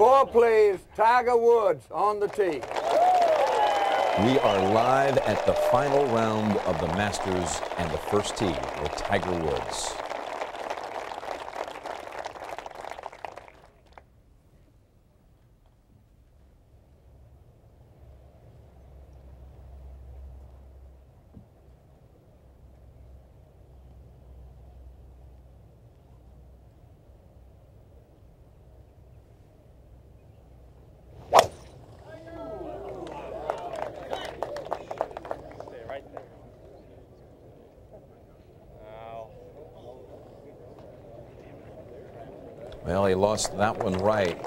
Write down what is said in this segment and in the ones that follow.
four, please. Tiger Woods on the tee. We are live at the final round of the Masters and the first tee with Tiger Woods. Well, he lost that one right.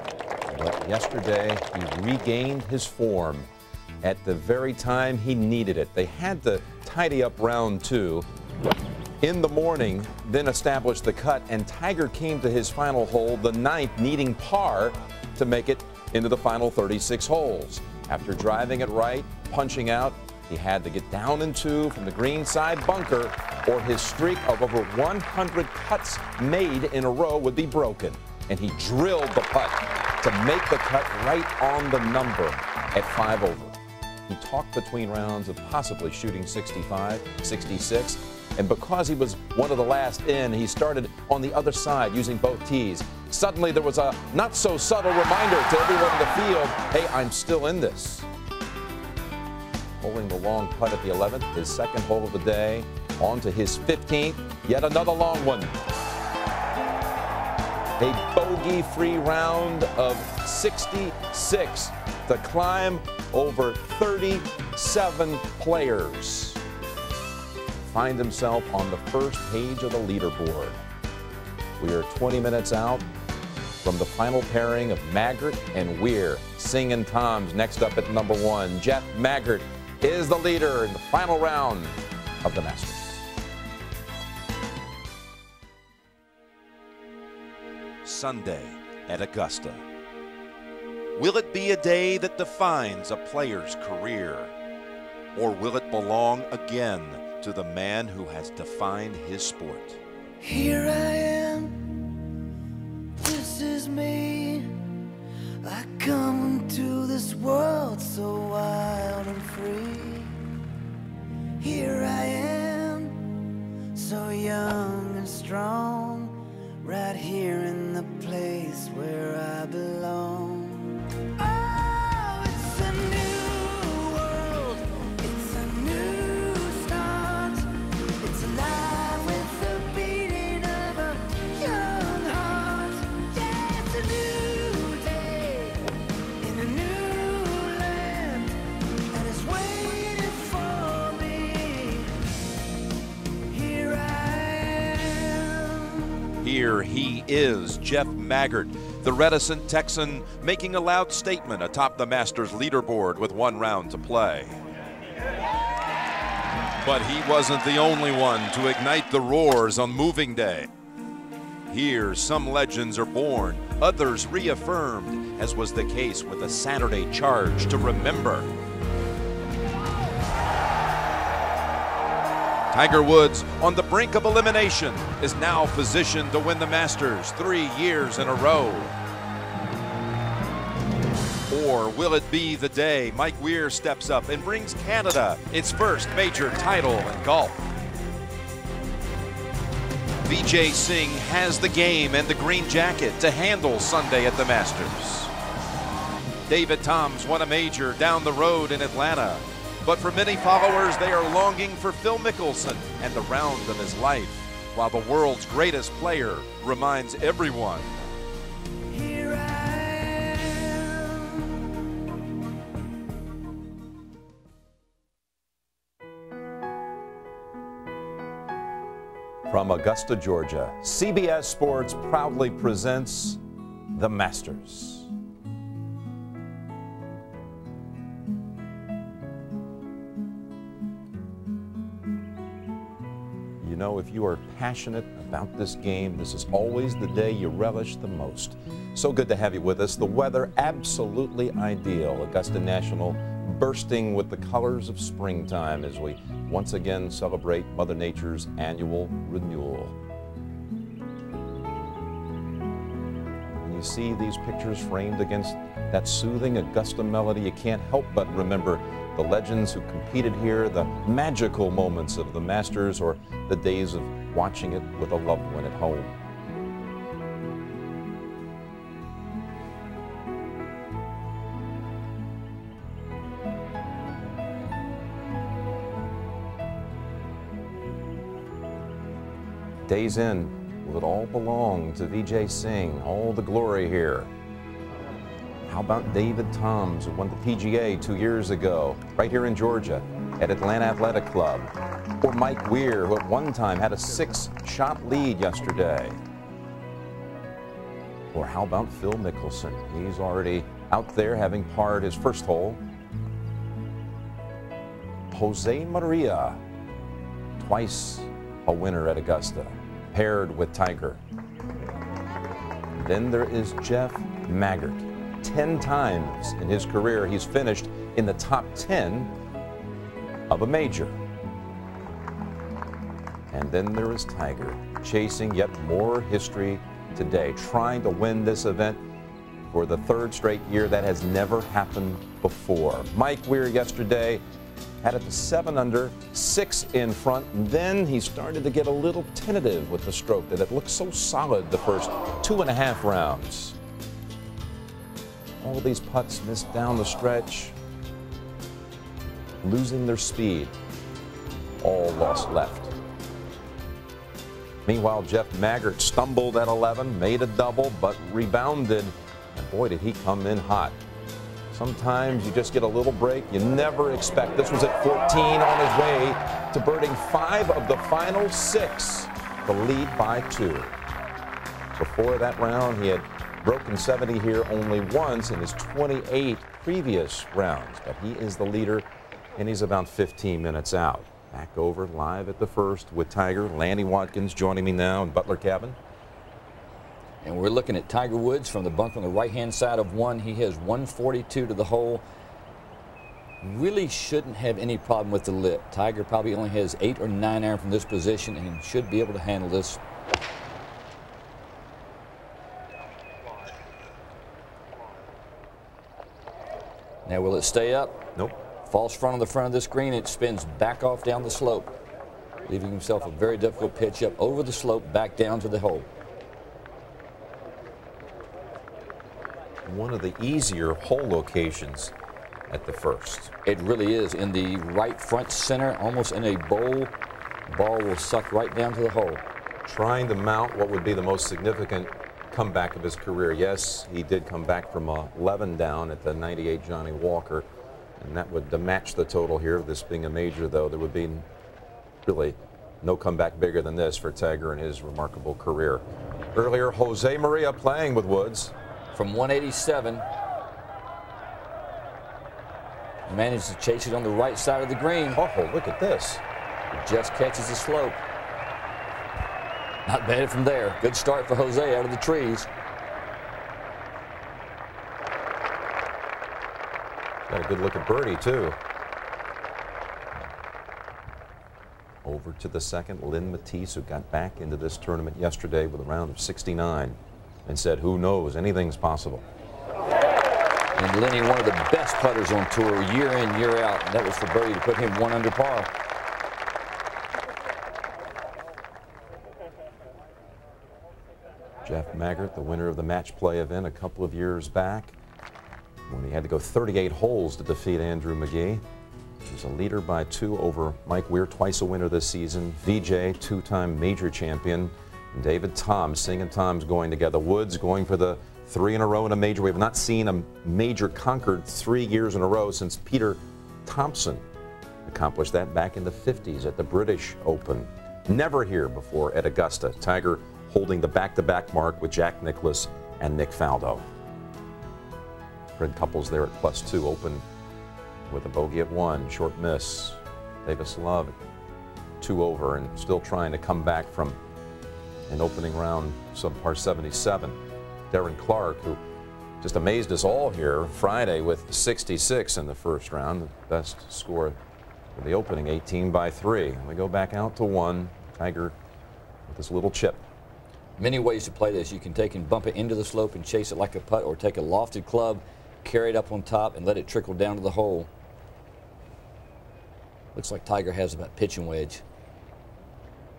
But yesterday, he regained his form at the very time he needed it. They had to tidy up round two in the morning, then establish the cut, and Tiger came to his final hole, the ninth, needing par to make it into the final 36 holes. After driving it right, punching out, he had to get down in two from the green side bunker, or his streak of over 100 cuts made in a row would be broken. And he drilled the putt to make the cut right on the number at five over. He talked between rounds of possibly shooting 65, 66, and because he was one of the last in, he started on the other side using both tees. Suddenly, there was a not so subtle reminder to everyone in the field hey, I'm still in this. Holding the long putt at the 11th, his second hole of the day, on to his 15th, yet another long one. A bogey free round of 66 to climb over 37 players. Find himself on the first page of the leaderboard. We are 20 minutes out from the final pairing of Maggert and Weir. Singh and Toms next up at number one. Jeff Maggert is the leader in the final round of the Masters. Sunday at Augusta. Will it be a day that defines a player's career? Or will it belong again to the man who has defined his sport? Here I am, this is me. I come into this world so wild and free. Here I am, so young and strong, right here in the place where I belong. Here he is, Jeff Maggert, the reticent Texan, making a loud statement atop the Masters leaderboard with one round to play. But he wasn't the only one to ignite the roars on moving day. Here, some legends are born, others reaffirmed, as was the case with the Saturday charge to remember. Tiger Woods, on the brink of elimination, is now positioned to win the Masters three years in a row. Or will it be the day Mike Weir steps up and brings Canada its first major title in golf? Vijay Singh has the game and the green jacket to handle Sunday at the Masters. David Toms won a major down the road in Atlanta. But for many followers, they are longing for Phil Mickelson and the round of his life, while the world's greatest player reminds everyone Here I am. From Augusta, Georgia, CBS Sports proudly presents the Masters. You know, if you are passionate about this game, this is always the day you relish the most. So good to have you with us. The weather absolutely ideal. Augusta National bursting with the colors of springtime as we once again celebrate Mother Nature's annual renewal. When you see these pictures framed against that soothing Augusta melody, you can't help but remember the legends who competed here, the magical moments of the Masters, or the days of watching it with a loved one at home. Days in, will it all belong to Vijay Singh? All the glory here. How about David Toms, who won the PGA two years ago, right here in Georgia at Atlanta Athletic Club? Or Mike Weir, who at one time had a six-shot lead yesterday? Or how about Phil Mickelson? He's already out there having parred his first hole. Jose Maria, twice a winner at Augusta, paired with Tiger. Then there is Jeff Maggert. 10 times in his career, he's finished in the top 10 of a major. And then there is Tiger, chasing yet more history today, trying to win this event for the third straight year. That has never happened before. Mike Weir yesterday had it to seven under, six in front, and then he started to get a little tentative with the stroke that it looked so solid the first two and a half rounds. All these putts missed down the stretch, losing their speed, all lost left. Meanwhile, Jeff Maggert stumbled at 11, made a double, but rebounded, and boy, did he come in hot. Sometimes you just get a little break you never expect. This was at 14 on his way to birding five of the final six, the lead by two. Before that round, he had broken 70 here only once in his 28 previous rounds, but he is the leader and he's about 15 minutes out. Back over live at the first with Tiger. Lanny Wadkins joining me now in Butler Cabin. And we're looking at Tiger Woods from the bunker on the right-hand side of one. He has 142 to the hole. Really shouldn't have any problem with the lip. Tiger probably only has eight or nine iron from this position and should be able to handle this. Now will it stay up? Nope. False front on the front of this green. It spins back off down the slope, leaving himself a very difficult pitch up over the slope back down to the hole. one of the easier hole locations at the first. It really is in the right front center, almost in a bowl. Ball will suck right down to the hole. Trying to mount what would be the most significant comeback of his career. Yes, he did come back from 11 down at the 98 Johnnie Walker, and that would match the total here. This being a major, though, there would be really no comeback bigger than this for Tiger in his remarkable career. Earlier, Jose Maria playing with Woods from 187. Managed to chase it on the right side of the green. Oh, look at this. It just catches the slope. Not bad from there. Good start for Jose out of the trees. Got a good look at birdie, too. Over to the second, Len Mattiace, who got back into this tournament yesterday with a round of 69 and said, who knows, anything's possible. And Lenny, one of the best putters on tour year in, year out. And That was for birdie to put him one under par. Jeff Maggert, the winner of the match play event a couple of years back, when he had to go 38 holes to defeat Andrew Magee. He's a leader by two over Mike Weir, twice a winner this season. VJ, two-time major champion. David Toms, Singh and Toms going together. Woods going for the three in a row in a major. We have not seen a major conquered three years in a row since Peter Thomson accomplished that back in the 50s at the British Open. Never here before at Augusta. Tiger holding the back-to-back -back mark with Jack Nicklaus and Nick Faldo. Fred Couples there at plus two, open with a bogey at one, short miss. Davis Love two over and still trying to come back from an opening round subpar 77. Darren Clarke, who just amazed us all here Friday with 66 in the first round, the best score for the opening, 18 by 3. We go back out to one. Tiger with his little chip. Many ways to play this. You can take and bump it into the slope and chase it like a putt, or take a lofted club, carry it up on top, and let it trickle down to the hole. Looks like Tiger has about pitching wedge.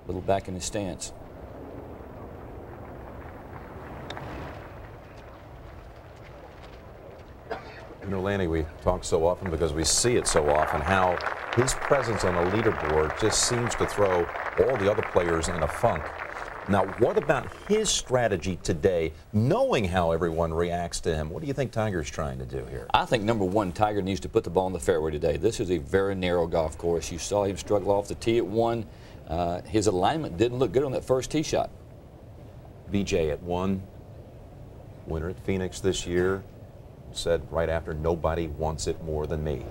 A little back in his stance. You know, Lanny, we talk so often because we see it so often how his presence on the leaderboard just seems to throw all the other players in a funk. Now, what about his strategy today, knowing how everyone reacts to him? What do you think Tiger's trying to do here? I think number one, Tiger needs to put the ball in the fairway today. This is a very narrow golf course. You saw him struggle off the tee at one. Uh, his alignment didn't look good on that first tee shot. VJ at one, winner at Phoenix this year, said right after, nobody wants it more than me.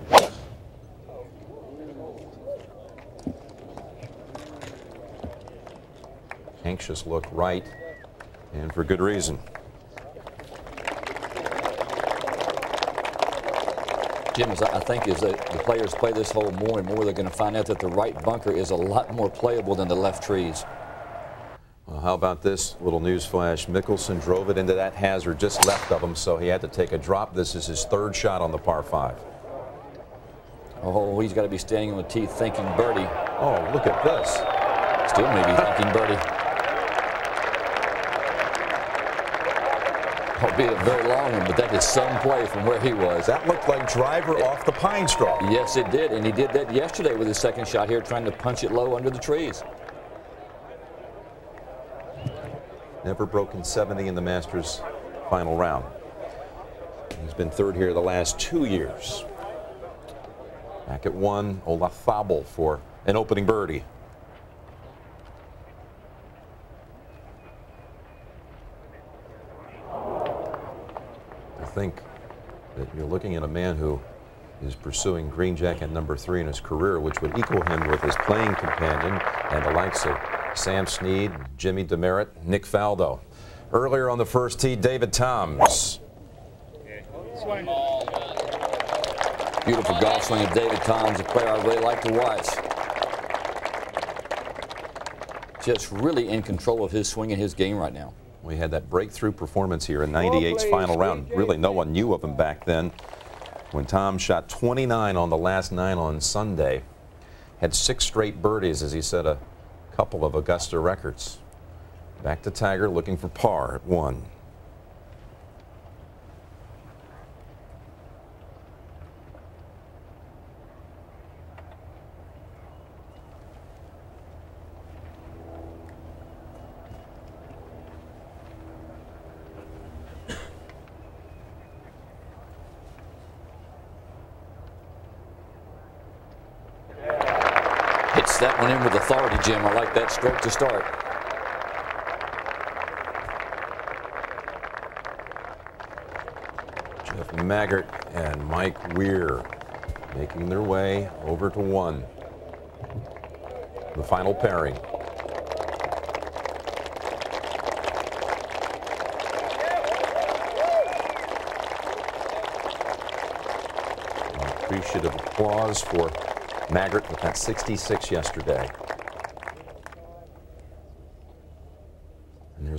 Anxious look right, and for good reason. Jim, as I think as the, the players play this hole more and more, they're going to find out that the right bunker is a lot more playable than the left trees. Well, how about this little news flash? Mickelson drove it into that hazard just left of him, so he had to take a drop. This is his third shot on the par five. Oh, he's got to be standing on the tee thinking birdie. Oh, look at this. Still maybe thinking birdie. Albeit a very long one, but that is some play from where he was. That looked like driver off the pine straw. Yes, it did, and he did that yesterday with his second shot here, trying to punch it low under the trees. Never broken 70 in the Masters final round. He's been third here the last two years. Back at one, Olaf Olazabal for an opening birdie. Think that you're looking at a man who is pursuing green jacket number three in his career, which would equal him with his playing companion and the likes of Sam Snead, Jimmy Demaret, Nick Faldo. Earlier on the first tee, David Toms. Beautiful golf swing of David Toms, a player I really like to watch. Just really in control of his swing and his game right now. We had that breakthrough performance here in 98's final round. Really, no one knew of him back then. When Tom shot 29 on the last nine on Sunday, had six straight birdies as he set a couple of Augusta records. Back to Tiger looking for par at one. Hits that one in with authority, Jim. I like that stroke to start. Jeff Maggert and Mike Weir making their way over to one. The final pairing. Appreciative applause for Maggert with that 66 yesterday.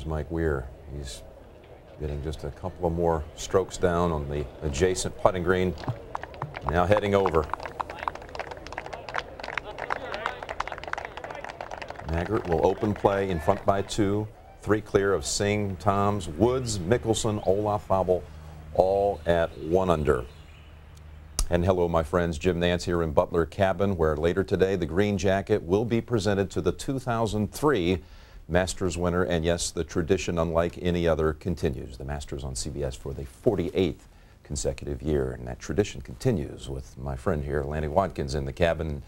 Mike Weir. He's getting just a couple of more strokes down on the adjacent putting green. Now heading over. Maggert will open play in front by two. Three clear of Singh, Toms, Woods, Mickelson, Olazabal, all at one under. And hello, my friends. Jim Nantz here in Butler Cabin, where later today the green jacket will be presented to the 2003 Masters winner. And yes, the tradition, unlike any other, continues. The Masters on CBS for the 48th consecutive year. And that tradition continues with my friend here, Lanny Wadkins, in the cabin.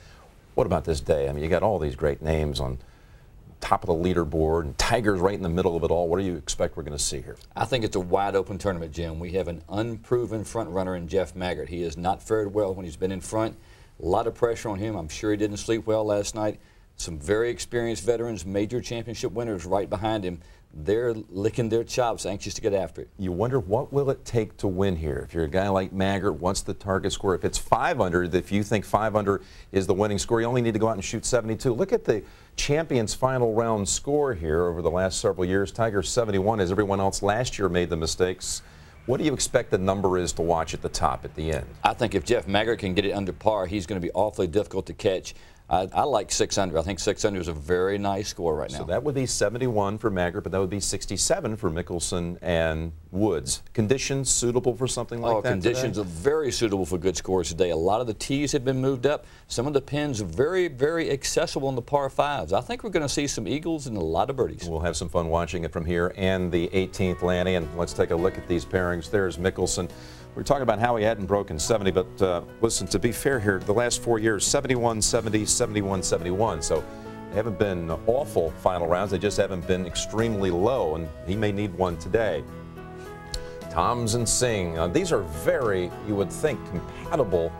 What about this day? I mean, you got all these great names on top of the leaderboard, and Tiger's right in the middle of it all. What do you expect we're going to see here? I think it's a wide open tournament, Jim. We have an unproven front runner in Jeff Maggert. He has not fared well when he's been in front. A lot of pressure on him. I'm sure he didn't sleep well last night. Some very experienced veterans, major championship winners right behind him. they're licking their chops, anxious to get after it. You wonder what will it take to win here? If you're a guy like Maggert, what's the target score? If it's 500, if you think 500 is the winning score, you only need to go out and shoot 72. Look at the champions final round score here over the last several years. Tiger 71 as everyone else last year made the mistakes. What do you expect the number is to watch at the top at the end? I think if Jeff Maggert can get it under par, he's going to be awfully difficult to catch. I, I like 600. I think 600 is a very nice score right now. So that would be 71 for Maggert, but that would be 67 for Mickelson and Woods. Conditions suitable for something like oh, that conditions today? are very suitable for good scores today. A lot of the tees have been moved up. Some of the pins are very, very accessible in the par fives. I think we're going to see some eagles and a lot of birdies. We'll have some fun watching it from here and the 18th, Lanny, and let's take a look at these pairings. There's Mickelson. We are talking about how he hadn't broken 70, but uh, listen, to be fair here, the last four years, 71, 70, 71, 71. So they haven't been awful final rounds. They just haven't been extremely low, and he may need one today. Toms and Singh. Uh, these are very, you would think, compatible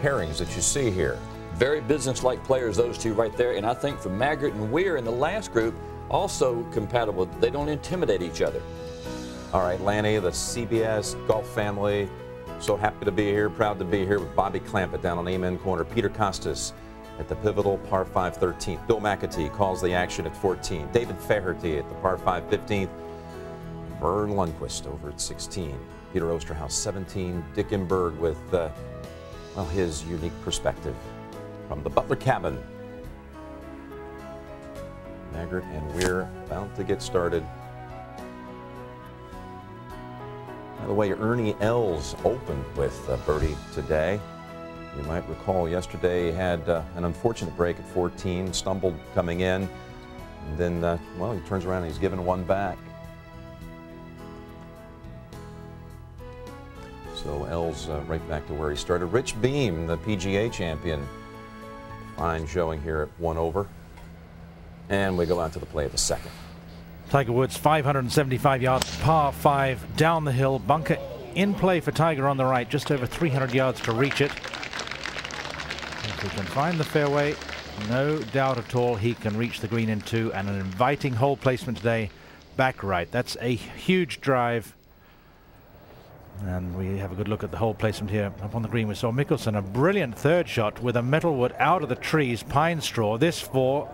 pairings that you see here. Very business-like players, those two right there. And I think for Maggert and Weir in the last group, also compatible. They don't intimidate each other. All right, Lanny, the CBS Golf family. So happy to be here, proud to be here with Bobby Clampett down on Amen Corner. Peter Kostis at the pivotal par 5 13th. Bill McAtee calls the action at 14. David Feherty at the par 5 15th. Verne Lundquist over at 16. Peter Oosterhuis 17. Dick Enberg with, uh, well, his unique perspective from the Butler cabin. Maggert and Weir about to get started. By the way, Ernie Els opened with a birdie today. You might recall yesterday he had uh, an unfortunate break at 14, stumbled coming in, and then, uh, well, he turns around and he's given one back. So Els uh, right back to where he started. Rich Beem, the PGA champion, fine showing here at one over. And we go out to the play of the second. Tiger Woods 575 yards, par 5 down the hill, bunker in play for Tiger on the right, just over 300 yards to reach it. If he can find the fairway, no doubt at all he can reach the green in two and an inviting hole placement today back right. That's a huge drive. And we have a good look at the hole placement here up on the green. We saw Mickelson, a brilliant third shot with a metalwood out of the trees, pine straw. This for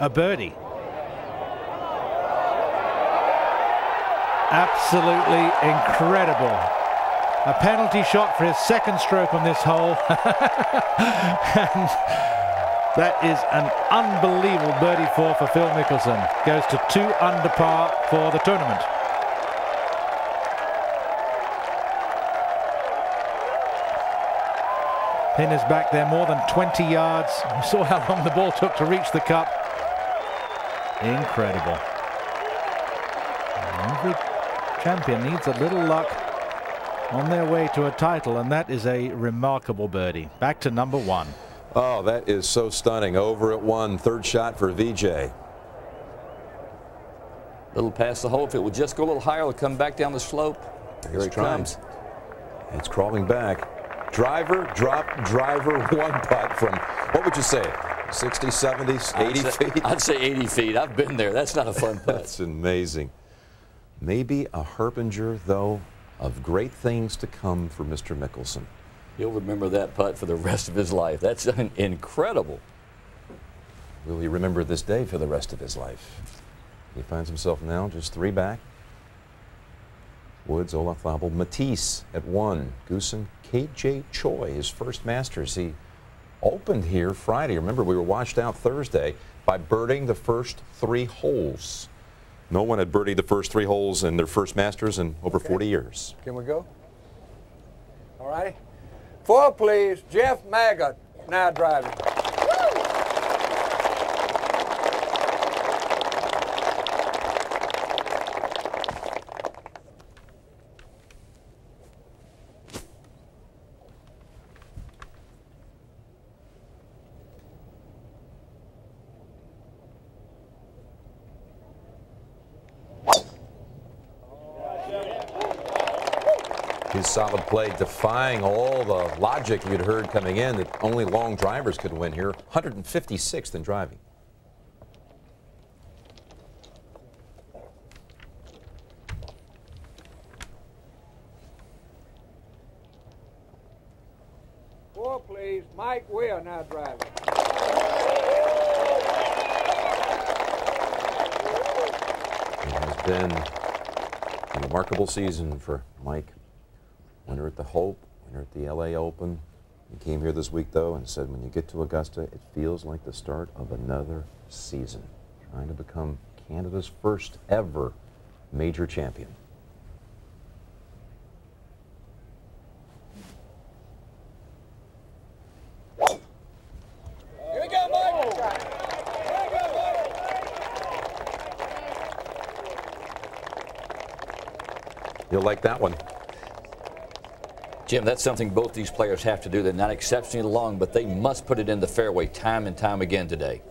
a birdie. Absolutely incredible. A penalty shot for his second stroke on this hole. and that is an unbelievable birdie four for Phil Mickelson. Goes to two under par for the tournament. Pin is back there more than 20 yards. You saw how long the ball took to reach the cup. Incredible. Every champion needs a little luck on their way to a title, and that is a remarkable birdie. Back to number one. Oh, that is so stunning. Over at one, third shot for VJ. Little past the hole. If it would just go a little higher, it'll come back down the slope. Here it trying. comes. It's crawling back. Driver, drop, driver, one putt from, what would you say, 60, 70, 80 I'd say, feet? I'd say 80 feet. I've been there. That's not a fun putt. That's amazing. Maybe a harbinger, though, of great things to come for Mr. Mickelson. He'll remember that putt for the rest of his life. That's incredible. Will he remember this day for the rest of his life? He finds himself now just three back. Woods, Olaf Laubel, Mattiace at one. Goosen, KJ Choi, his first Masters. He opened here Friday. Remember, we were washed out Thursday by birding the first three holes. No one had birdied the first three holes in their first Masters in over Okay. 40 years. Can we go? All right. Four, please. Jeff Maggert, now driving. solid play, defying all the logic you'd heard coming in that only long drivers could win here. 156th in driving. Four, please. Mike Weir now driving. It has been a remarkable season for Mike the Hope, winner at the LA Open. He came here this week, though, and said when you get to Augusta, it feels like the start of another season. Trying to become Canada's first ever major champion. Here we go, Mike. Here we go, Mike. You'll like that one. Jim, that's something both these players have to do. They're not exceptionally long, but they must put it in the fairway time and time again today.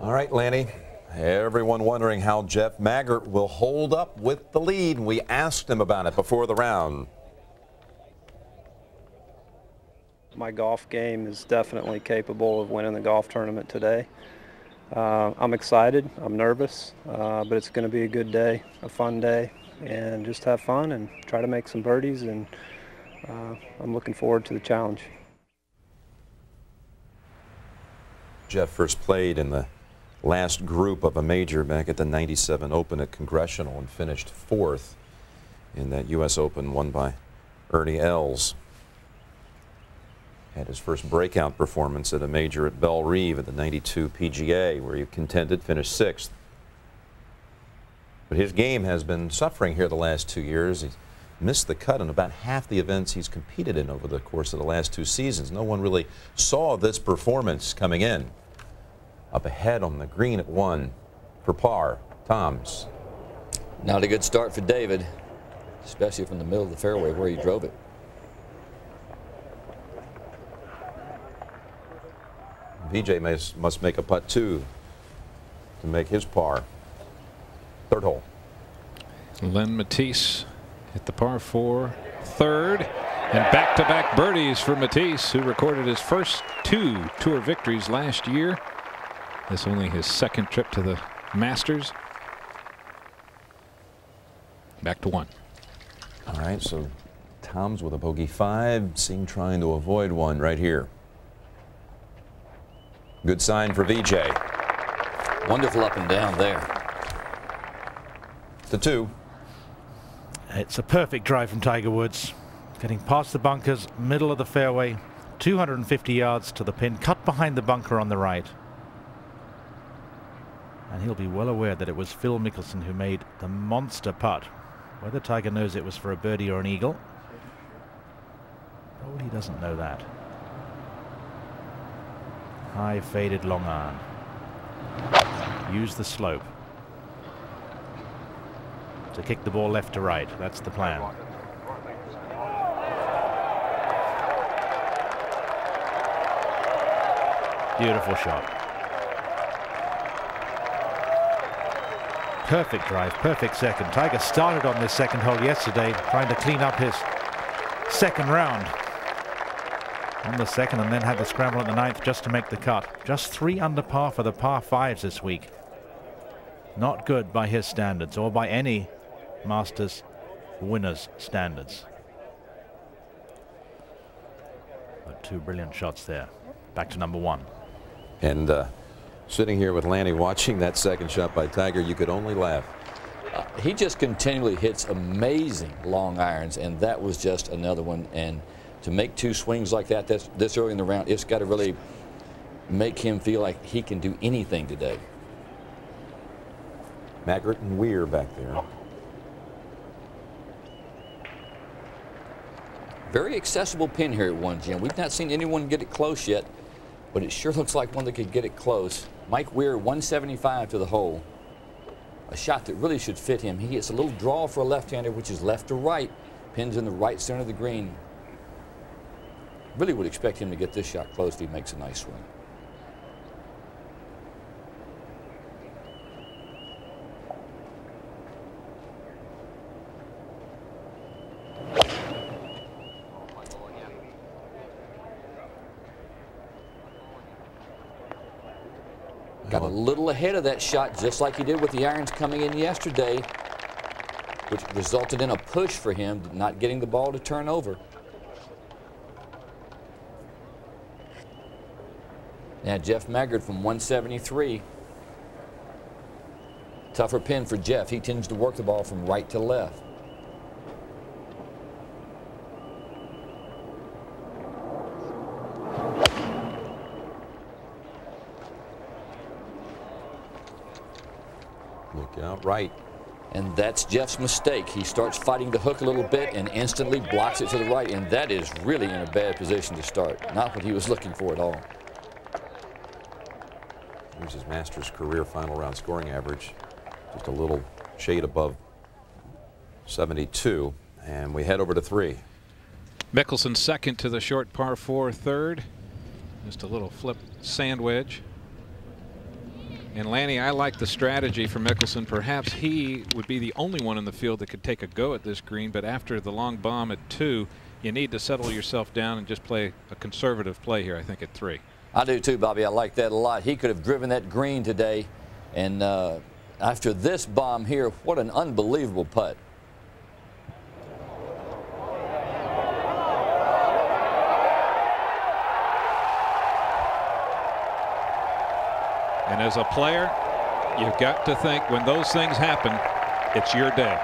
All right, Lanny. Everyone wondering how Jeff Maggert will hold up with the lead. We asked him about it before the round. My golf game is definitely capable of winning the golf tournament today. Uh, I'm excited. I'm nervous, uh, but it's going to be a good day, a fun day, and just have fun and try to make some birdies. And uh, I'm looking forward to the challenge. Jeff first played in the last group of a major back at the 97 Open at Congressional and finished fourth in that U.S. Open won by Ernie Els. Had his first breakout performance at a major at Bellerive at the 92 PGA where he contended, finished sixth. But his game has been suffering here the last two years. He's missed the cut in about half the events he's competed in over the course of the last two seasons. No one really saw this performance coming in. Up ahead on the green at one for par. Toms. Not a good start for David, especially from the middle of the fairway where he drove it. VJ must, must make a putt too to make his par. Third hole. Len Mattiace hit the par four third and back-to-back birdies for Mattiace who recorded his first two tour victories last year. This only his second trip to the Masters. Back to one. All right, so Toms with a bogey five, Singh trying to avoid one right here. Good sign for VJ. Wonderful up and down there. The two. It's a perfect drive from Tiger Woods. Getting past the bunkers, middle of the fairway, 250 yards to the pin, cut behind the bunker on the right. And he'll be well aware that it was Phil Mickelson who made the monster putt. Whether Tiger knows it was for a birdie or an eagle, oh, probably doesn't know that. High faded long iron. Use the slope to kick the ball left to right. That's the plan. Beautiful shot. Perfect drive, perfect second. Tiger started on this second hole yesterday, trying to clean up his second round on the second and then had the scramble at the ninth just to make the cut. Just three under par for the par fives this week. Not good by his standards or by any Masters winners standards. But two brilliant shots there. Back to number one. And uh, sitting here with Lanny watching that second shot by Tiger, you could only laugh. Uh, he just continually hits amazing long irons, and that was just another one. And to make two swings like that that's this early in the round, it's got to really make him feel like he can do anything today. Maggart and Weir back there. Very accessible pin here at one, Jim. We've not seen anyone get it close yet, but it sure looks like one that could get it close. Mike Weir, 175 to the hole. A shot that really should fit him. He gets a little draw for a left-hander, which is left to right. Pins in the right center of the green. Really would expect him to get this shot close if he makes a nice swing. little ahead of that shot, just like he did with the irons coming in yesterday, which resulted in a push for him, not getting the ball to turn over. Now Jeff Maggert from 173. Tougher pin for Jeff. He tends to work the ball from right to left. Look out right. And that's Jeff's mistake. He starts fighting the hook a little bit and instantly blocks it to the right. And that is really in a bad position to start. Not what he was looking for at all. Here's his Masters career final round scoring average. Just a little shade above 72. And we head over to three. Mickelson second to the short par four third. Just a little flip sand wedge. And Lanny, I like the strategy for Mickelson. Perhaps he would be the only one in the field that could take a go at this green, but after the long bomb at two, you need to settle yourself down and just play a conservative play here, I think, at three. I do too, Bobby. I like that a lot. He could have driven that green today. And uh, after this bomb here, what an unbelievable putt. And as a player, you've got to think when those things happen, it's your day.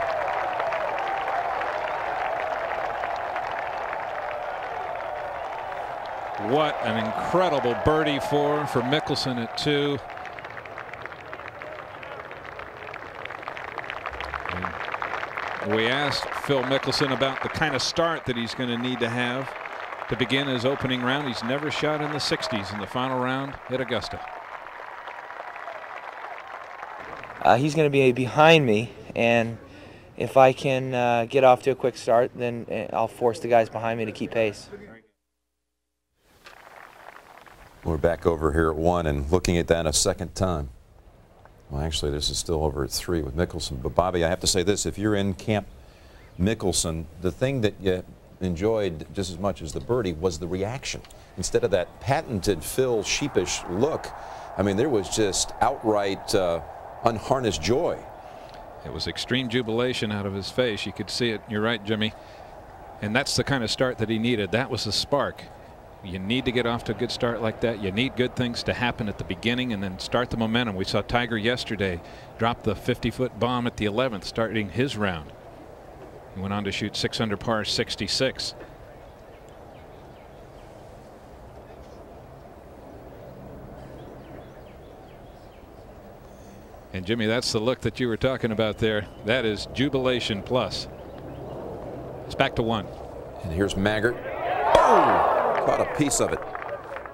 What an incredible birdie for for Mickelson at two. And we asked Phil Mickelson about the kind of start that he's going to need to have to begin his opening round. He's never shot in the 60s in the final round at Augusta. Uh, he's going to be behind me, and if I can uh, get off to a quick start, then uh, I'll force the guys behind me to keep pace. We're back over here at one and looking at that a second time. Well, actually, this is still over at three with Mickelson. But, Bobby, I have to say this. If you're in Camp Mickelson, the thing that you enjoyed just as much as the birdie was the reaction. Instead of that patented Phil sheepish look, I mean, there was just outright uh, unharnessed joy. It was extreme jubilation out of his face. You could see it. You're right, Jimmy. And that's the kind of start that he needed. That was the spark. You need to get off to a good start like that. You need good things to happen at the beginning and then start the momentum. We saw Tiger yesterday drop the 50 foot bomb at the 11th, starting his round. He went on to shoot 6 under par 66. And Jimmy, that's the look that you were talking about there. That is jubilation plus. It's back to one. And here's Maggert. Oh, caught a piece of it.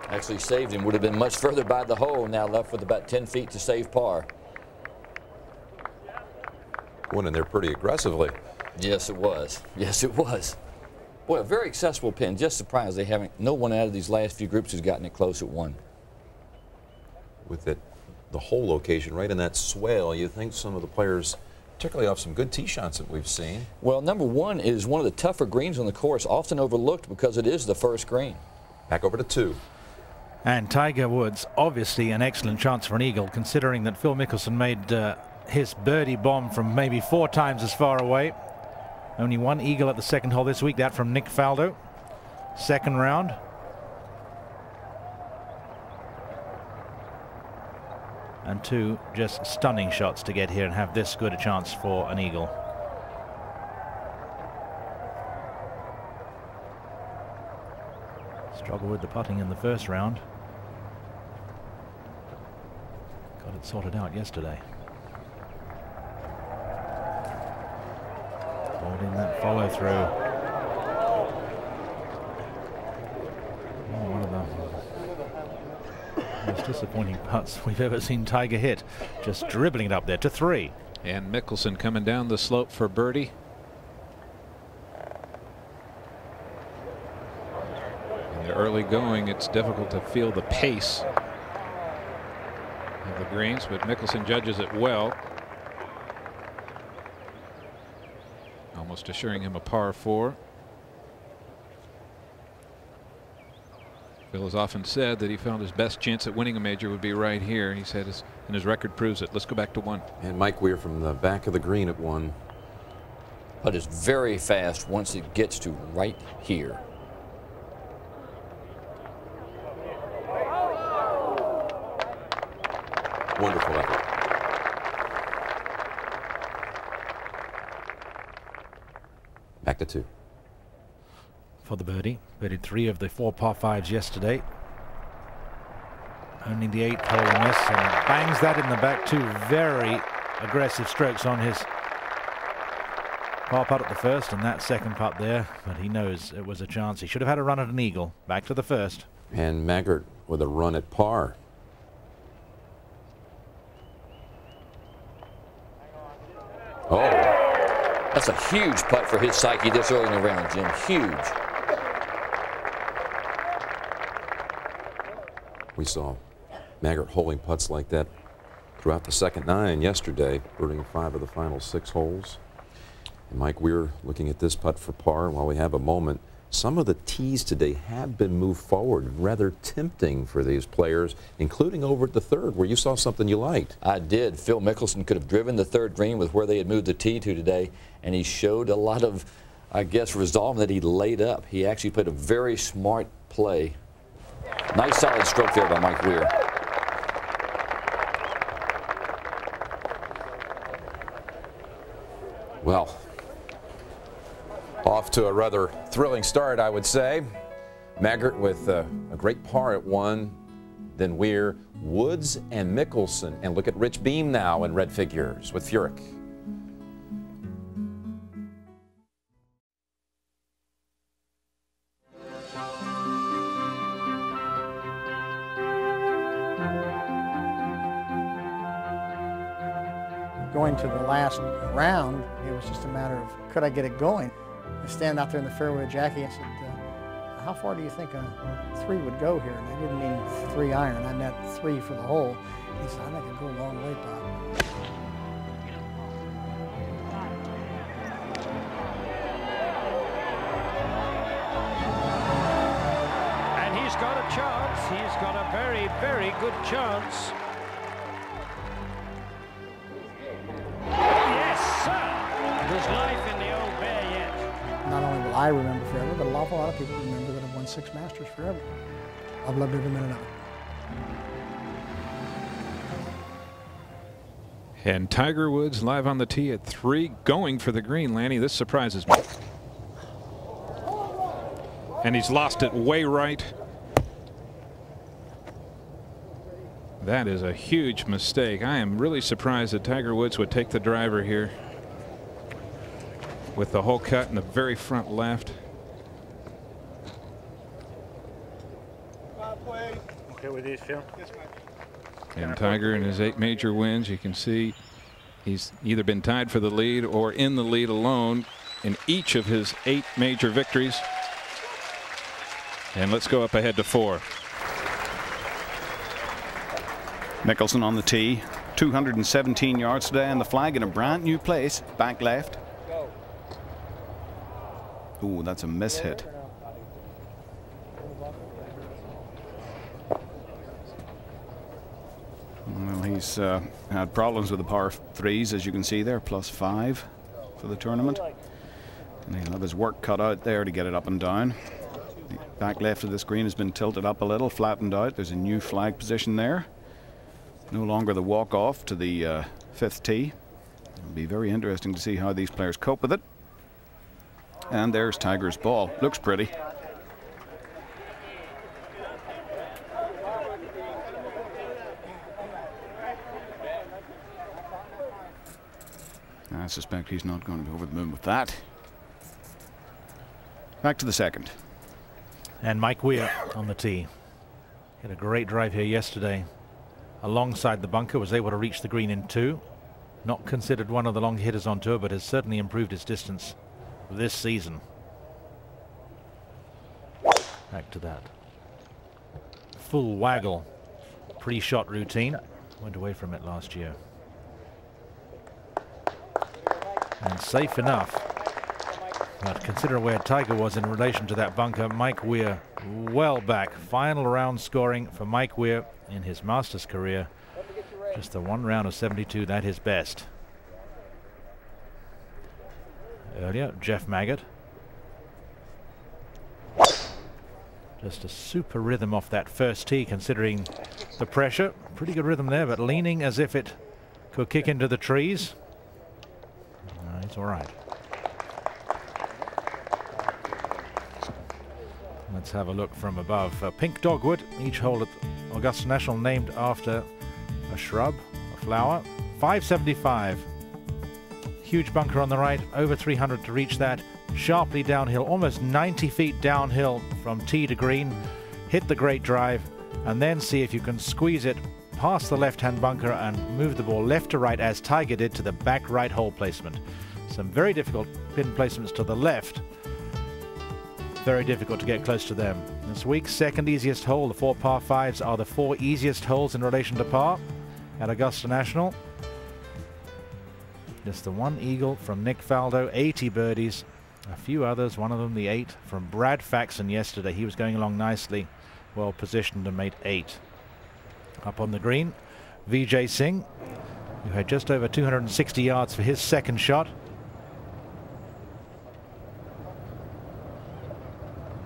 Actually saved him. Would have been much further by the hole. Now left with about 10 feet to save par. Went in there pretty aggressively. Yes, it was. Yes, it was. Boy, a very accessible pin. Just surprised they haven't. No one out of these last few groups has gotten it close at one. With it, the hole location right in that swale, you think some of the players, particularly off some good tee shots that we've seen. Well, number one is one of the tougher greens on the course, often overlooked because it is the first green. Back over to two. And Tiger Woods, obviously an excellent chance for an eagle, considering that Phil Mickelson made uh, his birdie bomb from maybe four times as far away. Only one eagle at the second hole this week, that from Nick Faldo. Second round. And two just stunning shots to get here and have this good a chance for an eagle. Struggle with the putting in the first round. Got it sorted out yesterday. Holding that follow through. Oh, one of the most disappointing putts we've ever seen Tiger hit. Just dribbling it up there to three. And Mickelson coming down the slope for birdie. In the early going, it's difficult to feel the pace of the greens, but Mickelson judges it well. Almost assuring him a par four. Phil has often said that he found his best chance at winning a major would be right here. He said, his, and his record proves it. Let's go back to one. And Mike Weir from the back of the green at one. But it's very fast once it gets to right here. Wonderful effort. Back to two. For the birdie. Birdied three of the four par fives yesterday. Only the eighth hole in this and bangs that in the back. Two very aggressive strokes on his par putt at the first and that second putt there. But he knows it was a chance. He should have had a run at an eagle. Back to the first. And Maggert with a run at par. Oh, That's a huge putt for his psyche this early in the round, Jim. Huge. We saw Maggert holding putts like that throughout the second nine yesterday, birding five of the final six holes. And Mike Weir looking at this putt for par while we have a moment. Some of the tees today have been moved forward, rather tempting for these players, including over at the third, where you saw something you liked. I did. Phil Mickelson could have driven the third green with where they had moved the tee to today, and he showed a lot of, I guess, resolve that he laid up. He actually played a very smart play. Nice solid stroke there by Mike Weir. Well, off to a rather thrilling start, I would say. Maggert with uh, a great par at one, then Weir, Woods, and Mickelson. And look at Rich Beem now in red figures with Furyk. Going to the last round, it was just a matter of could I get it going. I stand out there in the fairway with Jackie and said, uh, how far do you think a three would go here? And I didn't mean three iron, I meant three for the hole. He said, I think it'd go a long way, Bob. And he's got a chance. He's got a very, very good chance. I remember forever, but an awful lot of people remember that I've won six Masters forever. I've loved every minute of it. And Tiger Woods live on the tee at three, going for the green. Lanny, this surprises me. And he's lost it way right. That is a huge mistake. I am really surprised that Tiger Woods would take the driver here with the hole cut in the very front left. Okay with these, Phil? And Tiger in his eight major wins, you can see he's either been tied for the lead or in the lead alone in each of his eight major victories. And let's go up ahead to four. Mickelson on the tee. 217 yards today and the flag in a brand new place. Back left. Ooh, that's a miss hit. Well, he's uh, had problems with the par threes, as you can see there, plus five for the tournament. And he'll have his work cut out there to get it up and down. The back left of the screen has been tilted up a little, flattened out. There's a new flag position there. No longer the walk off to the uh, fifth tee. It'll be very interesting to see how these players cope with it. And there's Tiger's ball. Looks pretty. I suspect he's not going to be over the moon with that. Back to the second. And Mike Weir on the tee. Had a great drive here yesterday. Alongside the bunker, was able to reach the green in two. Not considered one of the long hitters on tour, but has certainly improved his distance this season. Back to that. Full waggle pre-shot routine. Went away from it last year. And safe enough. But considering where Tiger was in relation to that bunker, Mike Weir well back. Final round scoring for Mike Weir in his Masters career. Just the one round of 72, that his best. Earlier, Jeff Maggert. Just a super rhythm off that first tee, considering the pressure. Pretty good rhythm there, but leaning as if it could kick into the trees. No, it's all right. Let's have a look from above. Uh, pink dogwood, each hole at Augusta National named after a shrub, a flower. 575. Huge bunker on the right, over 300 to reach that. Sharply downhill, almost 90 feet downhill from tee to green. Hit the great drive, and then see if you can squeeze it past the left-hand bunker and move the ball left to right as Tiger did to the back right hole placement. Some very difficult pin placements to the left. Very difficult to get close to them. This week's second easiest hole, the four par fives, are the four easiest holes in relation to par at Augusta National. Just the one eagle from Nick Faldo, 80 birdies, a few others, one of them the eight from Brad Faxon yesterday. He was going along nicely, well positioned and made eight. Up on the green, Vijay Singh, who had just over 260 yards for his second shot.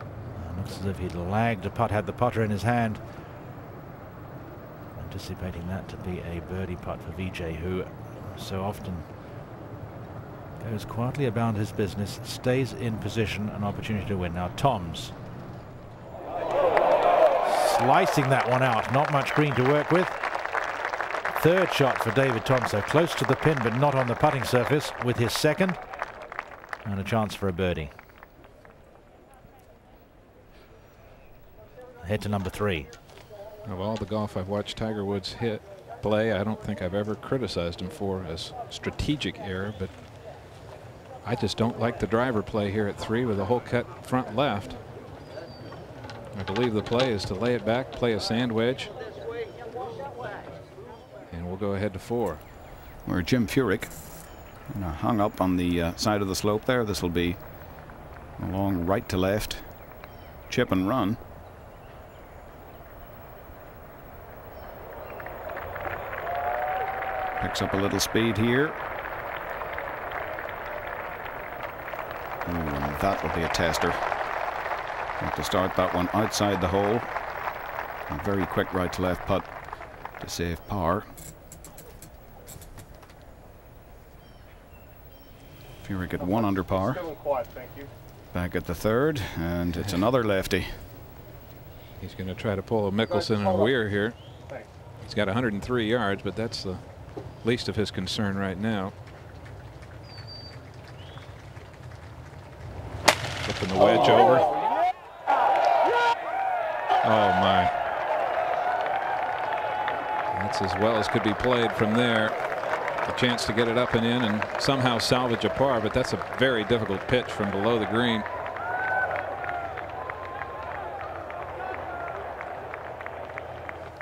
Uh, looks as if he'd lagged a putt, had the putter in his hand. Anticipating that to be a birdie putt for Vijay, who so often goes quietly about his business, stays in position, an opportunity to win. Now Toms slicing that one out, not much green to work with. Third shot for David Toms, so close to the pin but not on the putting surface with his second and a chance for a birdie. Head to number three. Of all the golf I've watched Tiger Woods hit play, I don't think I've ever criticized him for as strategic error, but I just don't like the driver play here at three with a hole cut front left. I believe the play is to lay it back, play a sand wedge, and we'll go ahead to four. Where Jim Furyk uh, hung up on the uh, side of the slope there. This will be a long right to left chip and run. Picks up a little speed here. Ooh, and that will be a tester. Have to start that one outside the hole. A very quick right to left putt to save par. Furyk at one under par. Back at the third, and it's another lefty. He's going to try to pull a Mickelson and a Weir here. He's got 103 yards, but that's the least of his concern right now. Flipping the wedge oh. over. Oh my. That's as well as could be played from there. A chance to get it up and in and somehow salvage a par, but that's a very difficult pitch from below the green.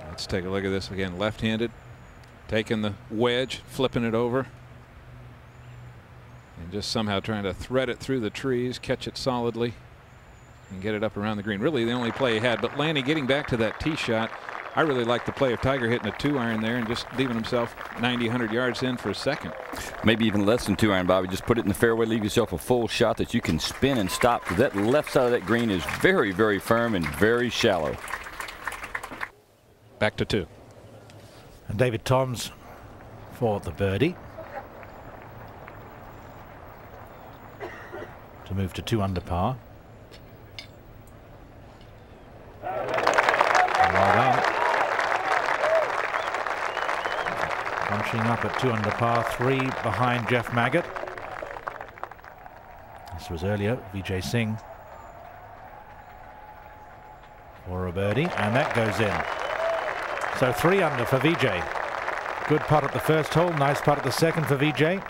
Let's take a look at this again. Left-handed, taking the wedge, flipping it over. And just somehow trying to thread it through the trees, catch it solidly, and get it up around the green. Really the only play he had. But Lanny, getting back to that tee shot, I really like the play of Tiger hitting a two iron there and just leaving himself 90, 100 yards in for a second. Maybe even less than two iron, Bobby. Just put it in the fairway, leave yourself a full shot that you can spin and stop. Because that left side of that green is very, very firm and very shallow. Back to two. And David Toms for the birdie. Move to two under par. Punching up at two under par, three behind Jeff Maggert. This was earlier, Vijay Singh for a birdie, and that goes in. So three under for Vijay. Good putt at the first hole, nice putt at the second for Vijay.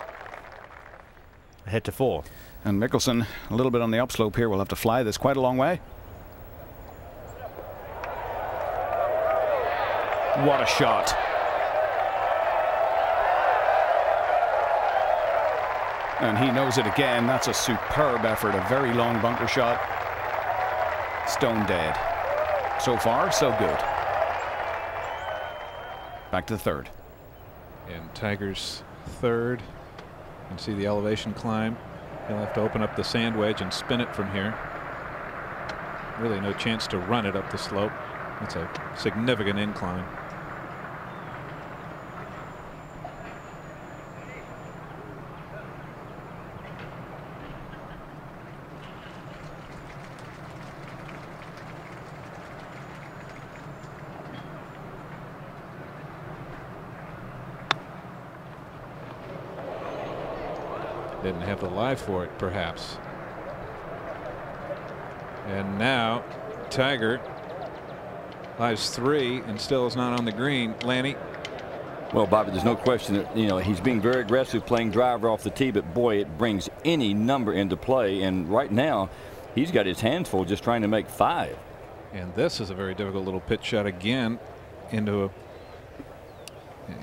Ahead to four. And Mickelson, a little bit on the upslope here, will have to fly this quite a long way. What a shot. And he knows it again. That's a superb effort, a very long bunker shot. Stone dead. So far, so good. Back to the third. And Tiger's third. You can see the elevation climb. He'll have to open up the sand wedge and spin it from here. Really no chance to run it up the slope. It's a significant incline. Have the life for it, perhaps. And now Tiger lies three and still is not on the green. Lanny. Well, Bobby, there's no question that you know he's being very aggressive playing driver off the tee, but boy, it brings any number into play. And right now, he's got his hands full just trying to make five. And this is a very difficult little pitch shot again into a.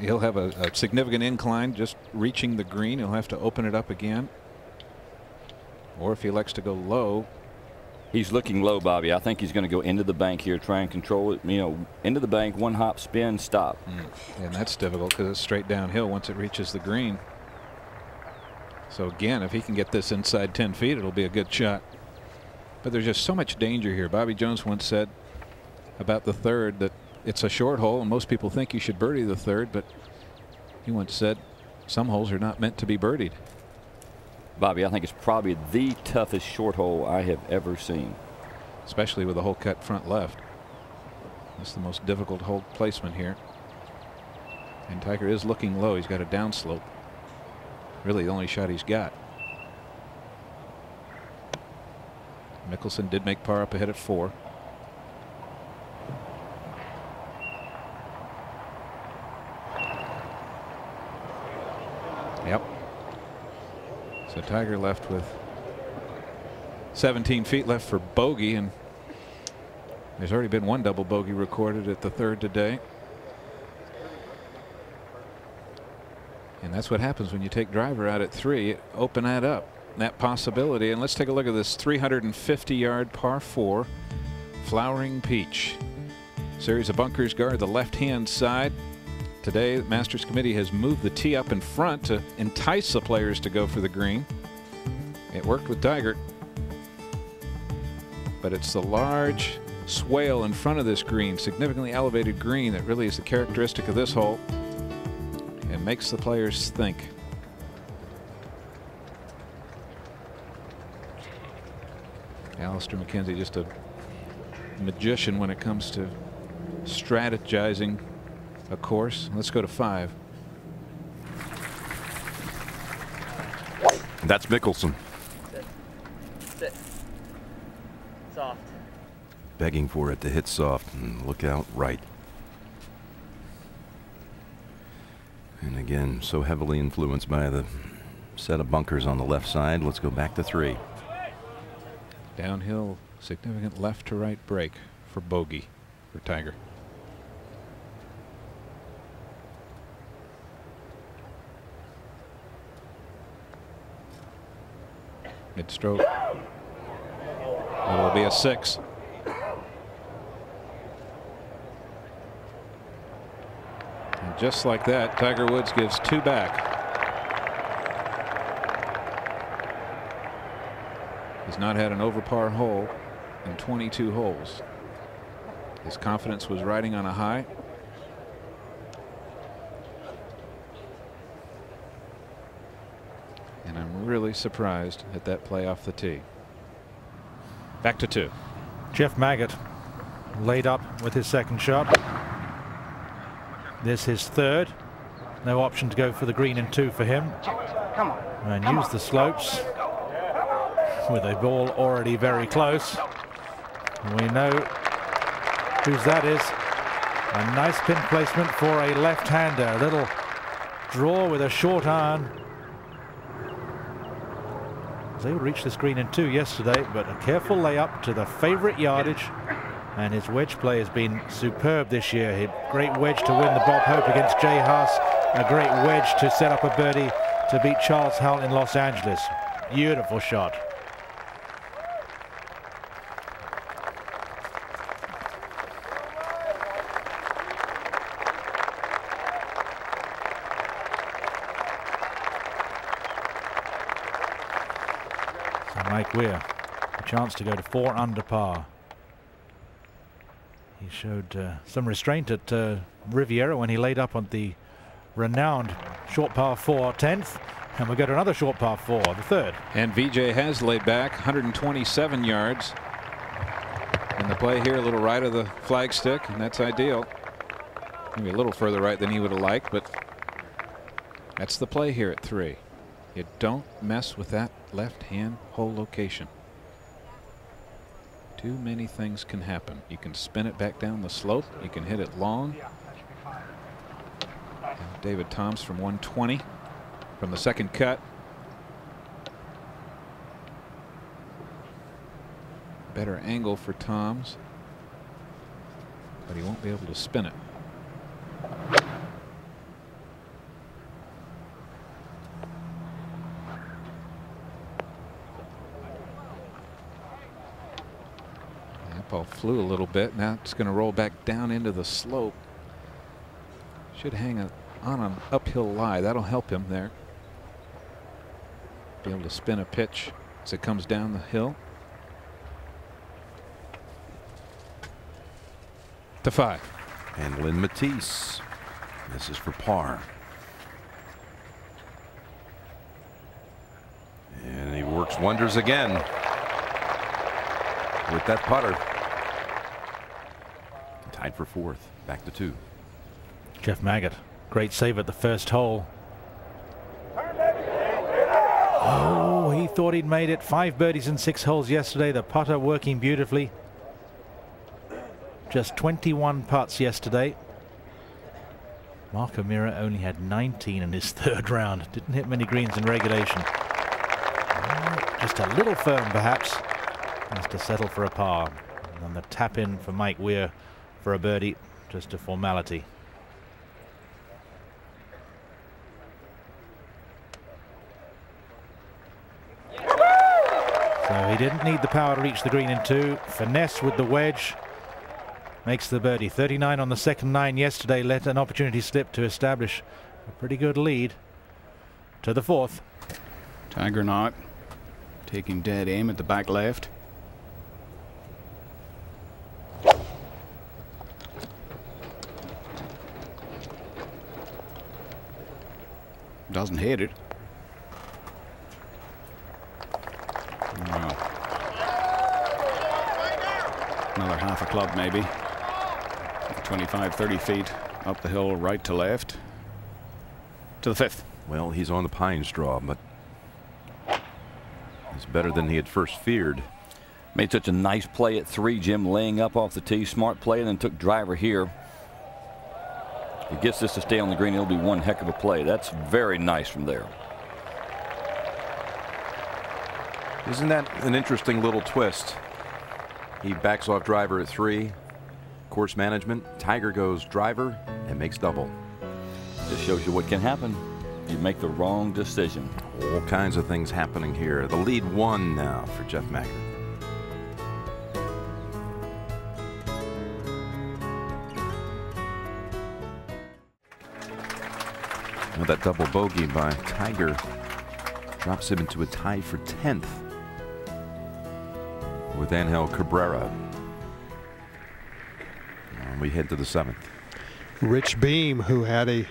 He'll have a, a significant incline just reaching the green. He'll have to open it up again. Or if he elects to go low, He's looking low, Bobby. I think he's going to go into the bank here, try and control it. You know, into the bank, one hop, spin, stop. Mm. And that's difficult because it's straight downhill once it reaches the green. So again, if he can get this inside 10 feet, it'll be a good shot. But there's just so much danger here. Bobby Jones once said about the third that it's a short hole, and most people think you should birdie the third, but he once said some holes are not meant to be birdied. Bobby, I think it's probably the toughest short hole I have ever seen. Especially with a hole cut front left. That's the most difficult hole placement here. And Tiger is looking low. He's got a downslope. Really the only shot he's got. Mickelson did make par up ahead at four. Yep. So Tiger left with 17 feet left for bogey and there's already been one double bogey recorded at the third today. And that's what happens when you take driver out at three. Open that up, that possibility. And let's take a look at this 350 yard par four flowering peach. Series of bunkers guard the left hand side. Today, the Masters Committee has moved the tee up in front to entice the players to go for the green. It worked with Tiger. But it's the large swale in front of this green, significantly elevated green, that really is the characteristic of this hole and makes the players think. Alister MacKenzie just a magician when it comes to strategizing a course. Let's go to five. That's Mickelson. Sit. Sit. Soft. Begging for it to hit soft and look out right. And again, so heavily influenced by the set of bunkers on the left side. Let's go back to three. Downhill, significant left to right break for bogey for Tiger. Mid stroke. It'll be a six. And just like that, Tiger Woods gives two back. He's not had an over par hole in 22 holes. His confidence was riding on a high. And I'm really surprised at that play off the tee. Back to two. Jeff Maggert laid up with his second shot. This his third. No option to go for the green and two for him. And use the slopes with a ball already very close. We know whose that is. A nice pin placement for a left-hander. A little draw with a short iron. They would reach this green in two yesterday, but a careful layup to the favorite yardage. And his wedge play has been superb this year. A great wedge to win the Bob Hope against Jay Haas. A great wedge to set up a birdie to beat Charles Howell in Los Angeles. Beautiful shot. So Mike Weir, a chance to go to four under par. He showed uh, some restraint at uh, Riviera when he laid up on the renowned short par four 10th. And we go to another short par four, the third. And VJ has laid back 127 yards. And the play here a little right of the flagstick, and that's ideal. Maybe a little further right than he would have liked, but that's the play here at three. You don't mess with that left hand hole location. Too many things can happen. You can spin it back down the slope. You can hit it long. And David Toms from 120 from the second cut. Better angle for Toms, but he won't be able to spin it. That ball flew a little bit. Now it's going to roll back down into the slope. Should hang a, on an uphill lie. That'll help him there. Be able to spin a pitch as it comes down the hill. To five. And Len Mattiace. This is for par. And he works wonders again with that putter. Tied for fourth. Back to two. Jeff Maggert, great save at the first hole. Oh, he thought he'd made it. Five birdies in six holes yesterday. The putter working beautifully. Just 21 putts yesterday. Mark O'Meara only had 19 in his third round. Didn't hit many greens in regulation. Uh, just a little firm, perhaps. Has to settle for a par. And the tap in for Mike Weir for a birdie. Just a formality. So he didn't need the power to reach the green in two. Finesse with the wedge. Makes the birdie. 39 on the second nine yesterday. Let an opportunity slip to establish a pretty good lead to the fourth. Tiger Knott taking dead aim at the back left. Doesn't hit it. No. Another half a club maybe. 25, 30 feet up the hill, right to left. To the fifth. Well, he's on the pine straw, but it's better than he had first feared. Made such a nice play at three, Jim, laying up off the tee. Smart play, and then took driver here. If he gets this to stay on the green, it'll be one heck of a play. That's very nice from there. Isn't that an interesting little twist? He backs off driver at three. Course management. Tiger goes driver and makes double. Just shows you what can happen. You make the wrong decision. All kinds of things happening here. The lead one now for Jeff Maggert. Now that double bogey by Tiger drops him into a tie for 10th with Angel Cabrera. And we head to the seventh. Rich Beem, who had a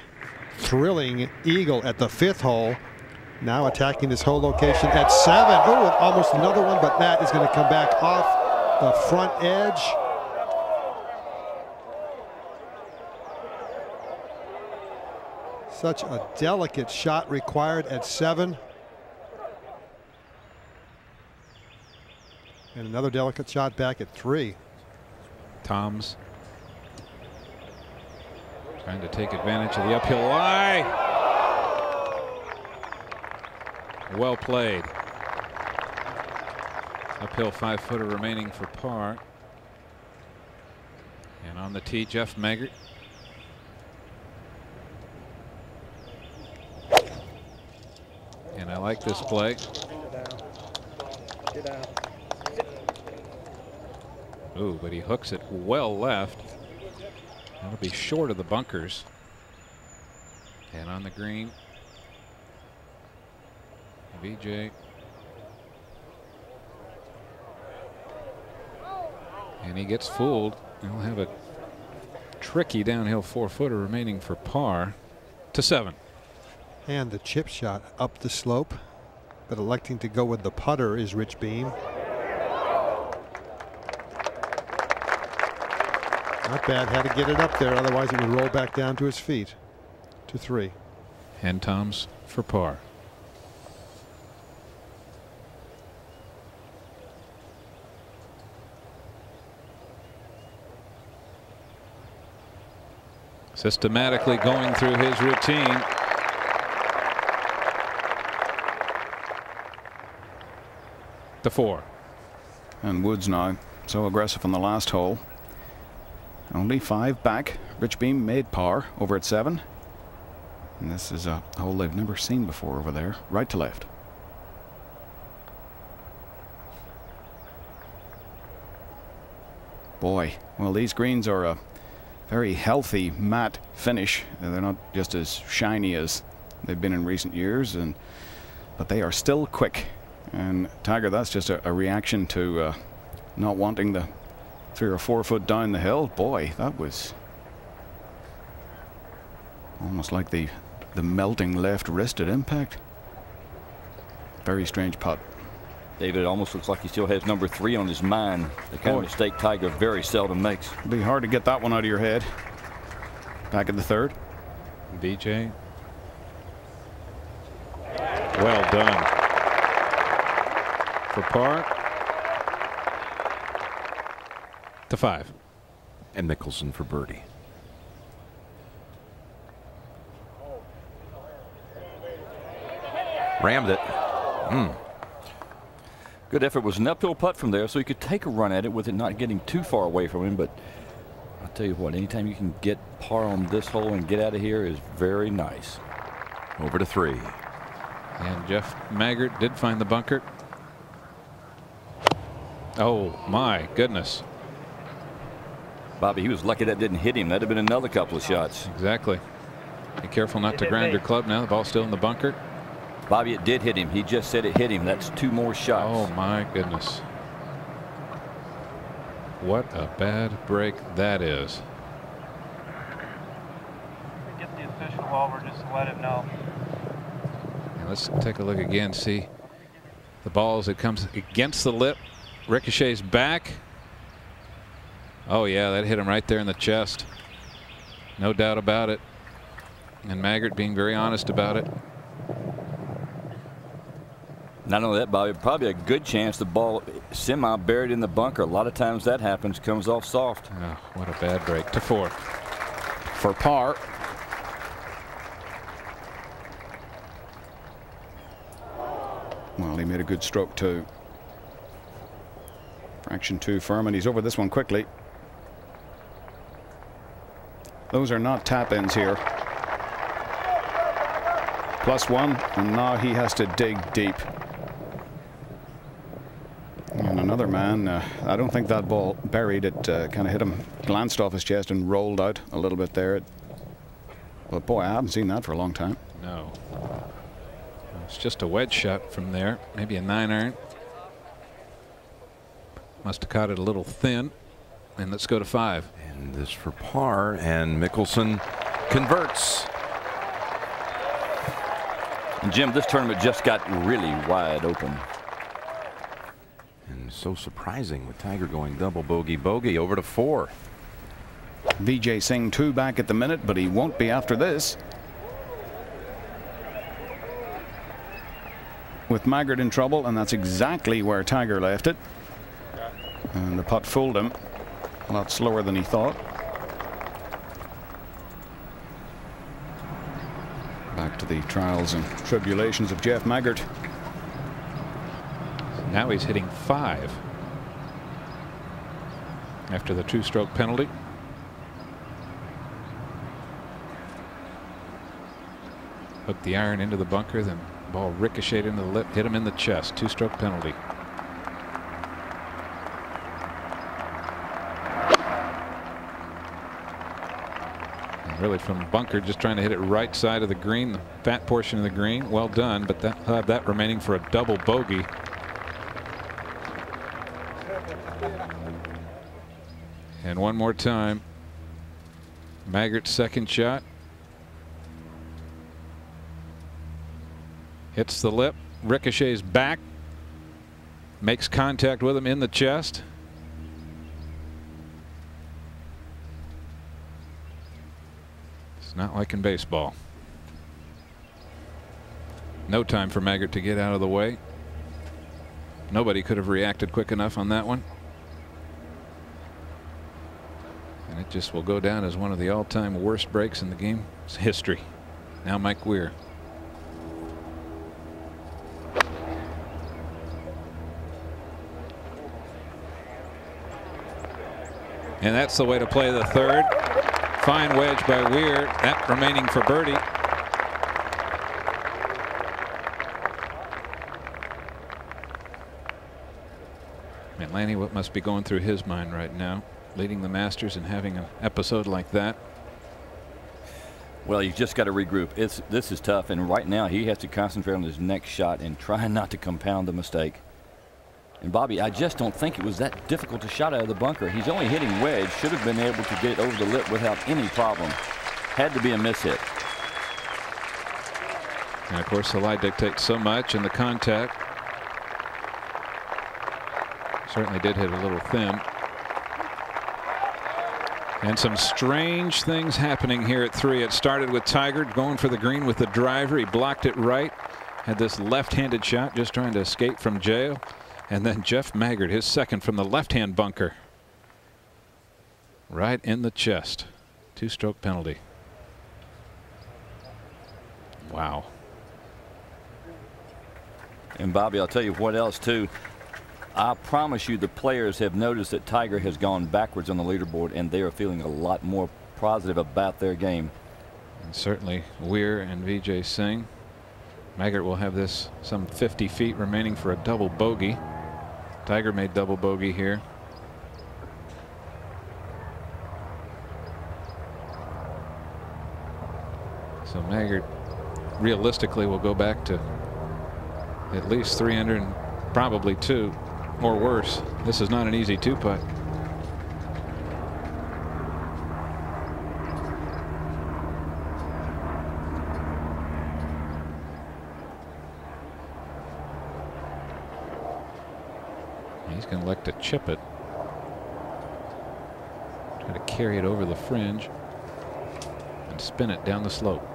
thrilling eagle at the fifth hole, now attacking this hole location at seven. Oh, almost another one, but that is going to come back off the front edge. Such a delicate shot required at seven. And another delicate shot back at three. Toms trying to take advantage of the uphill lie. Well played. Uphill five footer remaining for par. And on the tee, Jeff Maggert. And I like this play. Ooh, but he hooks it well left. That'll be short of the bunkers. And on the green, VJ. And he gets fooled. He'll have a tricky downhill four footer remaining for par to seven and the chip shot up the slope. But electing to go with the putter is Rich Beem. Not bad. Had to get it up there, otherwise it would roll back down to his feet. To three. and toms for par. Systematically going through his routine. The four. And Woods now so aggressive on the last hole. Only five back. Rich Beem made par over at seven. And this is a hole they've never seen before over there, right to left. Boy, well, these greens are a very healthy matte finish. They're not just as shiny as they've been in recent years, and but they are still quick. And Tiger, that's just a, a reaction to uh, not wanting the three or four foot down the hill. Boy, that was almost like the the melting left wrist at impact. Very strange putt. David, it almost looks like he still has number three on his mind. The kind Boy. of mistake Tiger very seldom makes. Be hard to get that one out of your head. Back at the third. VJ. Well done. For par. To five. And Mickelson for birdie. Rammed it. Hmm. Good effort. It was an uphill putt from there, so he could take a run at it with it not getting too far away from him. But I'll tell you what, anytime you can get par on this hole and get out of here is very nice. Over to three. And Jeff Maggert did find the bunker. Oh, my goodness. Bobby, he was lucky that didn't hit him. That'd have been another couple of shots. Exactly. Be careful not to ground your club now. The ball's still in the bunker. Bobby, it did hit him. He just said it hit him. That's two more shots. Oh, my goodness. What a bad break that is. Get the official over just to let him know. And let's take a look again. See the balls. as it comes against the lip, ricochets back. Oh, yeah, that hit him right there in the chest. No doubt about it. And Maggert being very honest about it. Not only that, Bobby, probably a good chance the ball semi buried in the bunker. A lot of times that happens, comes off soft. Oh, what a bad break. To four. For par. Well, he made a good stroke too. Fraction too firm, and he's over this one quickly. Those are not tap ins here. Plus one, and now he has to dig deep. And another man, uh, I don't think that ball buried. It uh, kind of hit him, glanced off his chest, and rolled out a little bit there. But boy, I haven't seen that for a long time. No. It's just a wedge shot from there. Maybe a nine iron. Must have caught it a little thin. And let's go to five. And this for par, and Mickelson converts. And Jim, this tournament just got really wide open. And so surprising with Tiger going double bogey bogey over to four. Vijay Singh two back at the minute, but he won't be after this. With Maggert in trouble, and that's exactly where Tiger left it. And the putt fooled him. A lot slower than he thought. Back to the trials and tribulations of Jeff Maggert. Now he's hitting five. After the two stroke penalty. Hooked the iron into the bunker, then ball ricocheted into the lip, hit him in the chest. Two stroke penalty. Really from bunker, just trying to hit it right side of the green, the fat portion of the green. Well done, but that have that remaining for a double bogey. And one more time. Maggert's second shot. Hits the lip, ricochets back, makes contact with him in the chest. Not like in baseball. No time for Maggert to get out of the way. Nobody could have reacted quick enough on that one. And it just will go down as one of the all-time worst breaks in the game's history. Now Mike Weir. And that's the way to play the third. Fine wedge by Weir. That remaining for birdie. And Lanny, what must be going through his mind right now, leading the Masters and having an episode like that? Well, you just got to regroup. It's this is tough, and right now he has to concentrate on his next shot and try not to compound the mistake. And Bobby, I just don't think it was that difficult to shot out of the bunker. He's only hitting wedge. Should have been able to get it over the lip without any problem. Had to be a miss hit. And of course, the lie dictates so much, and the contact certainly did hit a little thin. And some strange things happening here at three. It started with Tiger going for the green with the driver. He blocked it right. Had this left-handed shot just trying to escape from jail. And then Jeff Maggert, his second from the left-hand bunker. Right in the chest. Two-stroke penalty. Wow. And Bobby, I'll tell you what else too. I promise you the players have noticed that Tiger has gone backwards on the leaderboard and they are feeling a lot more positive about their game. And certainly Weir and Vijay Singh. Maggert will have this some 50 feet remaining for a double bogey. Tiger made double bogey here. So Maggert realistically will go back to at least 300 and probably two or worse. This is not an easy two putt. He's going to chip it. Try to carry it over the fringe and spin it down the slope.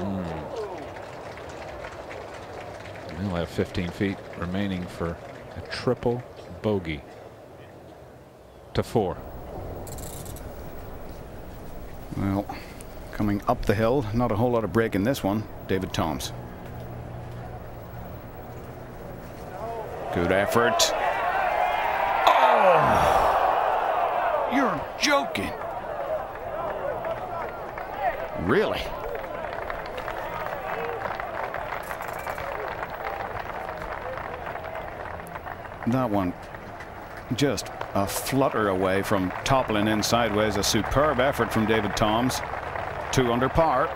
Hmm. He'll have 15 feet remaining for a triple bogey to four. Well, coming up the hill, not a whole lot of break in this one. David Toms. Good effort. Oh! You're joking. Really? That one just a flutter away from toppling in sideways. A superb effort from David Toms. Two under par.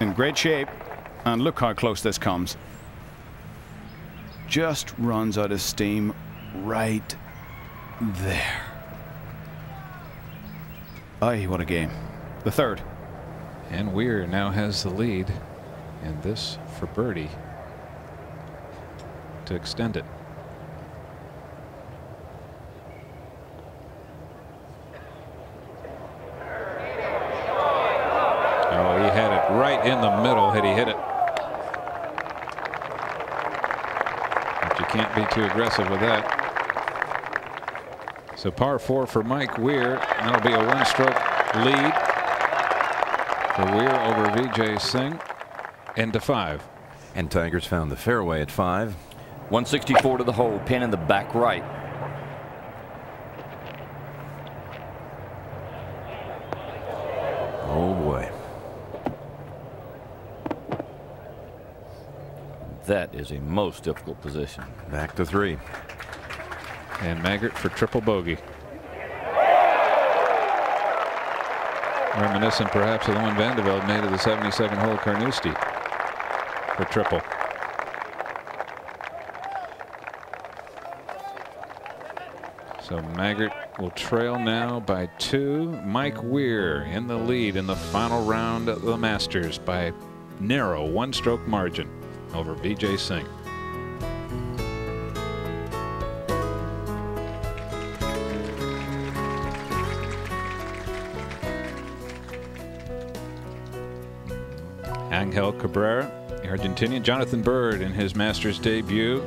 In great shape. And look how close this comes. Just runs out of steam right there. Aye, what a game. The third. And Weir now has the lead. And this for birdie to extend it. Oh, he had it right in the middle had he hit it. But you can't be too aggressive with that. So par four for Mike Weir. That'll be a one stroke lead for Weir over Vijay Singh into five. And Tigers found the fairway at five. 164 to the hole, pin in the back right. Oh boy. That is a most difficult position. Back to three. And Maggert for triple bogey. Reminiscent perhaps of the one Van de Velde made of the 72nd hole Carnoustie for triple. So Maggert will trail now by two. Mike Weir in the lead in the final round of the Masters by narrow one stroke margin over Vijay Singh. Angel Cabrera Argentinian Jonathan Byrd in his Masters debut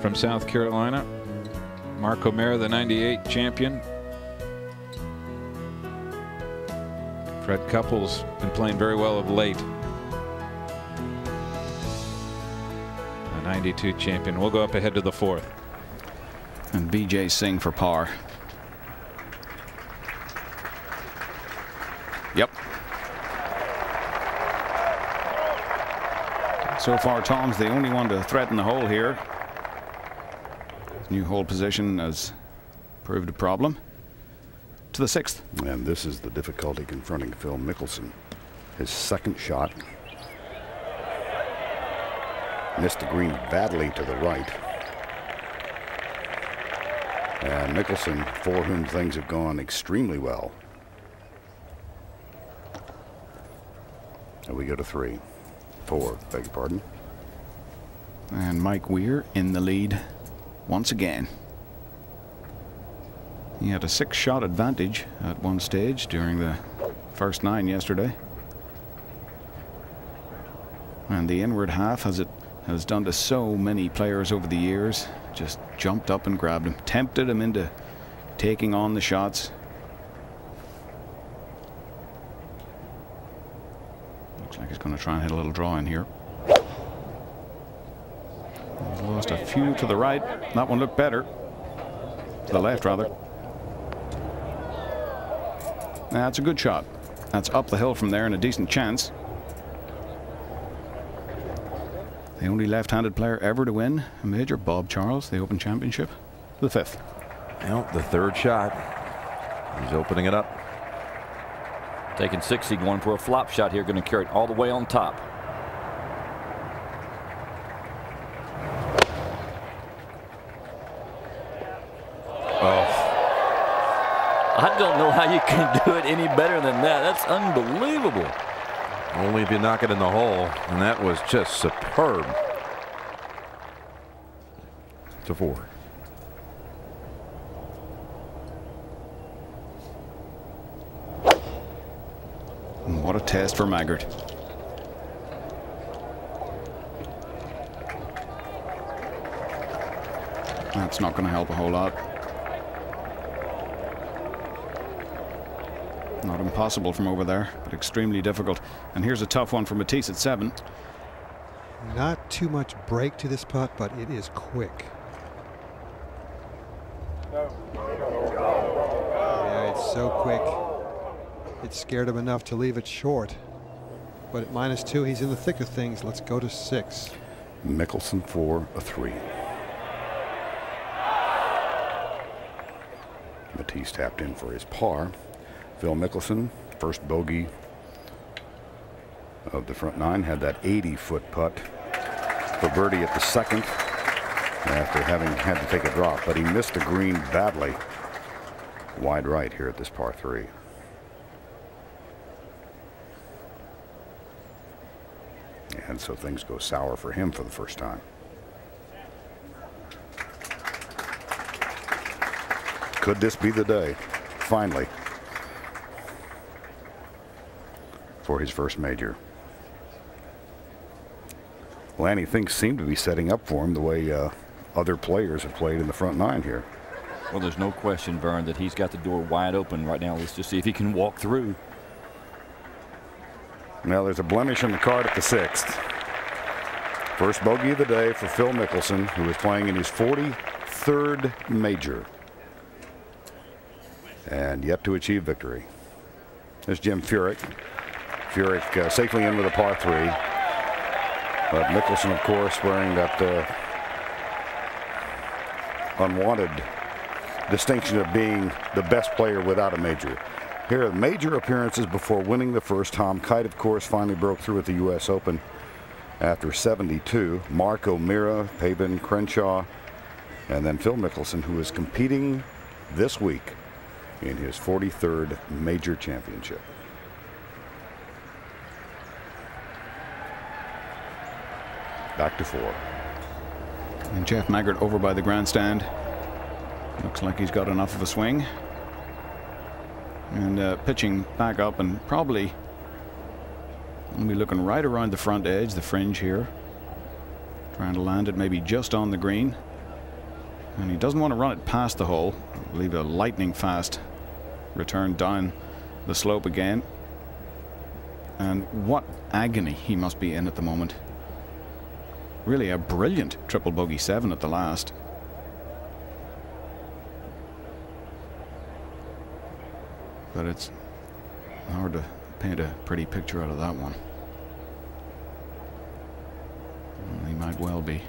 from South Carolina. Mark O'Meara, the 98 champion. Fred Couples been playing very well of late. 92 champion. We'll go up ahead to the fourth. And VJ Singh for par. Yep. So far, Toms the only one to threaten the hole here. His new hole position has proved a problem. To the sixth. And this is the difficulty confronting Phil Mickelson. His second shot missed the green badly to the right. And Mickelson, for whom things have gone extremely well. And we go to three, four, beg your pardon. And Mike Weir in the lead once again. He had a six shot advantage at one stage during the first nine yesterday. And the inward half, has it has done to so many players over the years, just jumped up and grabbed him, tempted him into taking on the shots. Looks like he's going to try and hit a little draw in here. He's lost a few to the right. That one looked better. To the left, rather. That's a good shot. That's up the hill from there and a decent chance. The only left-handed player ever to win a major, Bob Charles, the Open Championship. The fifth. Well, the third shot. He's opening it up. Taking 60, going for a flop shot here, going to carry it all the way on top. Oh. I don't know how you can do it any better than that. That's unbelievable. Only if you knock it in the hole, and that was just superb. To four. What a test for Maggert. That's not going to help a whole lot. Impossible from over there, but extremely difficult. And here's a tough one for Mattiace at seven. Not too much break to this putt, but it is quick. Yeah, it's so quick. It scared him enough to leave it short. But at minus two, he's in the thick of things. Let's go to six. Mickelson for a three. Mattiace tapped in for his par. Phil Mickelson, first bogey of the front nine, had that 80 foot putt for birdie at the second after having had to take a drop, but he missed the green badly wide right here at this par three. And so things go sour for him for the first time. Could this be the day, finally, for his first major? Lanny things seem to be setting up for him the way uh, other players have played in the front nine here. Well, there's no question, Vern, that he's got the door wide open right now. Let's just see if he can walk through. Now there's a blemish on the card at the sixth. First bogey of the day for Phil Mickelson, who is playing in his 43rd major and yet to achieve victory. There's Jim Furyk. Furyk uh, safely in with a par three. But Mickelson, of course, wearing that uh, unwanted distinction of being the best player without a major. Here are major appearances before winning the first. Tom Kite, of course, finally broke through at the U.S. Open after 72. Mark O'Meara, Pavin Crenshaw, and then Phil Mickelson, who is competing this week in his 43rd major championship. Back to four. And Jeff Maggert over by the grandstand. Looks like he's got enough of a swing. And uh, pitching back up and probably We'll be looking right around the front edge, the fringe here. Trying to land it maybe just on the green. And he doesn't want to run it past the hole. Leave a lightning fast return down the slope again. And what agony he must be in at the moment. Really a brilliant triple bogey seven at the last. But it's hard to paint a pretty picture out of that one. Well, he might well be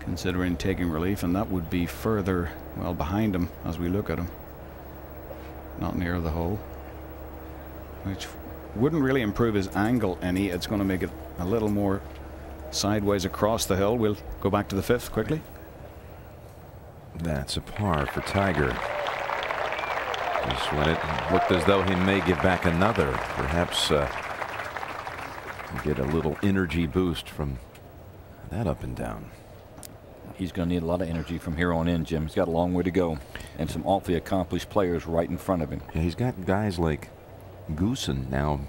considering taking relief, and that would be further, well, behind him as we look at him. Not near the hole. Which wouldn't really improve his angle any. It's going to make it a little more sideways across the hill. We'll go back to the fifth quickly. That's a par for Tiger. Just when it looked as though he may give back another, perhaps uh, get a little energy boost from that up and down. He's going to need a lot of energy from here on in, Jim. He's got a long way to go, and some awfully accomplished players right in front of him. Yeah, he's got guys like Goosen now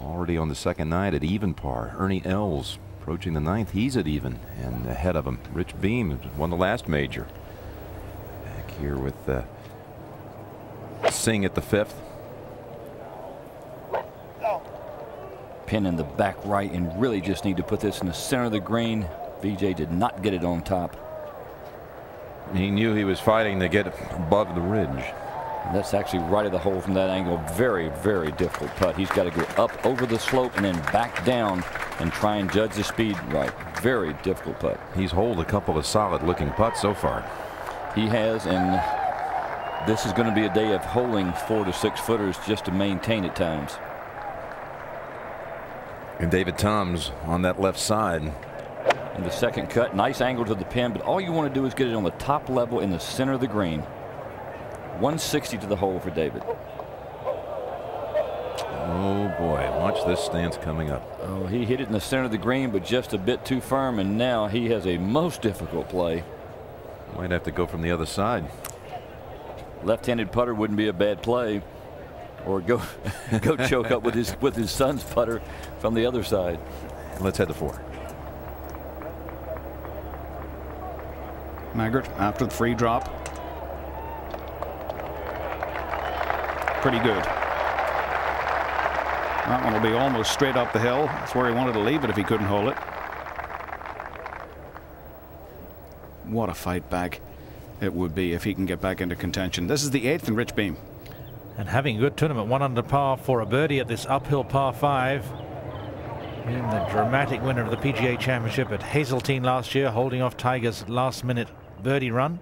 already on the second night at even par. Ernie Els approaching the ninth. He's at even and ahead of him. Rich Beem won the last major. Back here with uh, Singh at the fifth. Pin in the back right and really just need to put this in the center of the green. VJ did not get it on top. He knew he was fighting to get above the ridge. And that's actually right at the hole from that angle. Very, very difficult putt. He's got to go up over the slope and then back down and try and judge the speed right. Very difficult putt. He's holed a couple of solid looking putts so far. He has, and this is going to be a day of holding four to six footers just to maintain at times. And David Toms on that left side. And the second cut, nice angle to the pin, but all you want to do is get it on the top level in the center of the green. 160 to the hole for David. Oh boy, watch this stance coming up. Oh, he hit it in the center of the green, but just a bit too firm, and now he has a most difficult play. Might have to go from the other side. Left-handed putter wouldn't be a bad play, or go go choke up with his with his son's putter from the other side. Let's head to four. Maggert after the free drop. Pretty good. That one will be almost straight up the hill. That's where he wanted to leave it if he couldn't hold it. What a fight back it would be if he can get back into contention. This is the eighth in Rich Beem. And having a good tournament, one under par for a birdie at this uphill par five. In the dramatic winner of the PGA Championship at Hazeltine last year, holding off Tiger's last minute birdie run.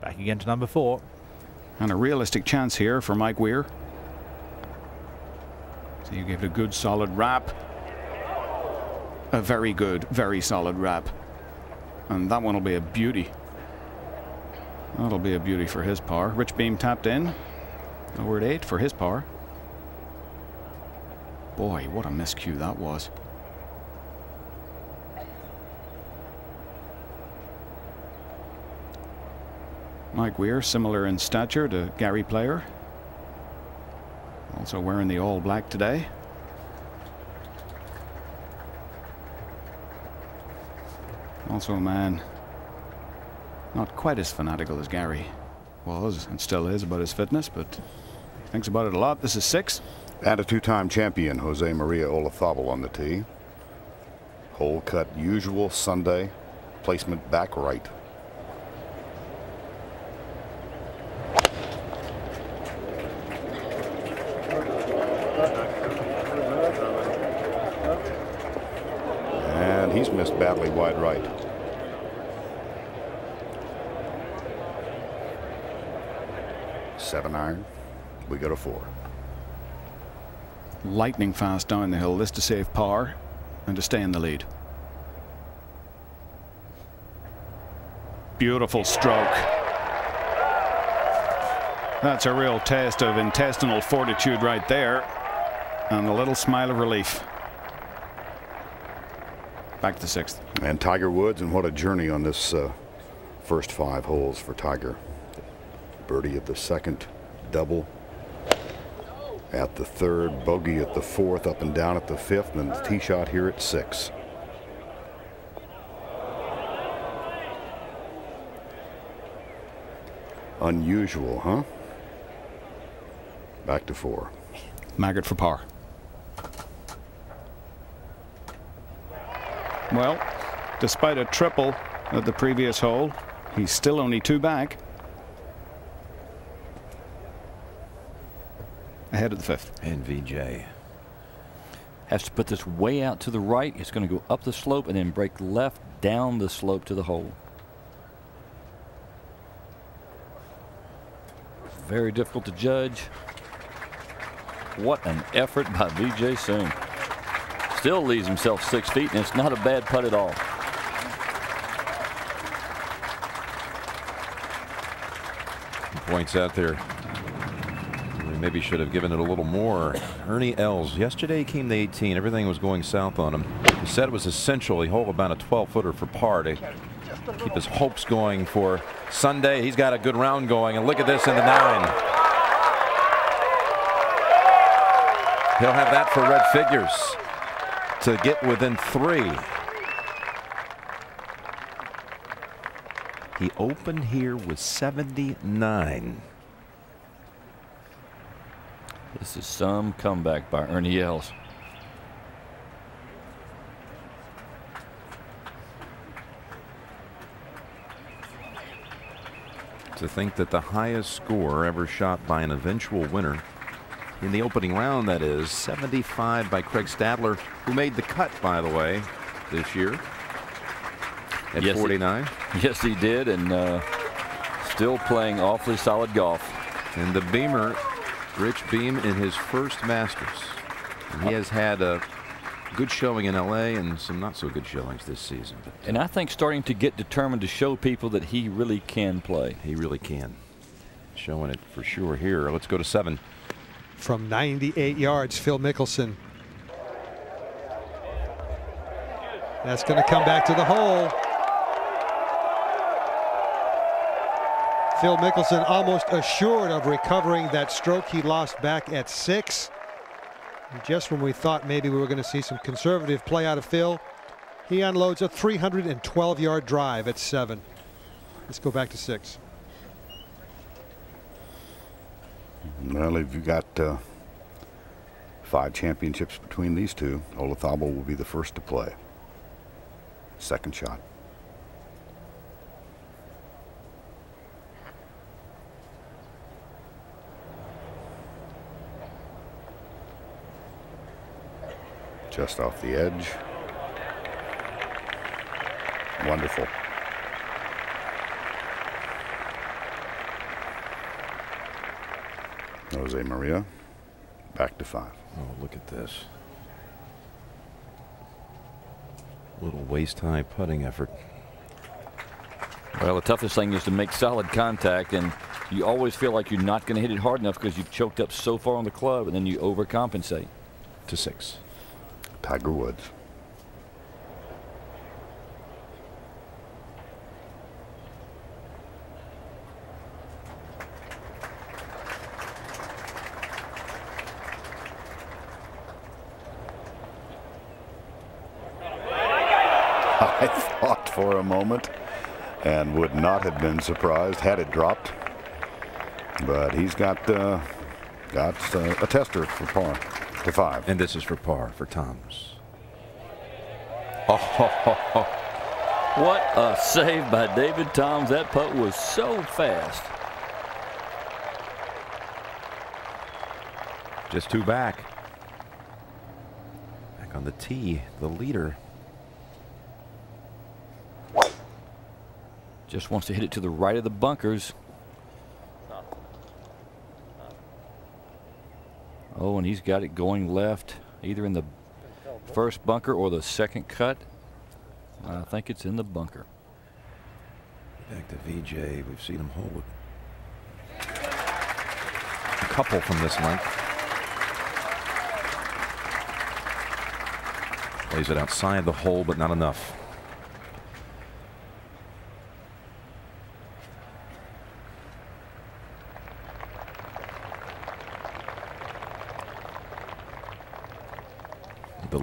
Back again to number four. And a realistic chance here for Mike Weir. So you give it a good solid wrap. A very good, very solid wrap. And that one will be a beauty. That'll be a beauty for his par. Rich Beem tapped in. Over at eight for his par. Boy, what a miscue that was. Mike Weir, similar in stature to Gary Player. Also wearing the all black today. Also a man not quite as fanatical as Gary was and still is about his fitness, but thinks about it a lot. This is six. And a two-time champion, Jose Maria Olazabal on the tee. Hole cut usual Sunday. Placement back right. And he's missed badly wide right. Seven iron. We go to four. Lightning fast down the hill. This to save par and to stay in the lead. Beautiful stroke. That's a real test of intestinal fortitude right there. And a little smile of relief. Back to sixth. And Tiger Woods, and what a journey on this uh, first five holes for Tiger. Birdie of the second, double, at the third, bogey at the fourth, up and down at the fifth, and the tee shot here at six. Unusual, huh? Back to four. Maggert for par. Well, despite a triple at the previous hole, he's still only two back. Ahead of the fifth. And VJ. Has to put this way out to the right. It's going to go up the slope and then break left down the slope to the hole. Very difficult to judge. What an effort by VJ Singh. Still leaves himself six feet, and it's not a bad putt at all. Points out there. We maybe should have given it a little more. Ernie Els. Yesterday came to 18. Everything was going south on him. He said it was essential. He hold about a 12 footer for par to keep his hopes going for Sunday. He's got a good round going. And look at this in the nine. He'll have that for red figures to get within three. He opened here with 79. This is some comeback by Ernie Els. To think that the highest score ever shot by an eventual winner in the opening round, that is 75 by Craig Stadler, who made the cut, by the way, this year at Yes, he- 49. Yes, he did, and uh, still playing awfully solid golf. And the Beamer, Rich Beem, in his first Masters. And he has had a good showing in LA and some not so good showings this season. But And I think starting to get determined to show people that he really can play. he really can. Showing it for sure here. Let's go to seven. From 98 yards, Phil Mickelson. That's going to come back to the hole. Phil Mickelson almost assured of recovering that stroke he lost back at six. And just when we thought maybe we were going to see some conservative play out of Phil, he unloads a 312 yard drive at seven. Let's go back to six. Well, if you got uh, five championships between these two, Olazabal will be the first to play. Second shot. Just off the edge. Wonderful. Jose Maria back to five. Oh, look at this. Little waist high putting effort. Well, the toughest thing is to make solid contact, and you always feel like you're not going to hit it hard enough because you've choked up so far on the club, and then you overcompensate. To six. Tiger Woods. I thought for a moment and would not have been surprised had it dropped. But he's got uh, got uh, a tester for par to five. And this is for par for Toms. Oh, ho, ho, ho. What a save by David Toms. That putt was so fast. Just two back. Back on the tee, the leader. Just wants to hit it to the right of the bunkers. Oh, and he's got it going left, either in the first bunker or the second cut. I think it's in the bunker. Back to VJ. We've seen him hold a couple from this length. Plays it outside the hole, but not enough.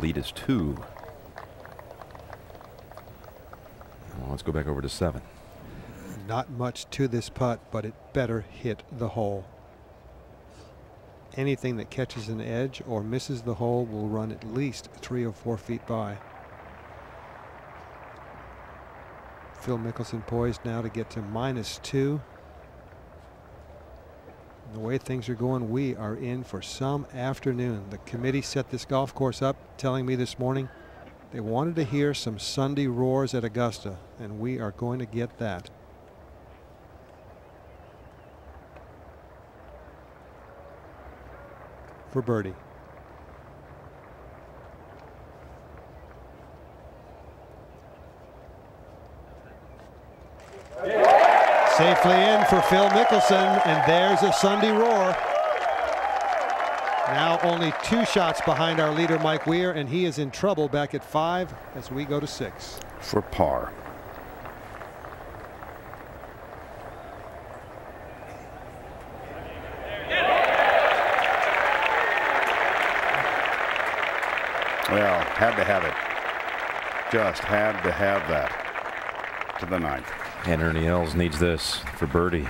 Lead is two. Well, let's go back over to seven. Not much to this putt, but it better hit the hole. Anything that catches an edge or misses the hole will run at least three or four feet by. Phil Mickelson poised now to get to minus two. The way things are going, we are in for some afternoon. The committee set this golf course up, telling me this morning they wanted to hear some Sunday roars at Augusta, and we are going to get that. For birdie. Safely in for Phil Mickelson, and there's a Sunday roar. Now only two shots behind our leader, Mike Weir, and he is in trouble back at five as we go to six. For par. Well, had to have it. Just had to have that to the ninth. And Ernie Els needs this for birdie.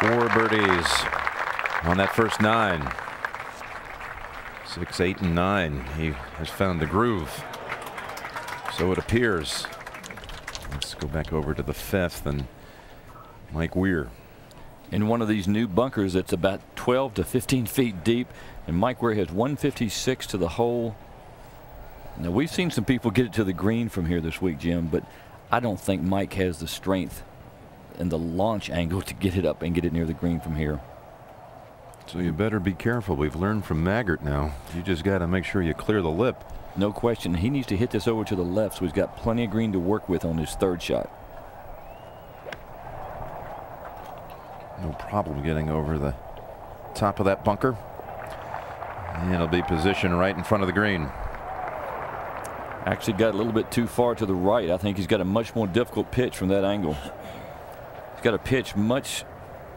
Four birdies on that first nine. Six, eight, and nine. He has found the groove. So it appears. Let's go back over to the fifth and Mike Weir. In one of these new bunkers that's about 12 to 15 feet deep, and Mike Weir has 156 to the hole. Now we've seen some people get it to the green from here this week, Jim, but I don't think Mike has the strength and the launch angle to get it up and get it near the green from here. So you better be careful. We've learned from Maggert now. You just got to make sure you clear the lip. No question. He needs to hit this over to the left so he's got plenty of green to work with on his third shot. No problem getting over the top of that bunker. And it'll be positioned right in front of the green. Actually got a little bit too far to the right. I think he's got a much more difficult pitch from that angle. He's got a pitch much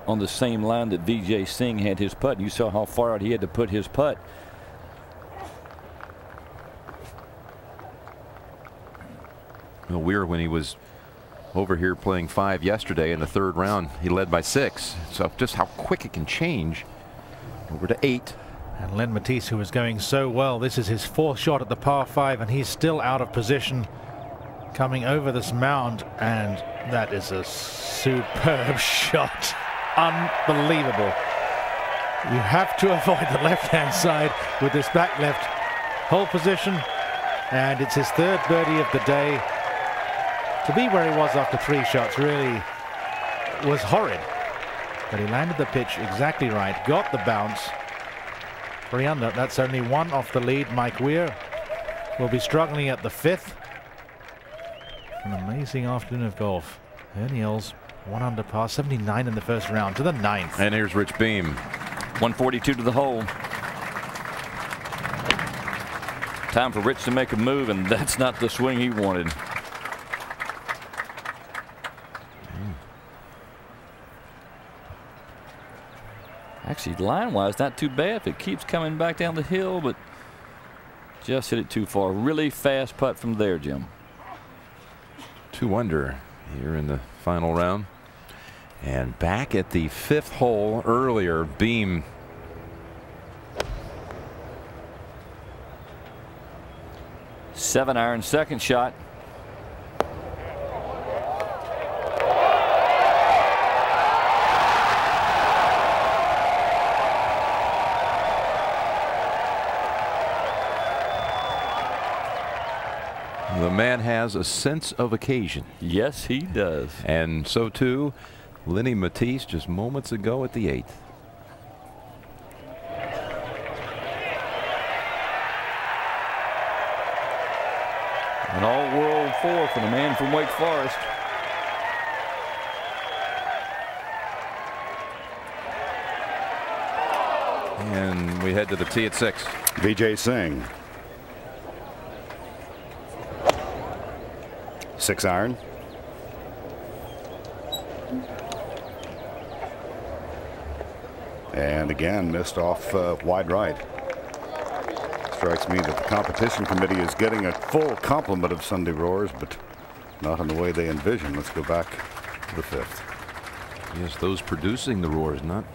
on the same line that Vijay Singh had his putt. You saw how far out he had to put his putt. Well, Weir, when he was over here playing five yesterday in the third round, he led by six. So just how quick it can change. Over to eight. And Len Mattiace, who was going so well, this is his fourth shot at the par five, and he's still out of position coming over this mound. And that is a superb shot. Unbelievable. You have to avoid the left-hand side with this back left hole position. And it's his third birdie of the day. To be where he was after three shots really was horrid. But he landed the pitch exactly right, got the bounce. Three under, that's only one off the lead. Mike Weir will be struggling at the fifth. An amazing afternoon of golf. Ernie Els, one under par, 79 in the first round to the ninth. And here's Rich Beem. 142 to the hole. Time for Rich to make a move, and that's not the swing he wanted. Actually, line-wise, not too bad if it keeps coming back down the hill, but just hit it too far. Really fast putt from there, Jim. Two under here in the final round. And back at the fifth hole earlier, Beem Seven iron second shot. Has a sense of occasion. Yes, he does. And so too, Lenny Mattiace just moments ago at the eighth. An all-world four for the man from Wake Forest. And we head to the tee at six. Vijay Singh. six iron. And again, missed off uh, wide right. Strikes me that the competition committee is getting a full complement of Sunday Roars, but not in the way they envision. Let's go back to the fifth. Yes, those producing the roars, not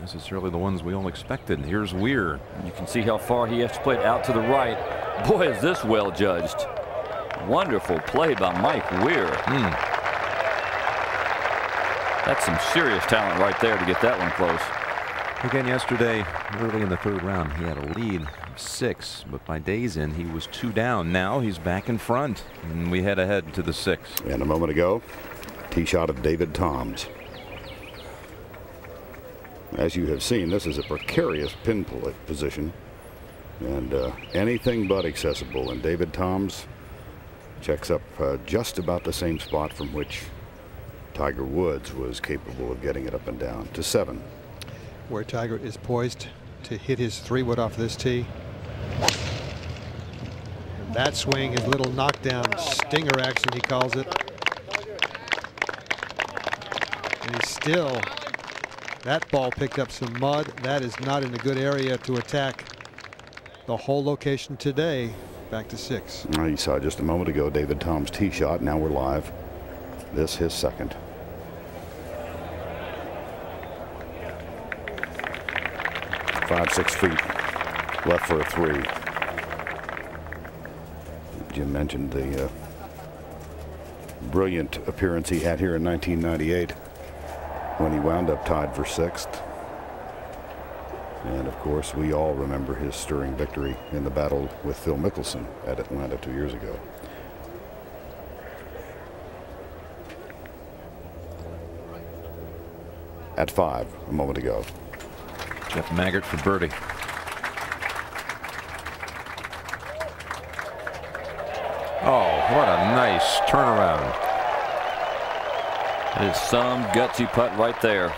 necessarily the ones we all expected. Here's Weir. You can see how far he has to play it out to the right. Boy, is this well judged. Wonderful play by Mike Weir. That's some serious talent right there to get that one close. Again, yesterday, early in the third round, he had a lead of six, but by days in, he was two down. Now he's back in front, and we head ahead to the six. And a moment ago, tee shot of David Toms. As you have seen, this is a precarious pin pl- position and uh, anything but accessible. And David Toms checks up uh, just about the same spot from which Tiger Woods was capable of getting it up and down to seven. Where Tiger is poised to hit his three wood off this tee. That swing, his little knockdown stinger action, he calls it. And he's still, that ball picked up some mud. That is not in a good area to attack the hole location today. Back to six. Now, you saw just a moment ago David Toms' tee shot. Now we're live. This his second. Five, six feet left for a three. Jim mentioned the uh, brilliant appearance he had here in 1998 when he wound up tied for sixth. And of course, we all remember his stirring victory in the battle with Phil Mickelson at Atlanta two years ago. At five, a moment ago. Jeff Maggert for birdie. Oh, what a nice turnaround. It's some gutsy putt right there.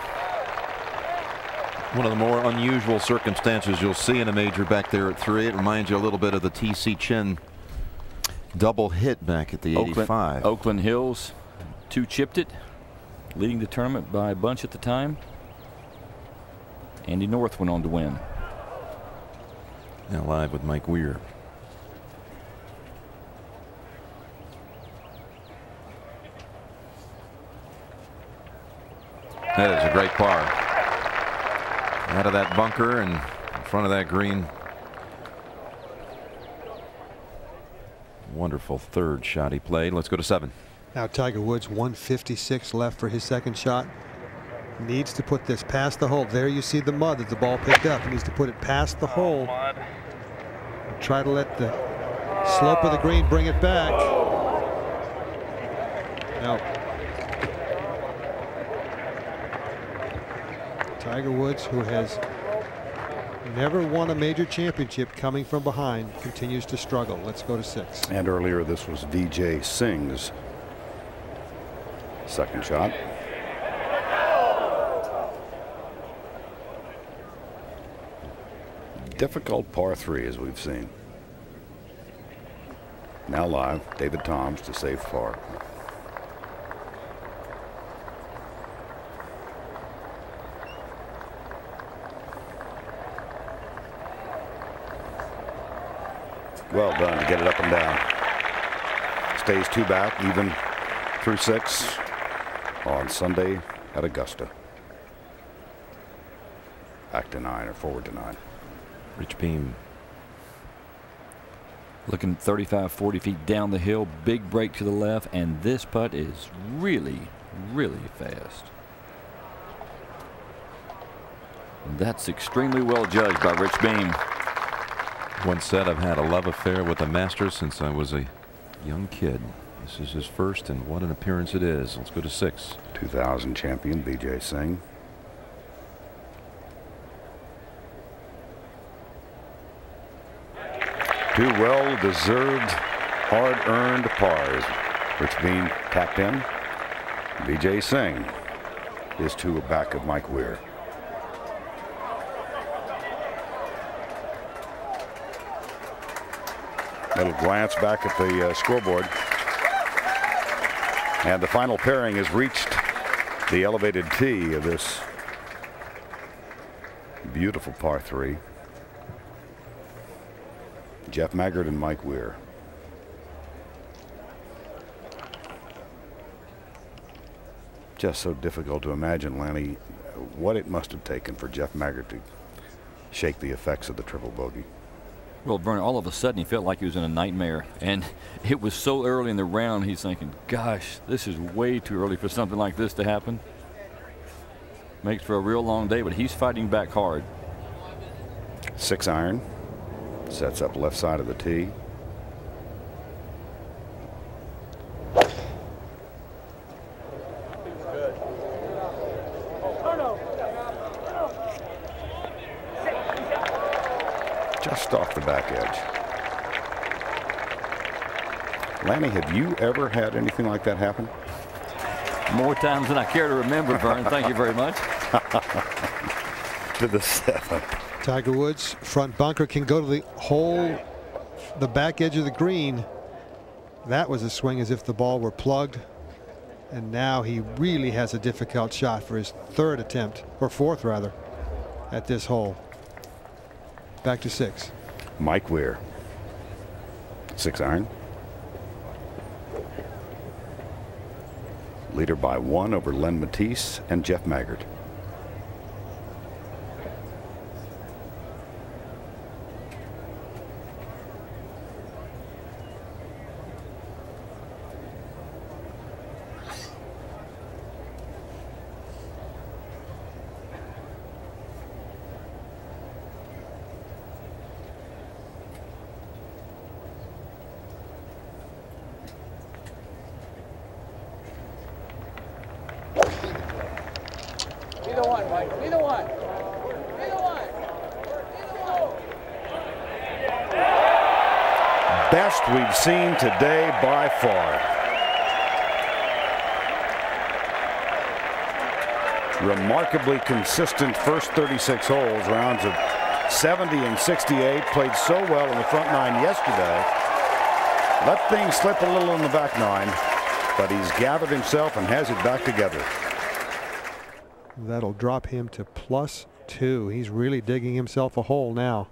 One of the more unusual circumstances you'll see in a major back there at three. It reminds you a little bit of the TC Chen double hit back at the Oakland, 85. Oakland Hills, two chipped it, leading the tournament by a bunch at the time. Andy North went on to win. Now live with Mike Weir. That is a great par. Out of that bunker and in front of that green. Wonderful third shot he played. Let's go to seven. Now Tiger Woods 156 left for his second shot. Needs to put this past the hole. There you see the mud that the ball picked up. He needs to put it past the hole. Try to let the slope of the green bring it back. Tiger Woods, who has never won a major championship coming from behind, continues to struggle. Let's go to six. And earlier, this was Vijay Singh's second shot. Difficult par three, as we've seen. Now live, David Toms to save par. Well done to get it up and down. Stays two back, even through six on Sunday at Augusta. Back to nine or forward to nine. Rich Beem. Looking 35, 40 feet down the hill, big break to the left, and this putt is really, really fast. That's extremely well judged by Rich Beem. Once said I've had a love affair with the master since I was a young kid. This is his first, and what an appearance it is. Let's go to six. 2000 champion VJ Singh. Two well-deserved, hard-earned pars. Rich Beem tapped in. VJ Singh is two back of Mike Weir. Little glance back at the uh, scoreboard. And the final pairing has reached the elevated tee of this Beautiful par three. Jeff Maggert and Mike Weir. Just so difficult to imagine, Lanny, what it must have taken for Jeff Maggert to shake the effects of the triple bogey. Well, Vern, all of a sudden he felt like he was in a nightmare. And it was so early in the round, he's thinking, gosh, this is way too early for something like this to happen. Makes for a real long day, but he's fighting back hard. Six iron. Sets up left side of the tee. Just off the back edge. Lanny, have you ever had anything like that happen? More times than I care to remember, Vern. Thank you very much. to the seven. Tiger Woods front bunker can go to the hole, the back edge of the green. That was a swing as if the ball were plugged. And now he really has a difficult shot for his third attempt, or fourth rather, at this hole. Back to six. Mike Weir. Six iron. Leader by one over Len Mattiace and Jeff Maggert. Either one, Mike. Either one. Either one. Best we've seen today by far. Remarkably consistent first 36 holes, rounds of 70 and 68. Played so well in the front nine yesterday. Let things slip a little in the back nine, but he's gathered himself and has it back together. That'll drop him to plus two. He's really digging himself a hole now.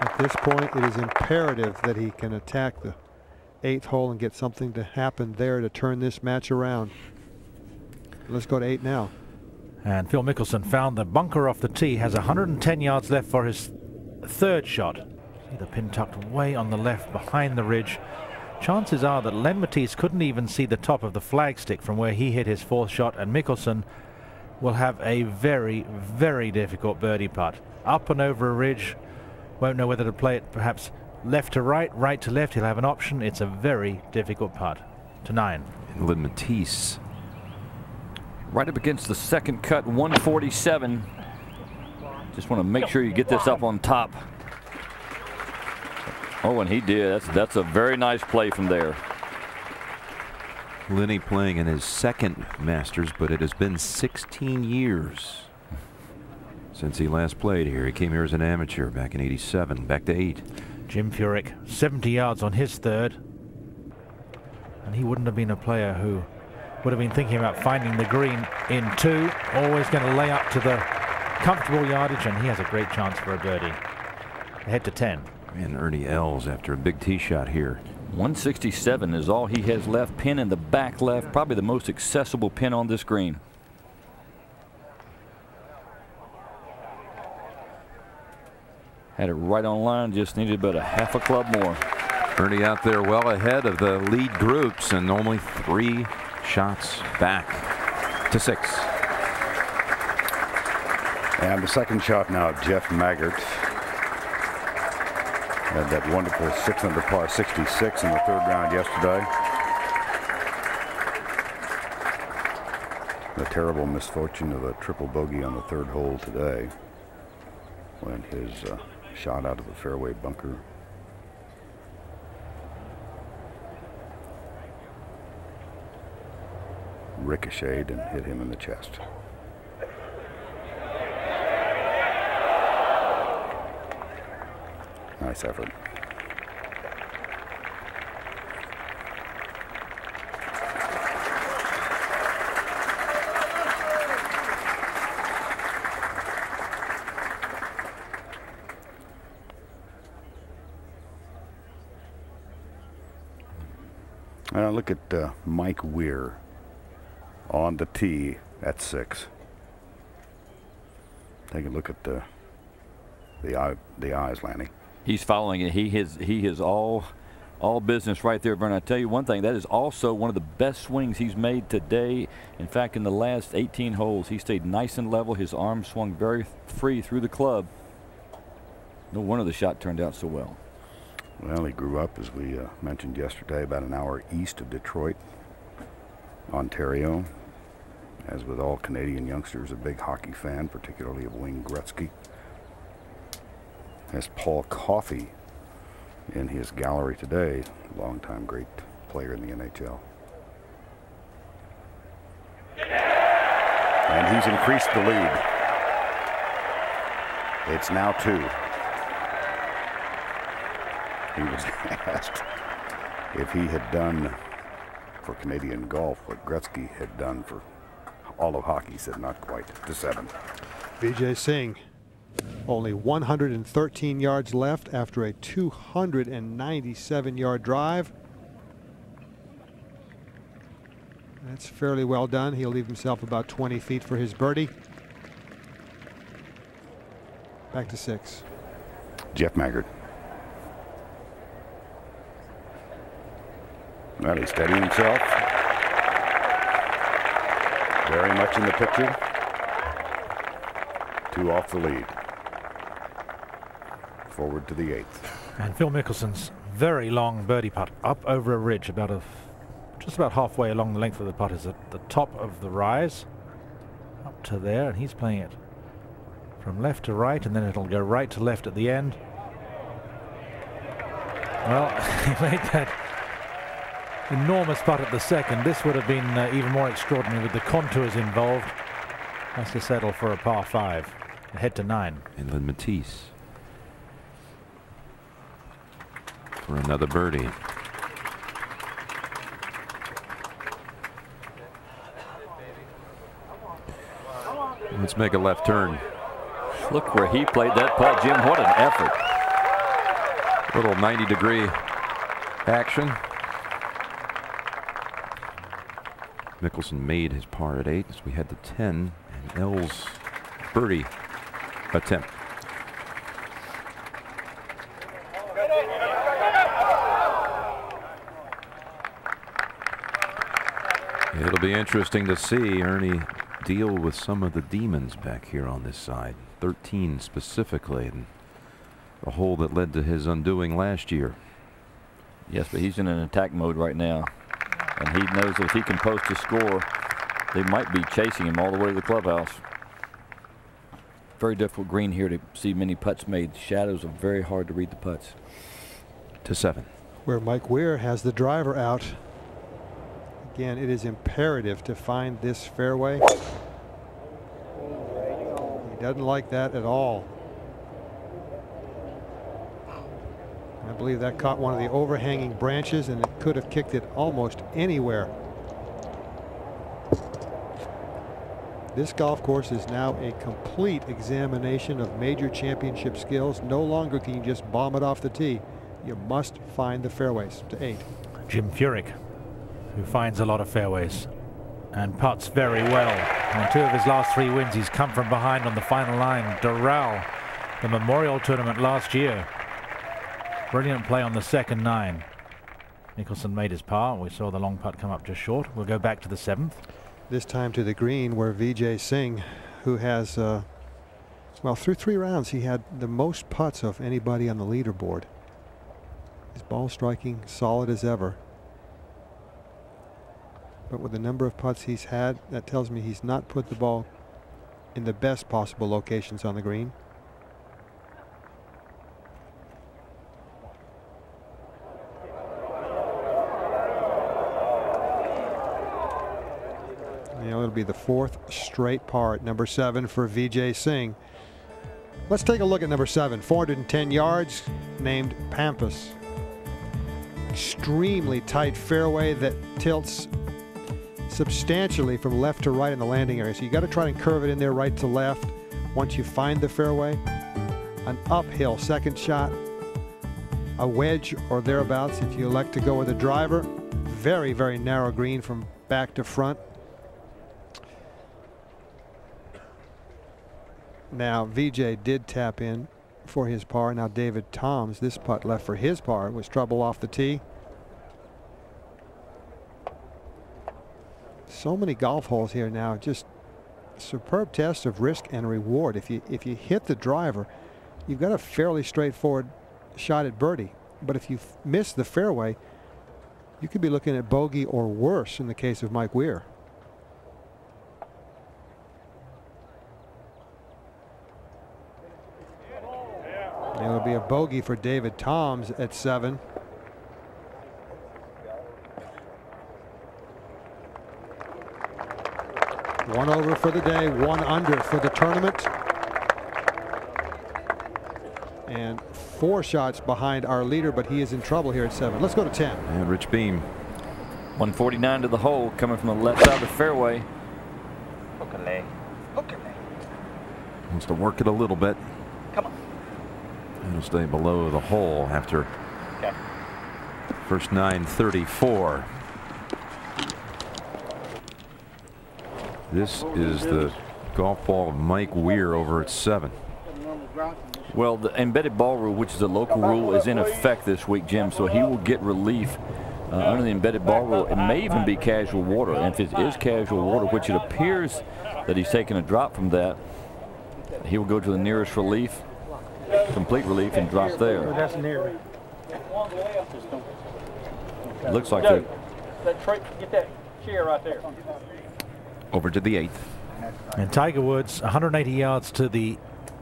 At this point, it is imperative that he can attack the eighth hole and get something to happen there to turn this match around. Let's go to eight now. And Phil Mickelson found the bunker off the tee, has 110 yards left for his third shot. See the pin tucked way on the left behind the ridge. Chances are that Len Mattiace couldn't even see the top of the flagstick from where he hit his fourth shot, and Mickelson will have a very, very difficult birdie putt. Up and over a ridge, won't know whether to play it perhaps left to right, right to left. He'll have an option. It's a very difficult putt. To nine. And Len Mattiace. Right up against the second cut, 147. Just want to make sure you get this up on top. Oh, and he did. That's, that's a very nice play from there. Lenny playing in his second Masters, but it has been 16 years since he last played here. He came here as an amateur back in 87, back to eight. Jim Furyk, 70 yards on his third. And he wouldn't have been a player who would have been thinking about finding the green in two. Always going to lay up to the comfortable yardage, and he has a great chance for a birdie. Ahead to 10. And Ernie Els after a big tee shot here. 167 is all he has left. Pin in the back left, probably the most accessible pin on this green. Had it right on line, just needed about a half a club more. Ernie out there well ahead of the lead groups and only three shots back to six. And the second shot now, Jeff Maggert. Had that wonderful six under par 66 in the third round yesterday. The terrible misfortune of a triple bogey on the third hole today when his uh, shot out of the fairway bunker ricocheted and hit him in the chest. Nice effort. Uh, look at uh, Mike Weir on the tee at six. Take a look at the the eye, the eyes, Lanny. He's following it. He is he is all all business right there, Vern. I tell you one thing, that is also one of the best swings he's made today. In fact, in the last 18 holes, he stayed nice and level. His arm swung very free through the club. No wonder the shot turned out so well. Well, he grew up, as we uh, mentioned yesterday, about an hour east of Detroit, Ontario. As with all Canadian youngsters, a big hockey fan, particularly of Wayne Gretzky. As Paul Coffey in his gallery today, longtime great player in the NHL. And he's increased the lead. It's now two. He was asked if he had done for Canadian golf what Gretzky had done for all of hockey. He said not quite to seven. Vijay Singh, only 113 yards left after a 297 yard drive. That's fairly well done. He'll leave himself about 20 feet for his birdie. Back to six. Jeff Maggert. Well, he's steadying himself. Very much in the picture. Two off the lead. Forward to the eighth. And Phil Mickelson's very long birdie putt up over a ridge, about a, just about halfway along the length of the putt is at the top of the rise, up to there, and he's playing it from left to right, and then it'll go right to left at the end. Well, he made that enormous putt at the second. This would have been uh, even more extraordinary with the contours involved. Has to settle for a par five, head to nine. Inland Mattiace for another birdie. Let's make a left turn. Look where he played that putt, Jim. What an effort. Little 90 degree action. Mickelson made his par at eight as we head to 10 and Els' birdie attempt. It'll be interesting to see Ernie deal with some of the demons back here on this side. 13 specifically, and the hole that led to his undoing last year. Yes, but he's in an attack mode right now. And he knows that if he can post a score, they might be chasing him all the way to the clubhouse. Very difficult green here to see many putts made. Shadows are very hard to read the putts. To seven. Where Mike Weir has the driver out. Again, it is imperative to find this fairway. He doesn't like that at all. I believe that caught one of the overhanging branches and it could have kicked it almost anywhere. This golf course is now a complete examination of major championship skills. No longer can you just bomb it off the tee. You must find the fairways to eight. Jim Furyk, who finds a lot of fairways and putts very well. On two of his last three wins, he's come from behind on the final line. Doral, the Memorial Tournament last year. Brilliant play on the second nine. Mickelson made his par. We saw the long putt come up just short. We'll go back to the seventh. This time to the green where Vijay Singh, who has, uh, well, through three rounds, he had the most putts of anybody on the leaderboard. His ball striking solid as ever. But with the number of putts he's had, that tells me he's not put the ball in the best possible locations on the green. Be the fourth straight par number seven for Vijay Singh. Let's take a look at number seven. 410 yards, named Pampas. Extremely tight fairway that tilts substantially from left to right in the landing area. So you got to try and curve it in there right to left. Once you find the fairway, an uphill second shot, a wedge or thereabouts if you elect to go with a driver. very, very narrow green from back to front. Now, VJ did tap in for his par. Now, David Toms, this putt left for his par, was trouble off the tee. So many golf holes here now, just superb test of risk and reward. If you if you hit the driver, you've got a fairly straightforward shot at birdie. But if you miss the fairway, you could be looking at bogey or worse in the case of Mike Weir. It'll be a bogey for David Toms at seven. One over for the day, one under for the tournament. And four shots behind our leader, but he is in trouble here at seven. Let's go to 10. And Rich Beem. 149 to the hole, coming from the left side of the fairway. okay Wants to work it a little bit. Come on. And he'll stay below the hole after Okay. first 934. This is the golf ball of Mike Weir over at seven. Well, the embedded ball rule, which is a local rule, is in effect this week, Jim, so he will get relief uh, under the embedded ball rule. It may even be casual water, and if it is casual water, which it appears that he's taking a drop from that, he will go to the nearest relief, complete relief, and drop there. That's near. Looks like Joe, it. that tra- get that chair right there. Over to the eighth. And Tiger Woods, 180 yards to the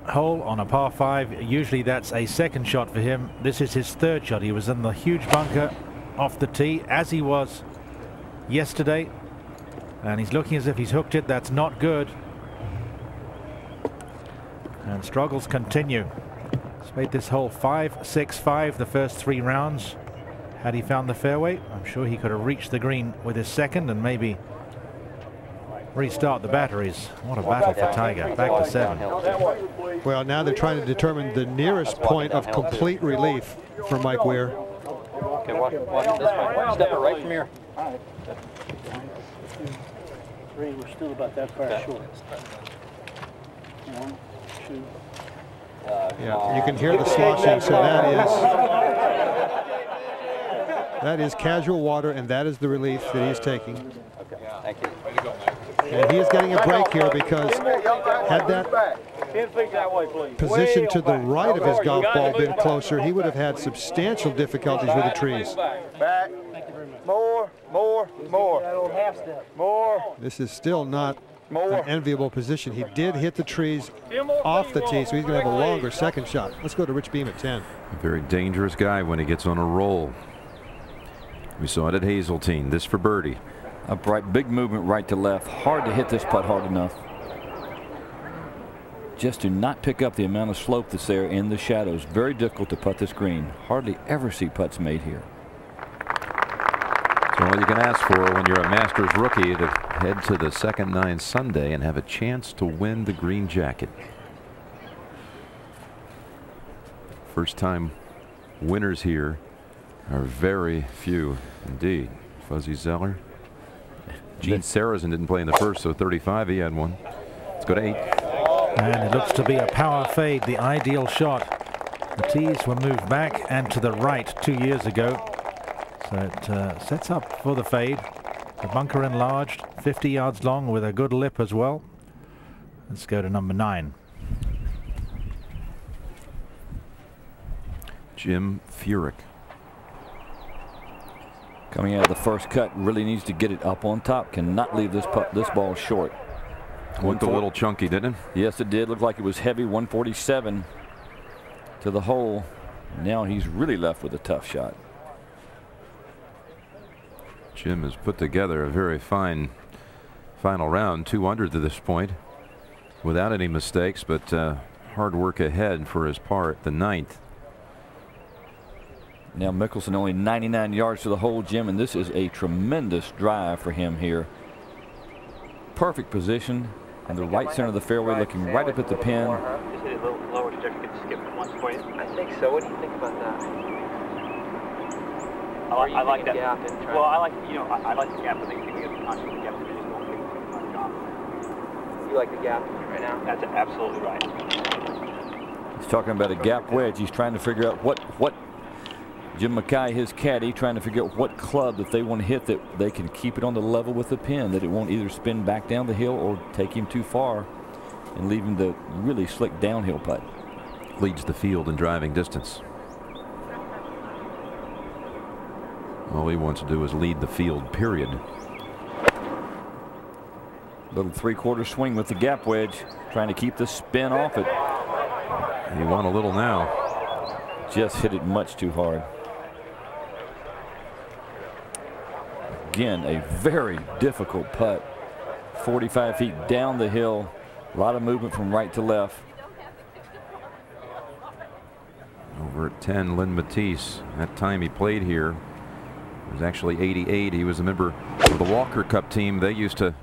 hole on a par five. Usually that's a second shot for him. This is his third shot. He was in the huge bunker off the tee as he was yesterday. And he's looking as if he's hooked it. That's not good. And struggles continue. He's made this hole 5 6 5 the first three rounds. Had he found the fairway, I'm sure he could have reached the green with his second and maybe restart the batteries. What a battle for Tiger. Back to seven. Well, now they're trying to determine the nearest point of complete relief for Mike Weir. Okay, watch, watch it this way. Step it right from here. Three, we're still about that far short. One, two. Yeah, you can hear the sloshing. So that is that is casual water, and that is the relief that he's taking. Okay, Thank you. And he is getting a break here because had that Ten feet that way, please. position to the right of his golf ball been closer, he would have had substantial difficulties with the trees. Back. More, more, more. That old half step. More. This is still not an enviable position. He did hit the trees off the tee, so he's going to have a longer second shot. Let's go to Rich Beem at 10. A very dangerous guy when he gets on a roll. We saw it at Hazeltine. This for birdie. Upright, big movement right to left. Hard to hit this putt hard enough. Just to not pick up the amount of slope that's there in the shadows. Very difficult to putt this green. Hardly ever see putts made here. So all you can ask for when you're a Masters rookie to head to the second nine Sunday and have a chance to win the green jacket. First time winners here are very few indeed. Fuzzy Zoeller. Gene Sarazen didn't play in the first, so 35 he had one. Let's go to eight. And it looks to be a power fade, the ideal shot. The tees were moved back and to the right two years ago. So it uh, sets up for the fade. The bunker enlarged, 50 yards long with a good lip as well. Let's go to number nine. Jim Furyk. Coming out of the first cut, really needs to get it up on top. Cannot leave this putt, this ball short. Looked a little chunky, didn't it? Yes, it did. Looked like it was heavy. 147 to the hole. Now he's really left with a tough shot. Jim has put together a very fine final round, 200 to this point, without any mistakes, but uh, hard work ahead for his par at the ninth. Now Mickelson only 99 yards to the hole, Jim, and this is a tremendous drive for him here. Perfect position in the right center of the fairway, looking right up at the pin. Just hit it a little lower so skip it once. I think so. What do you think about that? I, like- I like that. well, I like you know I, I like the gap. I think if you get the conscious gap, then just don't take too much off. You like the gap right now? That's absolutely right. He's talking about a gap wedge. He's trying to figure out what what Jim Mackay, his caddy, trying to figure out what club that they want to hit that they can keep it on the level with the pin, that it won't either spin back down the hill or take him too far and leave him the really slick downhill putt. Leads the field in driving distance. All he wants to do is lead the field, period. Little three-quarter swing with the gap wedge, trying to keep the spin off it. He won a little now. Just hit it much too hard. Again, a very difficult putt. 45 feet down the hill. A lot of movement from right to left. Over at 10, Len Mattiace. That time he played here was actually 88. He was a member of the Walker Cup team. They used to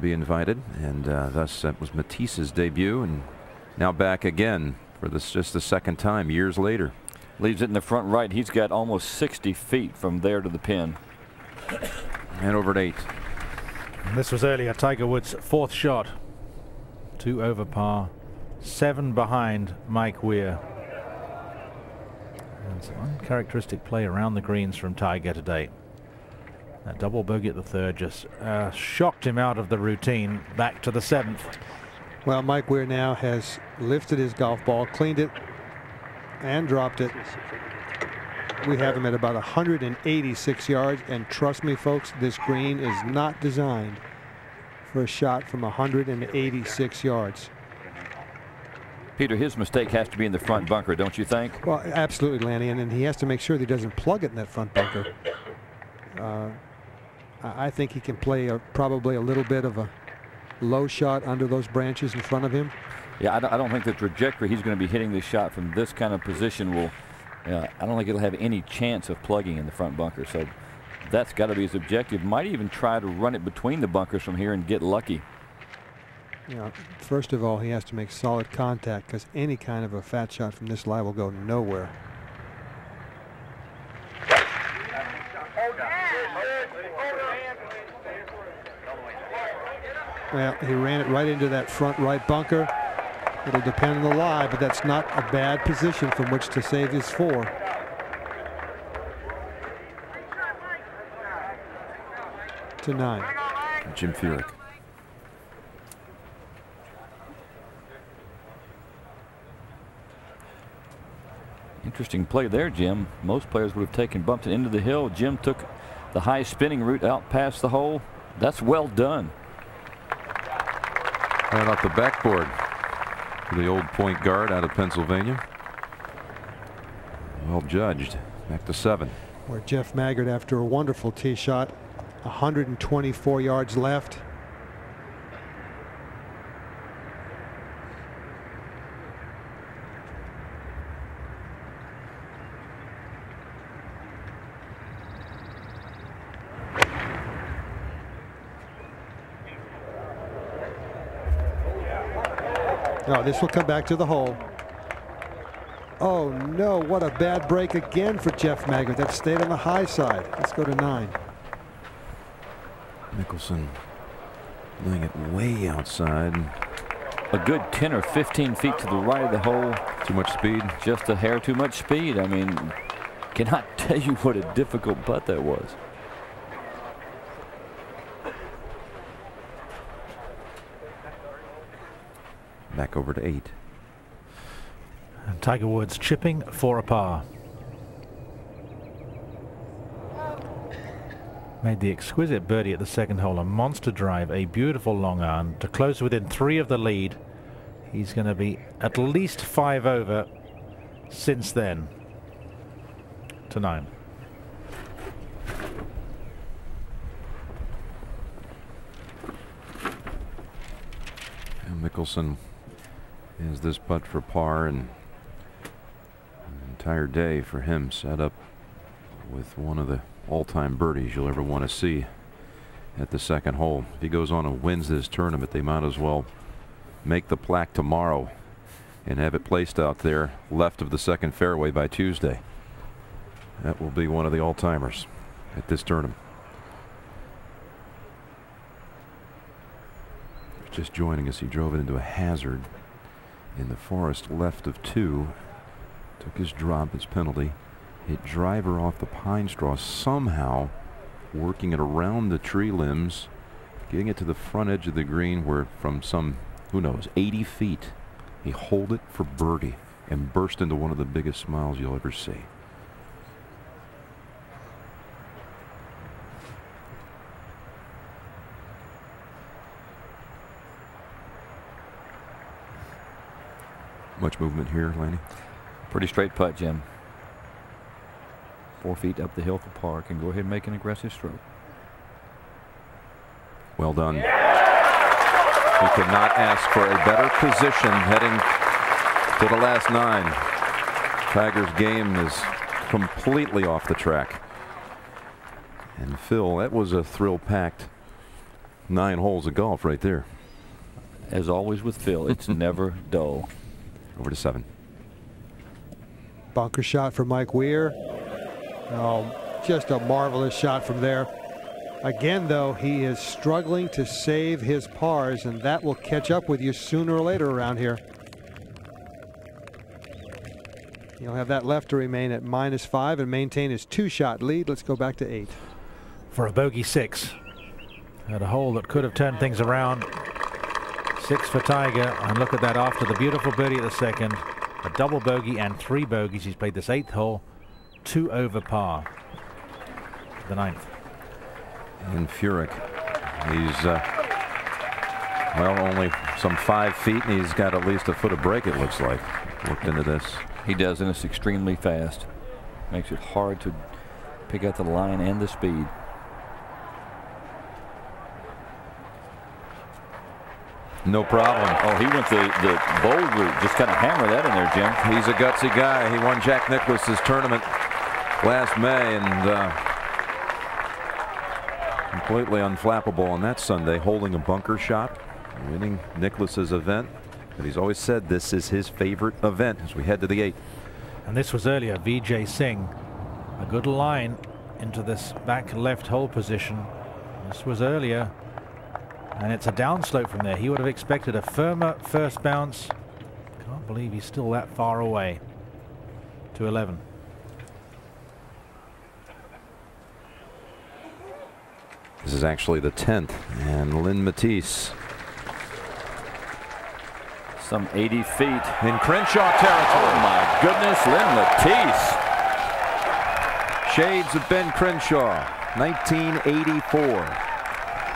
be invited, and uh, thus that was Mattiace's debut, and now back again for this just the second time years later. Leaves it in the front right. He's got almost 60 feet from there to the pin. And over at eight. And this was earlier Tiger Woods' fourth shot. Two over par, seven behind Mike Weir. And some uncharacteristic play around the greens from Tiger today. That double bogey at the third just uh, shocked him out of the routine back to the seventh. Well, Mike Weir now has lifted his golf ball, cleaned it, and dropped it. We have him at about 186 yards, and trust me, folks, this green is not designed for a shot from 186 yards. Peter, his mistake has to be in the front bunker, don't you think? Well, absolutely, Lanny, and, and he has to make sure that he doesn't plug it in that front bunker. Uh, I think he can play a, probably a little bit of a low shot under those branches in front of him. Yeah, I don't, I don't think the trajectory he's going to be hitting this shot from this kind of position will. Uh, I don't think it'll have any chance of plugging in the front bunker. So that's got to be his objective. Might even try to run it between the bunkers from here and get lucky. You know, first of all, he has to make solid contact because any kind of a fat shot from this lie will go nowhere. Well, he ran it right into that front right bunker. It'll depend on the lie, but that's not a bad position from which to save his four. To nine. Jim Furyk. Interesting play there, Jim. Most players would have taken bumped it into the hill. Jim took the high spinning route out past the hole. That's well done. Right off the backboard for the old point guard out of Pennsylvania. Well judged. Back to seven. Where Jeff Maggert, after a wonderful tee shot, 124 yards left. Oh, this will come back to the hole. Oh no, what a bad break again for Jeff Maggert. That stayed on the high side. Let's go to nine. Mickelson laying it way outside. A good 10 or 15 feet to the right of the hole. Too much speed? Just a hair too much speed. I mean, cannot tell you what a difficult putt that was. Back over to eight. And Tiger Woods chipping for a par. Made the exquisite birdie at the second hole, a monster drive, a beautiful long iron to close within three of the lead. He's going to be at least five over since then to nine. And Mickelson is this putt for par and an entire day for him set up with one of the all-time birdies you'll ever want to see at the second hole. If he goes on and wins this tournament, they might as well make the plaque tomorrow and have it placed out there left of the second fairway by Tuesday. That will be one of the all-timers at this tournament. Just joining us, he drove it into a hazard in the forest left of two. Took his drop, his penalty. Hit driver off the pine straw somehow, working it around the tree limbs, getting it to the front edge of the green where from some, who knows, 80 feet, he hold it for birdie and burst into one of the biggest smiles you'll ever see. Much movement here, Lanny. Pretty straight putt, Jim. Four feet up the hill for par. Can go ahead and make an aggressive stroke. Well done. He could not ask for a better position heading to the last nine. Tiger's game is completely off the track. And Phil, that was a thrill-packed nine holes of golf right there. As always with Phil, it's never dull. Over to seven. Bunker shot for Mike Weir. Oh, just a marvelous shot from there. Again, though, he is struggling to save his pars, and that will catch up with you sooner or later around here. He'll have that left to remain at minus five and maintain his two-shot lead. Let's go back to eight. For a bogey six. At a hole that could have turned things around. Six for Tiger. And look at that after the beautiful birdie at the second. A double bogey and three bogeys. He's played this eighth hole. Two over par. The ninth. And Furyk, he's, uh, well, only some five feet, and he's got at least a foot of break, it looks like, looked into this. He does, and it's extremely fast. Makes it hard to pick out the line and the speed. No problem. Oh, he went the, the bold route. Just kind of hammer that in there, Jim. He's a gutsy guy. He won Jack Nicklaus's tournament last May and uh, completely unflappable on that Sunday, holding a bunker shot, winning Nicklaus's event. But he's always said this is his favorite event as we head to the eighth. And this was earlier. Vijay Singh, a good line into this back left hole position. This was earlier. And it's a downslope from there. He would have expected a firmer first bounce. Can't believe he's still that far away. To 11. This is actually the 10th. And Len Mattiace. Some 80 feet. In Crenshaw territory. Oh my goodness, Len Mattiace. Shades of Ben Crenshaw, 1984.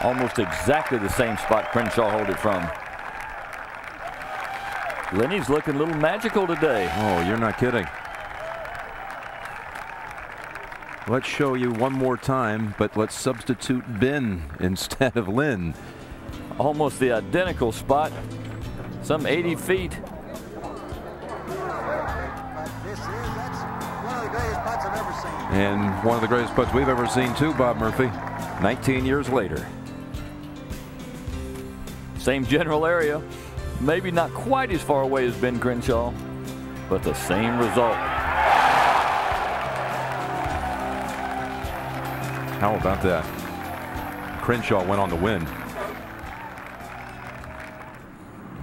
Almost exactly the same spot Crenshaw hold it from. Lenny's looking a little magical today. Oh, you're not kidding. Let's show you one more time, but let's substitute Ben instead of Len. Almost the identical spot. Some 80 feet. And one of the greatest putts we've ever seen too, Bob Murphy, 19 years later. Same general area. Maybe not quite as far away as Ben Crenshaw, but the same result. How about that? Crenshaw went on to win.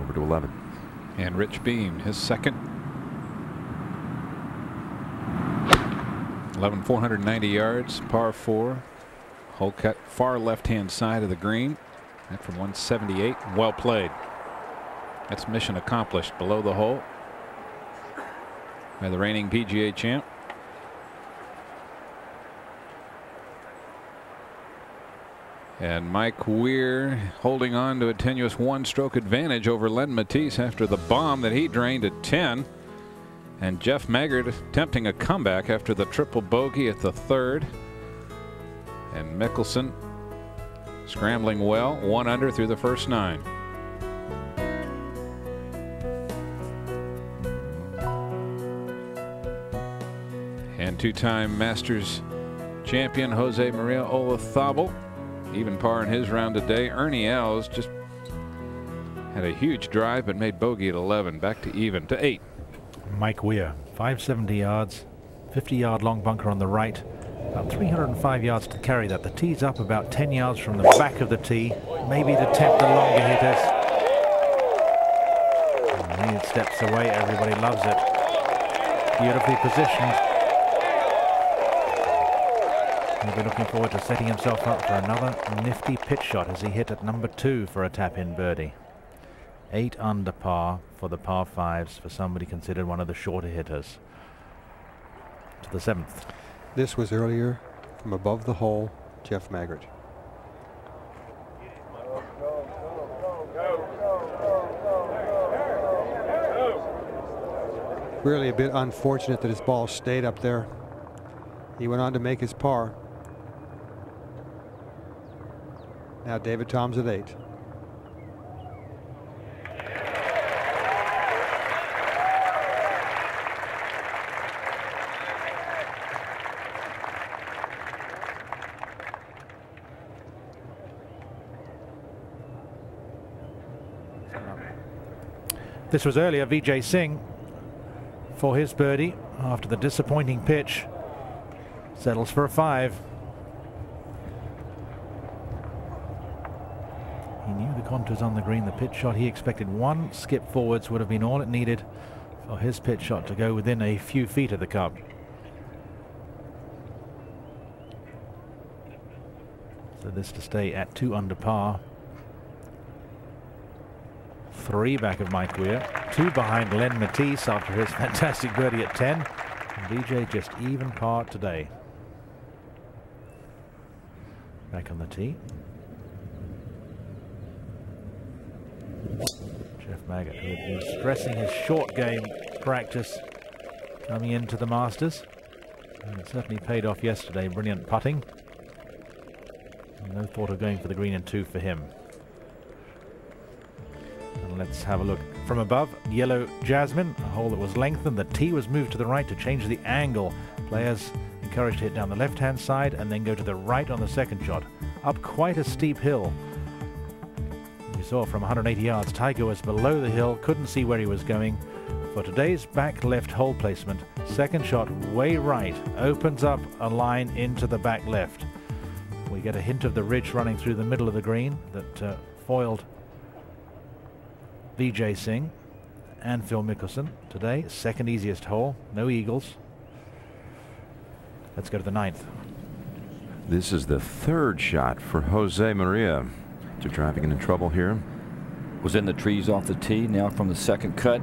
Over to 11. And Rich Beem, his second. 11, 490 yards, par four. Hole cut far left-hand side of the green. That from 178. Well played. That's mission accomplished below the hole by the reigning PGA champ. And Mike Weir holding on to a tenuous one stroke advantage over Len Mattiace after the bomb that he drained at 10. And Jeff Maggert attempting a comeback after the triple bogey at the third. And Mickelson scrambling well, one under through the first nine. And two-time Masters champion Jose Maria Olazabal even par in his round today. Ernie Els just had a huge drive but made bogey at 11. Back to even to eight. Mike Weir, 570 yards, 50 yard long bunker on the right. About 305 yards to carry that. The tee's up about 10 yards from the back of the tee, maybe to tempt the longer hitters. And he steps away, everybody loves it. Beautifully positioned. He'll be looking forward to setting himself up for another nifty pitch shot as he hit at number two for a tap-in birdie. Eight under par for the par fives for somebody considered one of the shorter hitters. To the seventh. This was earlier from above the hole, Jeff Maggert. Really a bit unfortunate that his ball stayed up there. He went on to make his par. Now David Toms at eight. This was earlier Vijay Singh for his birdie after the disappointing pitch. Settles for a five. He knew the contours on the green. The pitch shot he expected one skip forwards would have been all it needed for his pitch shot to go within a few feet of the cup. So this to stay at two under par. Three back of Mike Weir. Two behind Len Mattiace after his fantastic birdie at 10. And VJ just even par today. Back on the tee. Jeff Maggert, who had been stressing his short game practice coming into the Masters. And it certainly paid off yesterday. Brilliant putting. No thought of going for the green and two for him. And let's have a look from above. Yellow Jasmine, a hole that was lengthened. The tee was moved to the right to change the angle. Players encouraged to hit down the left-hand side and then go to the right on the second shot. Up quite a steep hill. We saw from 180 yards, Tiger was below the hill, couldn't see where he was going. For today's back left hole placement, second shot way right, opens up a line into the back left. We get a hint of the ridge running through the middle of the green that uh, foiled Vijay Singh and Phil Mickelson today. Second easiest hole, no eagles. Let's go to the ninth. This is the third shot for Jose Maria. They're driving into trouble here. Was in the trees off the tee, now from the second cut.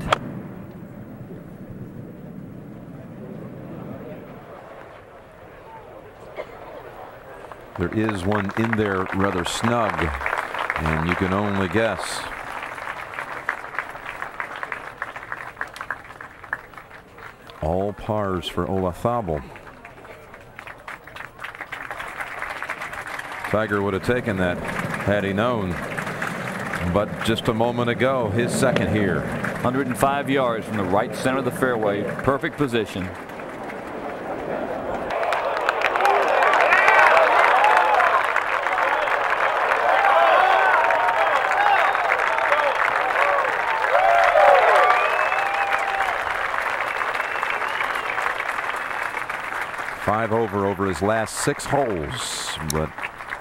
There is one in there rather snug, and you can only guess. All pars for Olazabal. Tiger would have taken that had he known. But just a moment ago, his second here. 105 yards from the right center of the fairway. Perfect position. Five over over his last six holes, but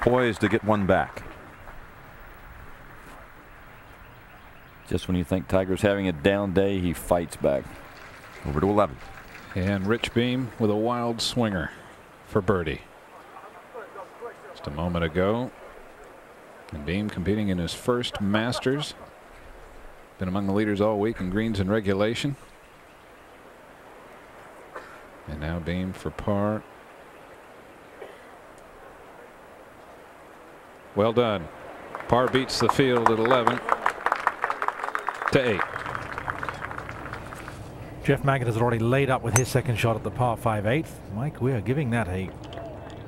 poised to get one back. Just when you think Tiger's having a down day, he fights back. Over to 11. And Rich Beem with a wild swinger for birdie. Just a moment ago. And Beem competing in his first Masters. Been among the leaders all week in greens and regulation. And now Beem for par. Well done. Par beats the field at 11 to 8. Jeff Maggert has already laid up with his second shot at the par 5 eighth. Mike Weir giving that a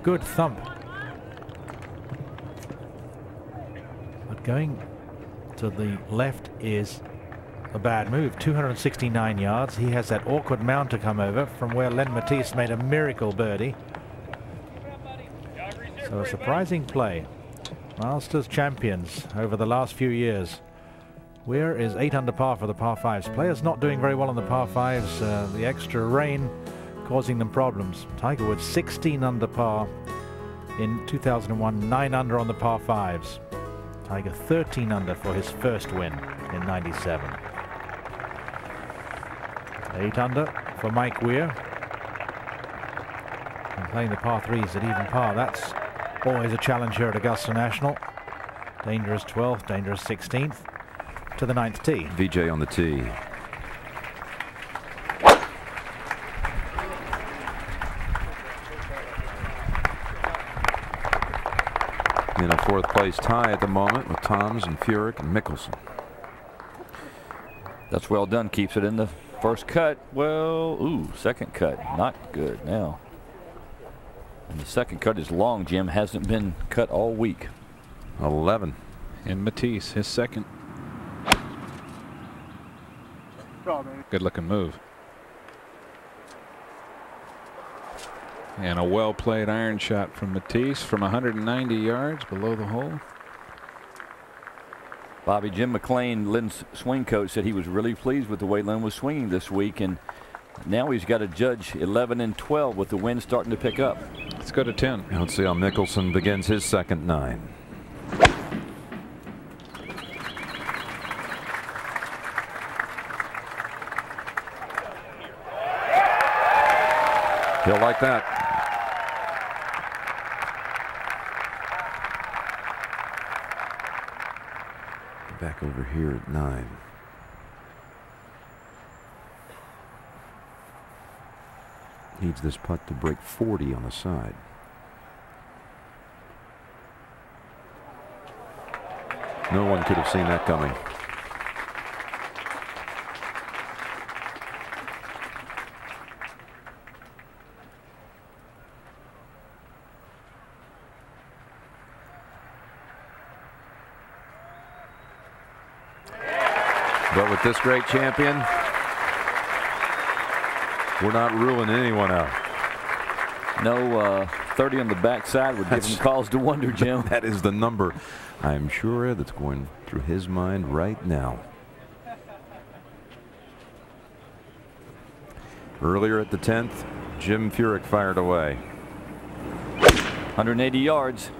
good thump. But going to the left is a bad move. 269 yards. He has that awkward mound to come over from where Len Mattiace made a miracle birdie. So a surprising play. Masters champions over the last few years. Weir is 8 under par for the par 5s. Players not doing very well on the par 5s. Uh, the extra rain causing them problems. Tiger Woods 16 under par in 2001, 9 under on the par 5s. Tiger 13 under for his first win in 97. 8 under for Mike Weir. And playing the par 3s at even par, that's always a challenge here at Augusta National. Dangerous 12th, dangerous 16th to the ninth tee. VJ on the tee. In a fourth place tie at the moment with Toms and Furyk and Mickelson. That's well done. Keeps it in the first cut. Well, ooh, second cut. Not good now. And the second cut is long, Jim. Hasn't been cut all week. 11. And Mattiace, his second. Good looking move. And a well played iron shot from Mattiace from 190 yards below the hole. Bobby Jim McLean, Len's swing coach, said he was really pleased with the way Len was swinging this week. And now he's got to judge 11 and 12 with the wind starting to pick up. Let's go to 10. Let's see how Mickelson begins his second nine. He'll like that. Back over here at nine. Needs this putt to break 40 on the side. No one could have seen that coming. But with this great champion, we're not ruling anyone out. No uh, 30 on the backside would give him cause to wonder, Jim. that is the number, I'm sure, that's going through his mind right now. Earlier at the 10th, Jim Furyk fired away. 180 yards.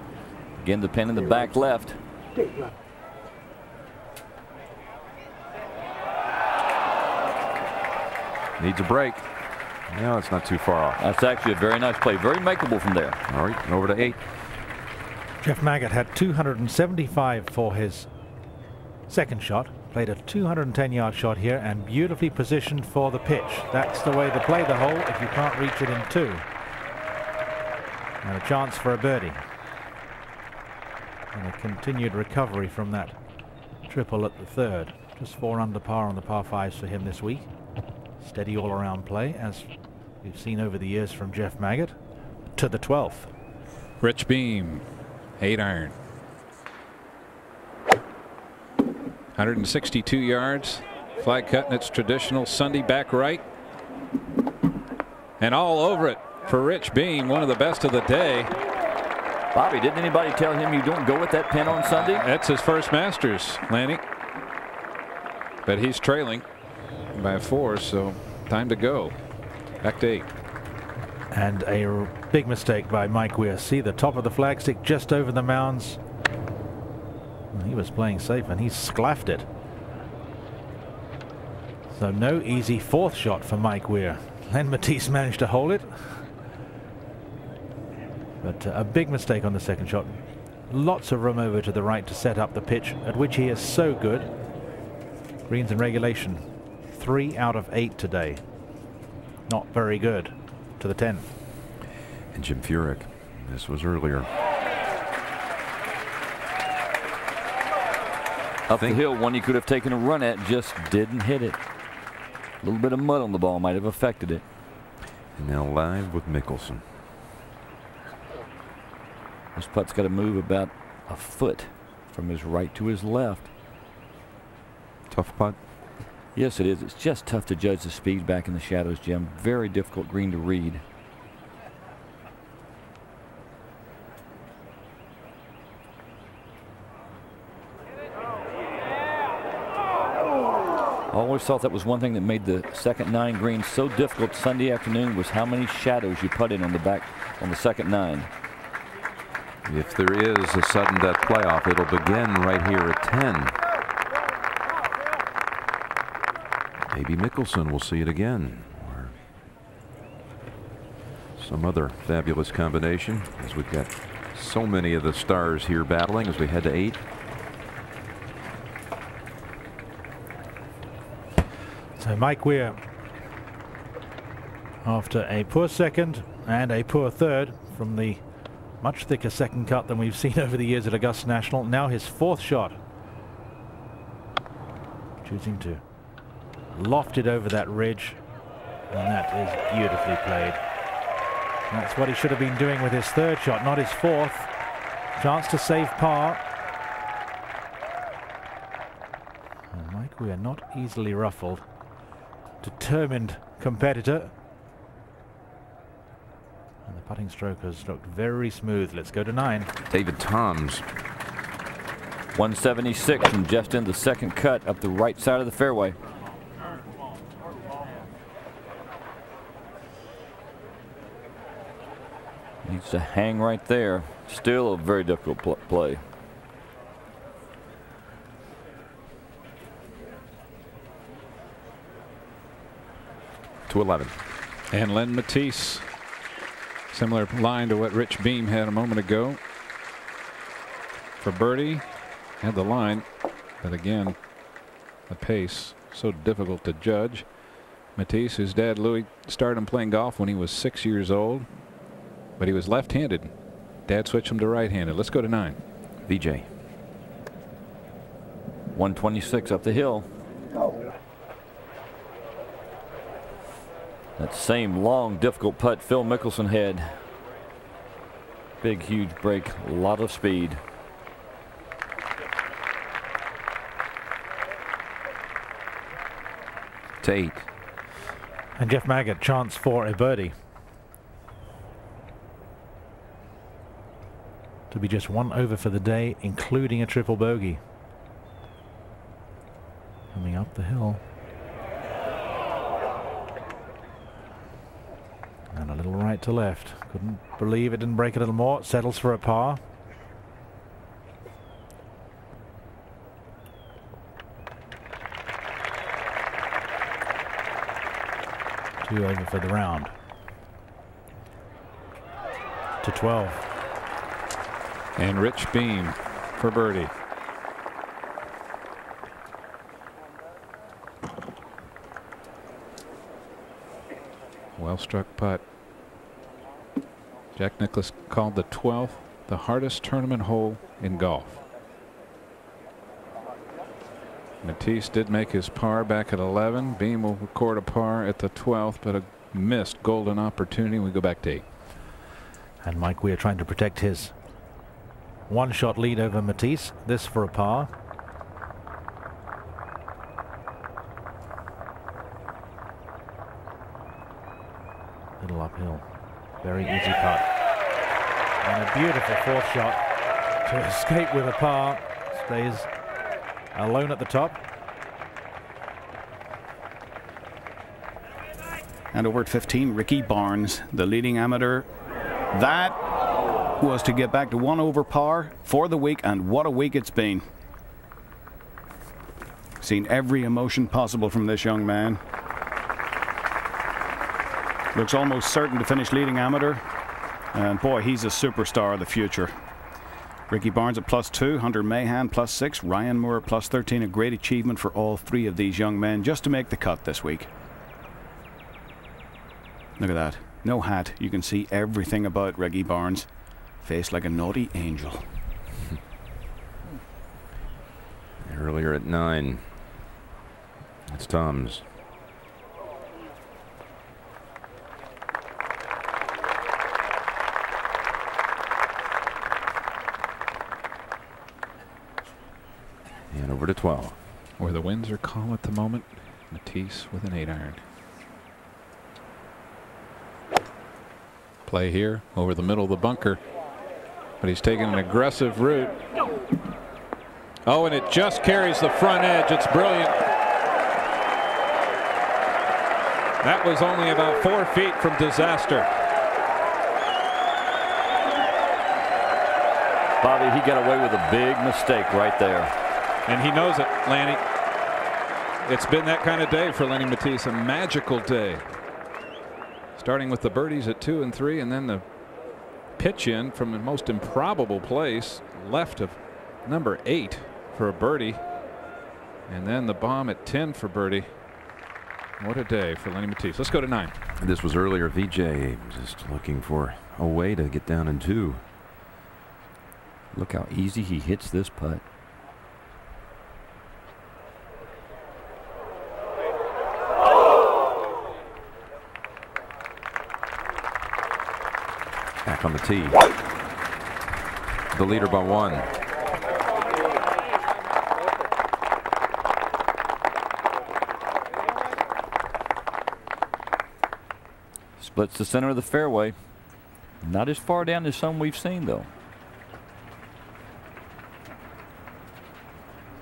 Again, the pin in the back left. Needs a break. No, it's not too far off. That's actually a very nice play. Very makeable from there. All right, over to eight. Jeff Maggert had 275 for his second shot. Played a 210 yard shot here and beautifully positioned for the pitch. That's the way to play the hole if you can't reach it in two. And a chance for a birdie. And a continued recovery from that triple at the third. Just four under par on the par fives for him this week. Steady all around play as we've seen over the years from Jeff Maggert to the 12th. Rich Beem, eight iron. 162 yards. Flag cut in its traditional Sunday back right. And all over it for Rich Beem, one of the best of the day. Bobby, didn't anybody tell him you don't go with that pin on Sunday? That's his first Masters, Lanny. But he's trailing by four, so time to go. Back eight. And a big mistake by Mike Weir. See the top of the flagstick just over the mounds. He was playing safe and he sclaffed it. So no easy fourth shot for Mike Weir. Len Mattiace managed to hold it. But uh, a big mistake on the second shot. Lots of room over to the right to set up the pitch, at which he is so good. Greens in regulation. Three out of eight today. Not very good to the 10. And Jim Furyk, this was earlier. Up the hill, one he could have taken a run at, just didn't hit it. A little bit of mud on the ball might have affected it. And now live with Mickelson. This putt's got to move about a foot from his right to his left. Tough putt. Yes, it is. It's just tough to judge the speed back in the shadows, Jim. Very difficult green to read. always thought that was one thing that made the second nine green so difficult Sunday afternoon was how many shadows you put in on the back on the second nine. If there is a sudden death playoff, it'll begin right here at 10. Maybe Mickelson will see it again. Or some other fabulous combination as we've got so many of the stars here battling as we head to eight. So Mike Weir, after a poor second and a poor third from the much thicker second cut than we've seen over the years at Augusta National, now his fourth shot. Choosing to loft it over that ridge, and that is beautifully played. That's what he should have been doing with his third shot, not his fourth. Chance to save par. And Mike are not easily ruffled determined competitor. And the putting stroke has looked very smooth. Let's go to nine. David Toms. 176 from just in the second cut up the right side of the fairway. To hang right there. Still a very difficult pl play. to 11. And Len Mattiace, similar line to what Rich Beem had a moment ago. For birdie, had the line, but again, the pace so difficult to judge. Mattiace, whose dad Louis started him playing golf when he was six years old, but he was left-handed. Dad switched him to right-handed. Let's go to nine. VJ. 126 up the hill. That same long, difficult putt Phil Mickelson had. Big, huge break, a lot of speed. Tate. And Jeff Maggert, chance for a birdie. To be just one over for the day, including a triple bogey. Coming up the hill. And a little right to left. Couldn't believe it didn't break a little more. Settles for a par. Two over for the round. To 12. And Rich Beem for birdie. Well struck putt. Jack Nicklaus called the 12th the hardest tournament hole in golf. Mattiace did make his par back at 11. Beem will record a par at the 12th, but a missed golden opportunity. We go back to eight. And Mike Weir trying to protect his one shot lead over Mattiace. This for a par. Little uphill. Very easy putt. And a beautiful fourth shot to escape with a par. Stays alone at the top. And over at 15, Ricky Barnes, the leading amateur. That was to get back to one over par for the week, and what a week it's been. Seen every emotion possible from this young man. Looks almost certain to finish leading amateur. And boy, he's a superstar of the future. Ricky Barnes at plus two, Hunter Mahan plus six, Ryan Moore at plus 13. A great achievement for all three of these young men just to make the cut this week. Look at that. No hat. You can see everything about Ricky Barnes. Face like a naughty angel. Earlier at nine. It's Toms. And over to 12. Where the winds are calm at the moment, Mattiace with an 8 iron. Play here over the middle of the bunker. But he's taking an aggressive route. Oh, and it just carries the front edge. It's brilliant. That was only about four feet from disaster. Bobby, he got away with a big mistake right there. And he knows it, Lanny. It's been that kind of day for Lenny Mattiace, a magical day. Starting with the birdies at two and three, and then the pitch in from the most improbable place, left of number eight for a birdie. And then the bomb at 10 for birdie. What a day for Lenny Mattiace. Let's go to nine. This was earlier. VJ just looking for a way to get down in two. Look how easy he hits this putt. Back on the tee. The leader by one. Splits the center of the fairway. Not as far down as some we've seen, though.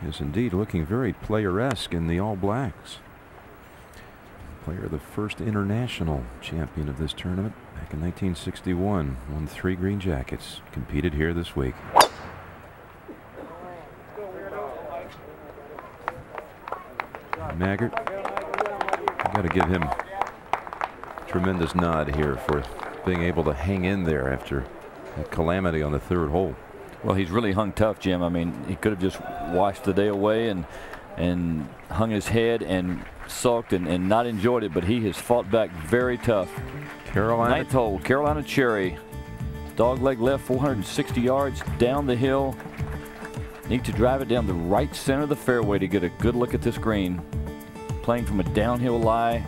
Yes, indeed, looking very player-esque in the All Blacks. Player, the first international champion of this tournament back in 1961. Won three green jackets. Competed here this week. Maggert, you got to give him tremendous nod here for being able to hang in there after that calamity on the third hole. Well, he's really hung tough, Jim. I mean, he could have just washed the day away and and hung his head and sulked and, and not enjoyed it, but he has fought back very tough. Carolina. Ninth hole, Carolina Cherry. Dog leg left, 460 yards down the hill. Need to drive it down the right center of the fairway to get a good look at this green. Playing from a downhill lie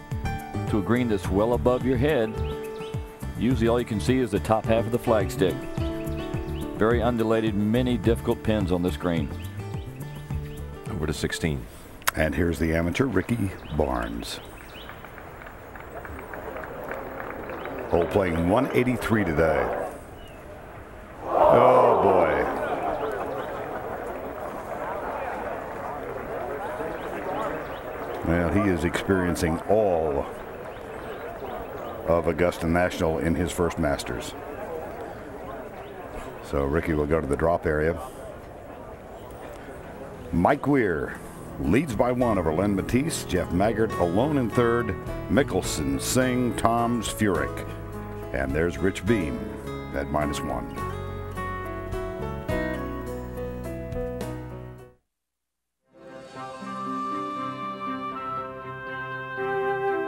to a green that's well above your head. Usually all you can see is the top half of the flagstick. Very undulated, many difficult pins on this green. Over to 16. And here's the amateur, Ricky Barnes. Hole playing 183 today. Oh, boy. Well, he is experiencing all of Augusta National in his first Masters. So Ricky will go to the drop area. Mike Weir leads by one over Len Mattiace. Jeff Maggert alone in third. Mickelson, Singh, Toms, Furyk. And there's Rich Beem at minus one.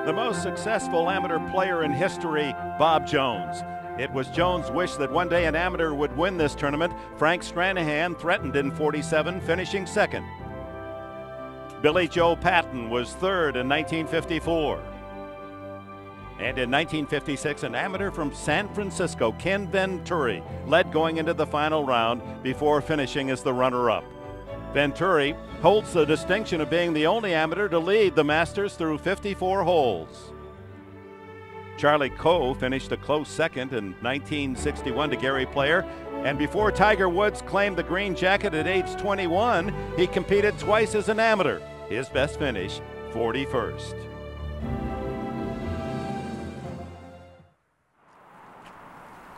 The most successful amateur player in history, Bob Jones. It was Jones' wish that one day an amateur would win this tournament. Frank Stranahan threatened in 47, finishing second. Billy Joe Patton was third in 1954. And in 1956, an amateur from San Francisco, Ken Venturi, led going into the final round before finishing as the runner-up. Venturi holds the distinction of being the only amateur to lead the Masters through 54 holes. Charlie Coe finished a close second in 1961 to Gary Player. And before Tiger Woods claimed the green jacket at age 21, he competed twice as an amateur. His best finish, 41st.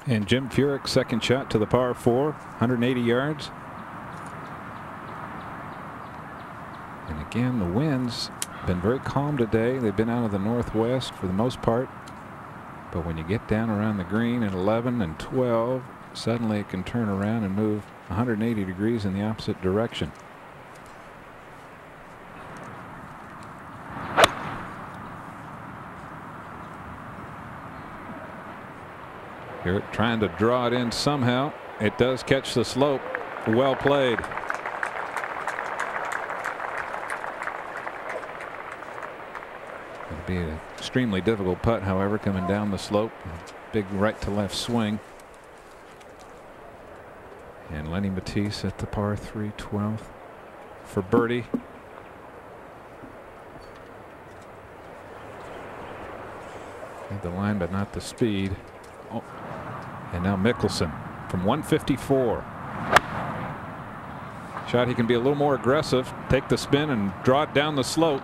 And Jim Furyk, second shot to the par four, 180 yards. And again, the winds been very calm today. They've been out of the northwest for the most part. But when you get down around the green at 11 and 12, suddenly it can turn around and move 180 degrees in the opposite direction. Here, trying to draw it in somehow. It does catch the slope. Well played. It'll be an extremely difficult putt, however, coming down the slope. Big right to left swing. And Lenny Mattiace at the par 3 12th for birdie. Had the line, but not the speed. And now Mickelson from 154. Shot he can be a little more aggressive, take the spin and draw it down the slope.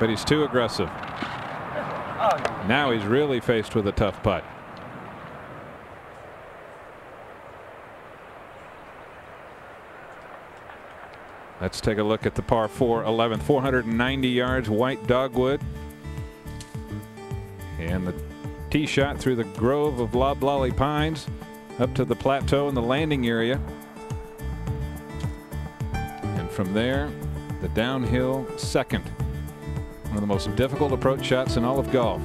But he's too aggressive. Now he's really faced with a tough putt. Let's take a look at the par 4 11th 490 yards white dogwood and the tee shot through the grove of loblolly pines up to the plateau in the landing area. And from there the downhill second. One of the most difficult approach shots in all of golf.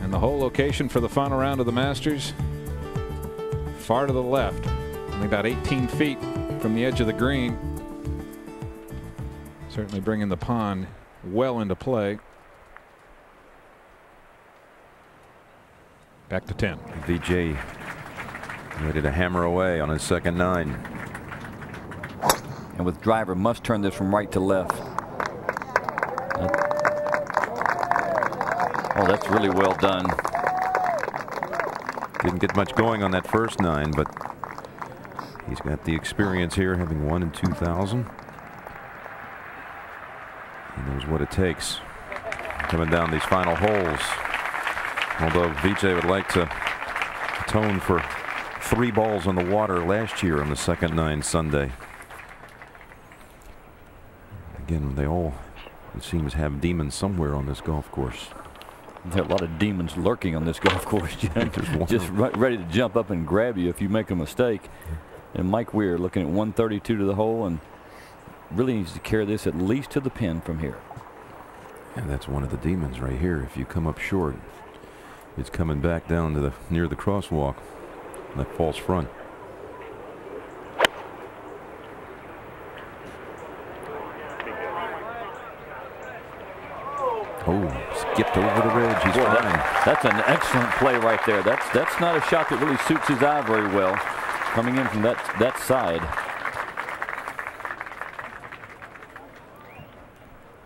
And the hole location for the final round of the Masters far to the left only about 18 feet from the edge of the green. Certainly bringing the pond well into play. Back to 10. VJ ready to hammer away on his second nine. And with driver must turn this from right to left. Oh, that's really well done. Didn't get much going on that first nine, but he's got the experience here, having won in 2000. He knows what it takes coming down these final holes. Although VJ would like to atone for three balls on the water last year on the second nine Sunday. Again, they all, it seems, have demons somewhere on this golf course. There are a lot of demons lurking on this golf course. Just ready to jump up and grab you if you make a mistake. And Mike Weir looking at 132 to the hole and really needs to carry this at least to the pin from here. And that's one of the demons right here. If you come up short, it's coming back down to the near the crosswalk, that false front. Oh, skipped over the ridge. He's Boy, fine. that- that's an excellent play right there. That's that's not a shot that really suits his eye very well, coming in from that that side.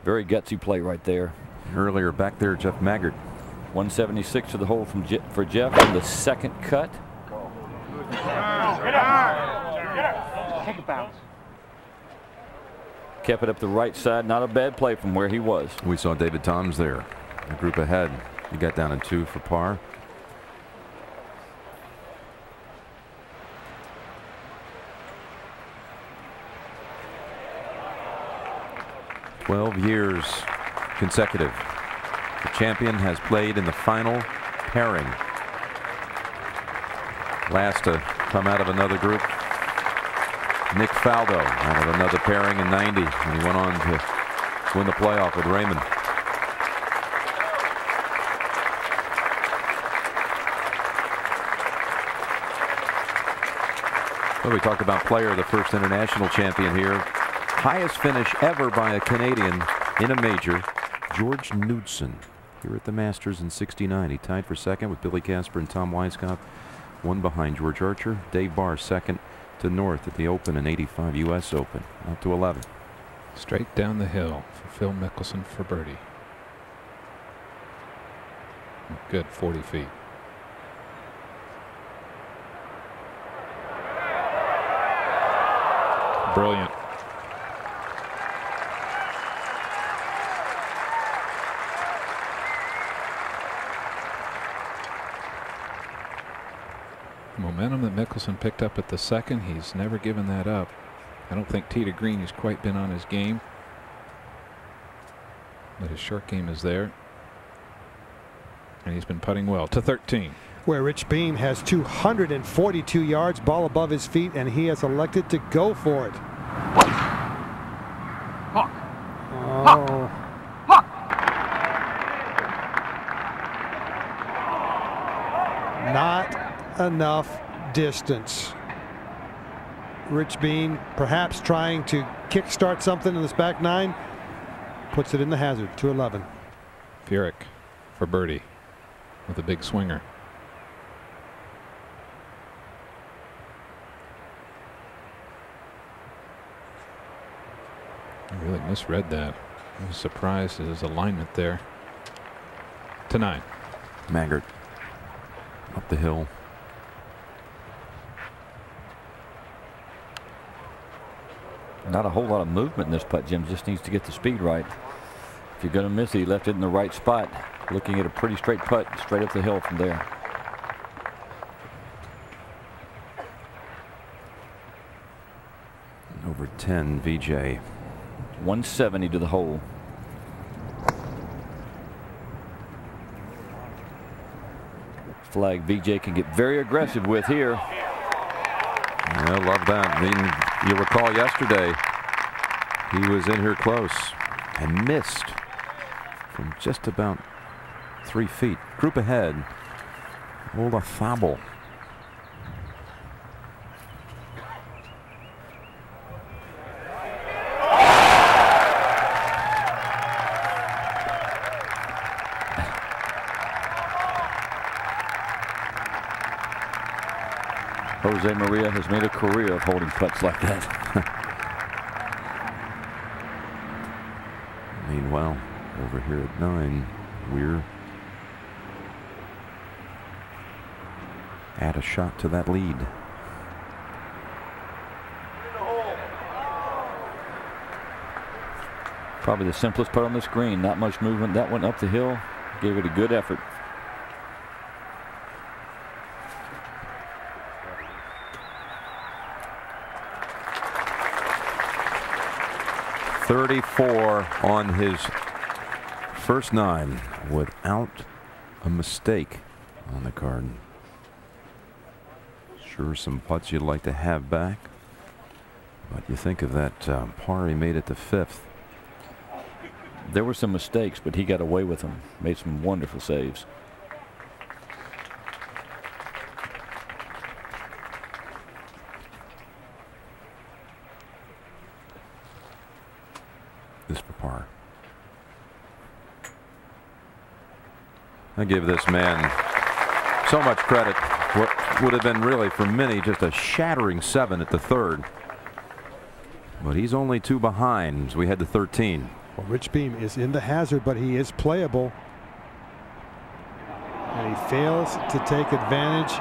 Very gutsy play right there. Earlier back there, Jeff Maggert. 176 to the hole from Je for Jeff on the second cut. Take a bounce. Kept it up the right side. Not a bad play from where he was. We saw David Toms there, a group ahead. He got down in two for par. Twelve years consecutive. The champion has played in the final pairing. Last to come out of another group. Nick Faldo out of another pairing in 90 and he went on to win the playoff with Raymond. Well, we talked about player, the first international champion here. Highest finish ever by a Canadian in a major, George Knudson, here at the Masters in 69. He tied for second with Billy Casper and Tom Weiskopf, one behind George Archer. Dave Barr second to North at the Open and 85 U.S. Open, out to 11. Straight down the hill for Phil Mickelson for birdie. Good 40 feet. Brilliant. Momentum that Mickelson picked up at the second, he's never given that up. I don't think Tita Green has quite been on his game. But his short game is there. And he's been putting well to 13. Where Rich Beem has 242 yards, ball above his feet, and he has elected to go for it. Oh. Not enough distance. Rich Beem perhaps trying to kickstart something in this back nine. Puts it in the hazard, 211. Furyk for birdie with a big swinger. I really misread that. I was surprised at his alignment there. To nine. Maggert up the hill. Not a whole lot of movement in this putt. Jim just needs to get the speed right. If you're going to miss it, he left it in the right spot. Looking at a pretty straight putt straight up the hill from there. Over 10 VJ. 170 to the hole. Flag VJ can get very aggressive with here. I love that. Mean, you recall yesterday, he was in here close and missed from just about three feet. Group ahead. Olazabal. Has made a career of holding putts like that. Meanwhile, over here at nine, we're add a shot to that lead. Probably the simplest putt on the screen. Not much movement. That went up the hill. Gave it a good effort. Thirty-four on his first nine without a mistake on the card. Sure, some putts you'd like to have back. But you think of that um, par he made at the fifth. There were some mistakes, but he got away with them. Made some wonderful saves. This for par. I give this man so much credit. What would have been really for many just a shattering seven at the third. But he's only two behind. We head to 13. Well, Rich Beem is in the hazard, but he is playable. And he fails to take advantage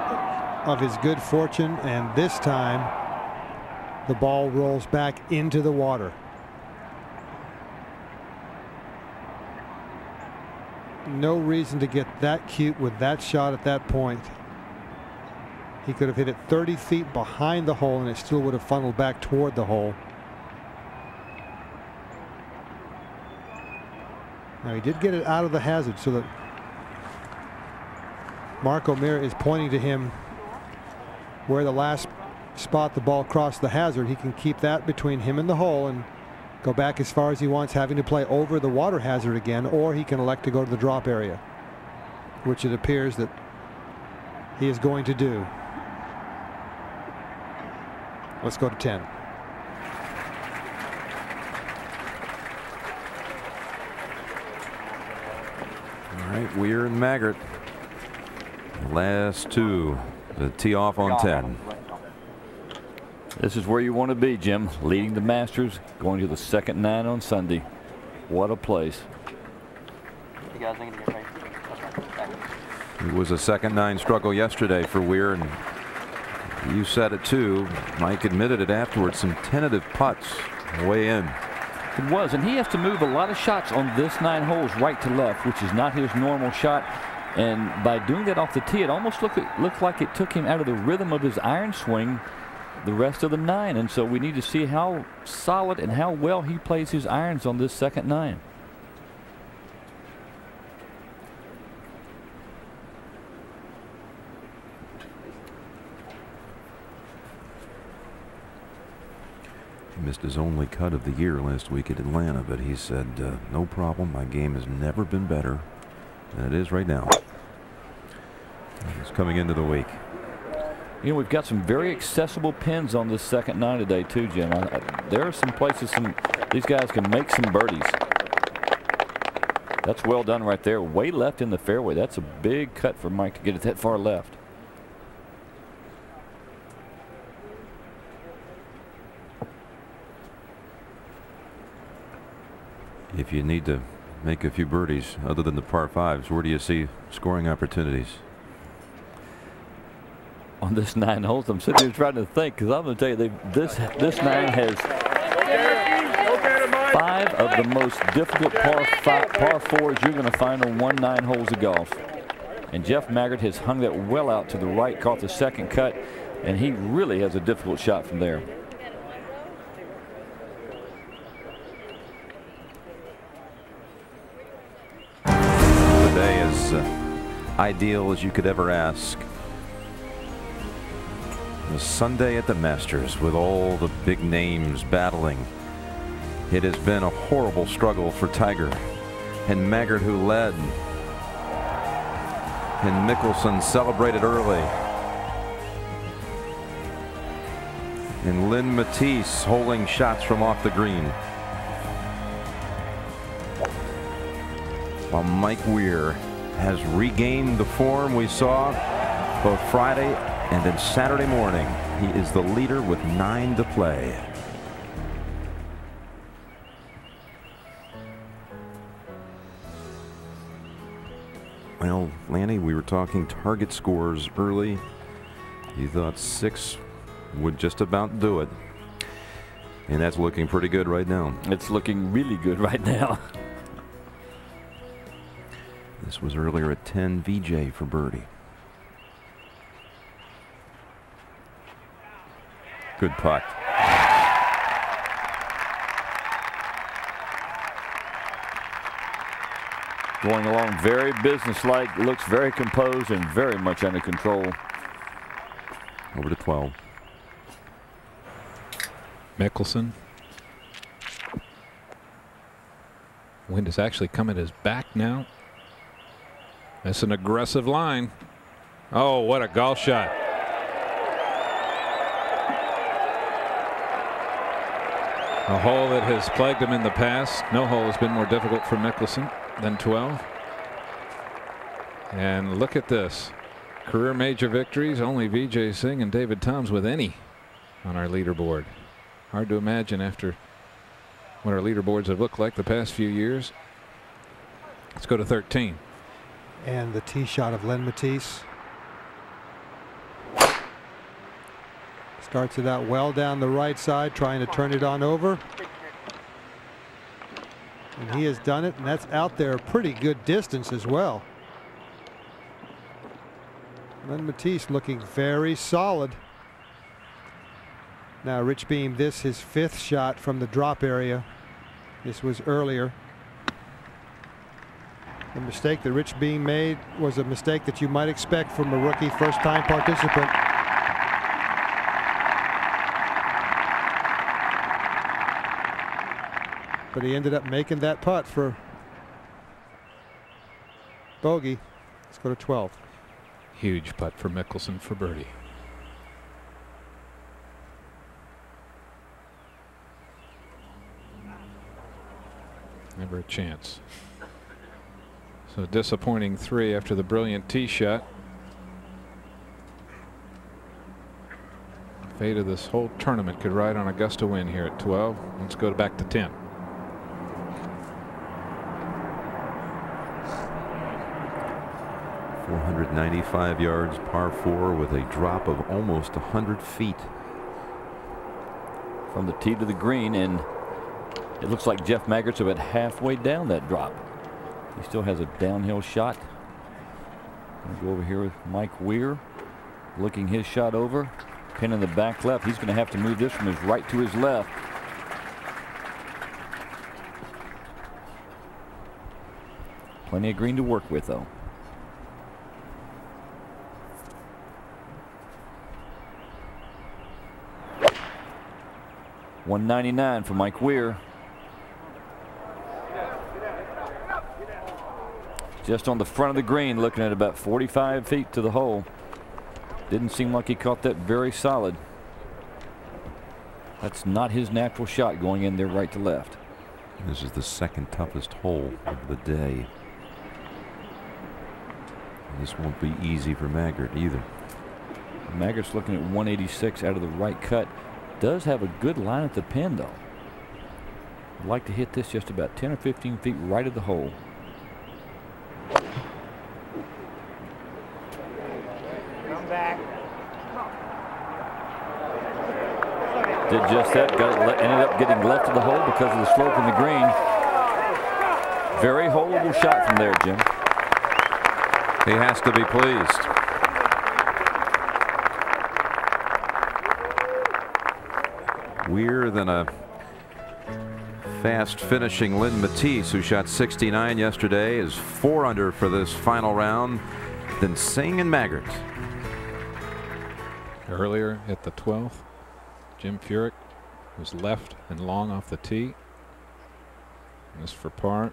of his good fortune. And this time, the ball rolls back into the water. No reason to get that cute with that shot at that point. He could have hit it 30 feet behind the hole and it still would have funneled back toward the hole. Now he did get it out of the hazard so that Mark O'Meara is pointing to him where the last spot the ball crossed the hazard. He can keep that between him and the hole and go back as far as he wants having to play over the water hazard again or he can elect to go to the drop area which it appears that he is going to do. Let's go to 10. All right, Weir and Maggert. Last two The tee off on 10. This is where you want to be, Jim. Leading the Masters, going to the second nine on Sunday. What a place. You guys need to get ready. It was a second nine struggle yesterday for Weir, and you said it too. Mike admitted it afterwards. Some tentative putts way in. It was, and he has to move a lot of shots on this nine holes right to left, which is not his normal shot. And by doing that off the tee, it almost looked, looked like it took him out of the rhythm of his iron swing the rest of the nine. And so we need to see how solid and how well he plays his irons on this second nine. He missed his only cut of the year last week at Atlanta, but he said, uh, no problem. My game has never been better than it is right now. He's coming into the week. You know, we've got some very accessible pins on this second nine today, too, Jim. I, I, there are some places some these guys can make some birdies. That's well done right there. Way left in the fairway. That's a big cut for Mike to get it that far left. If you need to make a few birdies other than the par fives, where do you see scoring opportunities? On this nine holes, I'm sitting here trying to think because I'm going to tell you, this this nine has five of the most difficult par, five, par fours you're going to find on one nine holes of golf. And Jeff Maggert has hung that well out to the right, caught the second cut, and he really has a difficult shot from there. The day as uh, ideal as you could ever ask. A Sunday at the Masters with all the big names battling. It has been a horrible struggle for Tiger and Maggert who led. And Mickelson celebrated early. And Len Mattiace holding shots from off the green. While Mike Weir has regained the form we saw both Friday and then Saturday morning. He is the leader with nine to play. Well, Lanny, we were talking target scores early. You thought six would just about do it. And that's looking pretty good right now. It's looking really good right now. This was earlier at 10 VJ for birdie. Good putt. Going along very businesslike, looks very composed and very much under control. Over to 12. Mickelson. Wind is actually coming his back now. That's an aggressive line. Oh, what a golf shot. A hole that has plagued him in the past. No hole has been more difficult for Mickelson than 12. And look at this. Career major victories, only Vijay Singh and David Toms with any on our leaderboard. Hard to imagine after what our leaderboards have looked like the past few years. Let's go to 13. And the tee shot of Len Mattiace. Starts it out well down the right side, trying to turn it on over. And he has done it, and that's out there a pretty good distance as well. Len Mattiace looking very solid. Now Rich Beem, this his fifth shot from the drop area. This was earlier. The mistake that Rich Beem made was a mistake that you might expect from a rookie first time participant. But he ended up making that putt for bogey. Let's go to 12. Huge putt for Mickelson for birdie. Never a chance. So disappointing three after the brilliant tee shot. Fate of this whole tournament could ride on a gust of wind here at 12. Let's go back to 10. Four hundred ninety-five yards, par four, with a drop of almost hundred feet. From the tee to the green, and it looks like Jeff Maggert's about halfway down that drop. He still has a downhill shot. I'll go over here with Mike Weir, looking his shot over, pin in the back left. He's going to have to move this from his right to his left. Plenty of green to work with, though. One ninety nine for Mike Weir. Just on the front of the green, looking at about 45 feet to the hole. Didn't seem like he caught that very solid. That's not his natural shot going in there right to left. This is the second toughest hole of the day. This won't be easy for Maggert either. Maggert's looking at 186 out of the right cut. Does have a good line at the pin though. I'd like to hit this just about 10 or 15 feet right of the hole. Come back. Did just that. Got it, ended up getting left of the hole because of the slope in the green. Very holeable shot from there, Jim. He has to be pleased. Weir than a fast finishing Len Mattiace, who shot 69 yesterday, is four under for this final round. Then Singh and Maggert. Earlier at the 12th, Jim Furyk was left and long off the tee. This for par.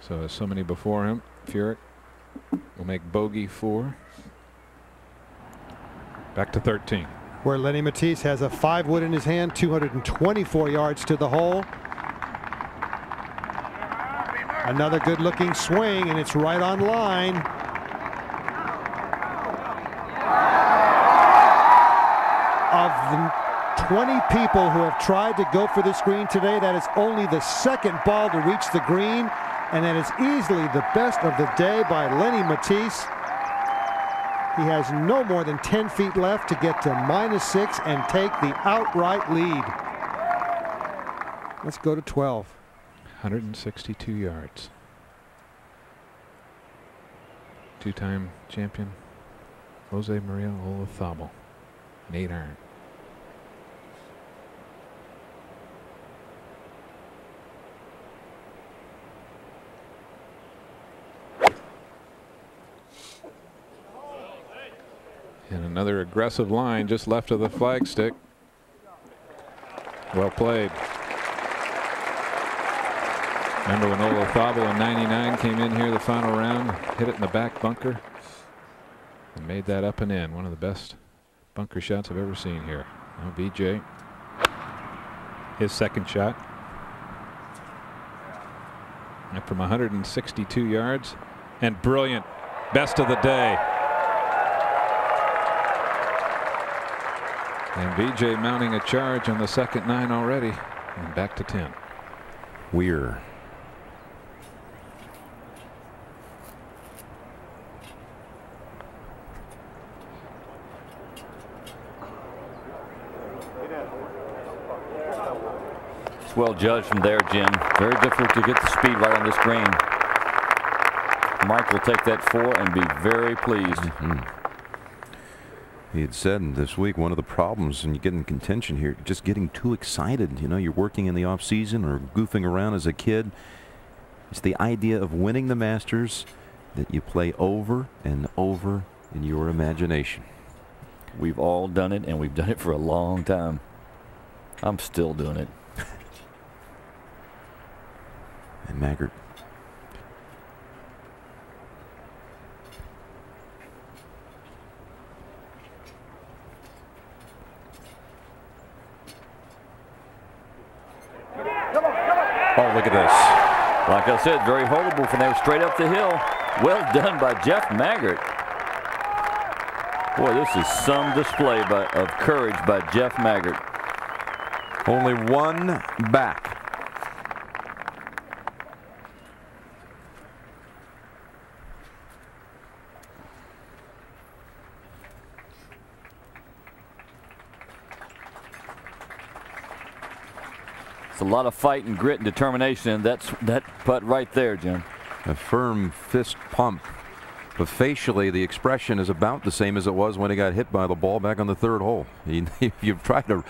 So as so many before him, Furyk will make bogey four. Back to 13. Where Lenny Mattiace has a five wood in his hand, 224 yards to the hole. Another good looking swing, and it's right on line. Of the 20 people who have tried to go for this green today, that is only the second ball to reach the green, and that is easily the best of the day by Lenny Mattiace. He has no more than 10 feet left to get to minus six and take the outright lead. Let's go to 12. 162 yards. Two-time champion Jose Maria Olazabal, an eight iron. And another aggressive line just left of the flagstick. Well played. Remember when Olazabal in 99 came in here the final round, hit it in the back bunker, and made that up and in. One of the best bunker shots I've ever seen here. Now VJ, his second shot. And from 162 yards, and brilliant, best of the day. And VJ mounting a charge on the second nine already, and back to 10. Weir It's well judged from there, Jim. Very difficult to get the speed right on this green. Mike will take that four and be very pleased. Mm -hmm. He had said this week one of the problems when you get in contention here, just getting too excited. You know, you're working in the off season or goofing around as a kid. It's the idea of winning the Masters that you play over and over in your imagination. We've all done it, and we've done it for a long time. I'm still doing it. and Maggert look at this. Like I said, very holdable from there straight up the hill. Well done by Jeff Maggert. Boy, this is some display by, of courage by Jeff Maggert. Only one back. Lot of fight and grit and determination, and that's that putt right there, Jim. A firm fist pump. But facially, the expression is about the same as it was when he got hit by the ball back on the third hole. He, you've tried to,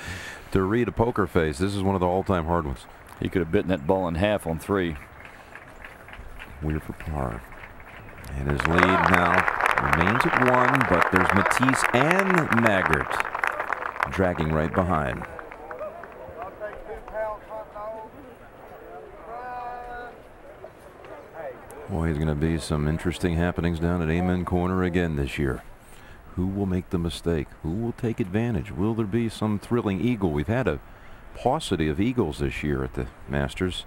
to read a poker face. This is one of the all-time hard ones. He could have bitten that ball in half on three. Weir for par. And his lead now remains at one, but there's Mattiace and Maggert dragging right behind. Boy, there's going to be some interesting happenings down at Amen Corner again this year. Who will make the mistake? Who will take advantage? Will there be some thrilling eagle? We've had a paucity of eagles this year at the Masters.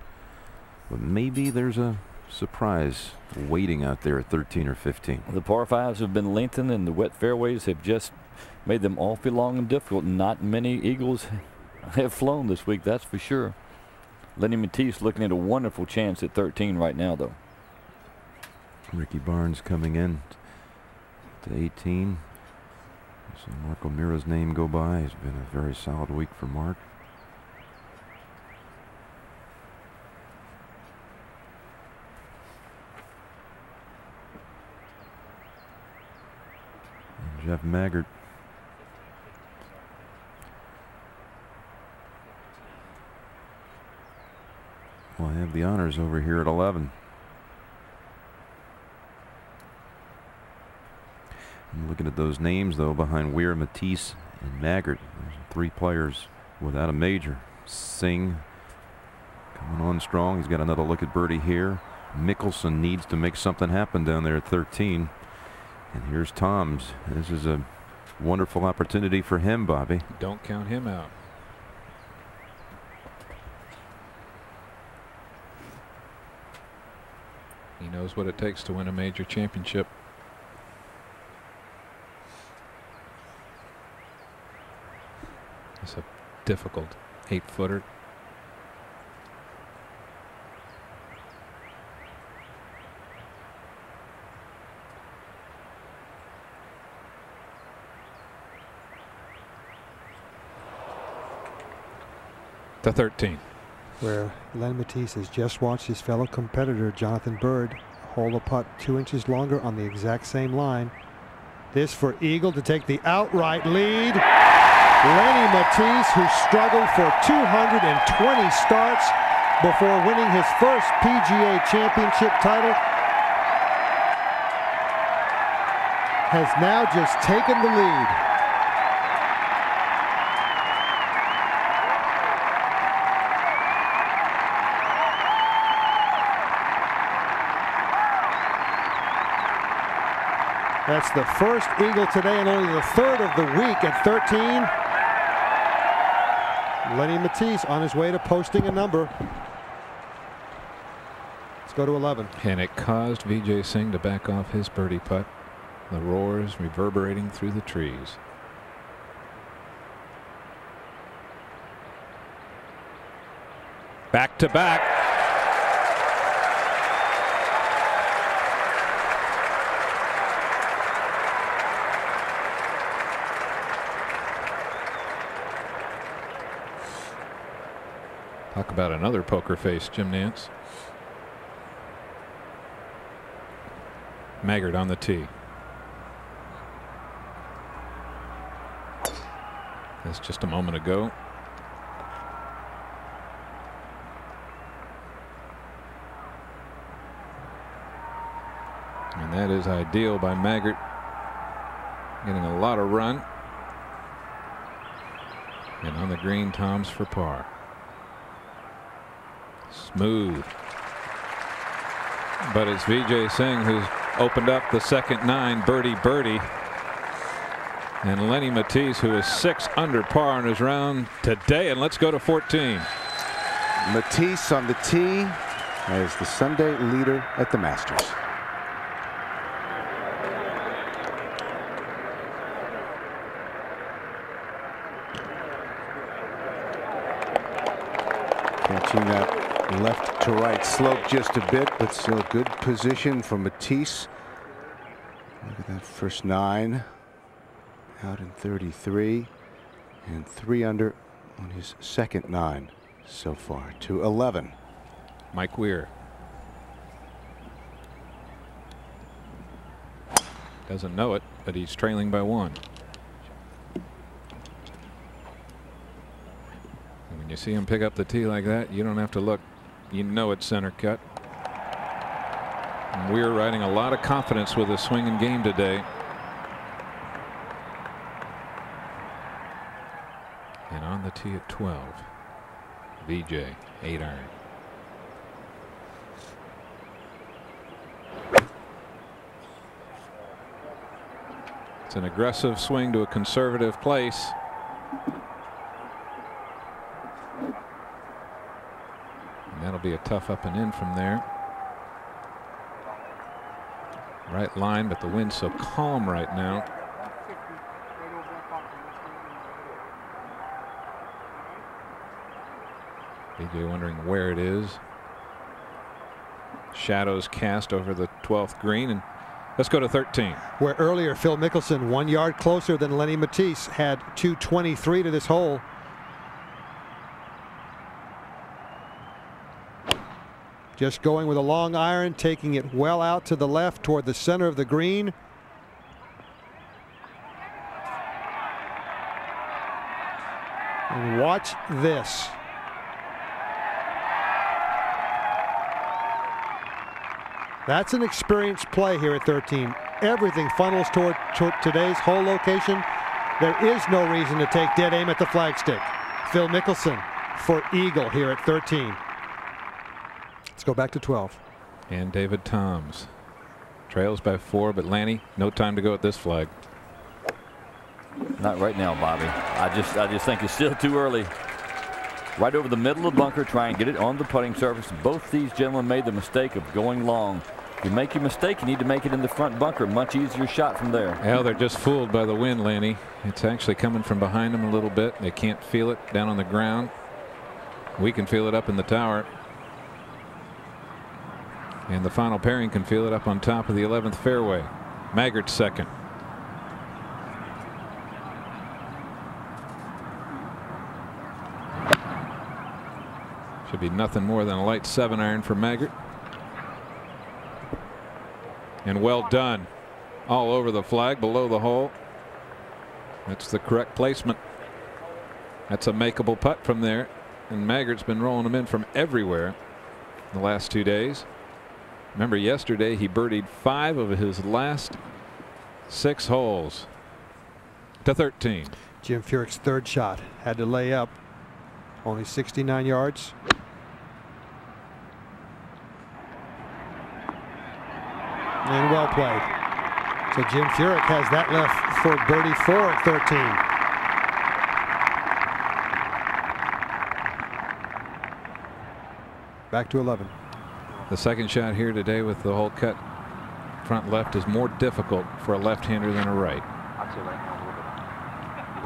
But maybe there's a surprise waiting out there at 13 or 15. The par fives have been lengthened and the wet fairways have just made them awfully long and difficult. Not many eagles have flown this week, that's for sure. Lenny Mattiace looking at a wonderful chance at 13 right now, though. Ricky Barnes coming in to 18. See Mark O'Meara's name go by. It's been a very solid week for Mark. And Jeff Maggert will have the honors over here at 11. And looking at those names, though, behind Weir, Mattiace, and Maggert, three players without a major. Singh coming on strong. He's got another look at birdie here. Mickelson needs to make something happen down there at 13. And here's Toms. This is a wonderful opportunity for him, Bobby. Don't count him out. He knows what it takes to win a major championship. It's a difficult eight footer. To 13. Where Len Mattiace has just watched his fellow competitor Jonathan Byrd hold a putt two inches longer on the exact same line. This for Eagle to take the outright lead. Lenny Mattiace, who struggled for 220 starts before winning his first PGA championship title, has now just taken the lead. That's the first Eagle today and only the third of the week at 13. Lenny Mattiace on his way to posting a number. Let's go to 11. And it caused Vijay Singh to back off his birdie putt. The roars reverberating through the trees. Back to back. Talk about another poker face, Jim Nantz. Maggert on the tee. That's just a moment ago. And that is ideal by Maggert. Getting a lot of run. And on the green, Toms for par. Smooth. But it's Vijay Singh who's opened up the second nine birdie birdie. And Lenny Mattiace, who is six under par in his round today. And let's go to 14. Mattiace on the tee as the Sunday leader at the Masters. Catching that left to right slope just a bit, but still good position for Mattiace. Look at that first nine out in 33 and three under on his second nine so far to 11. Mike Weir. Doesn't know it, but he's trailing by one. And when you see him pick up the tee like that, you don't have to look. You know it's center cut. And Weir riding a lot of confidence with his swinging game today. And on the tee at 12. VJ, eight iron. It's an aggressive swing to a conservative place. And that'll be a tough up and in from there. Right line, but the wind's so calm right now. VJ wondering where it is. Shadows cast over the 12th green and Let's go to 13. Where earlier Phil Mickelson, one yard closer than Lenny Mattiace, had 223 to this hole. Just going with a long iron, taking it well out to the left toward the center of the green. And watch this. That's an experienced play here at 13. Everything funnels toward, today's hole location. There is no reason to take dead aim at the flagstick. Phil Mickelson for Eagle here at 13. Let's go back to 12. And David Toms trails by four, but Lanny, no time to go at this flag. Not right now, Bobby. I just I just think it's still too early. Right over the middle of the bunker, try and get it on the putting surface. Both these gentlemen made the mistake of going long. If you make your mistake, you need to make it in the front bunker. Much easier shot from there. Well, they're just fooled by the wind, Lanny. It's actually coming from behind them a little bit. They can't feel it down on the ground. We can feel it up in the tower. And the final pairing can feel it up on top of the 11th fairway. Maggert second. Should be nothing more than a light seven iron for Maggert. And well done. All over the flag below the hole. That's the correct placement. That's a makeable putt from there. And Maggert's been rolling them in from everywhere the last two days. Remember yesterday he birdied five of his last six holes to 13. Jim Furyk's third shot had to lay up only 69 yards. And well played. So Jim Furyk has that left for birdie four at 13. Back to 11. The second shot here today with the hole cut front left is more difficult for a left-hander than a right.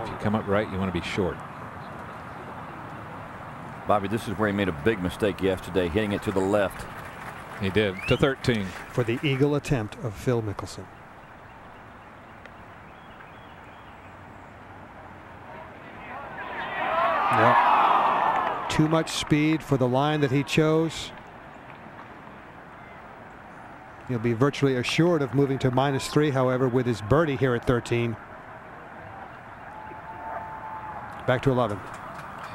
If you come up right, you want to be short. Bobby, this is where he made a big mistake yesterday, hitting it to the left. He did to 13. For the eagle attempt of Phil Mickelson. Yep. Too much speed for the line that he chose. He'll be virtually assured of moving to minus three, however, with his birdie here at 13. Back to 11.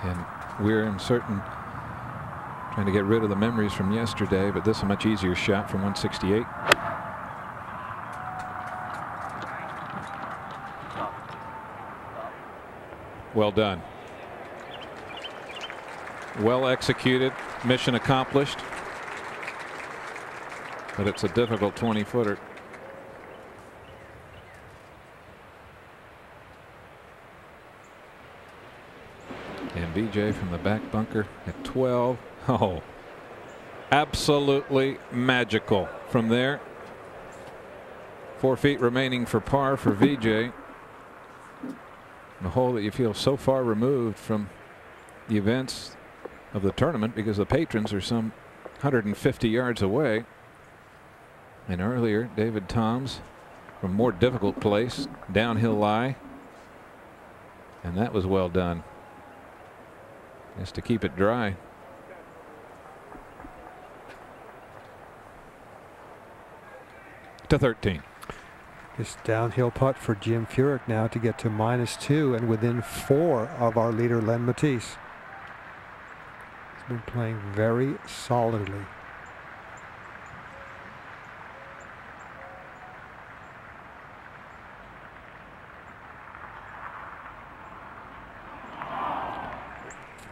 And Weir in certain trying to get rid of the memories from yesterday, but this is a much easier shot from 168. Well done. Well executed. Mission accomplished. But it's a difficult 20 footer. And VJ from the back bunker at 12. Oh, absolutely magical from there. Four feet remaining for par for VJ. The hole that you feel so far removed from the events of the tournament because the patrons are some 150 yards away. And earlier, David Toms from more difficult place, downhill lie. And that was well done. Just to keep it dry. To 13. This downhill putt for Jim Furyk now to get to minus two and within four of our leader Len Mattiace. He's been playing very solidly.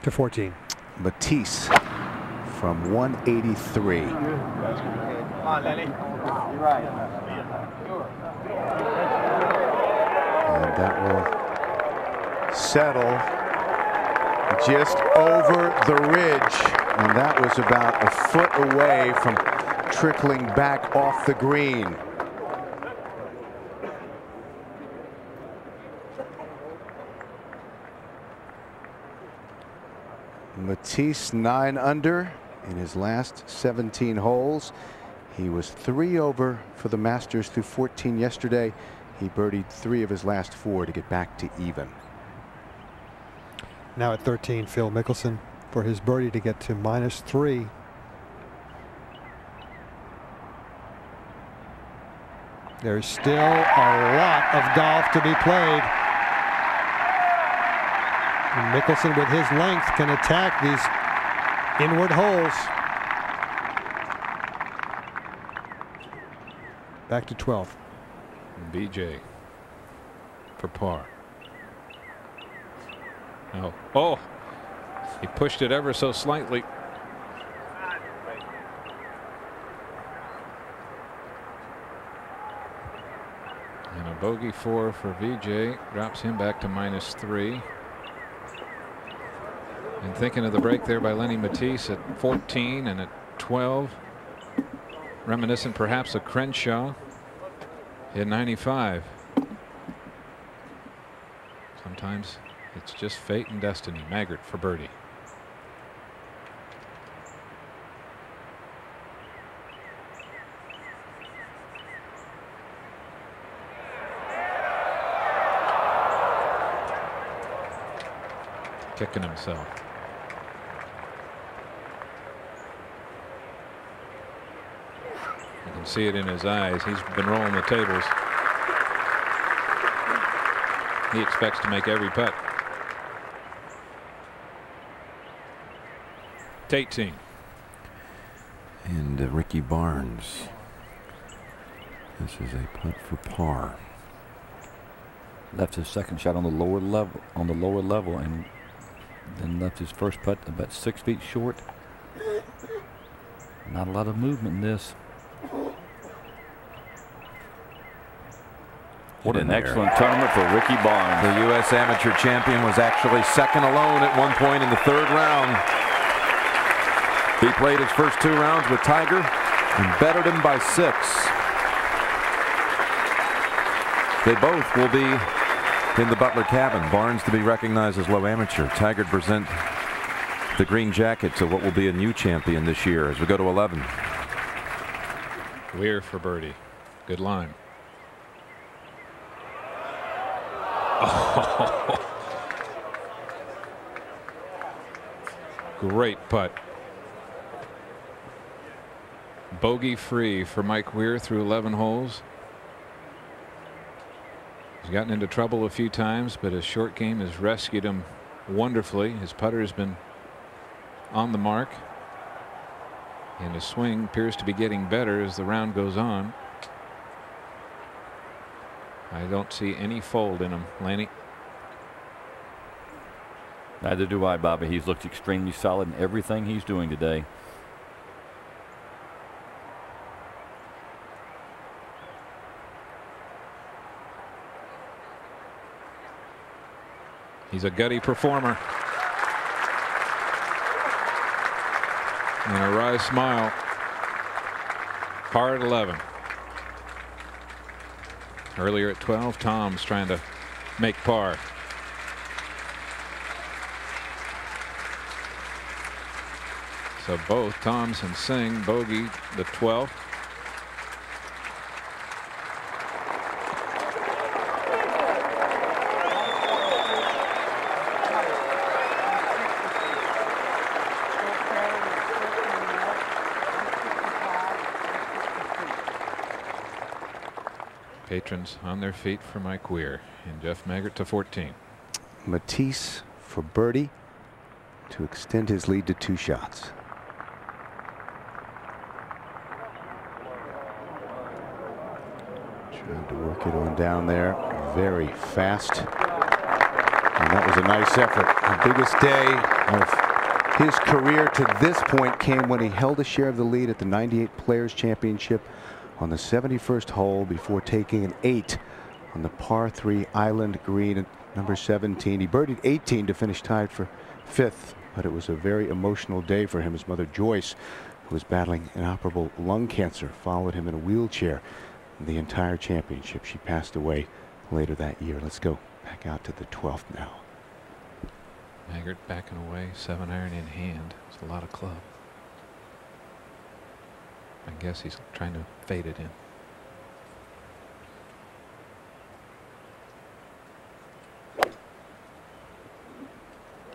To 14. Mattiace from 183. Come on, Lenny. You're right. And that will settle just over the ridge. And that was about a foot away from trickling back off the green. Mattiace nine under in his last 17 holes. He was three over for the Masters through 14 yesterday. He birdied three of his last four to get back to even. Now at 13, Phil Mickelson for his birdie to get to minus three. There's still a lot of golf to be played. And Mickelson with his length can attack these inward holes. Back to 12. VJ for par. Oh, oh, he pushed it ever so slightly. And a bogey four for VJ drops him back to minus three. Thinking of the break there by Lenny Mattiace at 14 and at 12. Reminiscent perhaps of Crenshaw in 95. Sometimes it's just fate and destiny. Maggert for birdie. Kicking himself. Can see it in his eyes. He's been rolling the tables. He expects to make every putt. Tate team. And uh, Ricky Barnes. This is a putt for par. Left his second shot on the lower level on the lower level and then left his first putt about six feet short. Not a lot of movement in this. What an there. excellent tournament for Ricky Barnes. The U.S. Amateur Champion was actually second alone at one point in the third round. He played his first two rounds with Tiger and bettered him by six. They both will be in the Butler cabin. Barnes to be recognized as low amateur. Tiger to present the green jacket to what will be a new champion this year as we go to 11. Weir for birdie. Good line. Great putt. Bogey free for Mike Weir through 11 holes. He's gotten into trouble a few times, but his short game has rescued him wonderfully. His putter has been on the mark. And his swing appears to be getting better as the round goes on. I don't see any fold in him, Lanny. Neither do I, Bobby. He's looked extremely solid in everything he's doing today. He's a gutty performer. And a wry smile. Par at 11. Earlier at 12, Toms trying to make par. So both Toms and Singh bogey the 12th. Patrons on their feet for Mike Weir and Jeff Maggert to 14. Mattiace for birdie to extend his lead to two shots. Trying to work it on down there very fast. And that was a nice effort. The biggest day of his career to this point came when he held a share of the lead at the 98 Players Championship on the 71st hole before taking an eight on the par three island green at number 17. He birdied 18 to finish tied for fifth, but it was a very emotional day for him. His mother Joyce, who was battling inoperable lung cancer, followed him in a wheelchair the entire championship. She passed away later that year. Let's go back out to the 12th now. Maggert backing away, seven iron in hand. It's a lot of club. Guess he's trying to fade it in.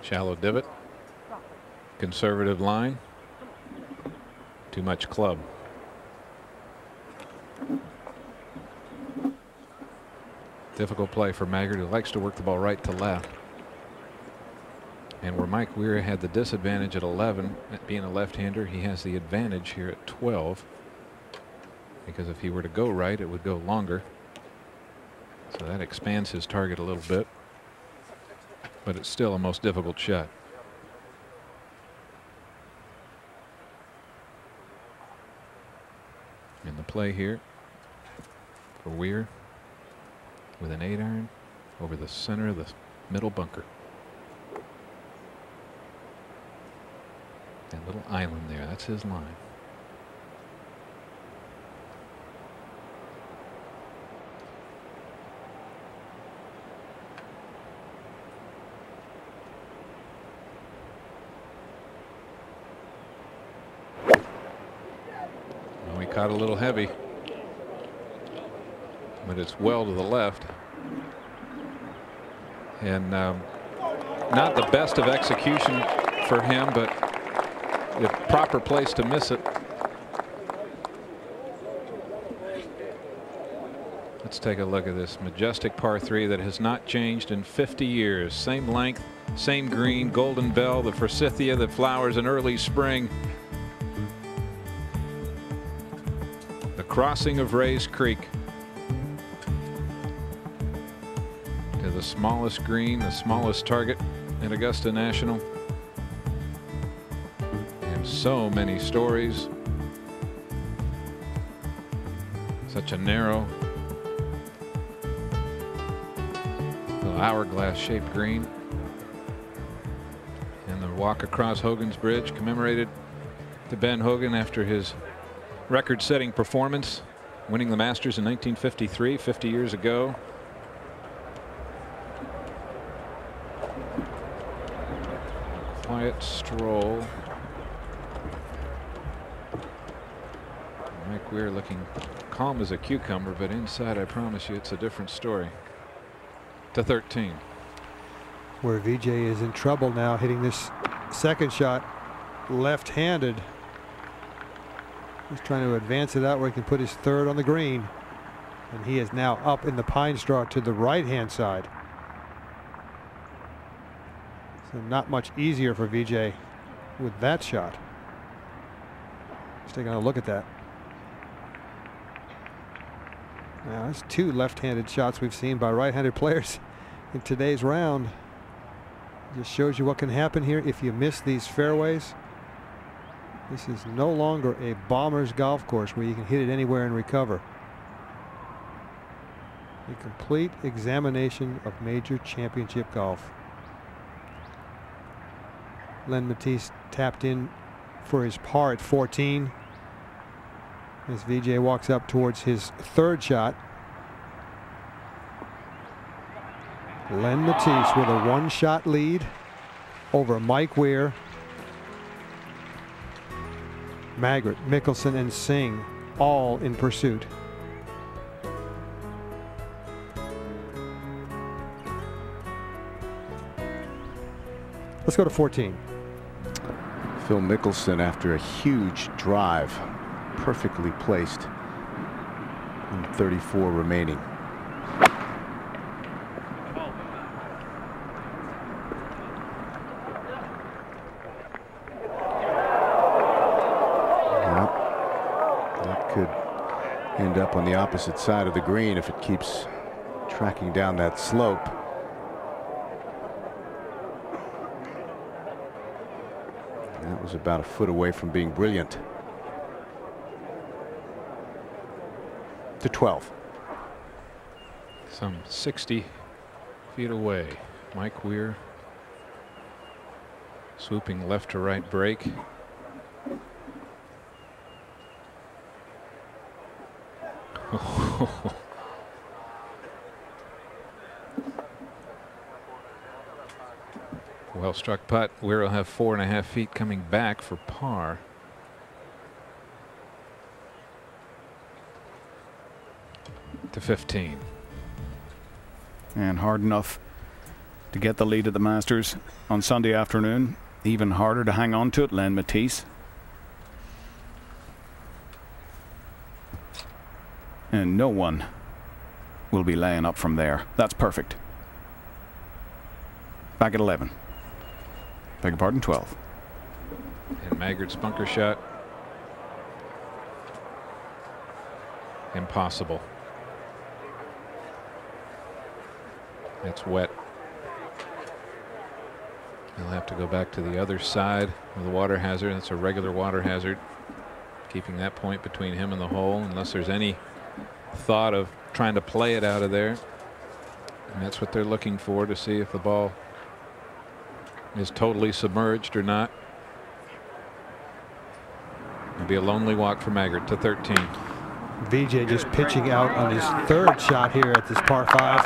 Shallow divot. Conservative line. Too much club. Difficult play for Maggert, who likes to work the ball right to left. And where Mike Weir had the disadvantage at 11, being a left-hander, he has the advantage here at 12. Because if he were to go right, it would go longer. So that expands his target a little bit. But it's still a most difficult shot. In the play here for Weir with an eight iron over the center of the middle bunker. Little island there, that's his line. We caught a little heavy, but it's well to the left. And um, not the best of execution for him, but the proper place to miss it. Let's take a look at this majestic par three that has not changed in 50 years. Same length, same green, golden bell, the forsythia that flowers in early spring. The crossing of Rae's Creek. To the smallest green, the smallest target at Augusta National so many stories. Such a narrow hourglass shaped green. And the walk across Hogan's Bridge commemorated to Ben Hogan after his record setting performance winning the Masters in 1953 50 years ago. Quiet stroll Weir looking calm as a cucumber, but inside, I promise you, it's a different story. To 13. Where VJ is in trouble now, hitting this second shot left-handed. He's trying to advance it out where he can put his third on the green. And he is now up in the pine straw to the right-hand side. So not much easier for VJ with that shot. Just taking a look at that. Now, that's two left-handed shots we've seen by right-handed players in today's round. Just shows you what can happen here if you miss these fairways. This is no longer a bomber's golf course where you can hit it anywhere and recover. A complete examination of major championship golf. Len Mattiace tapped in for his par at 14 as VJ walks up towards his third shot. Len Mattiace with a one shot lead over Mike Weir. Maggert, Mickelson, and Singh all in pursuit. Let's go to 14. Phil Mickelson after a huge drive perfectly placed. 34 remaining. that could end up on the opposite side of the green if it keeps tracking down that slope. that was about a foot away from being brilliant. to 12. Some 60 feet away. Mike Weir swooping left to right break. Struck putt. Weir will have four and a half feet coming back for par. To 15. And hard enough to get the lead at the Masters on Sunday afternoon. Even harder to hang on to it, Len Mattiace. And no one will be laying up from there. That's perfect. Back at 11. Beg your pardon, 12. And Maggert's bunker shot. Impossible. It's wet. He'll have to go back to the other side of the water hazard. That's a regular water hazard. Keeping that point between him and the hole unless there's any thought of trying to play it out of there. And that's what they're looking for to see if the ball is totally submerged or not. It'll be a lonely walk for Maggert to 13. VJ just pitching out on his third shot here at this par five.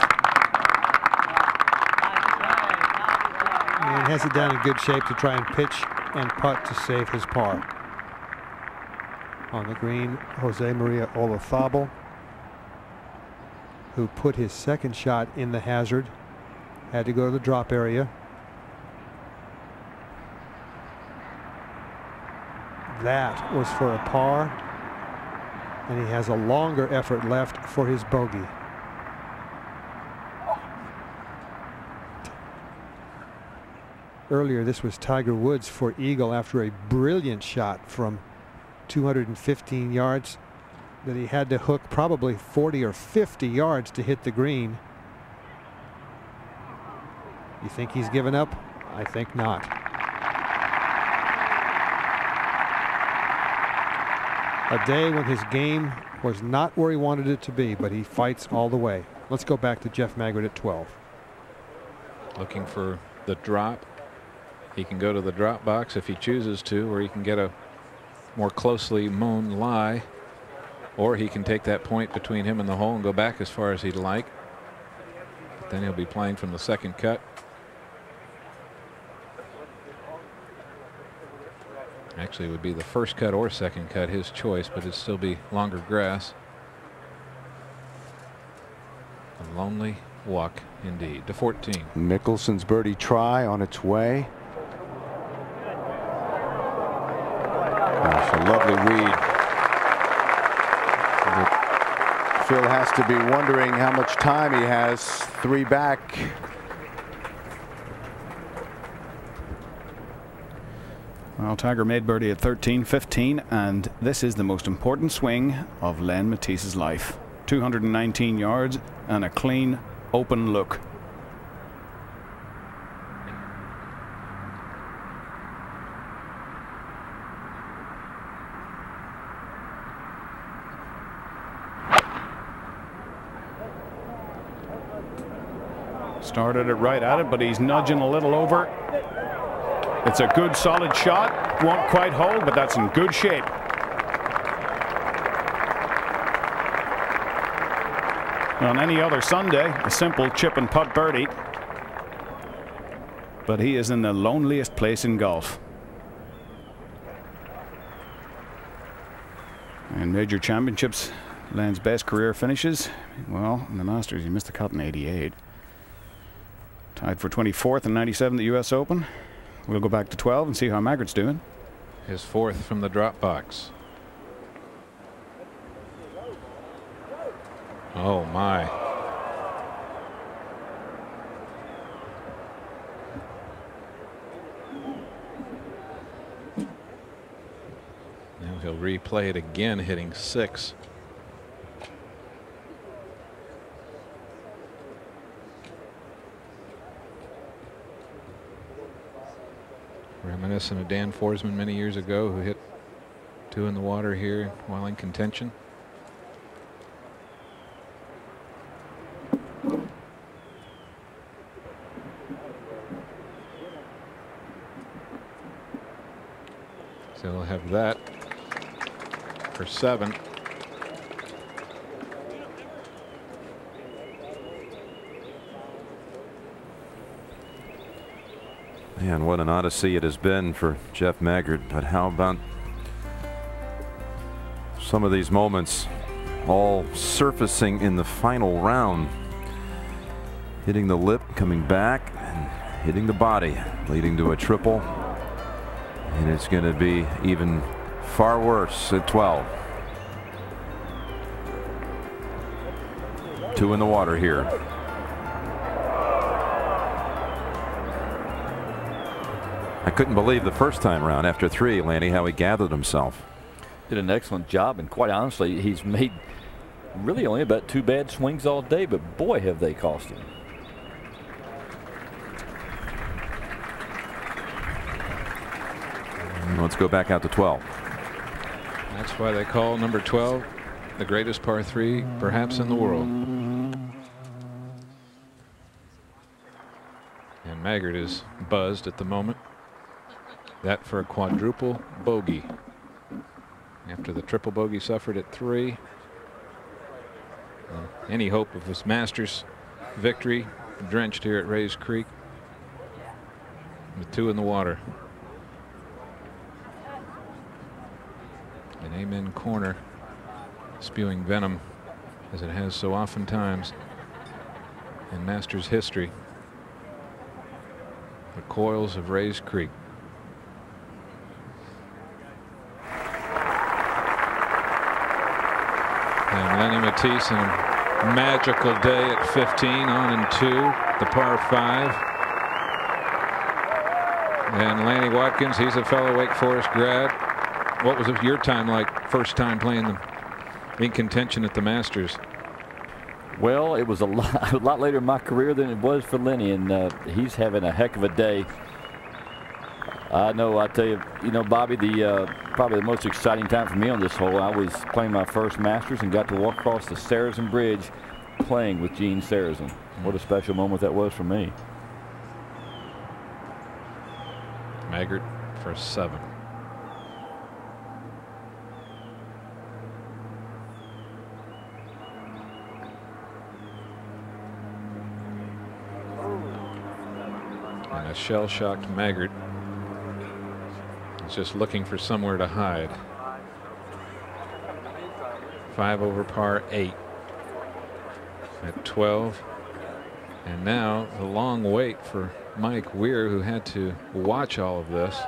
And has it down in good shape to try and pitch and putt to save his par. On the green, Jose Maria Olazabal, who put his second shot in the hazard, had to go to the drop area. That was for a par, and he has a longer effort left for his bogey. Earlier, this was Tiger Woods for Eagle after a brilliant shot from 215 yards that he had to hook probably 40 or 50 yards to hit the green. You think he's given up? I think not. A day when his game was not where he wanted it to be, but he fights all the way. Let's go back to Jeff Maggert at 12. Looking for the drop. He can go to the drop box if he chooses to, or he can get a more closely mown lie, or he can take that point between him and the hole and go back as far as he'd like. But then he'll be playing from the second cut. Actually, would be the first cut or second cut, his choice, but it'd still be longer grass. A lonely walk indeed to 14. Mickelson's birdie try on its way. Gosh, a lovely read. Phil has to be wondering how much time he has. Three back. Well, Tiger made birdie at 13, 15, and this is the most important swing of Len Mattiace's life. 219 yards and a clean, open look. Started it right at it, but he's nudging a little over. It's a good solid shot. Won't quite hold, but that's in good shape. On any other Sunday, a simple chip and putt birdie. But he is in the loneliest place in golf. And major championships, Len's best career finishes. Well, in the Masters, he missed the cut in 88. Tied for 24th and 97 at the U.S. Open. We'll go back to 12 and see how Maggert's doing. His fourth from the drop box. Oh my. Now he'll replay it again, hitting six. Reminiscent of Dan Forsman many years ago, who hit two in the water here while in contention. So we'll have that for seven. Man, what an odyssey it has been for Jeff Maggert. But how about some of these moments all surfacing in the final round. Hitting the lip, coming back, and hitting the body, leading to a triple. And it's going to be even far worse at 12. Two in the water here. Couldn't believe the first time around after three, Lanny, how he gathered himself. Did an excellent job, and quite honestly, he's made really only about two bad swings all day, but boy, have they cost him. Let's go back out to 12. That's why they call number 12 the greatest par three perhaps in the world. And Maggert is buzzed at the moment. That for a quadruple bogey. After the triple bogey suffered at three. Uh, any hope of his Masters victory drenched here at Rae's Creek with two in the water. An amen corner spewing venom as it has so oftentimes in Masters history. The coils of Rae's Creek. Lenny Mattiace in a magical day at 15 on and two, the par five. And Lanny Wadkins he's a fellow Wake Forest grad. What was your time like first time playing them in contention at the Masters? Well, it was a lot, a lot later in my career than it was for Lenny, and uh, he's having a heck of a day. I know, I tell you, you know, Bobby, the uh, probably the most exciting time for me on this hole. I was playing my first Masters and got to walk across the Sarazen Bridge playing with Gene Sarazen. What a special moment that was for me. Maggert for seven. And a shell-shocked Maggert is just looking for somewhere to hide. Five over par eight at 12. And now the long wait for Mike Weir, who had to watch all of this.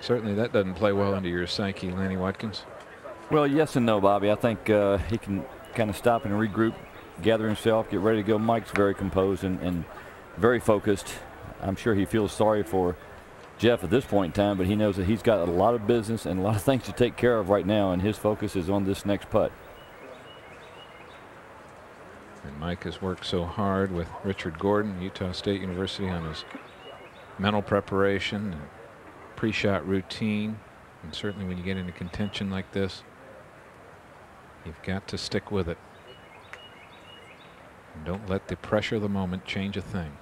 Certainly that doesn't play well into your psyche, Lanny Wadkins. Well, yes and no, Bobby. I think uh, he can kind of stop and regroup, gather himself, get ready to go. Mike's very composed and, and very focused. I'm sure he feels sorry for Jeff at this point in time, but he knows that he's got a lot of business and a lot of things to take care of right now, and his focus is on this next putt. And Mike has worked so hard with Richard Gordin, Utah State University, on his mental preparation and pre-shot routine. And certainly when you get into contention like this, you've got to stick with it. And don't let the pressure of the moment change a thing.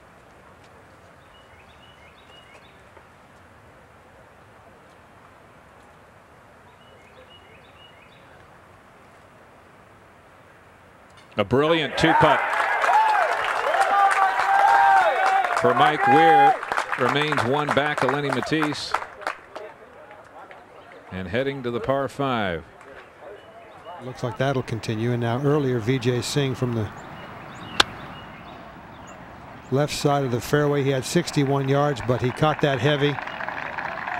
A brilliant two putt for Mike Weir. Remains one back of Lenny Mattiace. And heading to the par five. Looks like that'll continue. And now earlier, Vijay Singh from the left side of the fairway. He had 61 yards, but he caught that heavy.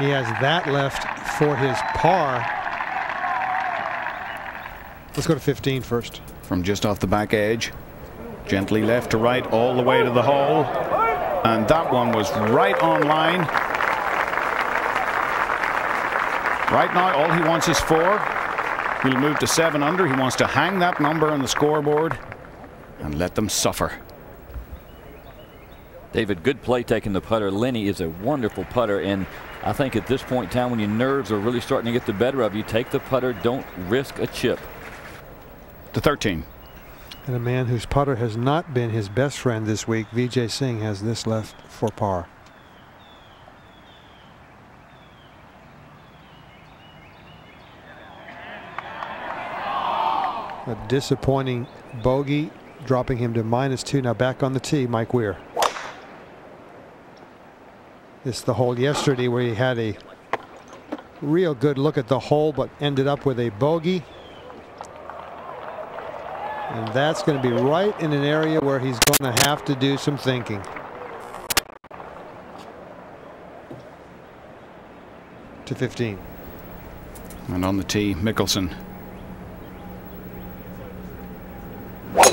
He has that left for his par. Let's go to 15 first. From just off the back edge. Gently left to right all the way to the hole. And that one was right on line. Right now, all he wants is four. He'll move to seven under. He wants to hang that number on the scoreboard and let them suffer. David, good play taking the putter. Lenny is a wonderful putter, and I think at this point in time, when your nerves are really starting to get the better of you, take the putter. Don't risk a chip. To 13. And a man whose putter has not been his best friend this week, Vijay Singh, has this left for par. A disappointing bogey, dropping him to minus two. Now back on the tee, Mike Weir. This is the hole yesterday where he had a real good look at the hole, but ended up with a bogey. And that's going to be right in an area where he's going to have to do some thinking. To 15. And on the tee, Mickelson. Well,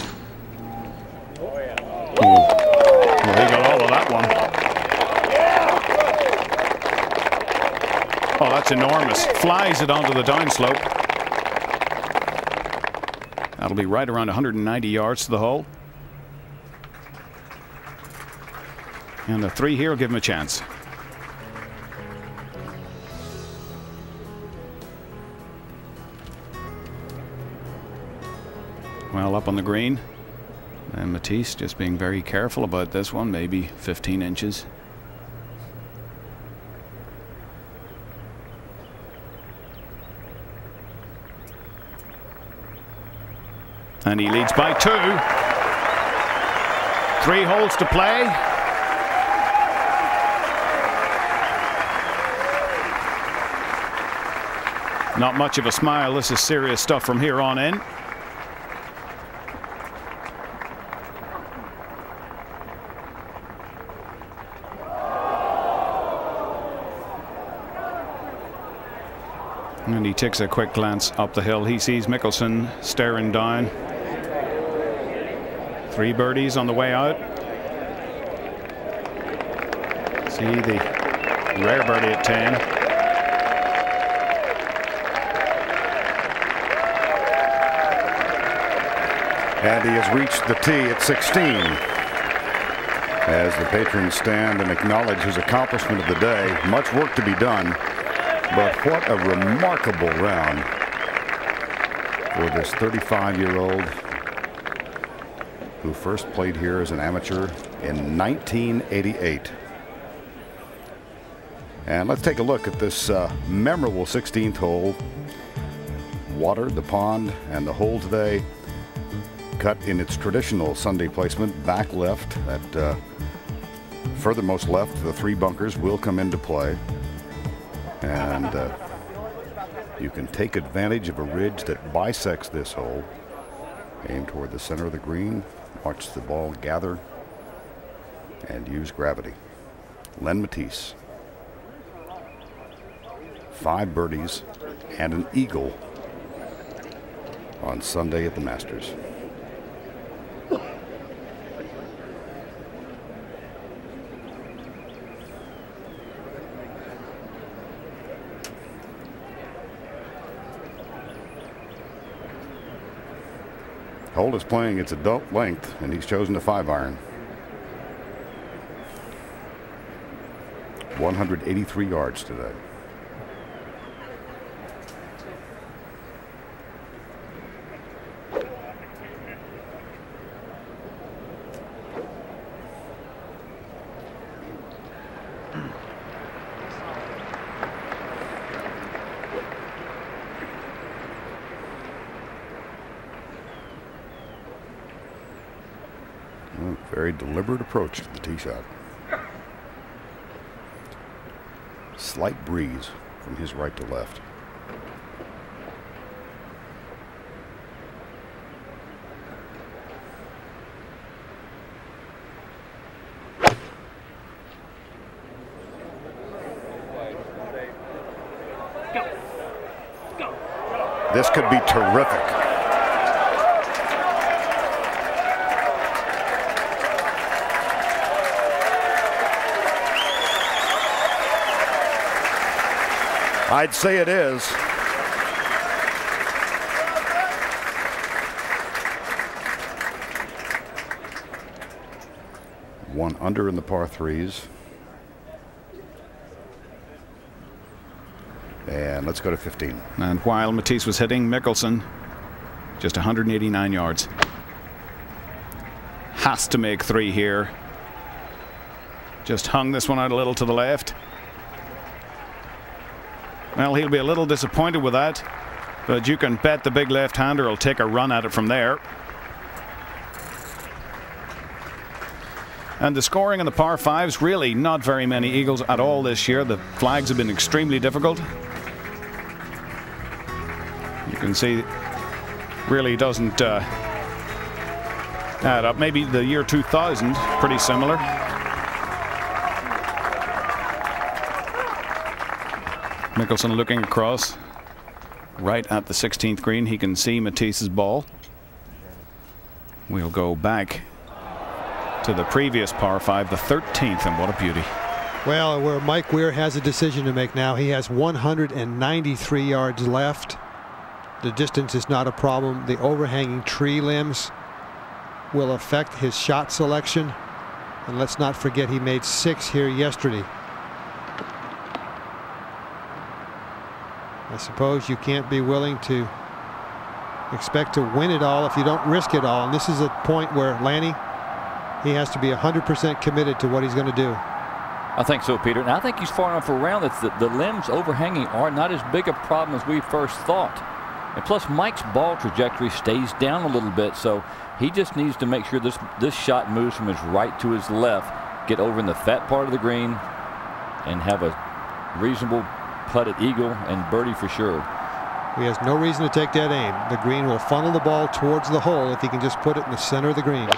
he got all of that one. Oh, that's enormous. Flies it onto the downslope. That'll be right around 190 yards to the hole. And the three here will give him a chance. Well, up on the green. And Mattiace just being very careful about this one, maybe 15 inches. And he leads by two. Three holes to play. Not much of a smile. This is serious stuff from here on in. And he takes a quick glance up the hill. He sees Mickelson staring down. Three birdies on the way out. See the rare birdie at 10. And he has reached the tee at 16. As the patrons stand and acknowledge his accomplishment of the day, much work to be done. But what a remarkable round for this 35-year-old who first played here as an amateur in 1988. And let's take a look at this uh, memorable 16th hole. Water, the pond, and the hole today cut in its traditional Sunday placement, back left. At uh, furthermost left, the three bunkers will come into play. And uh, you can take advantage of a ridge that bisects this hole. Aim toward the center of the green, watch the ball gather, and use gravity. Len Mattiace. Five birdies and an eagle on Sunday at the Masters. Is playing its adult length, and he's chosen a five iron. 183 yards today. Well, very deliberate approach to the tee shot. Slight breeze from his right to left. This could be terrific. I'd say it is. One under in the par threes. And let's go to 15. And while Mattiace was hitting, Mickelson just 189 yards. Has to make three here. Just hung this one out a little to the left. Well, he'll be a little disappointed with that, but you can bet the big left-hander will take a run at it from there. And the scoring in the par fives, really not very many eagles at all this year. The flags have been extremely difficult. You can see really doesn't uh, add up. Maybe the year 2000, pretty similar. Mickelson looking across right at the 16th green. He can see Mattiace's ball. We'll go back to the previous par 5, the 13th, and what a beauty. Well, where Mike Weir has a decision to make now, he has 193 yards left. The distance is not a problem. The overhanging tree limbs will affect his shot selection. And let's not forget he made six here yesterday. Suppose you can't be willing to expect to win it all if you don't risk it all. And this is a point where Lanny, he has to be 100% committed to what he's going to do. I think so, Peter. And I think he's far enough around that the, the limbs overhanging are not as big a problem as we first thought. And plus, Mike's ball trajectory stays down a little bit, so he just needs to make sure this this shot moves from his right to his left, get over in the fat part of the green, and have a reasonable putt at eagle and birdie for sure. He has no reason to take that aim. The green will funnel the ball towards the hole if he can just put it in the center of the green.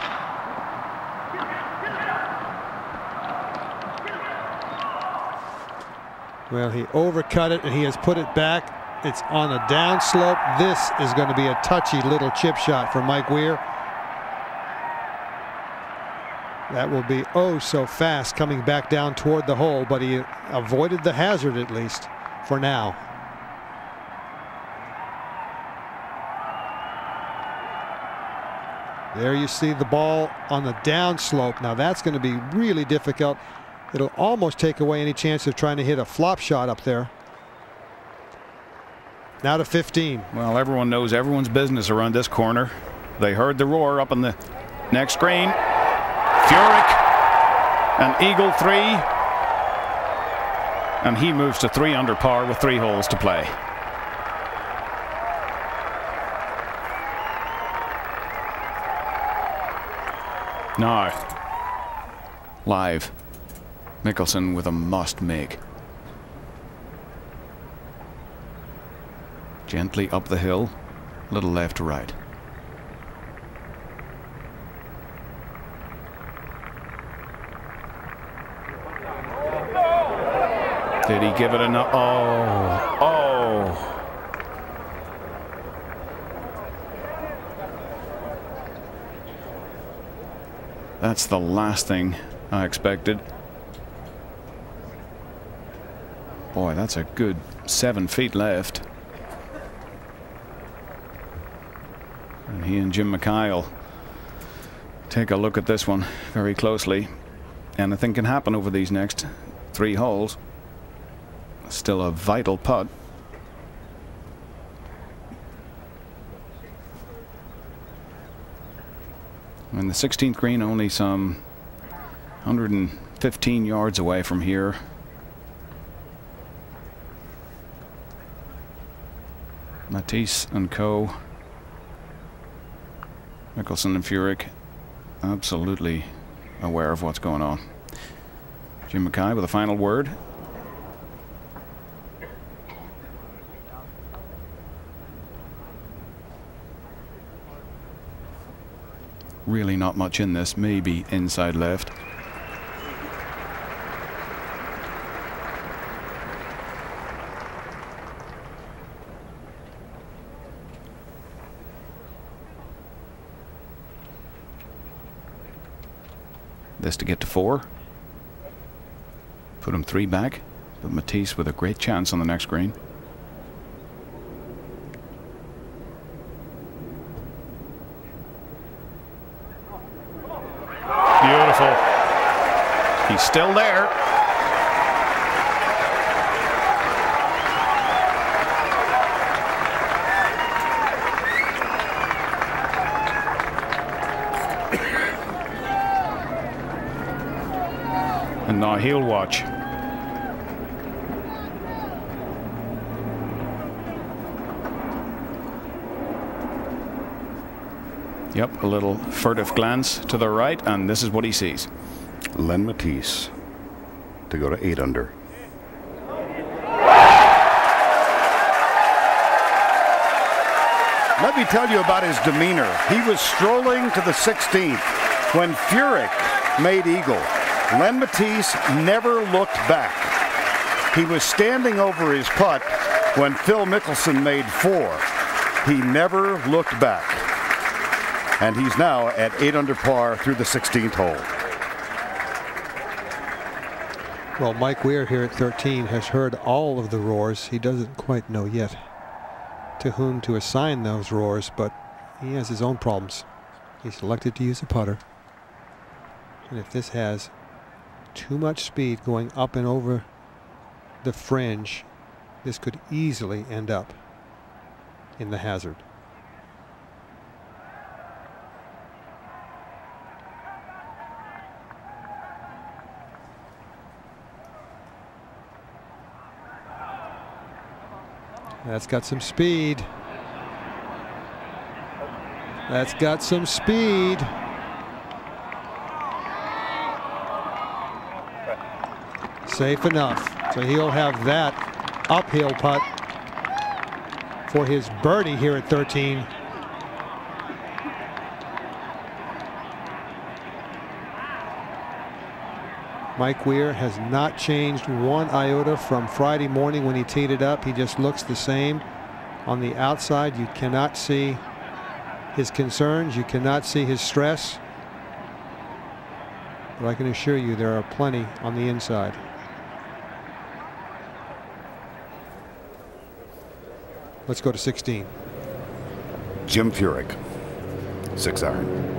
Well, he overcut it and he has put it back. It's on a downslope. This is going to be a touchy little chip shot for Mike Weir. That will be oh so fast coming back down toward the hole, but he avoided the hazard at least for now. There you see the ball on the downslope. Now that's going to be really difficult. It'll almost take away any chance of trying to hit a flop shot up there. Now to 15. Well, everyone knows everyone's business around this corner. They heard the roar up on the next green. Furyk, an eagle three. And he moves to three under par with three holes to play. Now, live, Mickelson with a must make. Gently up the hill, little left to right. Did he give it enough? Oh, oh. That's the last thing I expected. Boy, that's a good seven feet left. And he and Jim Mackay take a look at this one very closely. Anything can happen over these next three holes. Still a vital putt. And the 16th green only some 115 yards away from here. Mattiace and Co. Mickelson and Furyk absolutely aware of what's going on. Jim Mackay with a final word. Really not much in this, maybe inside left. This to get to four. Put him three back, but Mattiace with a great chance on the next green. Still there. And now he'll watch. Yep, a little furtive glance to the right, and this is what he sees. Len Mattiace to go to eight under. Let me tell you about his demeanor. He was strolling to the 16th when Furyk made eagle. Len Mattiace never looked back. He was standing over his putt when Phil Mickelson made four. He never looked back. And he's now at 8 under par through the 16th hole. Well, Mike Weir here at 13 has heard all of the roars. He doesn't quite know yet to whom to assign those roars, but he has his own problems. He selected to use a putter. And if this has too much speed going up and over the fringe, this could easily end up in the hazard. That's got some speed. That's got some speed. Safe enough. So he'll have that uphill putt for his birdie here at 13. Mike Weir has not changed one iota from Friday morning when he teed it up. He just looks the same. On the outside, you cannot see his concerns. You cannot see his stress. But I can assure you there are plenty on the inside. Let's go to 16. Jim Furyk, six iron.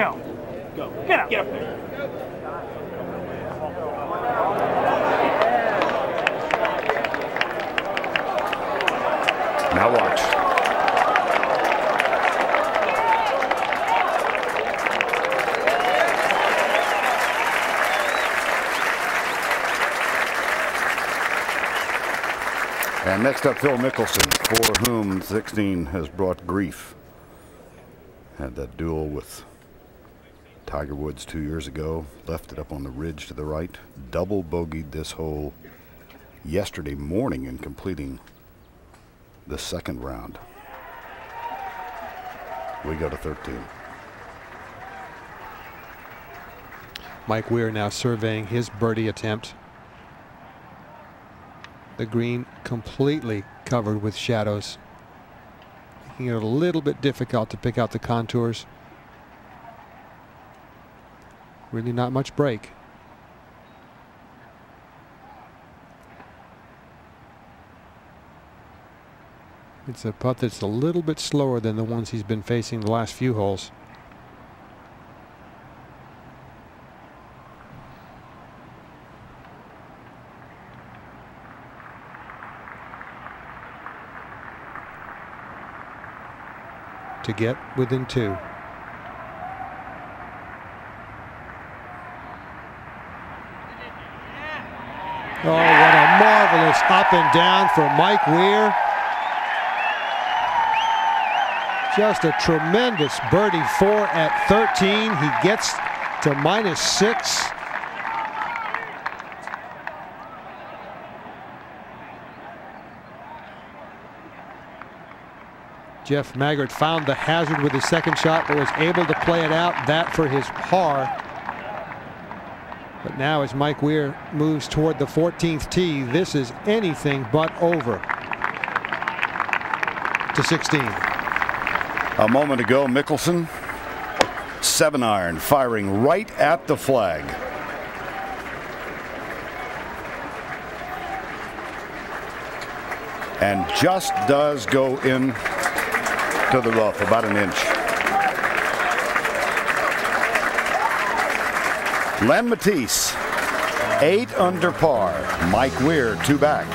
Go. Go. Get up. Get up there. Now watch. Next up, Phil Mickelson, for whom 16 has brought grief. Had that duel with Tiger Woods two years ago, left it up on the ridge to the right, double bogeyed this hole yesterday morning in completing the second round. We go to 13. Mike Weir now surveying his birdie attempt. The green completely covered with shadows, making it a little bit difficult to pick out the contours. Really not much break. It's a putt that's a little bit slower than the ones he's been facing the last few holes. To get within two. Oh, what a marvelous up and down for Mike Weir. Just a tremendous birdie four at 13. He gets to minus six. Jeff Maggert found the hazard with his second shot, but was able to play it out. That for his par. But now as Mike Weir moves toward the 14th tee, this is anything but over to 16. A moment ago, Mickelson, seven iron, firing right at the flag. And just does go in to the rough, about an inch. Len Mattiace, eight under par. Mike Weir, two back.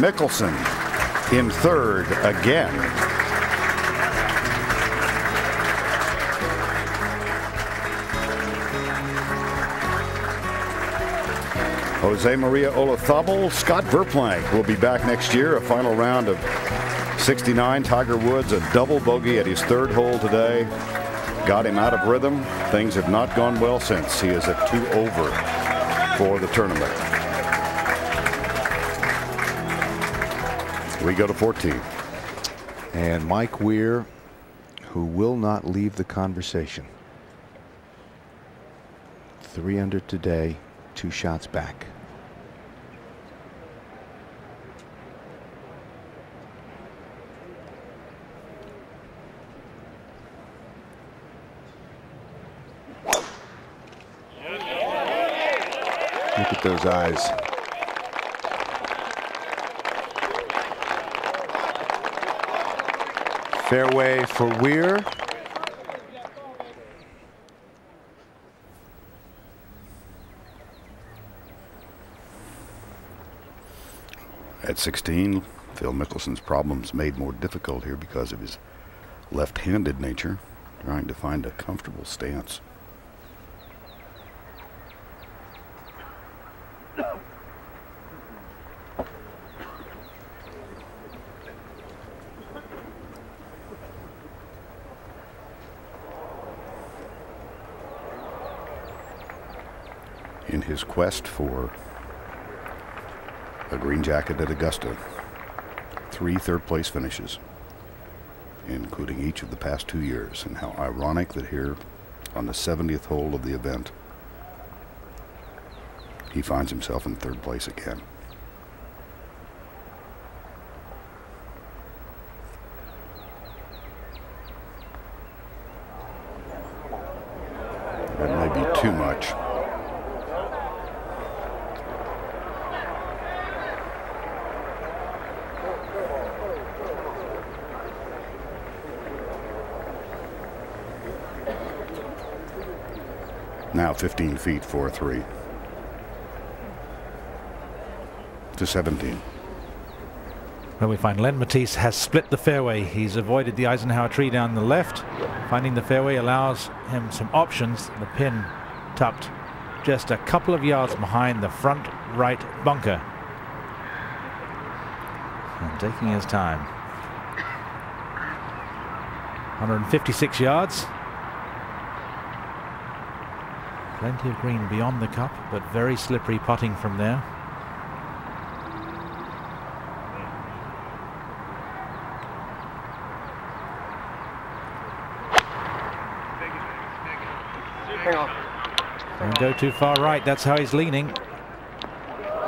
Mickelson in third again. Jose Maria Olazabal, Scott Verplank will be back next year. A final round of 69. Tiger Woods a double bogey at his third hole today. Got him out of rhythm. Things have not gone well since. He is at two over for the tournament. We go to 14. And Mike Weir, who will not leave the conversation. Three under today, two shots back. Look at those eyes. Fairway for Weir. At 16, Phil Mickelson's problems made more difficult here because of his left-handed nature, trying to find a comfortable stance. His quest for a green jacket at Augusta, three third place finishes, including each of the past two years. And how ironic that here on the 70th hole of the event, he finds himself in third place again. That may be too much. Now 15 feet, 4 3. To 17. Well, we find Len Mattiace has split the fairway. He's avoided the Eisenhower tree down the left. Finding the fairway allows him some options. The pin tucked just a couple of yards behind the front right bunker. And taking his time. 156 yards. Plenty of green beyond the cup, but very slippery putting from there. Don't go too far right. That's how he's leaning.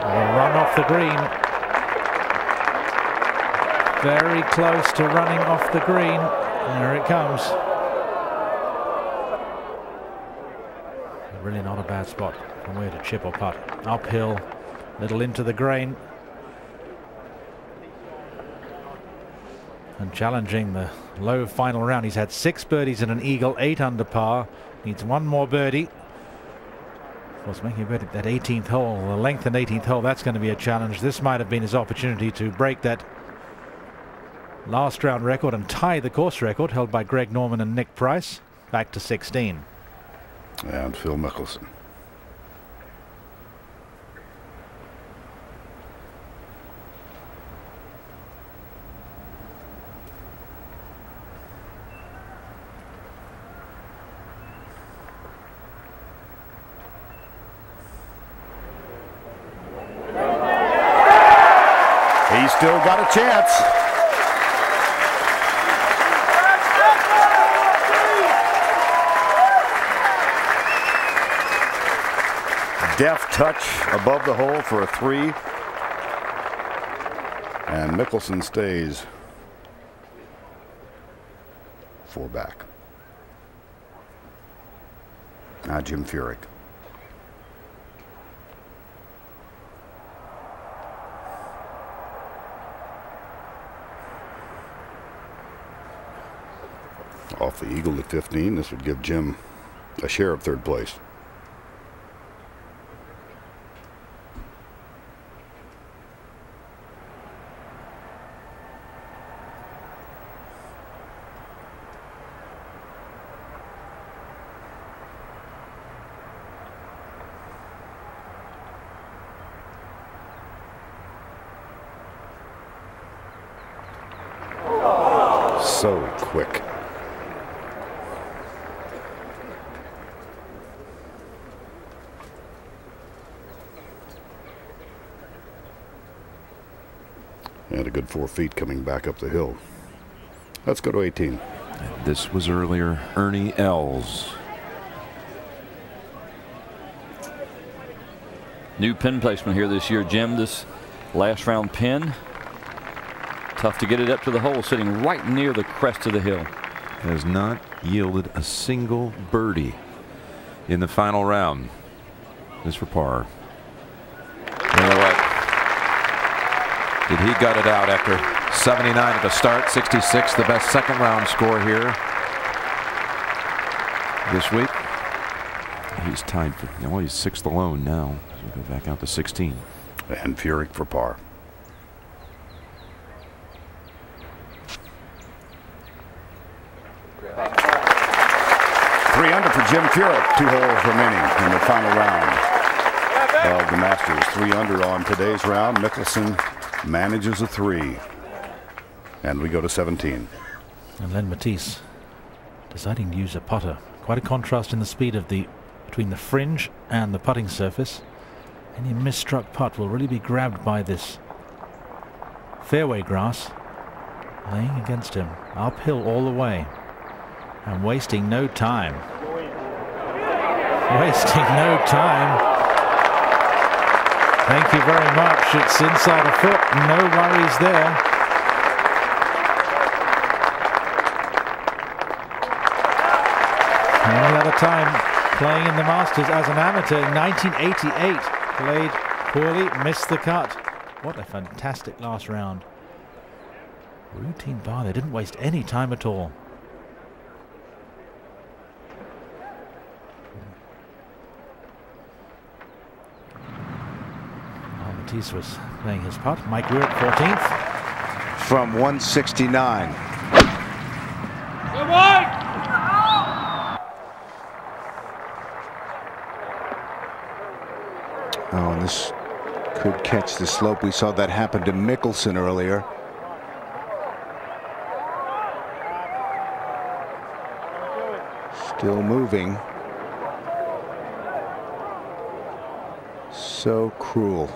Run off the green. Very close to running off the green. There it comes. Really not bad spot from where to chip or putt. Uphill, little into the grain. And challenging the low final round. He's had six birdies and an eagle, eight under par. Needs one more birdie. Of course, making a birdie at that 18th hole, the length and 18th hole, that's going to be a challenge. This might have been his opportunity to break that last round record and tie the course record held by Greg Norman and Nick Price back to 16. And Phil Mickelson. Got a chance. Deft touch above the hole for a three. And Mickelson stays four back. Now Jim Furyk. The eagle to 15. This would give Jim a share of third place. So quick. And a good four feet coming back up the hill. Let's go to 18. This was earlier Ernie Els. New pin placement here this year, Jim. This last round pin. Tough to get it up to the hole, sitting right near the crest of the hill. Has not yielded a single birdie in the final round. This for par. Did he gut it out after 79 at the start, 66, the best second round score here this week. He's tied for, well, he's sixth alone now. So go back out to 16. And Furyk for par. Three under for Jim Furyk. Two holes remaining in the final round of the Masters. Three under on today's round. Mickelson manages a three. And we go to 17. And Len Mattiace deciding to use a putter. Quite a contrast in the speed of the between the fringe and the putting surface. Any misstruck putt will really be grabbed by this fairway grass laying against him uphill all the way and wasting no time wasting no time thank you very much it's inside a foot no worries there Any other time playing in the Masters as an amateur in 1988. Played poorly, missed the cut. What a fantastic last round. Routine bar, they didn't waste any time at all. Oh, Mattiace was playing his putt. Mike Weir at 14th. From 169. Good one! Oh, and this could catch the slope. We saw that happen to Mickelson earlier. Still moving. So cruel.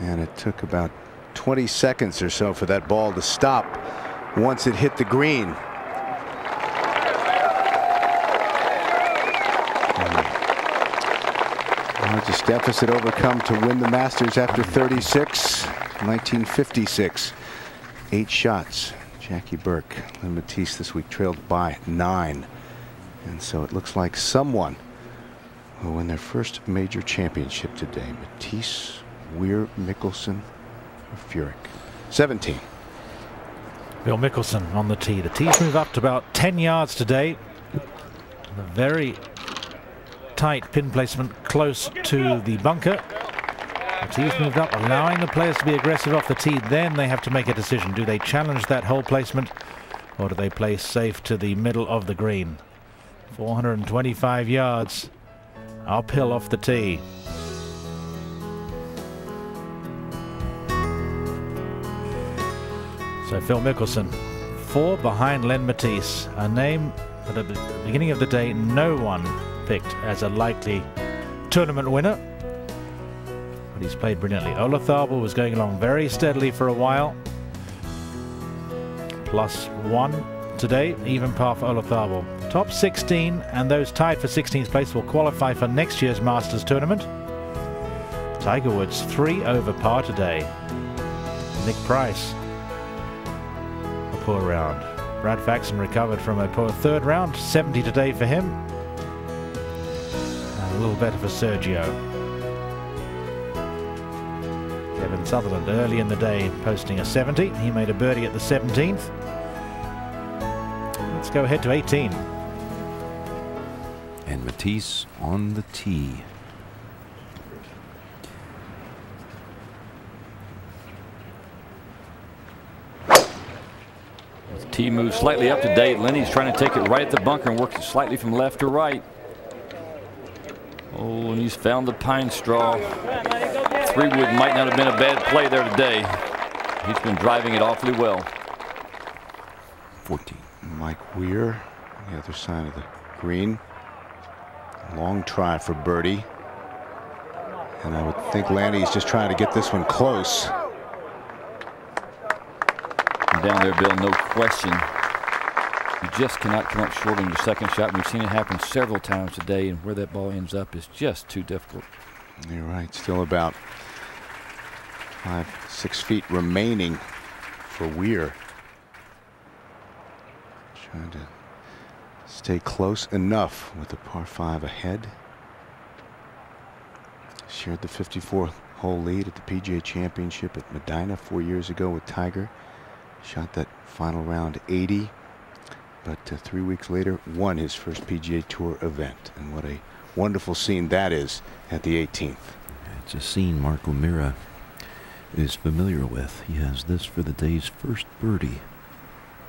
And it took about 20 seconds or so for that ball to stop once it hit the green. Hmm. Largest deficit overcome to win the Masters after 36, 1956. Eight shots. Jackie Burke, and Mattiace this week trailed by nine. And so it looks like someone will win their first major championship today. Mattiace, Weir, Mickelson, Furyk. 17. Phil Mickelson on the tee. The tees move up to about 10 yards today. A very tight pin placement close to the bunker. The tees moved up, allowing the players to be aggressive off the tee. Then they have to make a decision. Do they challenge that hole placement or do they play safe to the middle of the green? 425 yards uphill off the tee. So Phil Mickelson, four behind Len Mattiace, a name at the beginning of the day no one picked as a likely tournament winner. But he's played brilliantly. Olazabal was going along very steadily for a while. Plus one today, even par for Olazabal. Top 16 and those tied for 16th place will qualify for next year's Masters tournament. Tiger Woods three over par today. Nick Price poor round. Brad Faxon recovered from a poor third round, 70 today for him. And a little better for Sergio. Kevin Sutherland early in the day posting a 70. He made a birdie at the 17th. Let's go ahead to 18. And Mattiace on the tee. Tee moves slightly up to date. Lenny's trying to take it right at the bunker and works it slightly from left to right. Oh, and he's found the pine straw. Three wood might not have been a bad play there today. He's been driving it awfully well. 14. Mike Weir, on the other side of the Green. Long try for birdie. And I would think Lanny's just trying to get this one close. Down there, Bill, no question. You just cannot come up short on your second shot. We've seen it happen several times today, and where that ball ends up is just too difficult. You're right. Still about five, six feet remaining for Weir. Trying to stay close enough with the par five ahead. Shared the 54 hole lead at the PGA Championship at Medinah four years ago with Tiger. Shot that final round 80, but uh, three weeks later won his first PGA Tour event. And what a wonderful scene that is at the 18th. It's a scene Mark O'Meara is familiar with. He has this for the day's first birdie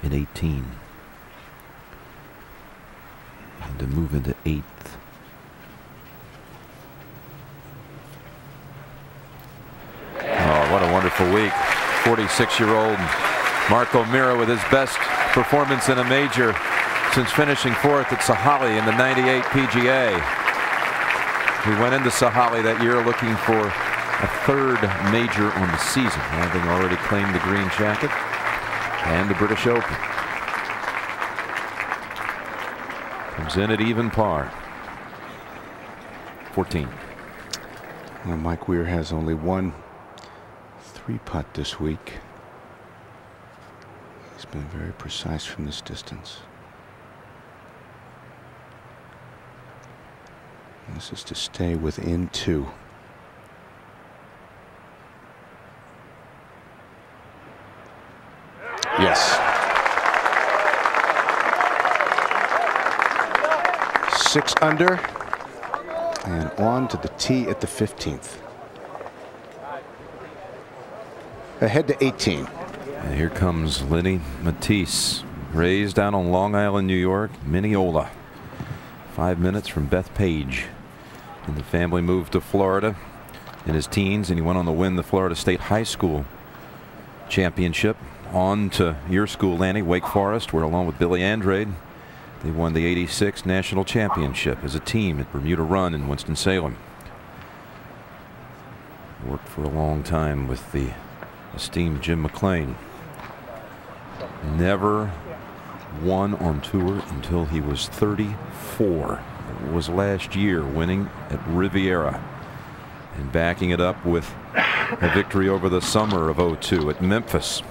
in 18. And to move into eighth. Oh, what a wonderful week. 46-year-old Mark O'Meara with his best performance in a major since finishing fourth at Sahalee in the 98 PGA. He went into Sahalee that year looking for a third major on the season, having already claimed the green jacket and the British Open. Comes in at even par. 14. Well, Mike Weir has only one three putt this week. He's been very precise from this distance. This is to stay within two. Yes. Six under and on to the tee at the 15th. Ahead to 18. And here comes Lenny Mattiace, raised down on Long Island, New York, Mineola. Five minutes from Bethpage. And the family moved to Florida in his teens, and he went on to win the Florida State High School Championship. On to your school, Lanny, Wake Forest, where along with Billy Andrade, they won the 86 National Championship as a team at Bermuda Run in Winston-Salem. Worked for a long time with the esteemed Jim McLean. Never won on tour until he was 34. It was last year winning at Riviera and backing it up with a victory over the summer of 02 at Memphis.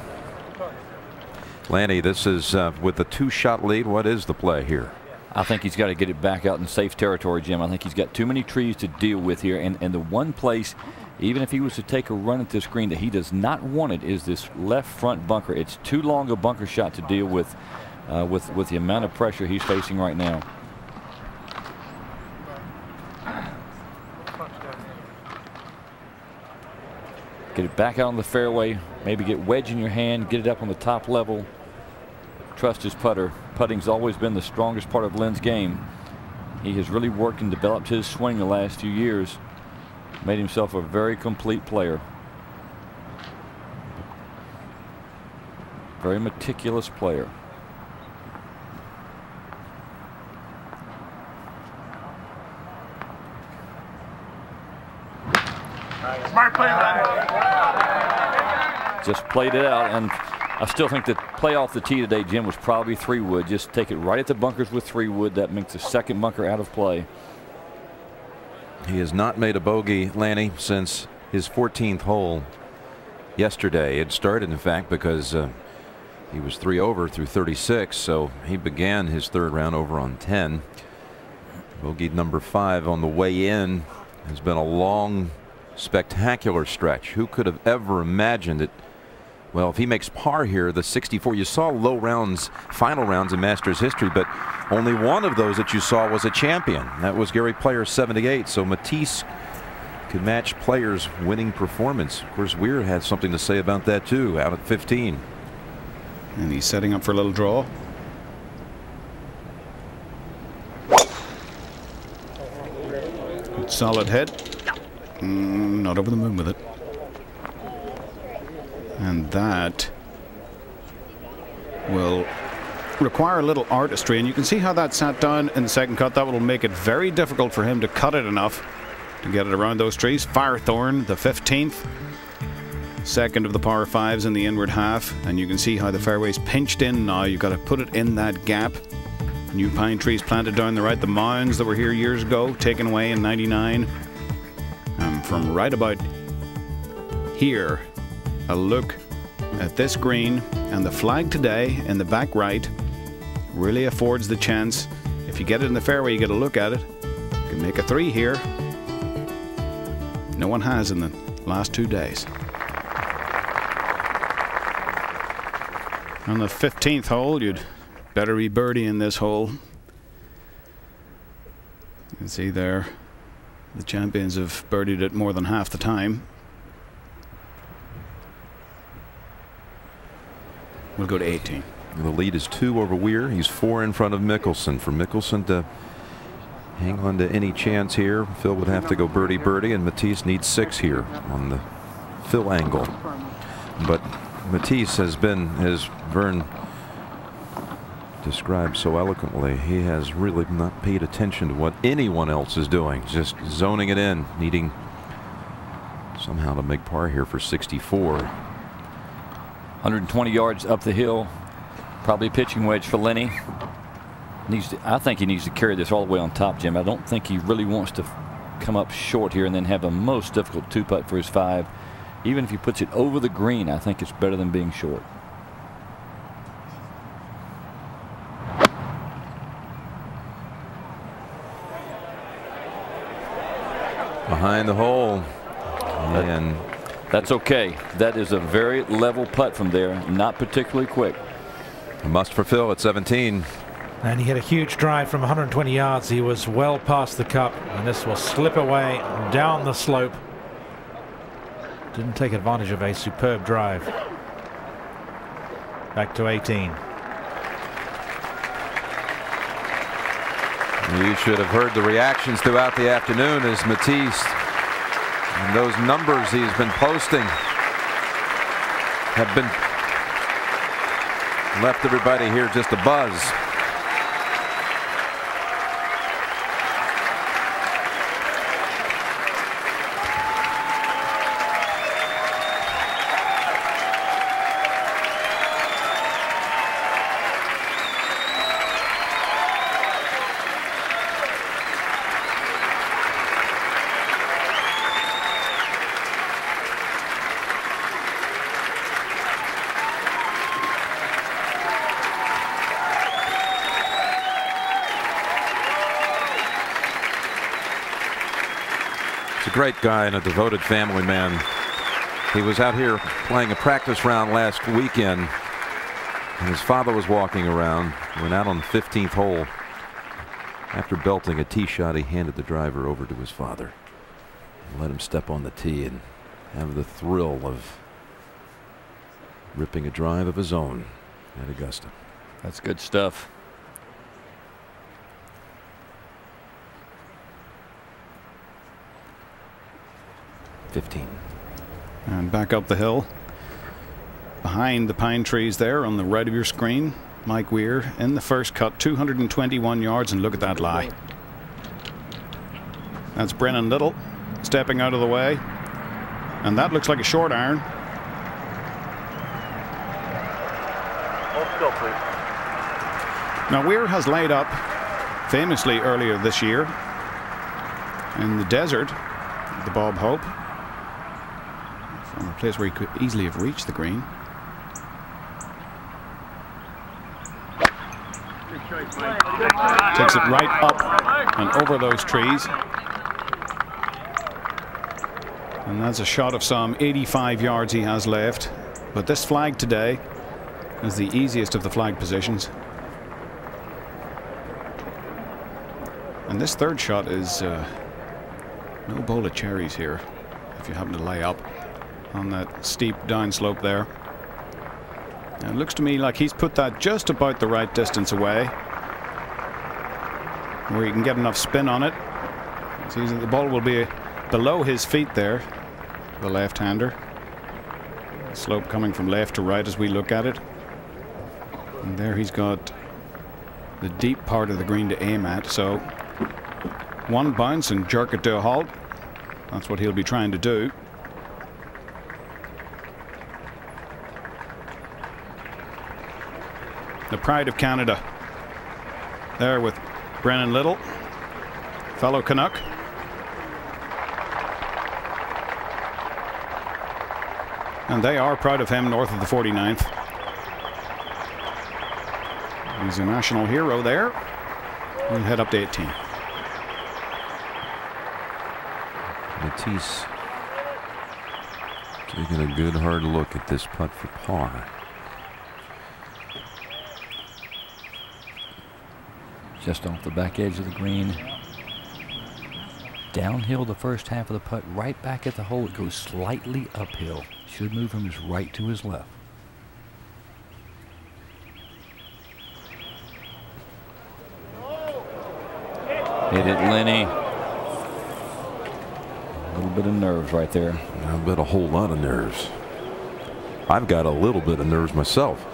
Lanny, this is uh, with a two shot lead. What is the play here? I think he's got to get it back out in safe territory, Jim. I think he's got too many trees to deal with here. And, and the one place, even if he was to take a run at this green, that he does not want it is this left front bunker. It's too long a bunker shot to deal with, uh, with, with the amount of pressure he's facing right now. Get it back out on the fairway. Maybe get wedge in your hand. Get it up on the top level. Trust his putter. Putting's always been the strongest part of Len's game. He has really worked and developed his swing the last few years. Made himself a very complete player. Very meticulous player. Smart play, Just played it out, and I still think that play off the tee today, Jim, was probably three wood. Just take it right at the bunkers with three wood. That makes the second bunker out of play. He has not made a bogey, Lanny, since his 14th hole yesterday. It started, in fact, because uh, he was three over through 36, so he began his third round over on 10. Bogey number five on the way in has been a long, spectacular stretch. Who could have ever imagined it? Well, if he makes par here, the 64, you saw low rounds, final rounds in Masters history, but only one of those that you saw was a champion. That was Gary Player 78. So Mattiace could match Player's winning performance. Of course, Weir had something to say about that too, out at 15. And he's setting up for a little draw. Solid head. Mm, not over the moon with it. And that will require a little artistry, and you can see how that sat down in the second cut. That will make it very difficult for him to cut it enough to get it around those trees. Firethorn, the 15th, second of the par fives in the inward half, and you can see how the fairway's pinched in now. You've got to put it in that gap. New pine trees planted down the right, the mounds that were here years ago, taken away in 99. Um, from right about here, a look at this green and the flag today in the back right really affords the chance. If you get it in the fairway, you get a look at it. You can make a three here. No one has in the last two days. On the 15th hole, you'd better be birdie in this hole. You can see there the champions have birdied it more than half the time. We'll go to 18. The lead is two over Weir. He's four in front of Mickelson. For Mickelson to hang on to any chance here, Phil would have to go birdie birdie, and Mattiace needs six here on the Phil angle. But Mattiace has been, as Vern described so eloquently, he has really not paid attention to what anyone else is doing, just zoning it in, needing somehow to make par here for 64. 120 yards up the hill. Probably pitching wedge for Lenny. Needs to, I think he needs to carry this all the way on top, Jim. I don't think he really wants to come up short here and then have the most difficult two putt for his five. Even if he puts it over the green, I think it's better than being short. Behind the hole. And that's okay. That is a very level putt from there, not particularly quick. A must for Phil at 17. And he hit a huge drive from 120 yards. He was well past the cup, and this will slip away down the slope. Didn't take advantage of a superb drive. Back to 18. You should have heard the reactions throughout the afternoon as Mattiace and those numbers he's been posting have been left everybody here just a buzz. Great guy and a devoted family man. He was out here playing a practice round last weekend. And his father was walking around. Went out on the 15th hole. After belting a tee shot, he handed the driver over to his father. Let him step on the tee and have the thrill of ripping a drive of his own at Augusta. That's good stuff. 15. And back up the hill. Behind the pine trees there on the right of your screen, Mike Weir in the first cut, 221 yards, and look at that lie. That's Brennan Little stepping out of the way. And that looks like a short iron. Still. Now, Weir has laid up famously earlier this year in the desert, the Bob Hope, a place where he could easily have reached the green. Takes it right up and over those trees. And that's a shot of some 85 yards he has left. But this flag today is the easiest of the flag positions. And this third shot is uh, no bowl of cherries here if you happen to lay up on that steep downslope there. And it looks to me like he's put that just about the right distance away where he can get enough spin on it. So the ball will be below his feet there, the left-hander. Slope coming from left to right as we look at it. And there he's got the deep part of the green to aim at. So one bounce and jerk it to a halt. That's what he'll be trying to do. The pride of Canada. There with Brennan Little, fellow Canuck. And they are proud of him north of the 49th. He's a national hero there. We'll head up to 18. Mattiace taking a good hard look at this putt for par. Just off the back edge of the green. Downhill the first half of the putt, right back at the hole. It goes slightly uphill. Should move from his right to his left. Hit it, Lenny. A little bit of nerves right there. I bet a whole lot of nerves. I've got a little bit of nerves myself.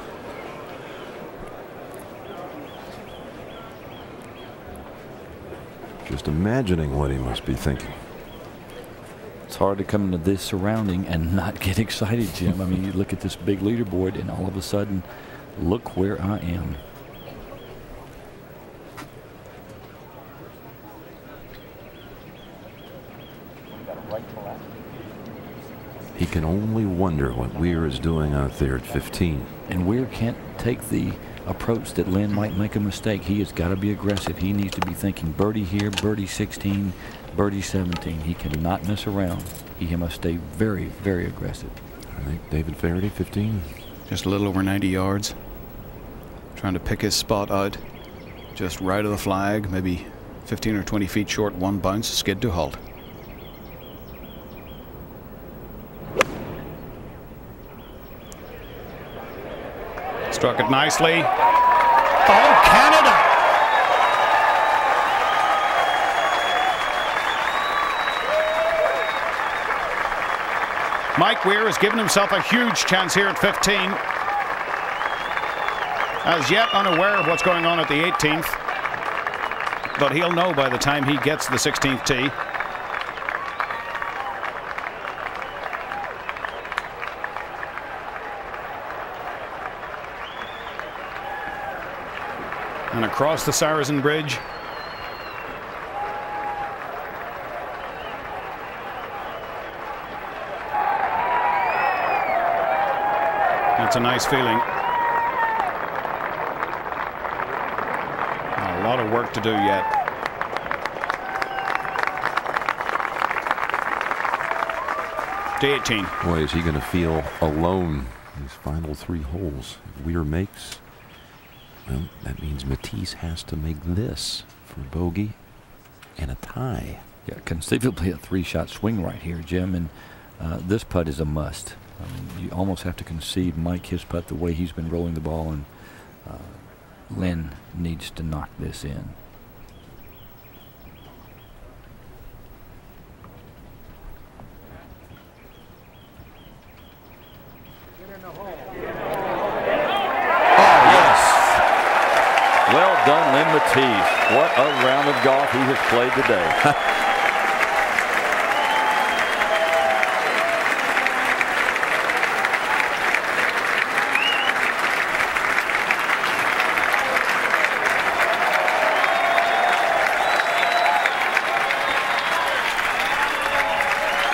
Just imagining what he must be thinking. It's hard to come into this surrounding and not get excited, Jim. I mean, you look at this big leaderboard and all of a sudden, look where I am. He can only wonder what Weir is doing out there at 15. And Weir can't take the approach that Len might make a mistake. He has got to be aggressive. He needs to be thinking birdie here, birdie 16, birdie 17. He cannot mess around. He must stay very, very aggressive. I think David Feherty, 15. Just a little over 90 yards. Trying to pick his spot out. Just right of the flag, maybe 15 or 20 feet short, one bounce, skid to halt. Struck it nicely. Oh, Canada! Mike Weir has given himself a huge chance here at 15. As yet unaware of what's going on at the 18th. But he'll know by the time he gets the 16th tee. Across the Sarazen Bridge. That's a nice feeling. A lot of work to do yet. Day 18. Boy, is he going to feel alone these final three holes. If Weir makes, well, that means Mattiace has to make this for bogey and a tie. Yeah, conceivably a three-shot swing right here, Jim, and uh, this putt is a must. I mean, you almost have to concede Mike his putt the way he's been rolling the ball, and uh, Len needs to knock this in. Well done, Len Mattiace. What a round of golf he has played today.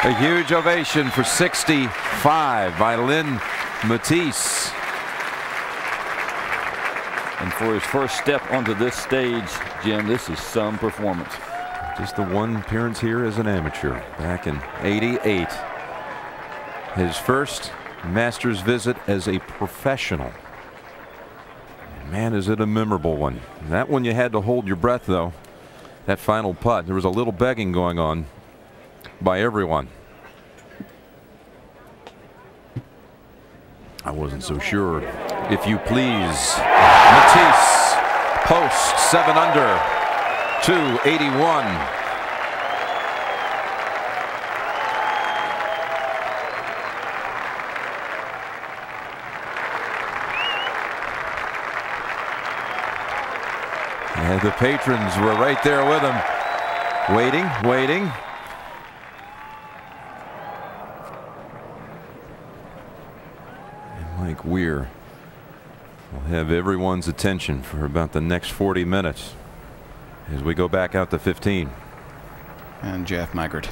A huge ovation for 65 by Len Mattiace. For his first step onto this stage, Jim, this is some performance. Just the one appearance here as an amateur back in 88. His first Masters visit as a professional. Man, is it a memorable one. That one you had to hold your breath, though. That final putt. There was a little begging going on by everyone. I wasn't so sure. If you please, Mattiace, post seven under, 281. And the patrons were right there with him. Waiting, waiting. Mike Weir have everyone's attention for about the next 40 minutes as we go back out to 15. And Jeff Maggert.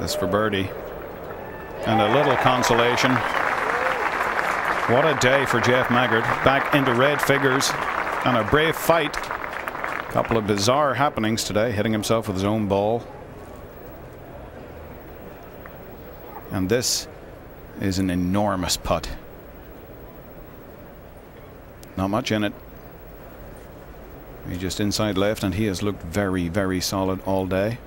This for birdie. And a little consolation. What a day for Jeff Maggert. Back into red figures and a brave fight. A couple of bizarre happenings today, hitting himself with his own ball. And this is an enormous putt. Not much in it. He just inside left, and he has looked very, very solid all day.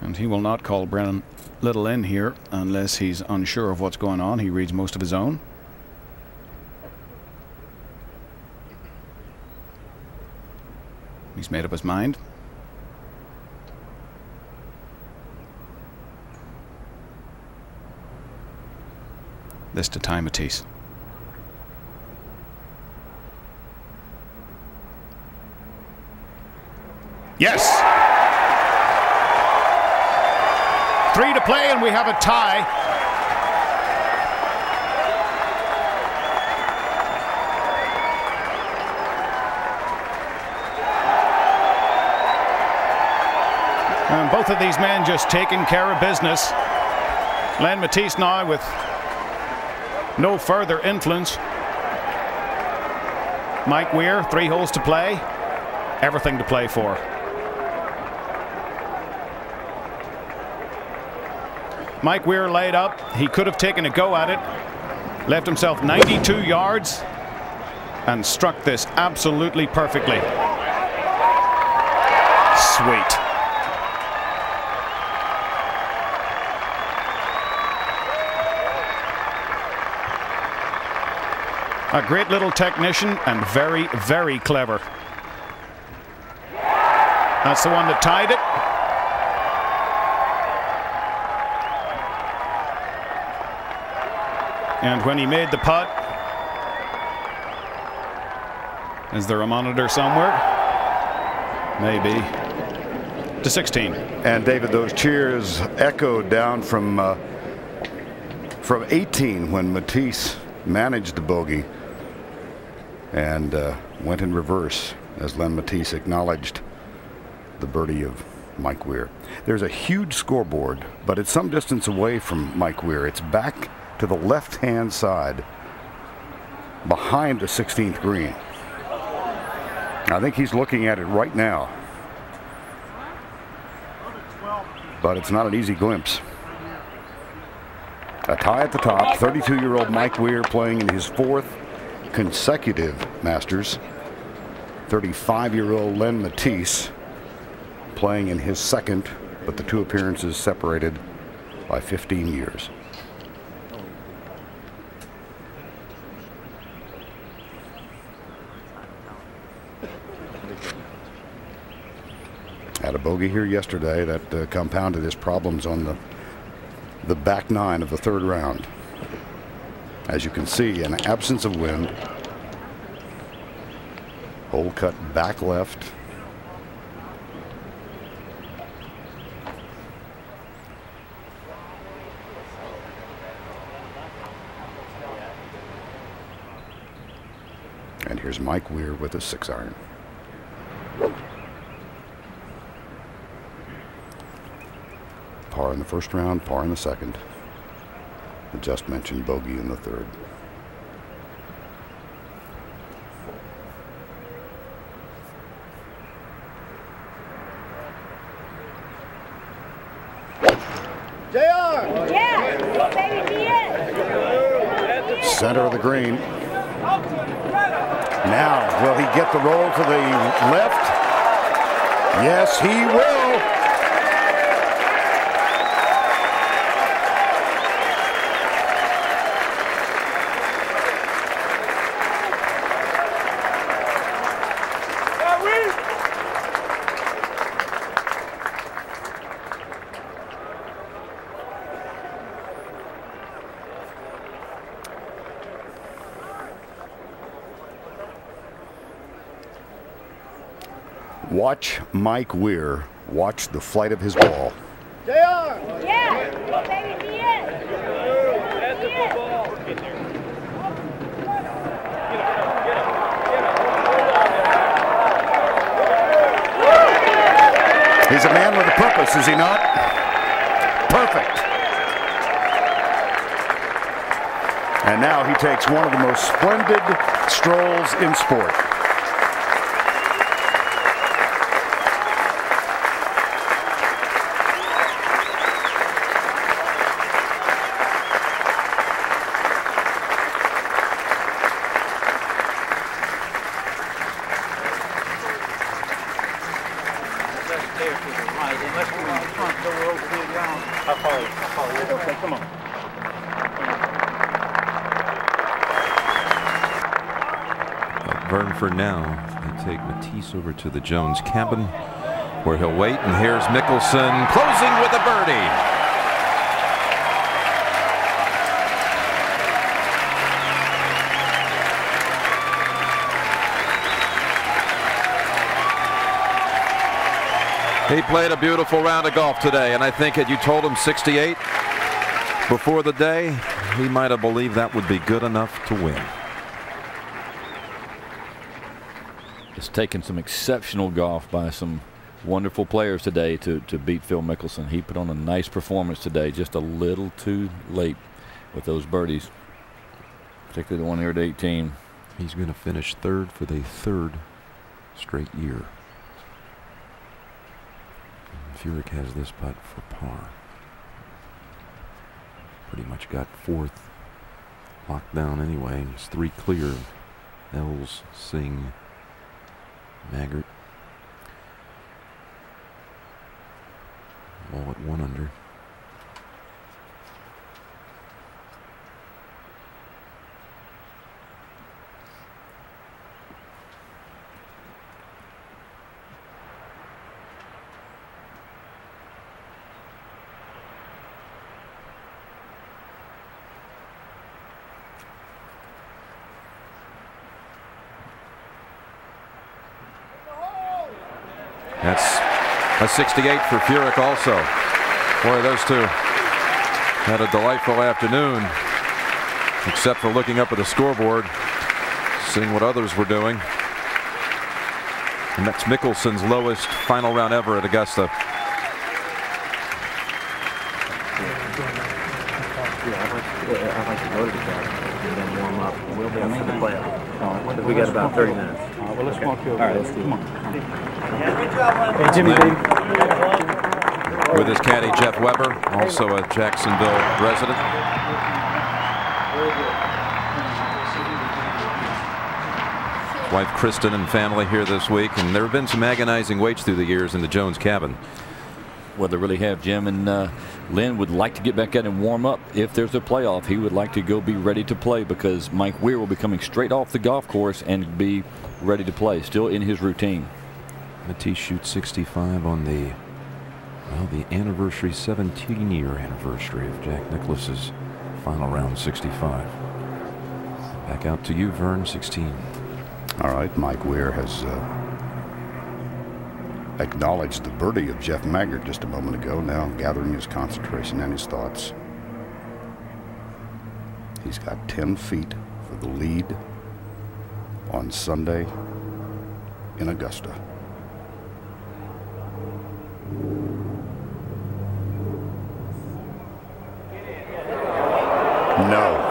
And he will not call Brennan Little in here unless he's unsure of what's going on. He reads most of his own. He's made up his mind. This to tie Mattiace. Yes! Three to play, and we have a tie. Both of these men just taking care of business. Len Mattiace now with no further influence. Mike Weir, three holes to play. Everything to play for. Mike Weir laid up. He could have taken a go at it. Left himself 92 yards and struck this absolutely perfectly. Sweet. A great little technician and very, very clever. That's the one that tied it. And when he made the putt, is there a monitor somewhere? Maybe. To 16. And David, those cheers echoed down from uh, from 18 when Mattiace managed the bogey and uh, went in reverse as Len Mattiace acknowledged the birdie of Mike Weir. There's a huge scoreboard, but it's some distance away from Mike Weir. It's back to the left-hand side behind the 16th green. I think he's looking at it right now. But it's not an easy glimpse. A tie at the top, 32-year-old Mike Weir playing in his fourth consecutive Masters. 35-year-old Len Mattiace playing in his second, but the two appearances separated by 15 years. Had a bogey here yesterday that uh, compounded his problems on the the back nine of the third round. As you can see, an absence of wind. Hole cut back left. And here's Mike Weir with a six iron. Par in the first round, par in the second. Just mentioned bogey in the third. JR! Yes! Center of the green. Now, will he get the roll to the left? Yes, he will. Watch Mike Weir watch the flight of his ball. JR! Yeah! Oh, baby, he is! That's the football. He's a man with a purpose, is he not? Perfect. And now he takes one of the most splendid strolls in sport. Vern for now. Mattiace over to the Jones cabin where he'll wait. And here's Mickelson closing with a birdie. He played a beautiful round of golf today, and I think had you told him 68 before the day, he might have believed that would be good enough to win. It's taken some exceptional golf by some wonderful players today to, to beat Phil Mickelson. He put on a nice performance today, just a little too late with those birdies, particularly the one here at 18. He's going to finish third for the third straight year. Furyk has this putt for par. Pretty much got fourth locked down anyway. It's three clear. Els, Singh, Maggert. All at one under. That's a 68 for Furyk also. Boy, those two had a delightful afternoon, except for looking up at the scoreboard, seeing what others were doing. And that's Mickelson's lowest final round ever at Augusta. I'd like to go to the cabin and then warm up. We'll be up for the playoff. We got about 30 minutes. well, let's walk you over. right, let's do Come it. on. Hey, Jimmy B. With his caddy Jeff Weber, also a Jacksonville resident. Wife Kristen and family here this week, and there have been some agonizing waits through the years in the Jones cabin. Well, they really have. Jim and uh, Len would like to get back out and warm up. If there's a playoff, he would like to go be ready to play because Mike Weir will be coming straight off the golf course and be ready to play, still in his routine. Mattiace shoots 65 on the the anniversary, 17 year anniversary of Jack Nicklaus's final round 65. Back out to you, Vern, 16. All right, Mike Weir has uh, acknowledged the birdie of Jeff Maggert just a moment ago, now gathering his concentration and his thoughts. He's got 10 feet for the lead on Sunday in Augusta. No.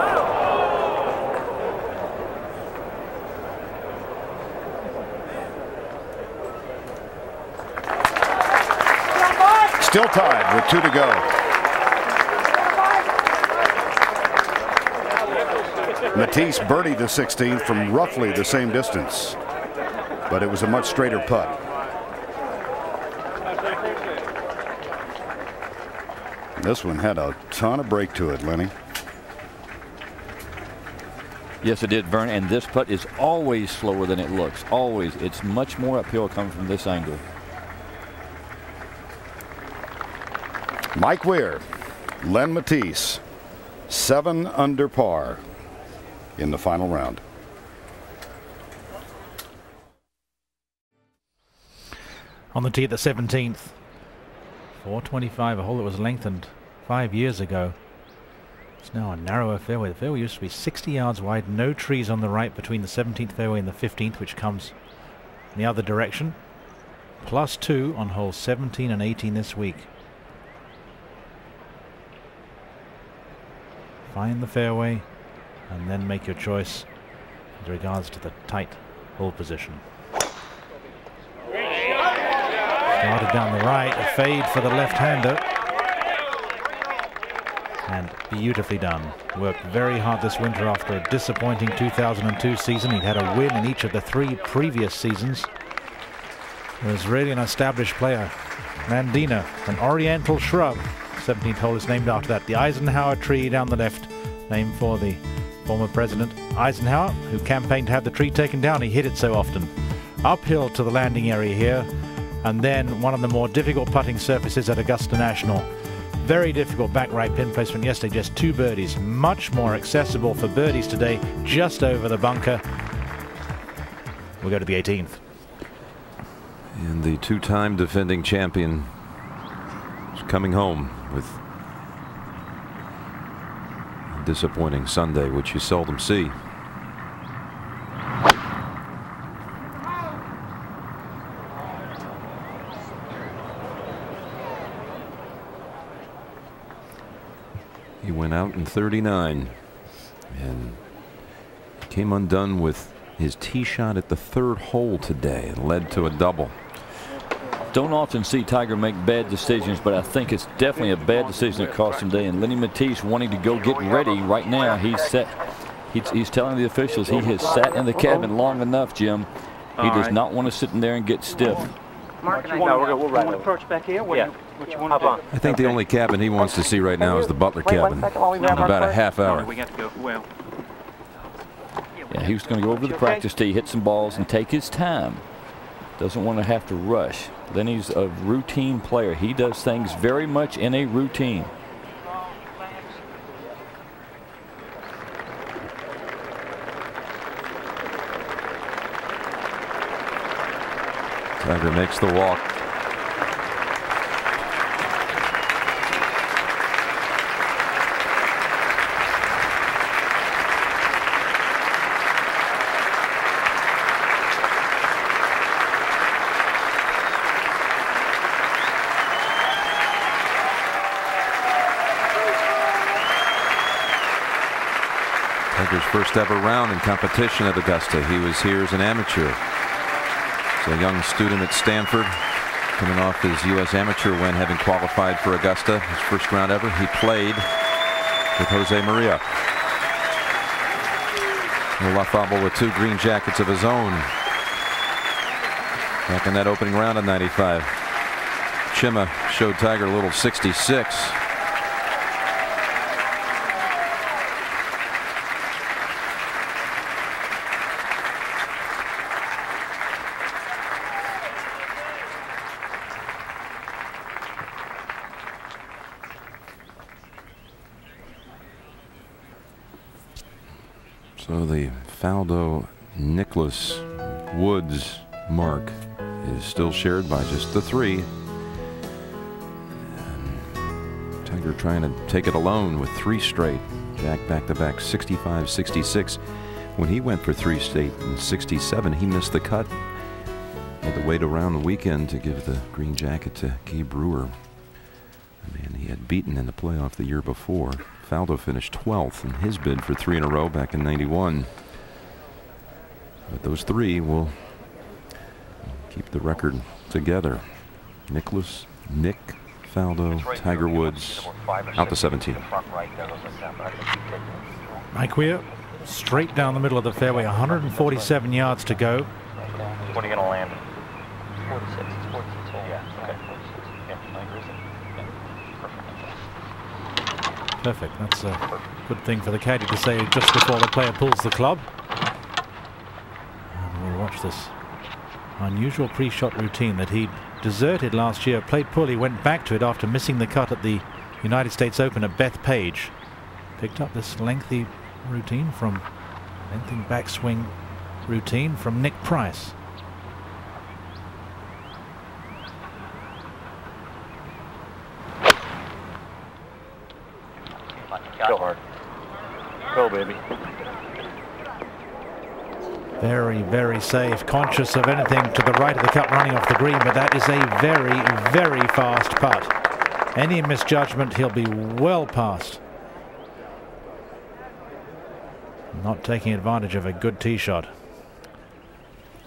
Still tied with two to go. Mattiace birdied the 16th from roughly the same distance, but it was a much straighter putt. This one had a ton of break to it, Lenny. Yes, it did, Vern. And this putt is always slower than it looks. Always. It's much more uphill coming from this angle. Mike Weir, Len Mattiace, seven under par in the final round. On the tee at the 17th. 425, a hole that was lengthened five years ago. It's now a narrower fairway. The fairway used to be 60 yards wide, no trees on the right between the 17th fairway and the 15th, which comes in the other direction. Plus two on holes 17 and 18 this week. Find the fairway and then make your choice with regards to the tight hole position. Started down the right, a fade for the left-hander. And beautifully done. Worked very hard this winter after a disappointing 2002 season. He'd had a win in each of the three previous seasons. He was really an established player. Nandina, an oriental shrub. 17th hole is named after that. The Eisenhower tree down the left, named for the former president Eisenhower, who campaigned to have the tree taken down. He hit it so often. Uphill to the landing area here, and then one of the more difficult putting surfaces at Augusta National. Very difficult back right pin placement yesterday, just two birdies. Much more accessible for birdies today, just over the bunker. We go to the 18th. And the two-time defending champion is coming home with disappointing Sunday, which you seldom see. He went out in 39 and came undone with his tee shot at the third hole today and led to a double. Don't often see Tiger make bad decisions, but I think it's definitely a bad decision that cost him day. And Lenny Mattiace wanting to go get ready right now. He's set. He's, he's telling the officials he has sat in the cabin long enough, Jim. He does not want to sit in there and get stiff. Mark, no, we're, we'll ride approach back here. What, yeah. you, what you want to do? I think the only cabin he wants to see right now is the Butler cabin. In about a half hour. We got to go. Well. Yeah, he was going to go over to the practice tee, hit some balls, and take his time. Doesn't want to have to rush. Then he's a routine player. He does things very much in a routine. Tiger makes the walk. Tiger's first ever round in competition at Augusta. He was here as an amateur. A young student at Stanford, coming off his U.S. amateur win, having qualified for Augusta, his first round ever. He played with Jose Maria. Olazabal with two green jackets of his own. Back in that opening round of 95. Chema showed Tiger a little 66. By just the three. And Tiger trying to take it alone with three straight. Jack back to back 65 66. When he went for three straight in 67, he missed the cut. Had to wait around the weekend to give the green jacket to Gay Brewer. A man he had beaten in the playoff the year before. Faldo finished 12th in his bid for three in a row back in 91. But those three will keep the record together. Nicklaus, Nick, Faldo, Tiger Woods, out to 17. Mike Weir, straight down the middle of the fairway, 147 yards to go. What are you going to land? 46. 46. Yeah. Okay. Perfect. That's a good thing for the caddy to say just before the player pulls the club. And we'll watch this unusual pre-shot routine that he deserted last year, played poorly, went back to it after missing the cut at the United States Open at Bethpage. Picked up this lengthy routine from lengthy backswing routine from Nick Price. Go hard. Go, baby. Very, very safe. Conscious of anything to the right of the cup running off the green, but that is a very, very fast putt. Any misjudgment, he'll be well past. Not taking advantage of a good tee shot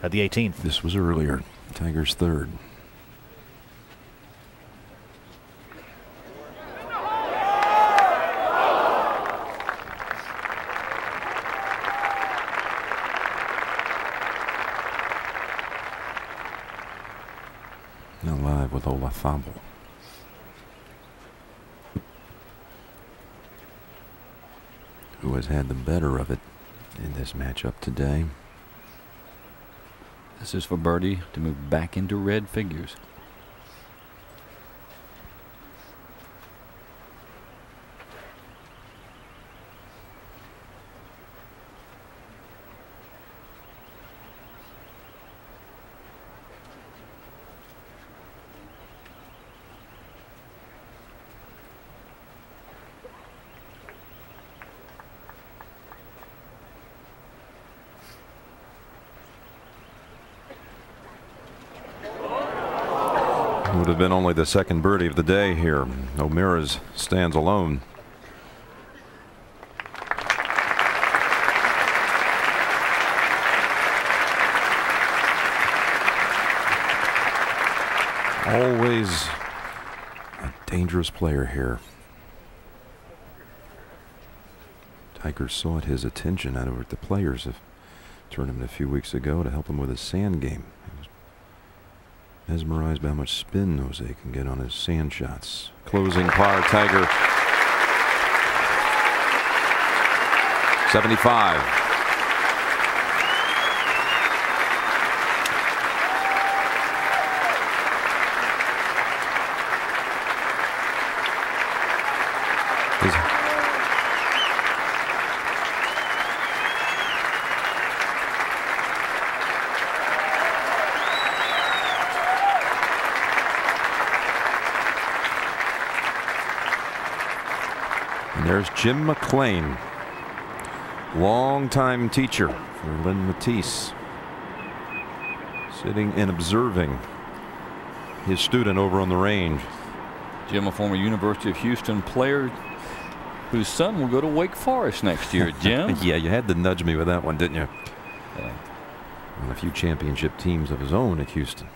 at the 18th. This was earlier. Tiger's third. Now live Olazabal. Who has had the better of it in this matchup today. This is for birdie to move back into red figures. The second birdie of the day here. O'Meara stands alone. Always a dangerous player here. Tiger sought his attention out over at the players of tournament a few weeks ago to help him with his sand game. Mesmerized by how much spin Jose can get on his sand shots. Closing par, Tiger. 75. His And there's Jim McLean, longtime teacher for Len Mattiace, sitting and observing his student over on the range. Jim, a former University of Houston player whose son will go to Wake Forest next year, Jim. yeah, you had to nudge me with that one, didn't you? On a few championship teams of his own at Houston.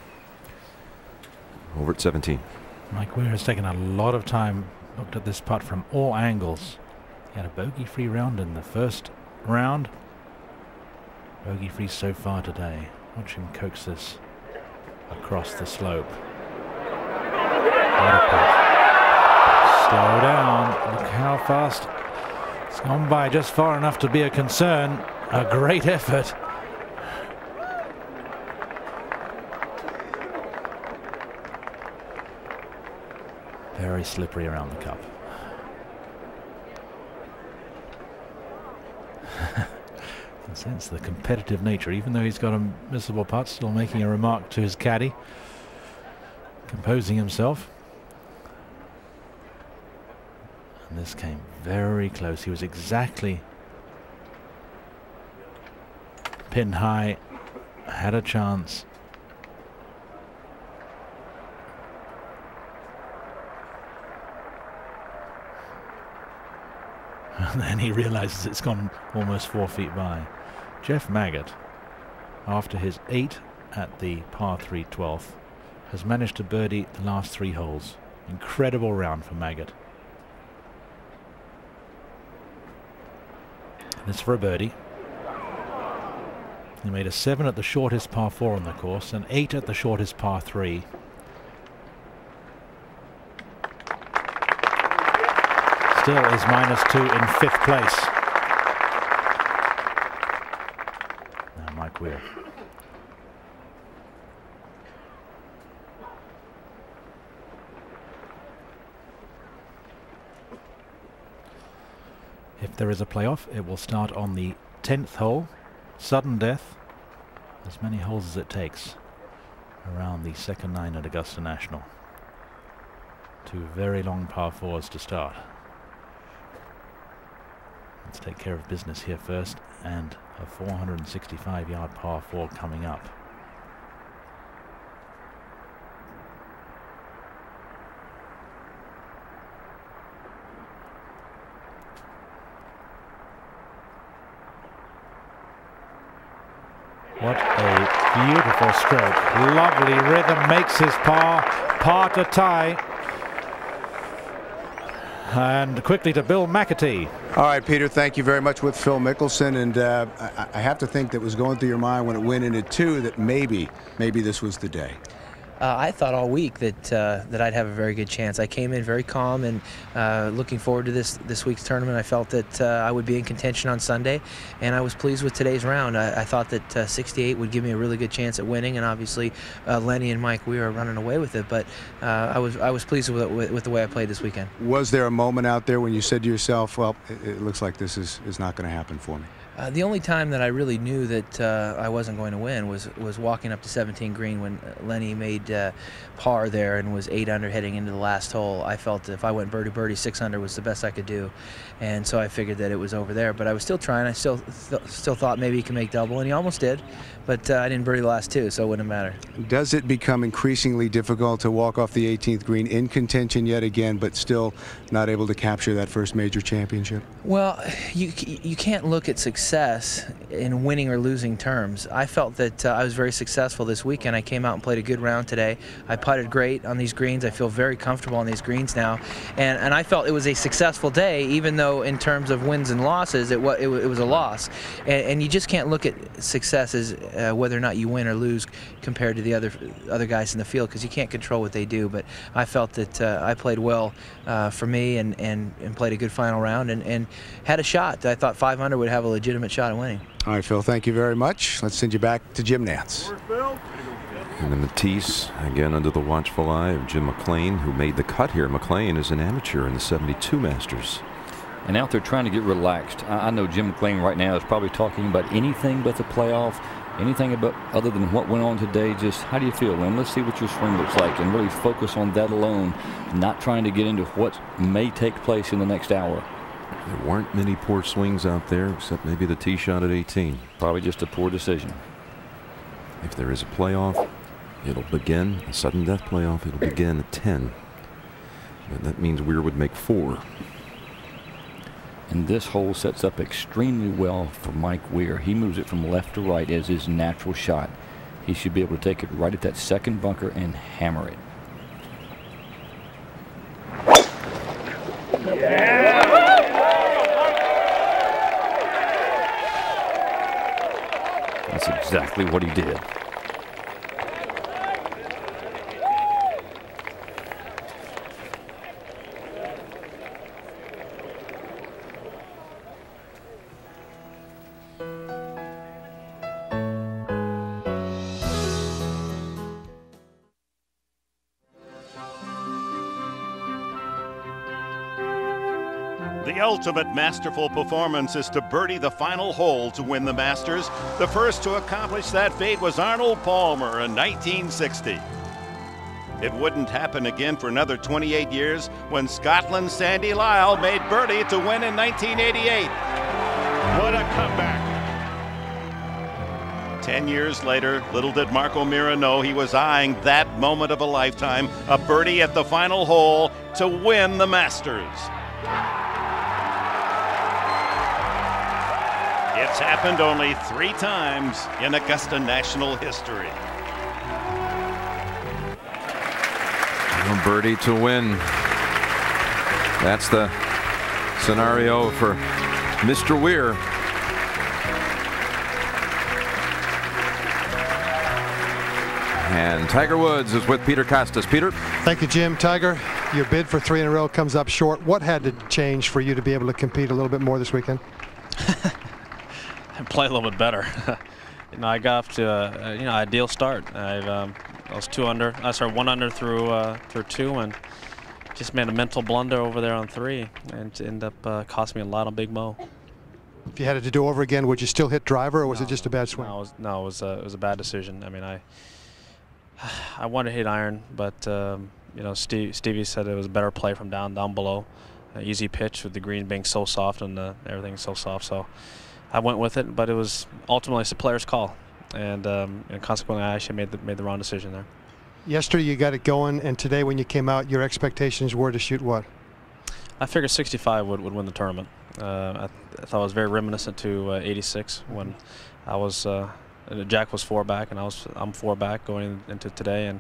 Over at 17. Mike Weir has taken a lot of time, looked at this putt from all angles. He had a bogey-free round in the first round. Bogey-free so far today. Watch him coax this across the slope. Slow down. Look how fast it's gone by. Just far enough to be a concern. A great effort. Very slippery around the cup. Sense the competitive nature, even though he's got a miserable putt, still making a remark to his caddy, composing himself. And this came very close. He was exactly pin high, had a chance. And then he realizes it's gone almost four feet by. Jeff Maggert, after his eight at the par 3 12th, has managed to birdie the last three holes. Incredible round for Maggert. This for a birdie. He made a seven at the shortest par four on the course, and eight at the shortest par three. Still is minus two in fifth place. Now Mike Weir. If there is a playoff, it will start on the 10th hole. Sudden death. As many holes as it takes around the second nine at Augusta National. Two very long par fours to start. Let's take care of business here first, and a 465 yard par 4 coming up. What a beautiful stroke. Lovely rhythm, makes his par, par to tie. And quickly to Bill McAtee. All right, Peter, thank you very much with Phil Mickelson. And uh, I, I, have to think that was going through your mind when it went into two that maybe, maybe this was the day. Uh, I thought all week that uh, that I'd have a very good chance. I came in very calm and uh, looking forward to this this week's tournament. I felt that uh, I would be in contention on Sunday, and I was pleased with today's round. I, I thought that uh, 68 would give me a really good chance at winning, and obviously uh, Lenny and Mike Weir running away with it. But I was I was pleased with, with, with the way I played this weekend. Was there a moment out there when you said to yourself, "Well, it, it looks like this is is not going to happen for me"? Uh, the only time that I really knew that uh, I wasn't going to win was was walking up to 17 green when uh, Lenny made uh, par there and was eight under heading into the last hole. I felt if I went birdie birdie six under was the best I could do, and so I figured that it was over there. But I was still trying. I still th still thought maybe he could make double, and he almost did, but uh, I didn't birdie the last two, so it wouldn't matter. Does it become increasingly difficult to walk off the 18th green in contention yet again, but still not able to capture that first major championship? Well, you you can't look at success success in winning or losing terms. I felt that uh, I was very successful this weekend. I came out and played a good round today. I putted great on these greens. I feel very comfortable on these greens now, and and I felt it was a successful day, even though in terms of wins and losses, it was it, it was a loss. And, and, you just can't look at success as uh, whether or not you win or lose compared to the other other guys in the field because you can't control what they do. But I felt that uh, I played well uh, for me and, and and played a good final round and and had a shot. I thought 500 would have a legitimate legitimate shot at winning. All right, Phil, thank you very much. Let's send you back to Jim Nantz. And then Mattiace, again under the watchful eye of Jim McLean, who made the cut here. McLean is an amateur in the 72 Masters. And out there trying to get relaxed. I know Jim McLean right now is probably talking about anything but the playoff, anything about other than what went on today. Just how do you feel, Len? Let's see what your swing looks like and really focus on that alone, not trying to get into what may take place in the next hour. There weren't many poor swings out there, except maybe the tee shot at 18. Probably just a poor decision. If there is a playoff, it'll begin, a sudden death playoff, it'll begin at 10. And that means Weir would make four. And this hole sets up extremely well for Mike Weir. He moves it from left to right as his natural shot. He should be able to take it right at that second bunker and hammer it. Exactly what he did. Ultimate masterful performance is to birdie the final hole to win the Masters. The first to accomplish that feat was Arnold Palmer in 1960. It wouldn't happen again for another 28 years when Scotland's Sandy Lyle made birdie to win in 1988. What a comeback! Ten years later, little did Mark O'Meara know he was eyeing that moment of a lifetime, a birdie at the final hole to win the Masters. It's happened only three times in Augusta National history. A birdie to win. That's the scenario for Mr. Weir. And Tiger Woods is with Peter Kostis. Peter? Thank you, Jim. Tiger, your bid for three in a row comes up short. What had to change for you to be able to compete a little bit more this weekend? play a little bit better. you know, I got off to a, you know ideal start. I, um, I was two under. I started one under through uh, through two, and just made a mental blunder over there on three, and ended up uh, costing me a lot on Big Mo. If you had it to do over again, would you still hit driver, or was no, it just a bad swing? No, it was, no, it was, a, it was a bad decision. I mean, I I wanted to hit iron, but um, you know, Steve, Stevie said it was a better play from down down below. an easy pitch with the green being so soft and uh, everything so soft. So I went with it, but it was ultimately it's a player's call, and, um, and consequently I actually made the made the wrong decision there. Yesterday you got it going, and today when you came out, your expectations were to shoot what? I figured 65 would, would win the tournament. Uh, I, I, thought it was very reminiscent to uh, 86 when I was uh, Jack was four back and I was I'm four back going into today, and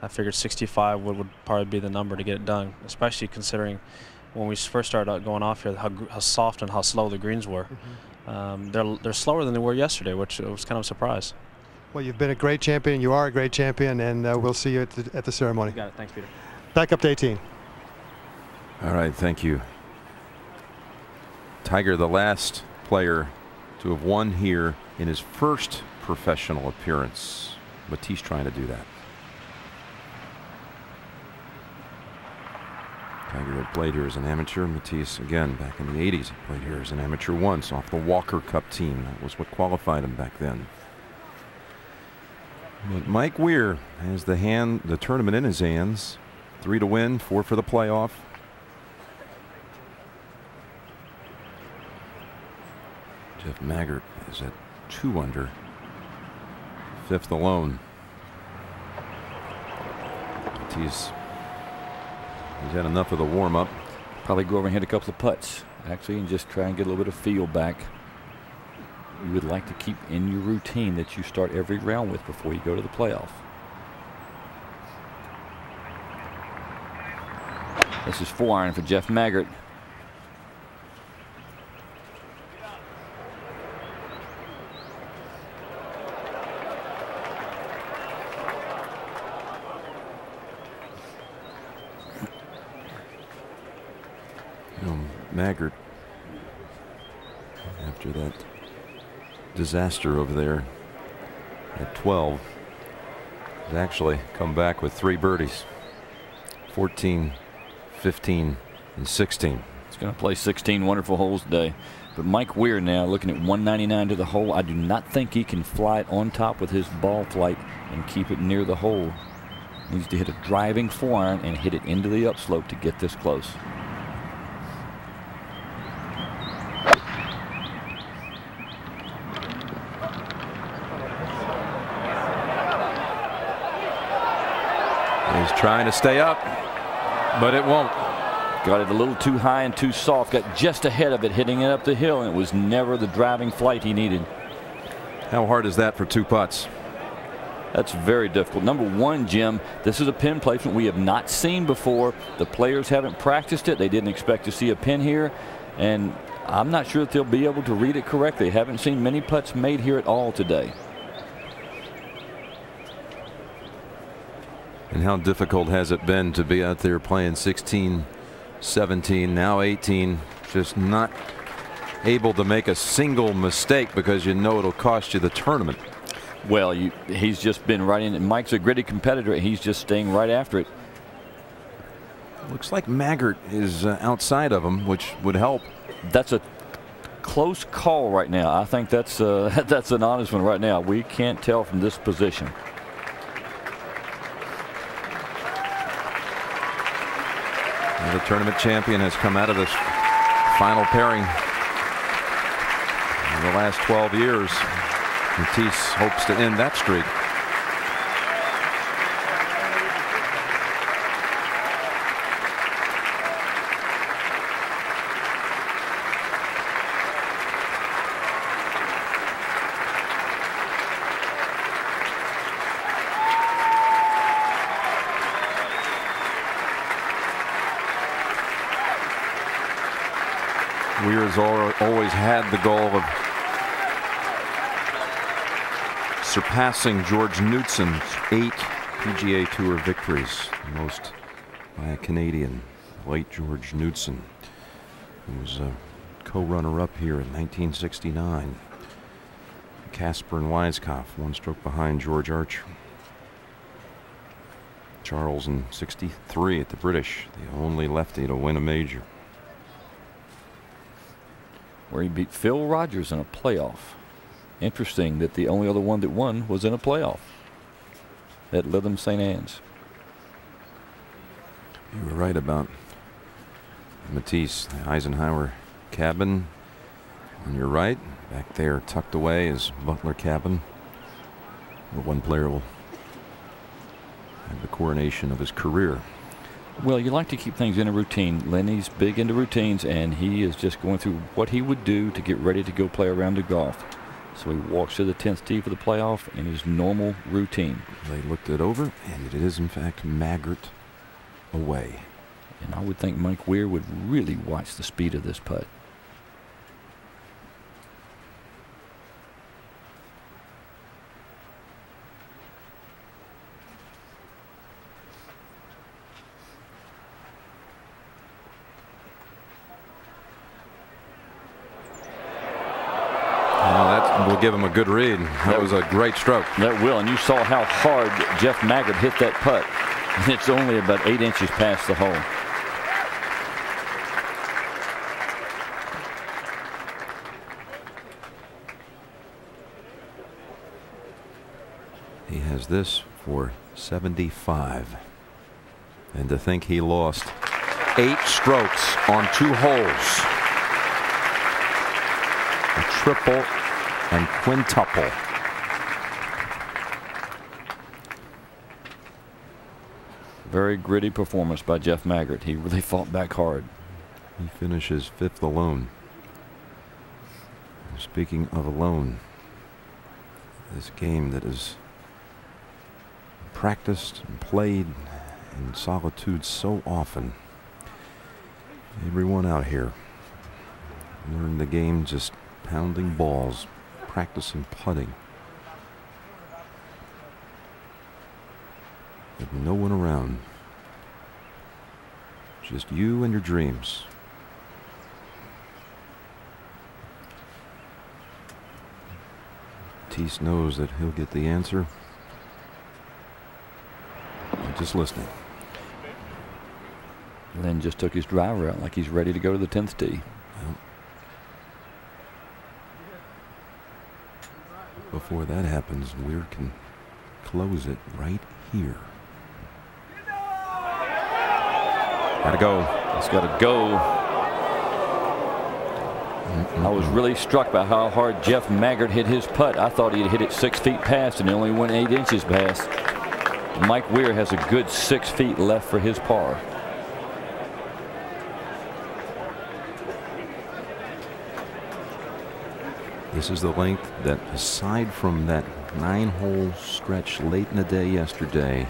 I figured 65 would, would probably be the number to get it done, especially considering when we first started out going off here how, how soft and how slow the greens were. Mm -hmm. Um, they're they're slower than they were yesterday, which was kind of a surprise. Well, you've been a great champion. You are a great champion, and uh, we'll see you at the, at the ceremony. You got it. Thanks, Peter. Back up to 18. All right, thank you. Tiger, the last player to have won here in his first professional appearance. Mattiace trying to do that. Tiger had played here as an amateur. Mattiace, again, back in the 80s, he played here as an amateur once off the Walker Cup team. That was what qualified him back then. But Mike Weir has the hand, the tournament in his hands. Three to win, four for the playoff. Jeff Maggert is at two under. Fifth alone. He's he's had enough of the warm up. Probably go over and hit a couple of putts actually and just try and get a little bit of feel back. You would like to keep in your routine that you start every round with before you go to the playoff. This is four iron for Jeff Maggert. Maggert after that disaster over there at 12 has actually come back with three birdies 14 15 and 16 He's going to play 16 wonderful holes today. But Mike Weir now looking at 199 to the hole. I do not think he can fly it on top with his ball flight and keep it near the hole. Needs to hit a driving iron and hit it into the upslope to get this close Trying to stay up, but it won't. Got it a little too high and too soft. Got just ahead of it, hitting it up the hill, and it was never the driving flight he needed. How hard is that for two putts? That's very difficult. Number one, Jim, this is a pin placement we have not seen before. The players haven't practiced it. They didn't expect to see a pin here. And I'm not sure that they'll be able to read it correctly. Haven't seen many putts made here at all today. And how difficult has it been to be out there playing 16, 17, now 18, just not able to make a single mistake because you know it'll cost you the tournament. Well, you, he's just been right in. Mike's a gritty competitor. He's just staying right after it. Looks like Maggert is uh, outside of him, which would help. That's a close call right now. I think that's uh, that's an honest one right now. We can't tell from this position. The tournament champion has come out of this final pairing in the last 12 years. Mattiace hopes to end that streak. has always had the goal of surpassing George Knudson's eight PGA Tour victories, most by a Canadian, late George Knudsen, who was a co-runner-up here in 1969. Casper and Weiskopf, one stroke behind George Archer. Charles in 63 at the British, the only lefty to win a major where he beat Phil Rodgers in a playoff. Interesting that the only other one that won was in a playoff at Lytham St. Anne's. You were right about Mattiace, the Eisenhower cabin on your right. Back there, tucked away, is Butler cabin. Where one player will have the coronation of his career. Well, you like to keep things in a routine. Lenny's big into routines, and he is just going through what he would do to get ready to go play a round of golf. So he walks to the 10th tee for the playoff in his normal routine. They looked it over, and it is, in fact, Maggert away. And I would think Mike Weir would really watch the speed of this putt. will give him a good read. That, that was a great stroke. That will, and you saw how hard Jeff Maggert hit that putt. And it's only about eight inches past the hole. He has this for 75. And to think he lost eight strokes on two holes. A triple and quintuple. Very gritty performance by Jeff Maggert. He really fought back hard. He finishes fifth alone. Speaking of alone, this game that is practiced and played in solitude so often. Everyone out here learned the game just pounding balls, practicing putting. With no one around. Just you and your dreams. Teese knows that he'll get the answer. Just listening. Len just took his driver out like he's ready to go to the 10th tee. Before that happens, Weir can close it right here. Gotta go. It's gotta go. I was really struck by how hard Jeff Maggert hit his putt. I thought he'd hit it six feet past and he only went eight inches past. Mike Weir has a good six feet left for his par. This is the length that, aside from that nine hole stretch late in the day yesterday,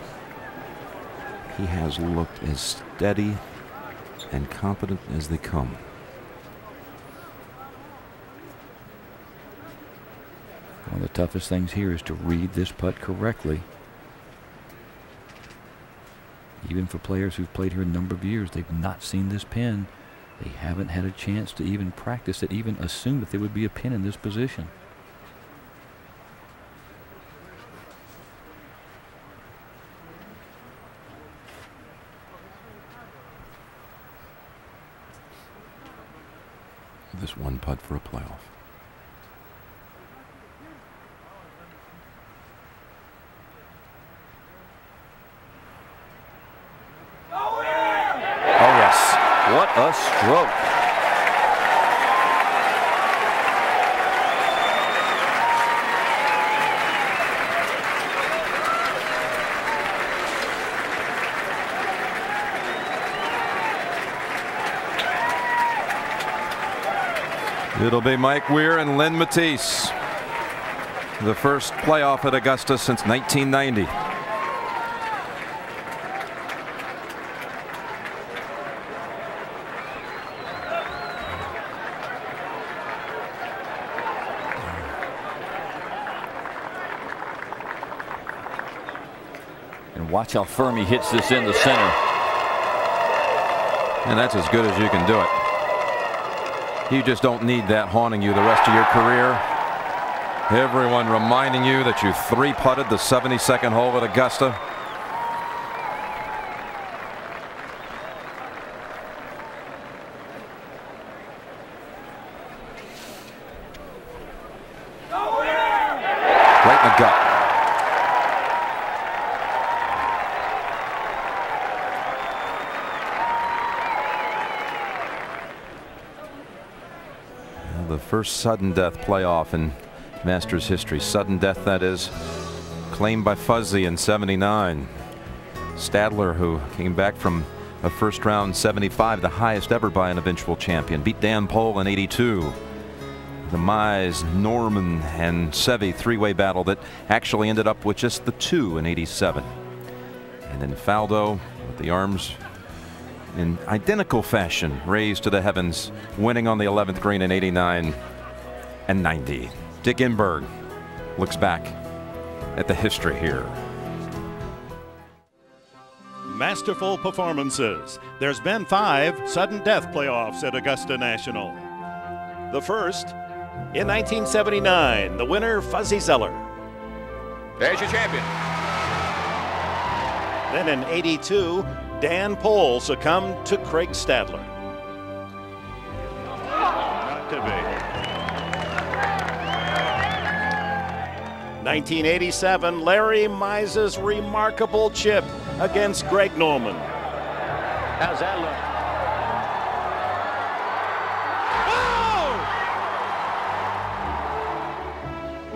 he has looked as steady and competent as they come. One of the toughest things here is to read this putt correctly. Even for players who've played here a number of years, they've not seen this pin. They haven't had a chance to even practice it, even assume that there would be a pin in this position. This one putt for a playoff. What a stroke. It'll be Mike Weir and Len Mattiace. The first playoff at Augusta since 1990. Watch how he hits this in the center. And that's as good as you can do it. You just don't need that haunting you the rest of your career. Everyone reminding you that you three putted the 72nd hole at Augusta. Right in the gut. First sudden death playoff in Masters history. Sudden death, that is, claimed by Fuzzy in 79. Stadler, who came back from a first round 75, the highest ever by an eventual champion, beat Dan Pohl in 82. The Mize, Norman, and Seve three-way battle that actually ended up with just the two in 87. And then Faldo with the arms in identical fashion raised to the heavens, winning on the 11th green in 89 and 90. Dick Enberg looks back at the history here. Masterful performances. There's been five sudden death playoffs at Augusta National. The first in 1979, the winner Fuzzy Zoeller. There's your champion. Then in 82, Dan Pohl succumbed to Craig Stadler. 1987, Larry Mize's remarkable chip against Greg Norman. How's that look?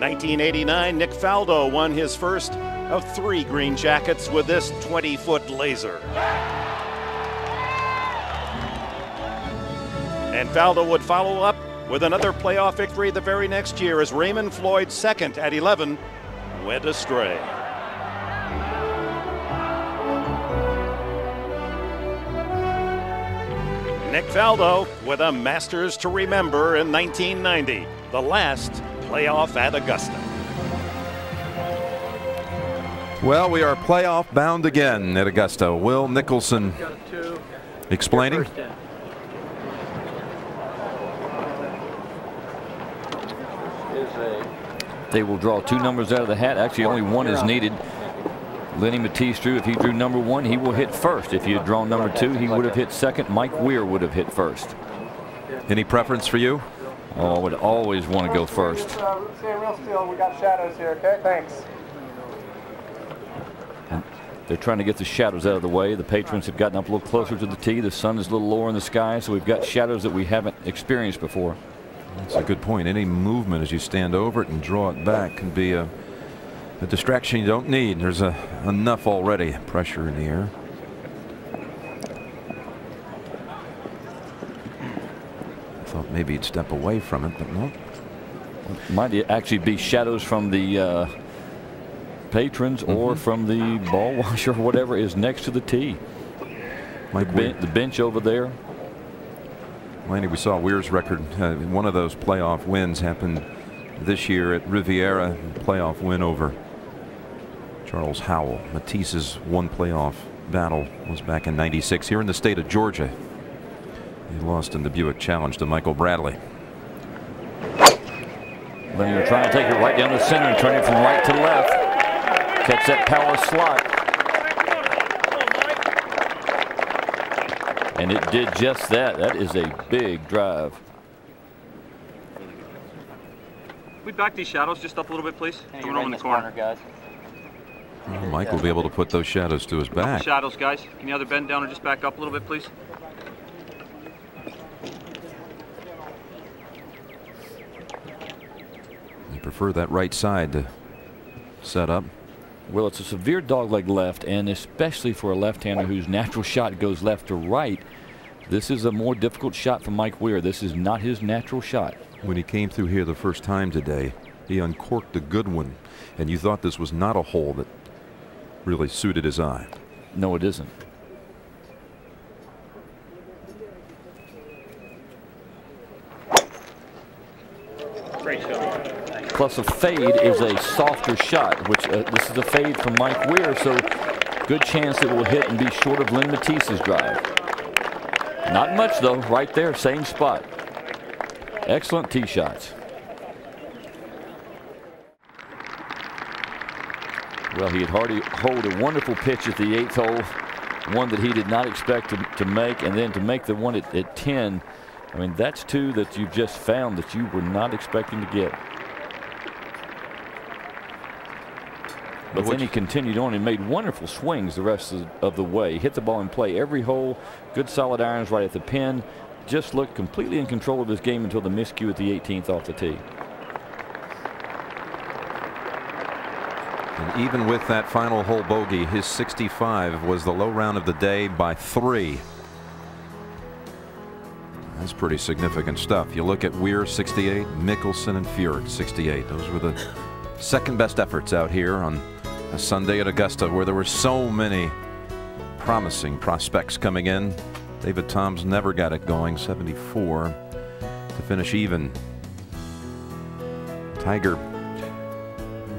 1989, Nick Faldo won his first of three green jackets with this 20-foot laser. And Faldo would follow up with another playoff victory the very next year as Raymond Floyd, second at 11, went astray. Nick Faldo with a Masters to remember in 1990, the last playoff at Augusta. Well, we are playoff bound again at Augusta. Will Nicholson explaining. They will draw two numbers out of the hat. Actually, only one is needed. Lenny Mattiace drew. If he drew number one, he will hit first. If he had drawn number two, he would have hit second. Mike Weir would have hit first. Any preference for you? Oh, I would always want to go first. Stay real still. We got shadows here, okay? Thanks. They're trying to get the shadows out of the way. The patrons have gotten up a little closer to the tee. The sun is a little lower in the sky, so we've got shadows that we haven't experienced before. That's a good point. Any movement as you stand over it and draw it back can be a, a distraction you don't need. There's a, enough already pressure in the air. I thought maybe he'd step away from it, but no. Might actually be shadows from the uh, patrons mm -hmm. or from the ball washer or whatever is next to the tee. Like the, ben the bench over there. Lanny, we saw Weir's record. Uh, one of those playoff wins happened this year at Riviera. Playoff win over Charles Howell. Mattiace's one playoff battle was back in 96 here in the state of Georgia. He lost in the Buick Challenge to Michael Bradley. You're trying to take it right down the center and turn it from right to left. Catch that power slot. And it did just that. That is a big drive. We back these shadows just up a little bit, please. Hey, Coming in the corner. guys. Well, Mike will be able to put those shadows to his back. Shadows, guys. Can you either bend down or just back up a little bit, please? You prefer that right side to set up? Well, it's a severe dogleg left, and especially for a left-hander whose natural shot goes left to right, this is a more difficult shot for Mike Weir. This is not his natural shot. When he came through here the first time today, he uncorked a good one, and you thought this was not a hole that really suited his eye. No, it isn't. Plus a fade is a softer shot, which uh, this is a fade from Mike Weir, so good chance it will hit and be short of Len Mattiace's drive. Not much though, right there, same spot. Excellent tee shots. Well, he had Hardy hold a wonderful pitch at the eighth hole, one that he did not expect to, to make, and then to make the one at, at 10. I mean, that's two that you've just found that you were not expecting to get. But then he continued on and made wonderful swings the rest of, of the way. Hit the ball in play every hole. Good solid irons right at the pin. just looked completely in control of his game until the miscue at the 18th off the tee. And even with that final hole bogey, his 65 was the low round of the day by three. That's pretty significant stuff. You look at Weir 68, Mickelson and Furyk 68. Those were the second best efforts out here on a Sunday at Augusta where there were so many promising prospects coming in. David Toms never got it going, 74 to finish even. Tiger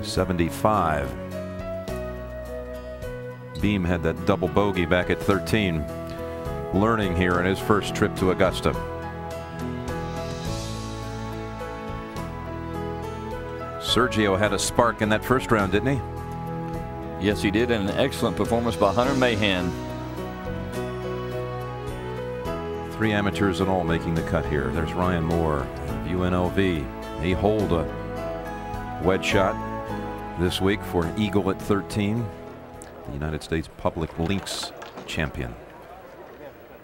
75. Beem had that double bogey back at 13. Learning here in his first trip to Augusta. Sergio had a spark in that first round, didn't he? Yes, he did, and an excellent performance by Hunter Mahan. Three amateurs in all making the cut here. There's Ryan Moore, UNLV. He hold a wedge shot this week for an eagle at 13. The United States Public Links champion.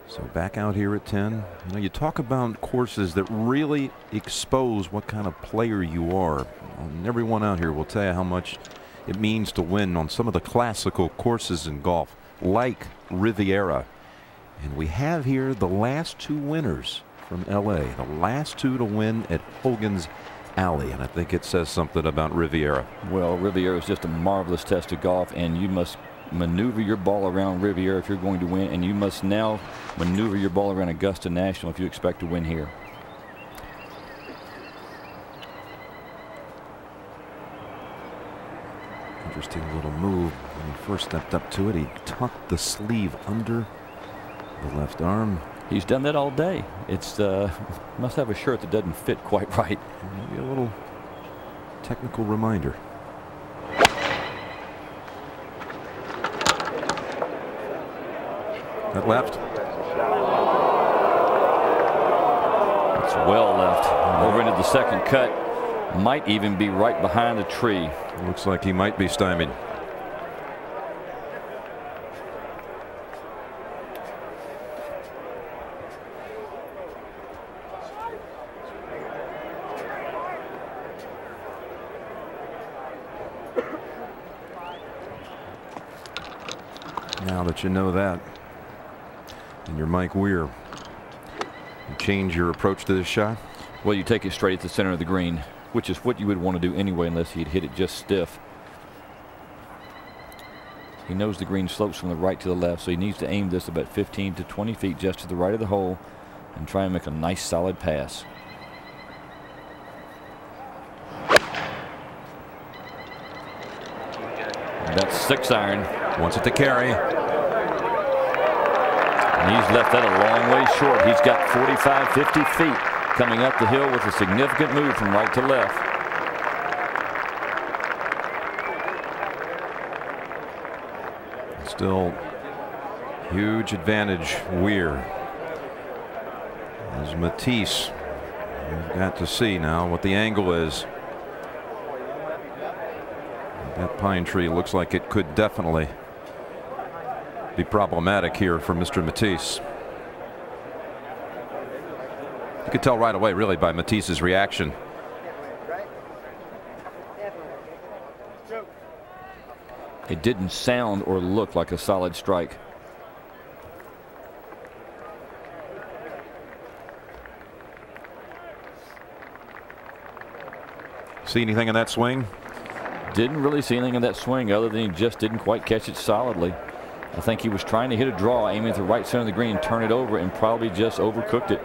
So back out here at 10. You know, you talk about courses that really expose what kind of player you are. And everyone out here will tell you how much it means to win on some of the classical courses in golf, like Riviera. And we have here the last two winners from LA, the last two to win at Hogan's Alley. And I think it says something about Riviera. Well, Riviera is just a marvelous test of golf, and you must maneuver your ball around Riviera if you're going to win, and you must now maneuver your ball around Augusta National if you expect to win here. Interesting little move. When he first stepped up to it, he tucked the sleeve under the left arm. He's done that all day. It's uh, must have a shirt that doesn't fit quite right. Maybe a little technical reminder. That left. It's well left. Over into the second cut. Might even be right behind the tree. Looks like he might be stymied. Now that you know that, and you're Mike Weir, you change your approach to this shot? Well, you take it straight at the center of the green, which is what you would want to do anyway unless he'd hit it just stiff. He knows the green slopes from the right to the left, so he needs to aim this about 15 to 20 feet just to the right of the hole and try and make a nice solid pass. That's six iron. Wants it to carry. And he's left that a long way short. He's got 45, 50 feet coming up the hill with a significant move from right to left. Still huge advantage Weir. As Mattiace, we've got to see now what the angle is. That pine tree looks like it could definitely be problematic here for Mr. Mattiace. You could tell right away, really, by Mattiace's reaction. It didn't sound or look like a solid strike. See anything in that swing? Didn't really see anything in that swing other than he just didn't quite catch it solidly. I think he was trying to hit a draw, aiming at the right center of the green, turn it over, and probably just overcooked it.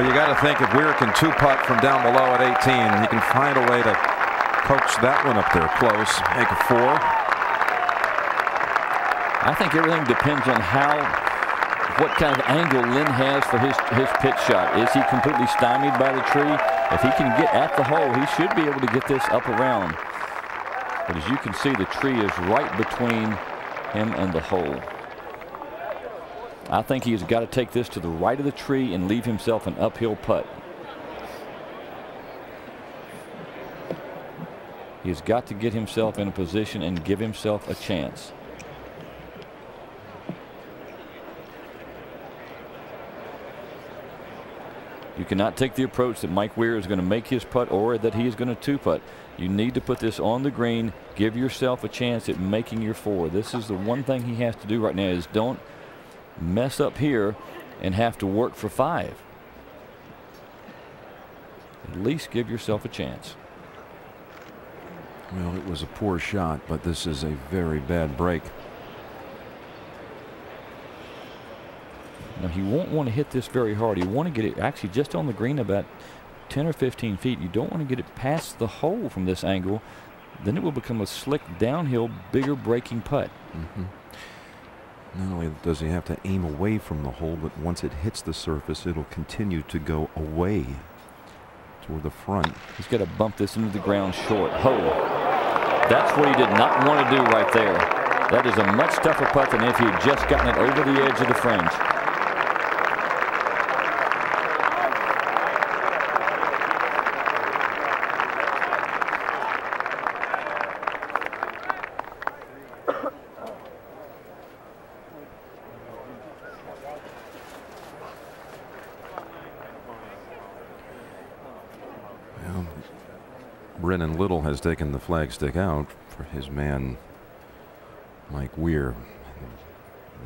Well, you got to think if Weir can two putt from down below at 18, he can find a way to coax that one up there close, make a four. I think everything depends on how, what kind of angle Len has for his, his pitch shot. Is he completely stymied by the tree? If he can get at the hole, he should be able to get this up around. But as you can see, the tree is right between him and the hole. I think he's got to take this to the right of the tree and leave himself an uphill putt. He's got to get himself in a position and give himself a chance. You cannot take the approach that Mike Weir is going to make his putt or that he is going to two putt. You need to put this on the green. Give yourself a chance at making your four. This is the one thing he has to do right now is don't mess up here and have to work for five. At least give yourself a chance. Well, it was a poor shot, but this is a very bad break. Now he won't want to hit this very hard. You want to get it actually just on the green about 10 or 15 feet. You don't want to get it past the hole from this angle. Then it will become a slick downhill, bigger breaking putt. Mm -hmm. Not only does he have to aim away from the hole, but once it hits the surface, it'll continue to go away toward the front. He's got to bump this into the ground short. Ho! That's what he did not want to do right there. That is a much tougher putt than if he had just gotten it over the edge of the fringe. Brennan Little has taken the flagstick out for his man Mike Weir.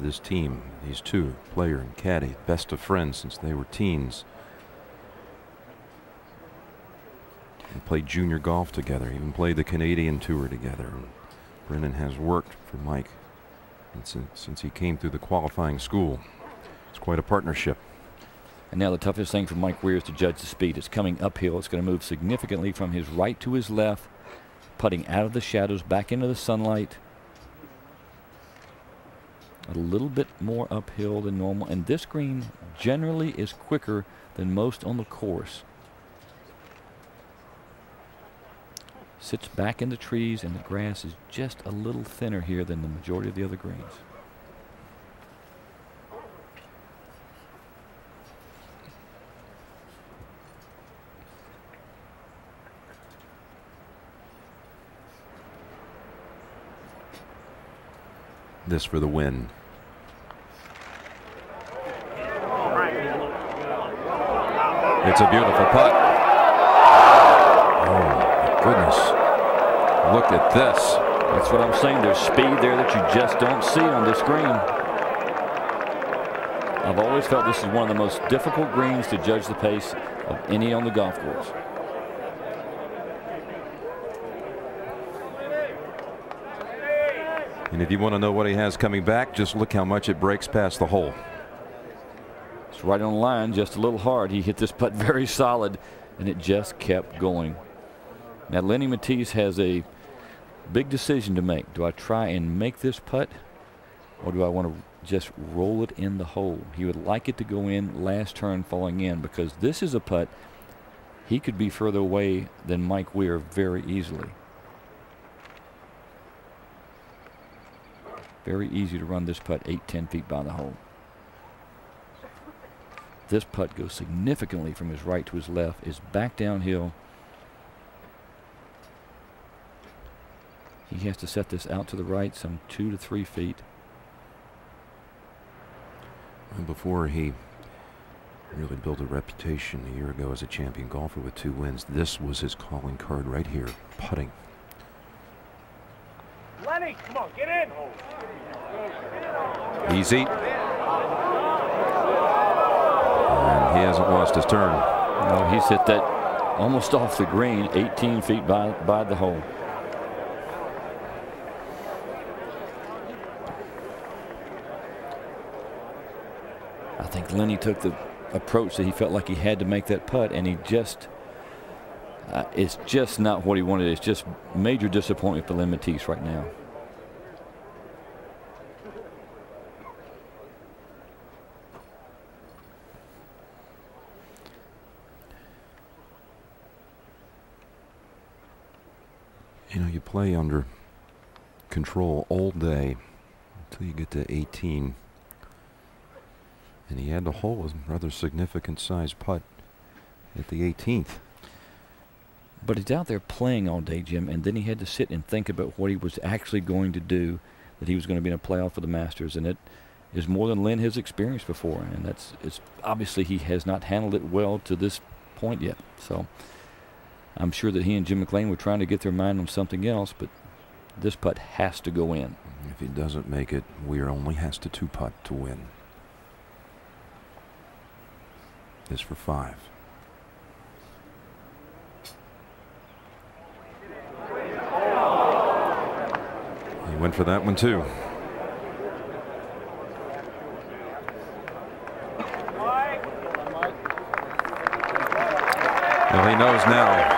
This team, these two, player and caddy, best of friends since they were teens. And played junior golf together, even played the Canadian Tour together. Brennan has worked for Mike since, since he came through the qualifying school. It's quite a partnership. And now the toughest thing for Mike Weir is to judge the speed. It's coming uphill. It's going to move significantly from his right to his left, putting out of the shadows back into the sunlight. A little bit more uphill than normal. And this green generally is quicker than most on the course. Sits back in the trees and the grass is just a little thinner here than the majority of the other greens. This for the win. It's a beautiful putt. Oh, my goodness. Look at this. That's what I'm saying. There's speed there that you just don't see on this green. I've always felt this is one of the most difficult greens to judge the pace of any on the golf course. And if you want to know what he has coming back, just look how much it breaks past the hole. It's right on the line, just a little hard. He hit this putt very solid, and it just kept going. Now, Lenny Mattiace has a big decision to make. Do I try and make this putt, or do I want to just roll it in the hole? He would like it to go in last turn falling in because this is a putt he could be further away than Mike Weir very easily. Very easy to run this putt 8, 10 feet by the hole. This putt goes significantly from his right to his left, is back downhill. He has to set this out to the right some two to three feet. And before he really built a reputation a year ago as a champion golfer with two wins, this was his calling card right here, putting. Lenny, come on, get in. Easy. And he hasn't lost his turn. No, he's hit that almost off the green, 18 feet by, by the hole. I think Lenny took the approach that he felt like he had to make that putt, and he just uh, it's just not what he wanted. It's just major disappointment for Mattiace right now. You know, you play under control all day until you get to 18. And he had to hole a rather significant size putt at the 18th. But he's out there playing all day, Jim, and then he had to sit and think about what he was actually going to do, that he was going to be in a playoff for the Masters, and it is more than Len has experienced before, and that's it's obviously he has not handled it well to this point yet. So I'm sure that he and Jim McLean were trying to get their mind on something else, but this putt has to go in. If he doesn't make it, Weir only has to two putt to win. This for five. Went for that one too. Well, he knows now.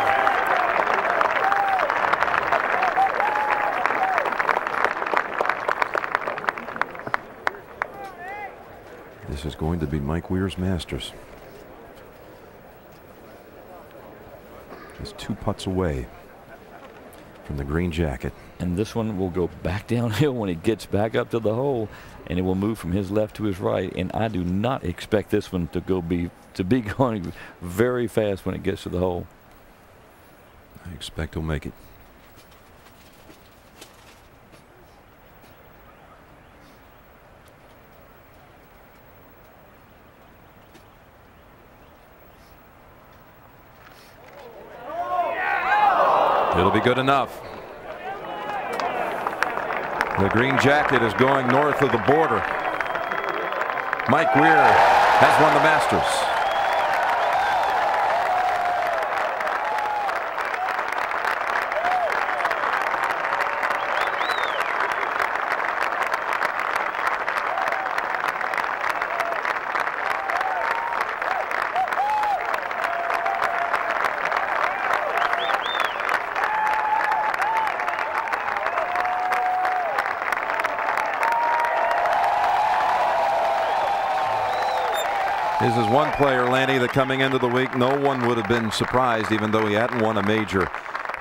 This is going to be Mike Weir's Masters. Just two putts away from the green jacket. And this one will go back downhill when he gets back up to the hole, and it will move from his left to his right. And I do not expect this one to go be to be going very fast when it gets to the hole. I expect he'll make it. Be good enough. The green jacket is going north of the border. Mike Weir has won the Masters. One player, Lanny, that coming into the week, no one would have been surprised, even though he hadn't won a major,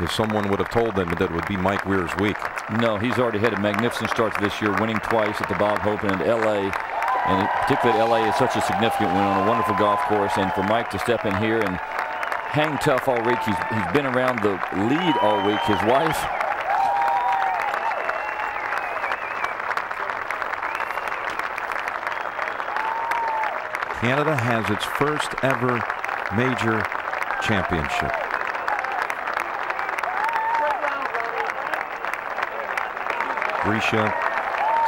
if someone would have told them that it would be Mike Weir's week. No, he's already had a magnificent start this year, winning twice at the Bob Hope and L.A. And particularly at L.A. is such a significant win on a wonderful golf course. And for Mike to step in here and hang tough all week, he's, he's been around the lead all week. His wife Canada has its first ever major championship. Bricia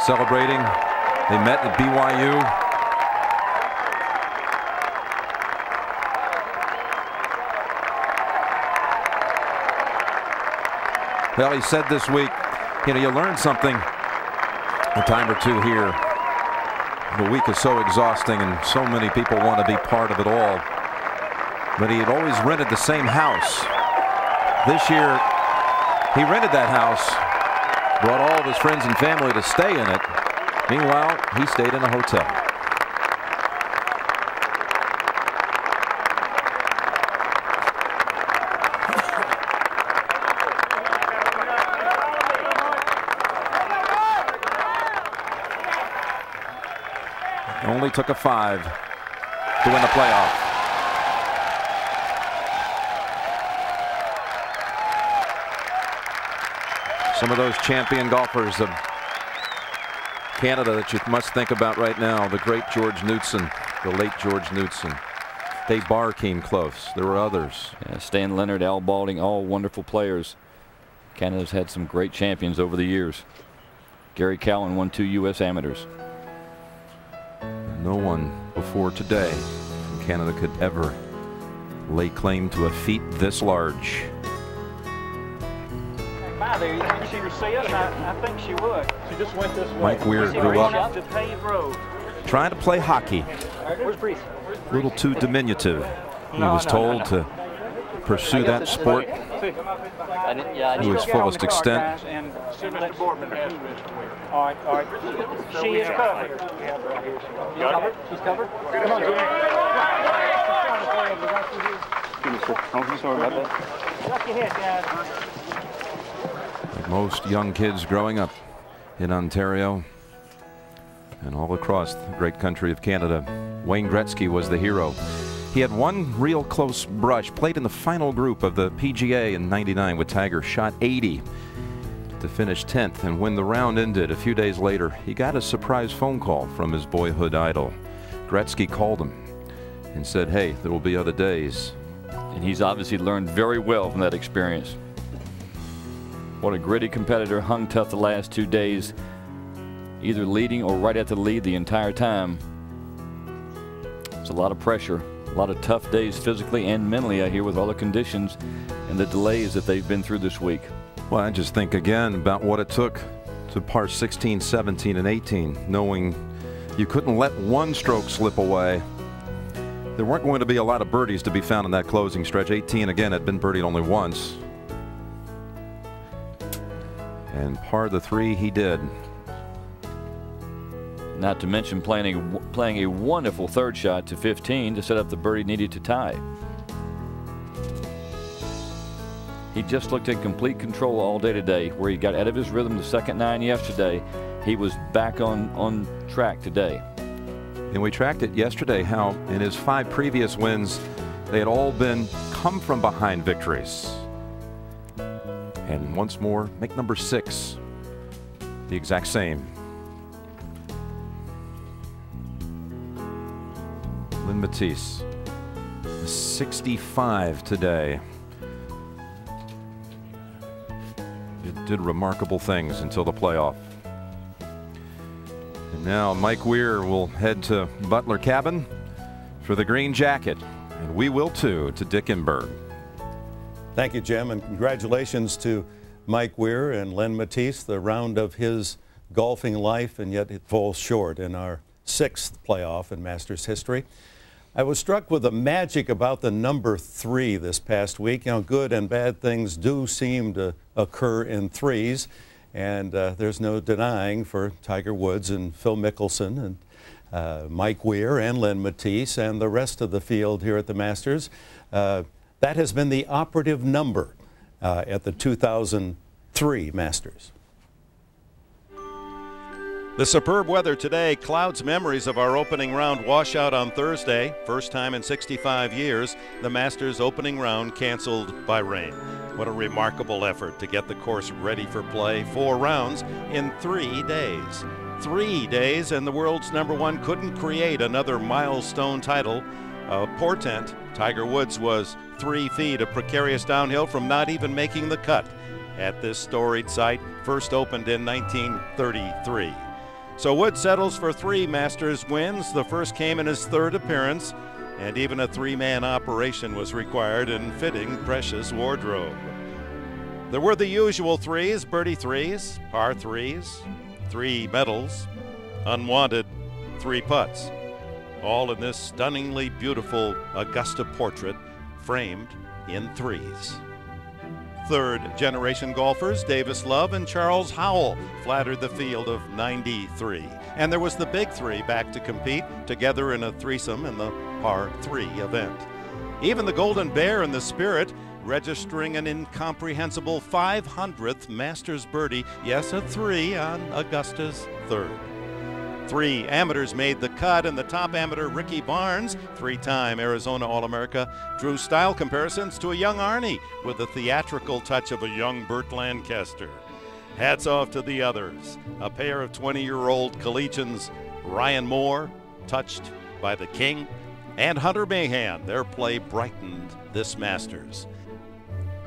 celebrating. They met at BYU. Well, he said this week, you know, you learn something a time or two here the week is so exhausting and so many people want to be part of it all. But he had always rented the same house. This year, he rented that house, brought all of his friends and family to stay in it. Meanwhile, he stayed in a hotel. Only took a five to win the playoff. Some of those champion golfers of Canada that you must think about right now. The great George Knudson, the late George Knudson. Dave Barr came close. There were others. Yeah, Stan Leonard, Al Balding, all wonderful players. Canada's had some great champions over the years. Gary Cowan won two U.S. amateurs. No one before today from Canada could ever lay claim to a feat this large. By there, you think she would see it, I, I think she would. She just went this way. Mike Weir grew up to trying to play hockey. Where's A little too diminutive. He No, was no, told no, to pursue that sport to its fullest extent. And Mr. Boardman has All right, all right. She is covered. She's covered? Come on, most young kids growing up in Ontario and all across the great country of Canada, Wayne Gretzky was the hero. He had one real close brush, played in the final group of the PGA in 99 with Tiger, shot 80 to finish 10th. And when the round ended a few days later, he got a surprise phone call from his boyhood idol. Gretzky called him and said, Hey, there will be other days. And he's obviously learned very well from that experience. What a gritty competitor, hung tough the last two days, either leading or right at the lead the entire time. It's a lot of pressure, a lot of tough days physically and mentally out here with all the conditions and the delays that they've been through this week. Well, I just think again about what it took to par 16, 17, and 18, knowing you couldn't let one stroke slip away. There weren't going to be a lot of birdies to be found in that closing stretch. 18 again had been birdied only once. And par the three he did. Not to mention playing a, playing a wonderful third shot to 15 to set up the birdie needed to tie. He just looked in complete control all day today, where he got out of his rhythm the second nine yesterday. He was back on, on track today. And we tracked it yesterday how in his five previous wins, they had all been come from behind victories. And once more, make number six the exact same. Len Mattiace, 65 today. Did remarkable things until the playoff. And now Mike Weir will head to Butler Cabin for the green jacket, and we will too to Dick Enberg. Thank you, Jim, and congratulations to Mike Weir and Len Mattiace, the round of his golfing life, and yet it falls short in our sixth playoff in Masters history. I was struck with the magic about the number three this past week. You know, good and bad things do seem to occur in threes, and uh, there's no denying for Tiger Woods and Phil Mickelson and uh, Mike Weir and Len Mattiace and the rest of the field here at the Masters. Uh, that has been the operative number uh, at the 2003 Masters. The superb weather today clouds memories of our opening round washout on Thursday. First time in 65 years, the Masters opening round canceled by rain. What a remarkable effort to get the course ready for play. Four rounds in three days. Three days, and the world's number one couldn't create another milestone title. A portent, Tiger Woods was three feet of precarious downhill from not even making the cut at this storied site, first opened in 1933. So Wood settles for three Masters wins. The first came in his third appearance, and even a three man operation was required in fitting precious wardrobe. There were the usual threes birdie threes, par threes, three medals, unwanted three putts, all in this stunningly beautiful Augusta portrait framed in threes. Third generation golfers Davis Love and Charles Howell flattered the field of 93. And there was the big three back to compete together in a threesome in the par three event. Even the Golden Bear and the Spirit registering an incomprehensible 500th Masters birdie, yes, a three on Augusta's third. Three amateurs made the cut, and the top amateur, Ricky Barnes, three time Arizona All America, drew style comparisons to a young Arnie with the theatrical touch of a young Burt Lancaster. Hats off to the others. A pair of 20 year old collegians, Ryan Moore, touched by the King, and Hunter Mahan. Their play brightened this Masters.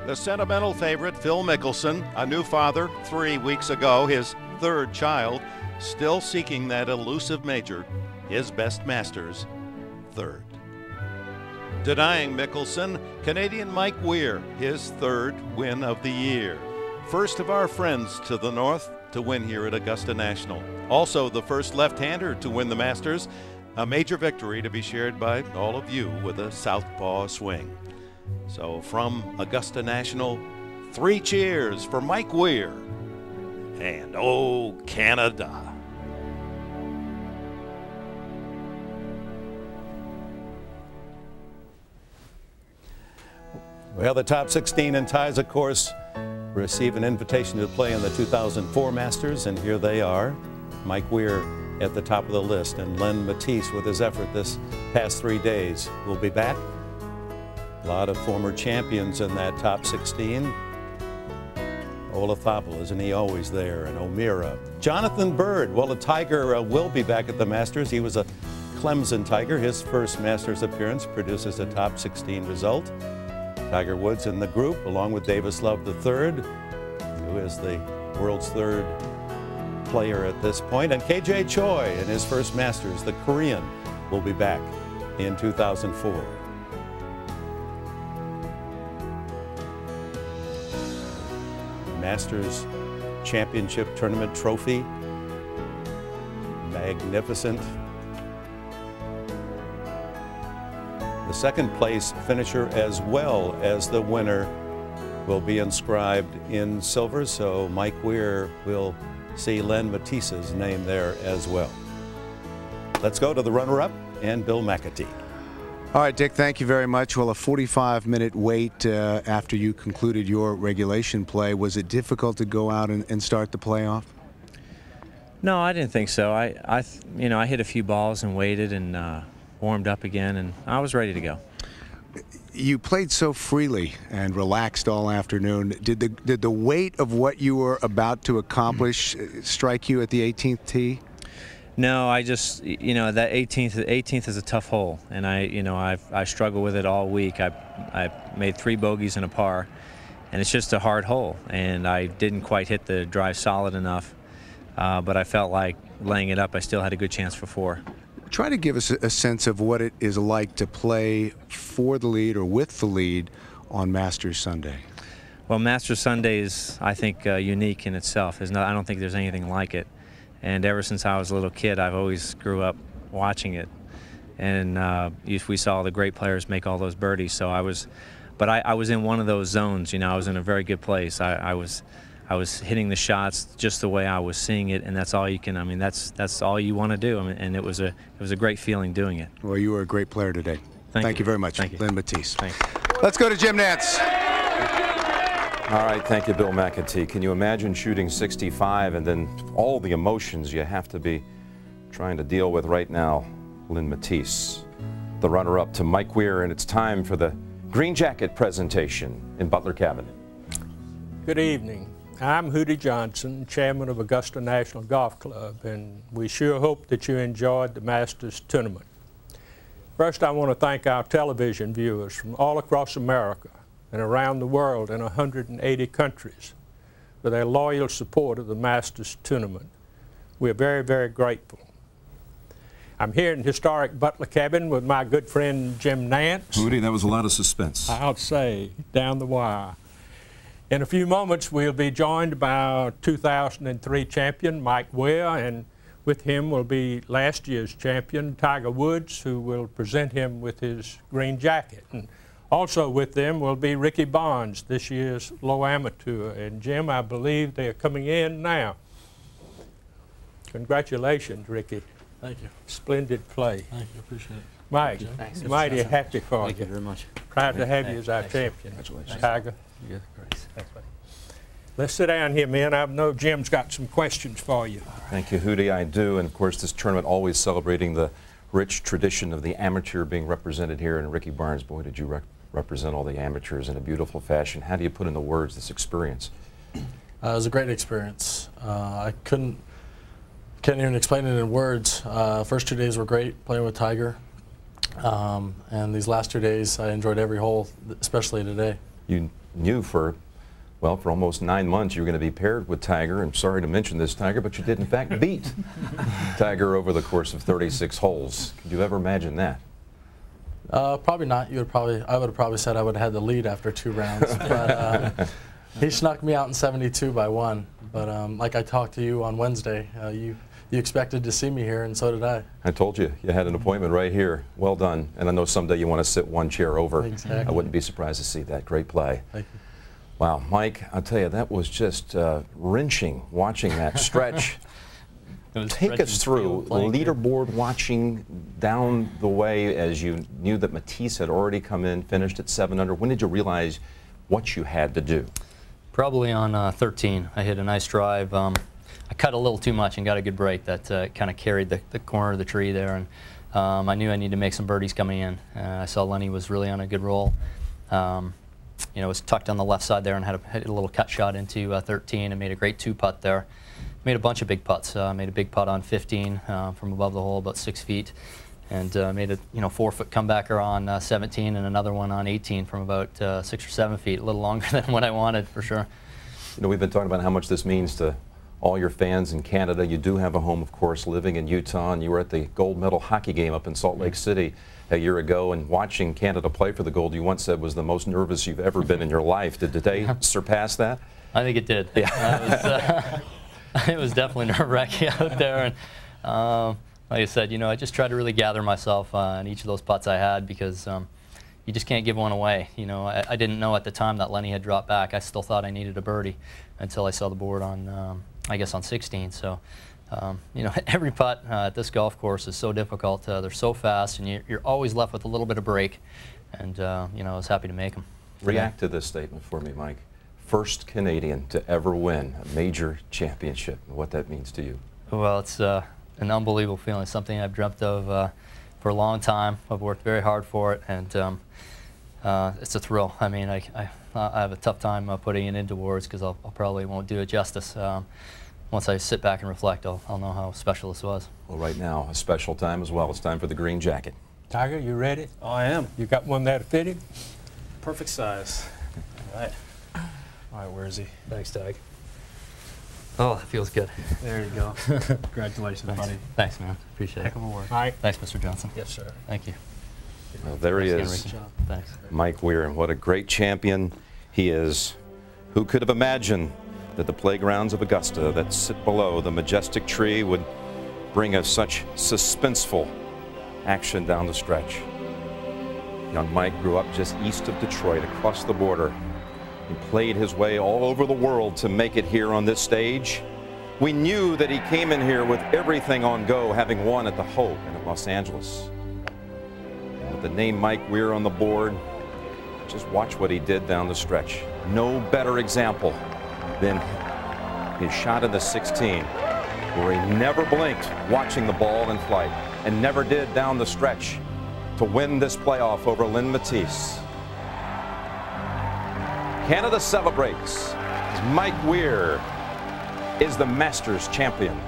The sentimental favorite, Phil Mickelson, a new father three weeks ago, his third child, still seeking that elusive major, his best Masters, third. Denying Mickelson, Canadian Mike Weir, his third win of the year. First of our friends to the north to win here at Augusta National. Also, the first left hander to win the Masters, a major victory to be shared by all of you with a southpaw swing. So, from Augusta National, three cheers for Mike Weir. And oh, Canada. Well, the top 16 in ties, of course, receive an invitation to play in the 2004 Masters, and here they are. Mike Weir at the top of the list. And Len Mattiace, with his effort this past three days, will be back. A lot of former champions in that top 16. Olazabal, isn't he always there? And O'Meara. Jonathan Byrd, well, a Tiger uh, will be back at the Masters. He was a Clemson Tiger. His first Masters appearance produces a top 16 result. Tiger Woods in the group, along with Davis Love III, who is the world's third player at this. And KJ Choi in his first Masters, the Korean, will be back in 2004. Masters Championship Tournament trophy. Magnificent. The second place finisher as well as the winner will be inscribed in silver, so Mike Weir will see Len Mattiace's name there as well. Let's go to the runner-up and Bill McAtee. All right, Dick, thank you very much. Well, a 45 minute wait uh, after you concluded your regulation play. Was it difficult to go out and, and start the playoff? No, I didn't think so. I, I, you know, I hit a few balls and waited and uh, warmed up again, and I was ready to go. You played so freely and relaxed all afternoon. Did the did the weight of what you were about to accomplish uh, strike you at the 18th tee? No, I just you know that 18th 18th is a tough hole, and I you know I I struggle with it all week. I I made three bogeys and a par, and it's just a hard hole, and I didn't quite hit the drive solid enough. Uh, but I felt like laying it up, I still had a good chance for four. Try to give us a, sense of what it is like to play for the lead or with the lead on Masters Sunday. Well, Masters Sunday is, I think, uh, unique in itself. There's I don't think there's anything like it. And ever since I was a little kid, I've always grew up watching it. And uh, we saw the great players make all those birdies. So I was, but I, I, was in one of those zones. You know, I was in a very good place. I, I was, I was hitting the shots just the way I was seeing it, and that's all you can. I mean, that's that's all you want to do. I mean, and it was a it was a great feeling doing it. Well, you were a great player today. Thank, Thank you. you. very much, Thank you. Len Mattiace. Thanks. Let's go to Jim Nantz. All right, thank you, Bill McAtee. Can you imagine shooting 65 and then all the emotions you have to be trying to deal with right now? Len Mattiace, the runner-up to Mike Weir, and it's time for the Green Jacket presentation in Butler Cabin. Good evening. I'm Hootie Johnson, chairman of Augusta National Golf Club, and we sure hope that you enjoyed the Masters tournament. First, I want to thank our television viewers from all across America and around the world in 180 countries for their loyal support of the Masters tournament. We're very, very grateful. I'm here in historic Butler Cabin with my good friend Jim Nantz. Hootie, that was a lot of suspense. I'll say, down the wire. In a few moments, we'll be joined by our 2003 champion, Mike Weir, and with him will be last year's champion, Tiger Woods, who will present him with his green jacket. And also with them will be Ricky Barnes, this year's low amateur. And Jim, I believe they are coming in now. Congratulations, Ricky. Thank you. Splendid play. Thank you. Appreciate it. Mike, Thanks. mighty happy for Thank you. you very much. Proud to have you as our champion. Congratulations. Tiger. Yeah, great. Thanks, buddy. Let's sit down here, man. I know Jim's got some questions for you. Thank you, Hootie. I do. And of course, this tournament always celebrating the rich tradition of the amateur being represented here. And Ricky Barnes, boy, did you rep represent all the amateurs in a beautiful fashion. How do you put into words this experience? Uh, it was a great experience. Uh, I couldn't, can't even explain it in words. Uh, first two days were great playing with Tiger. Um, and these last two days, I enjoyed every hole, especially today. You knew for, well, for almost nine months you were going to be paired with Tiger. I'm sorry to mention this, Tiger, but you did in fact beat Tiger over the course of 36 holes. Could you ever imagine that? Uh, probably not. You would probably. I would have probably said I would have had the lead after two rounds, but uh, he snuck me out in 72 by one. But um, like I talked to you on Wednesday, uh, you you expected to see me here, and so did I. I told you, you had an appointment right here. Well done. And I know someday you want to sit one chair over. Exactly. I wouldn't be surprised to see that. Great play. Thank you. Wow, Mike, I'll tell you, that was just uh, wrenching watching that stretch. Take us through the leaderboard watching down the way as you knew that Mattiace had already come in, finished at 7 under. When did you realize what you had to do? Probably on uh, 13. I hit a nice drive. Um, I cut a little too much and got a good break that uh, kind of carried the, the corner of the tree there. And um, I knew I needed to make some birdies coming in. Uh, I saw Lenny was really on a good roll. Um, you know, was tucked on the left side there and had a, had a little cut shot into uh, 13 and made a great two putt there. Made a bunch of big putts. Uh, made a big putt on 15 uh, from above the hole, about six feet, and uh, made a you know four foot comebacker on uh, 17 and another one on 18 from about six or seven feet, a little longer than what I wanted for sure. You know, we've been talking about how much this means to all your fans in Canada. You do have a home, of course, living in Utah, and you were at the gold medal hockey game up in Salt Lake City a year ago, and watching Canada play for the gold, you once said was the most nervous you've ever been in your life. Did today surpass that? I think it did. Yeah. it, was, uh, it was definitely nerve-wracking out there, and um, like I said, you know, I just tried to really gather myself uh, on each of those putts I had because. Um, you just can't give one away. You know, I, I, didn't know at the time that Lenny had dropped back. I still thought I needed a birdie until I saw the board on, um, I guess, on 16. So, um, you know, every putt uh, at this golf course is so difficult. Uh, they're so fast, and you're, you're, always left with a little bit of break. And, uh, you know, I was happy to make them. React to this statement for me, Mike. First Canadian to ever win a major championship, and what that means to you. Well, it's uh, an unbelievable feeling. something I've dreamt of uh, for a long time. I've worked very hard for it, and um, uh, it's a thrill. I mean, I, I, I have a tough time uh, putting it into words because I'll, I'll, probably won't do it justice. Um, once I sit back and reflect, I'll, I'll know how special this was. Well, right now, a special time as well. It's time for the green jacket. Tiger, you ready? Oh, I am. You got one there to fit him? Perfect size. All right. All right, where is he? Thanks, Tig. Oh, that feels good. There you go. Congratulations, Thanks. buddy. Thanks, man. Appreciate Heck it. of a work. All right. Thanks, Mr. Johnson. Yes, sir. Thank you. Well, there he is. Mike Weir, and what a great champion he is. Who could have imagined that the playgrounds of Augusta that sit below the majestic tree would bring us such suspenseful action down the stretch? Young Mike grew up just east of Detroit, across the border. He played his way all over the world to make it here on this stage. We knew that he came in here with everything on go, having won at the Hope and at Los Angeles. With the name Mike Weir on the board, just watch what he did down the stretch. No better example than his shot in the 16, where he never blinked watching the ball in flight and never did down the stretch to win this playoff over Len Mattiace. Canada celebrates as Mike Weir is the Masters champion.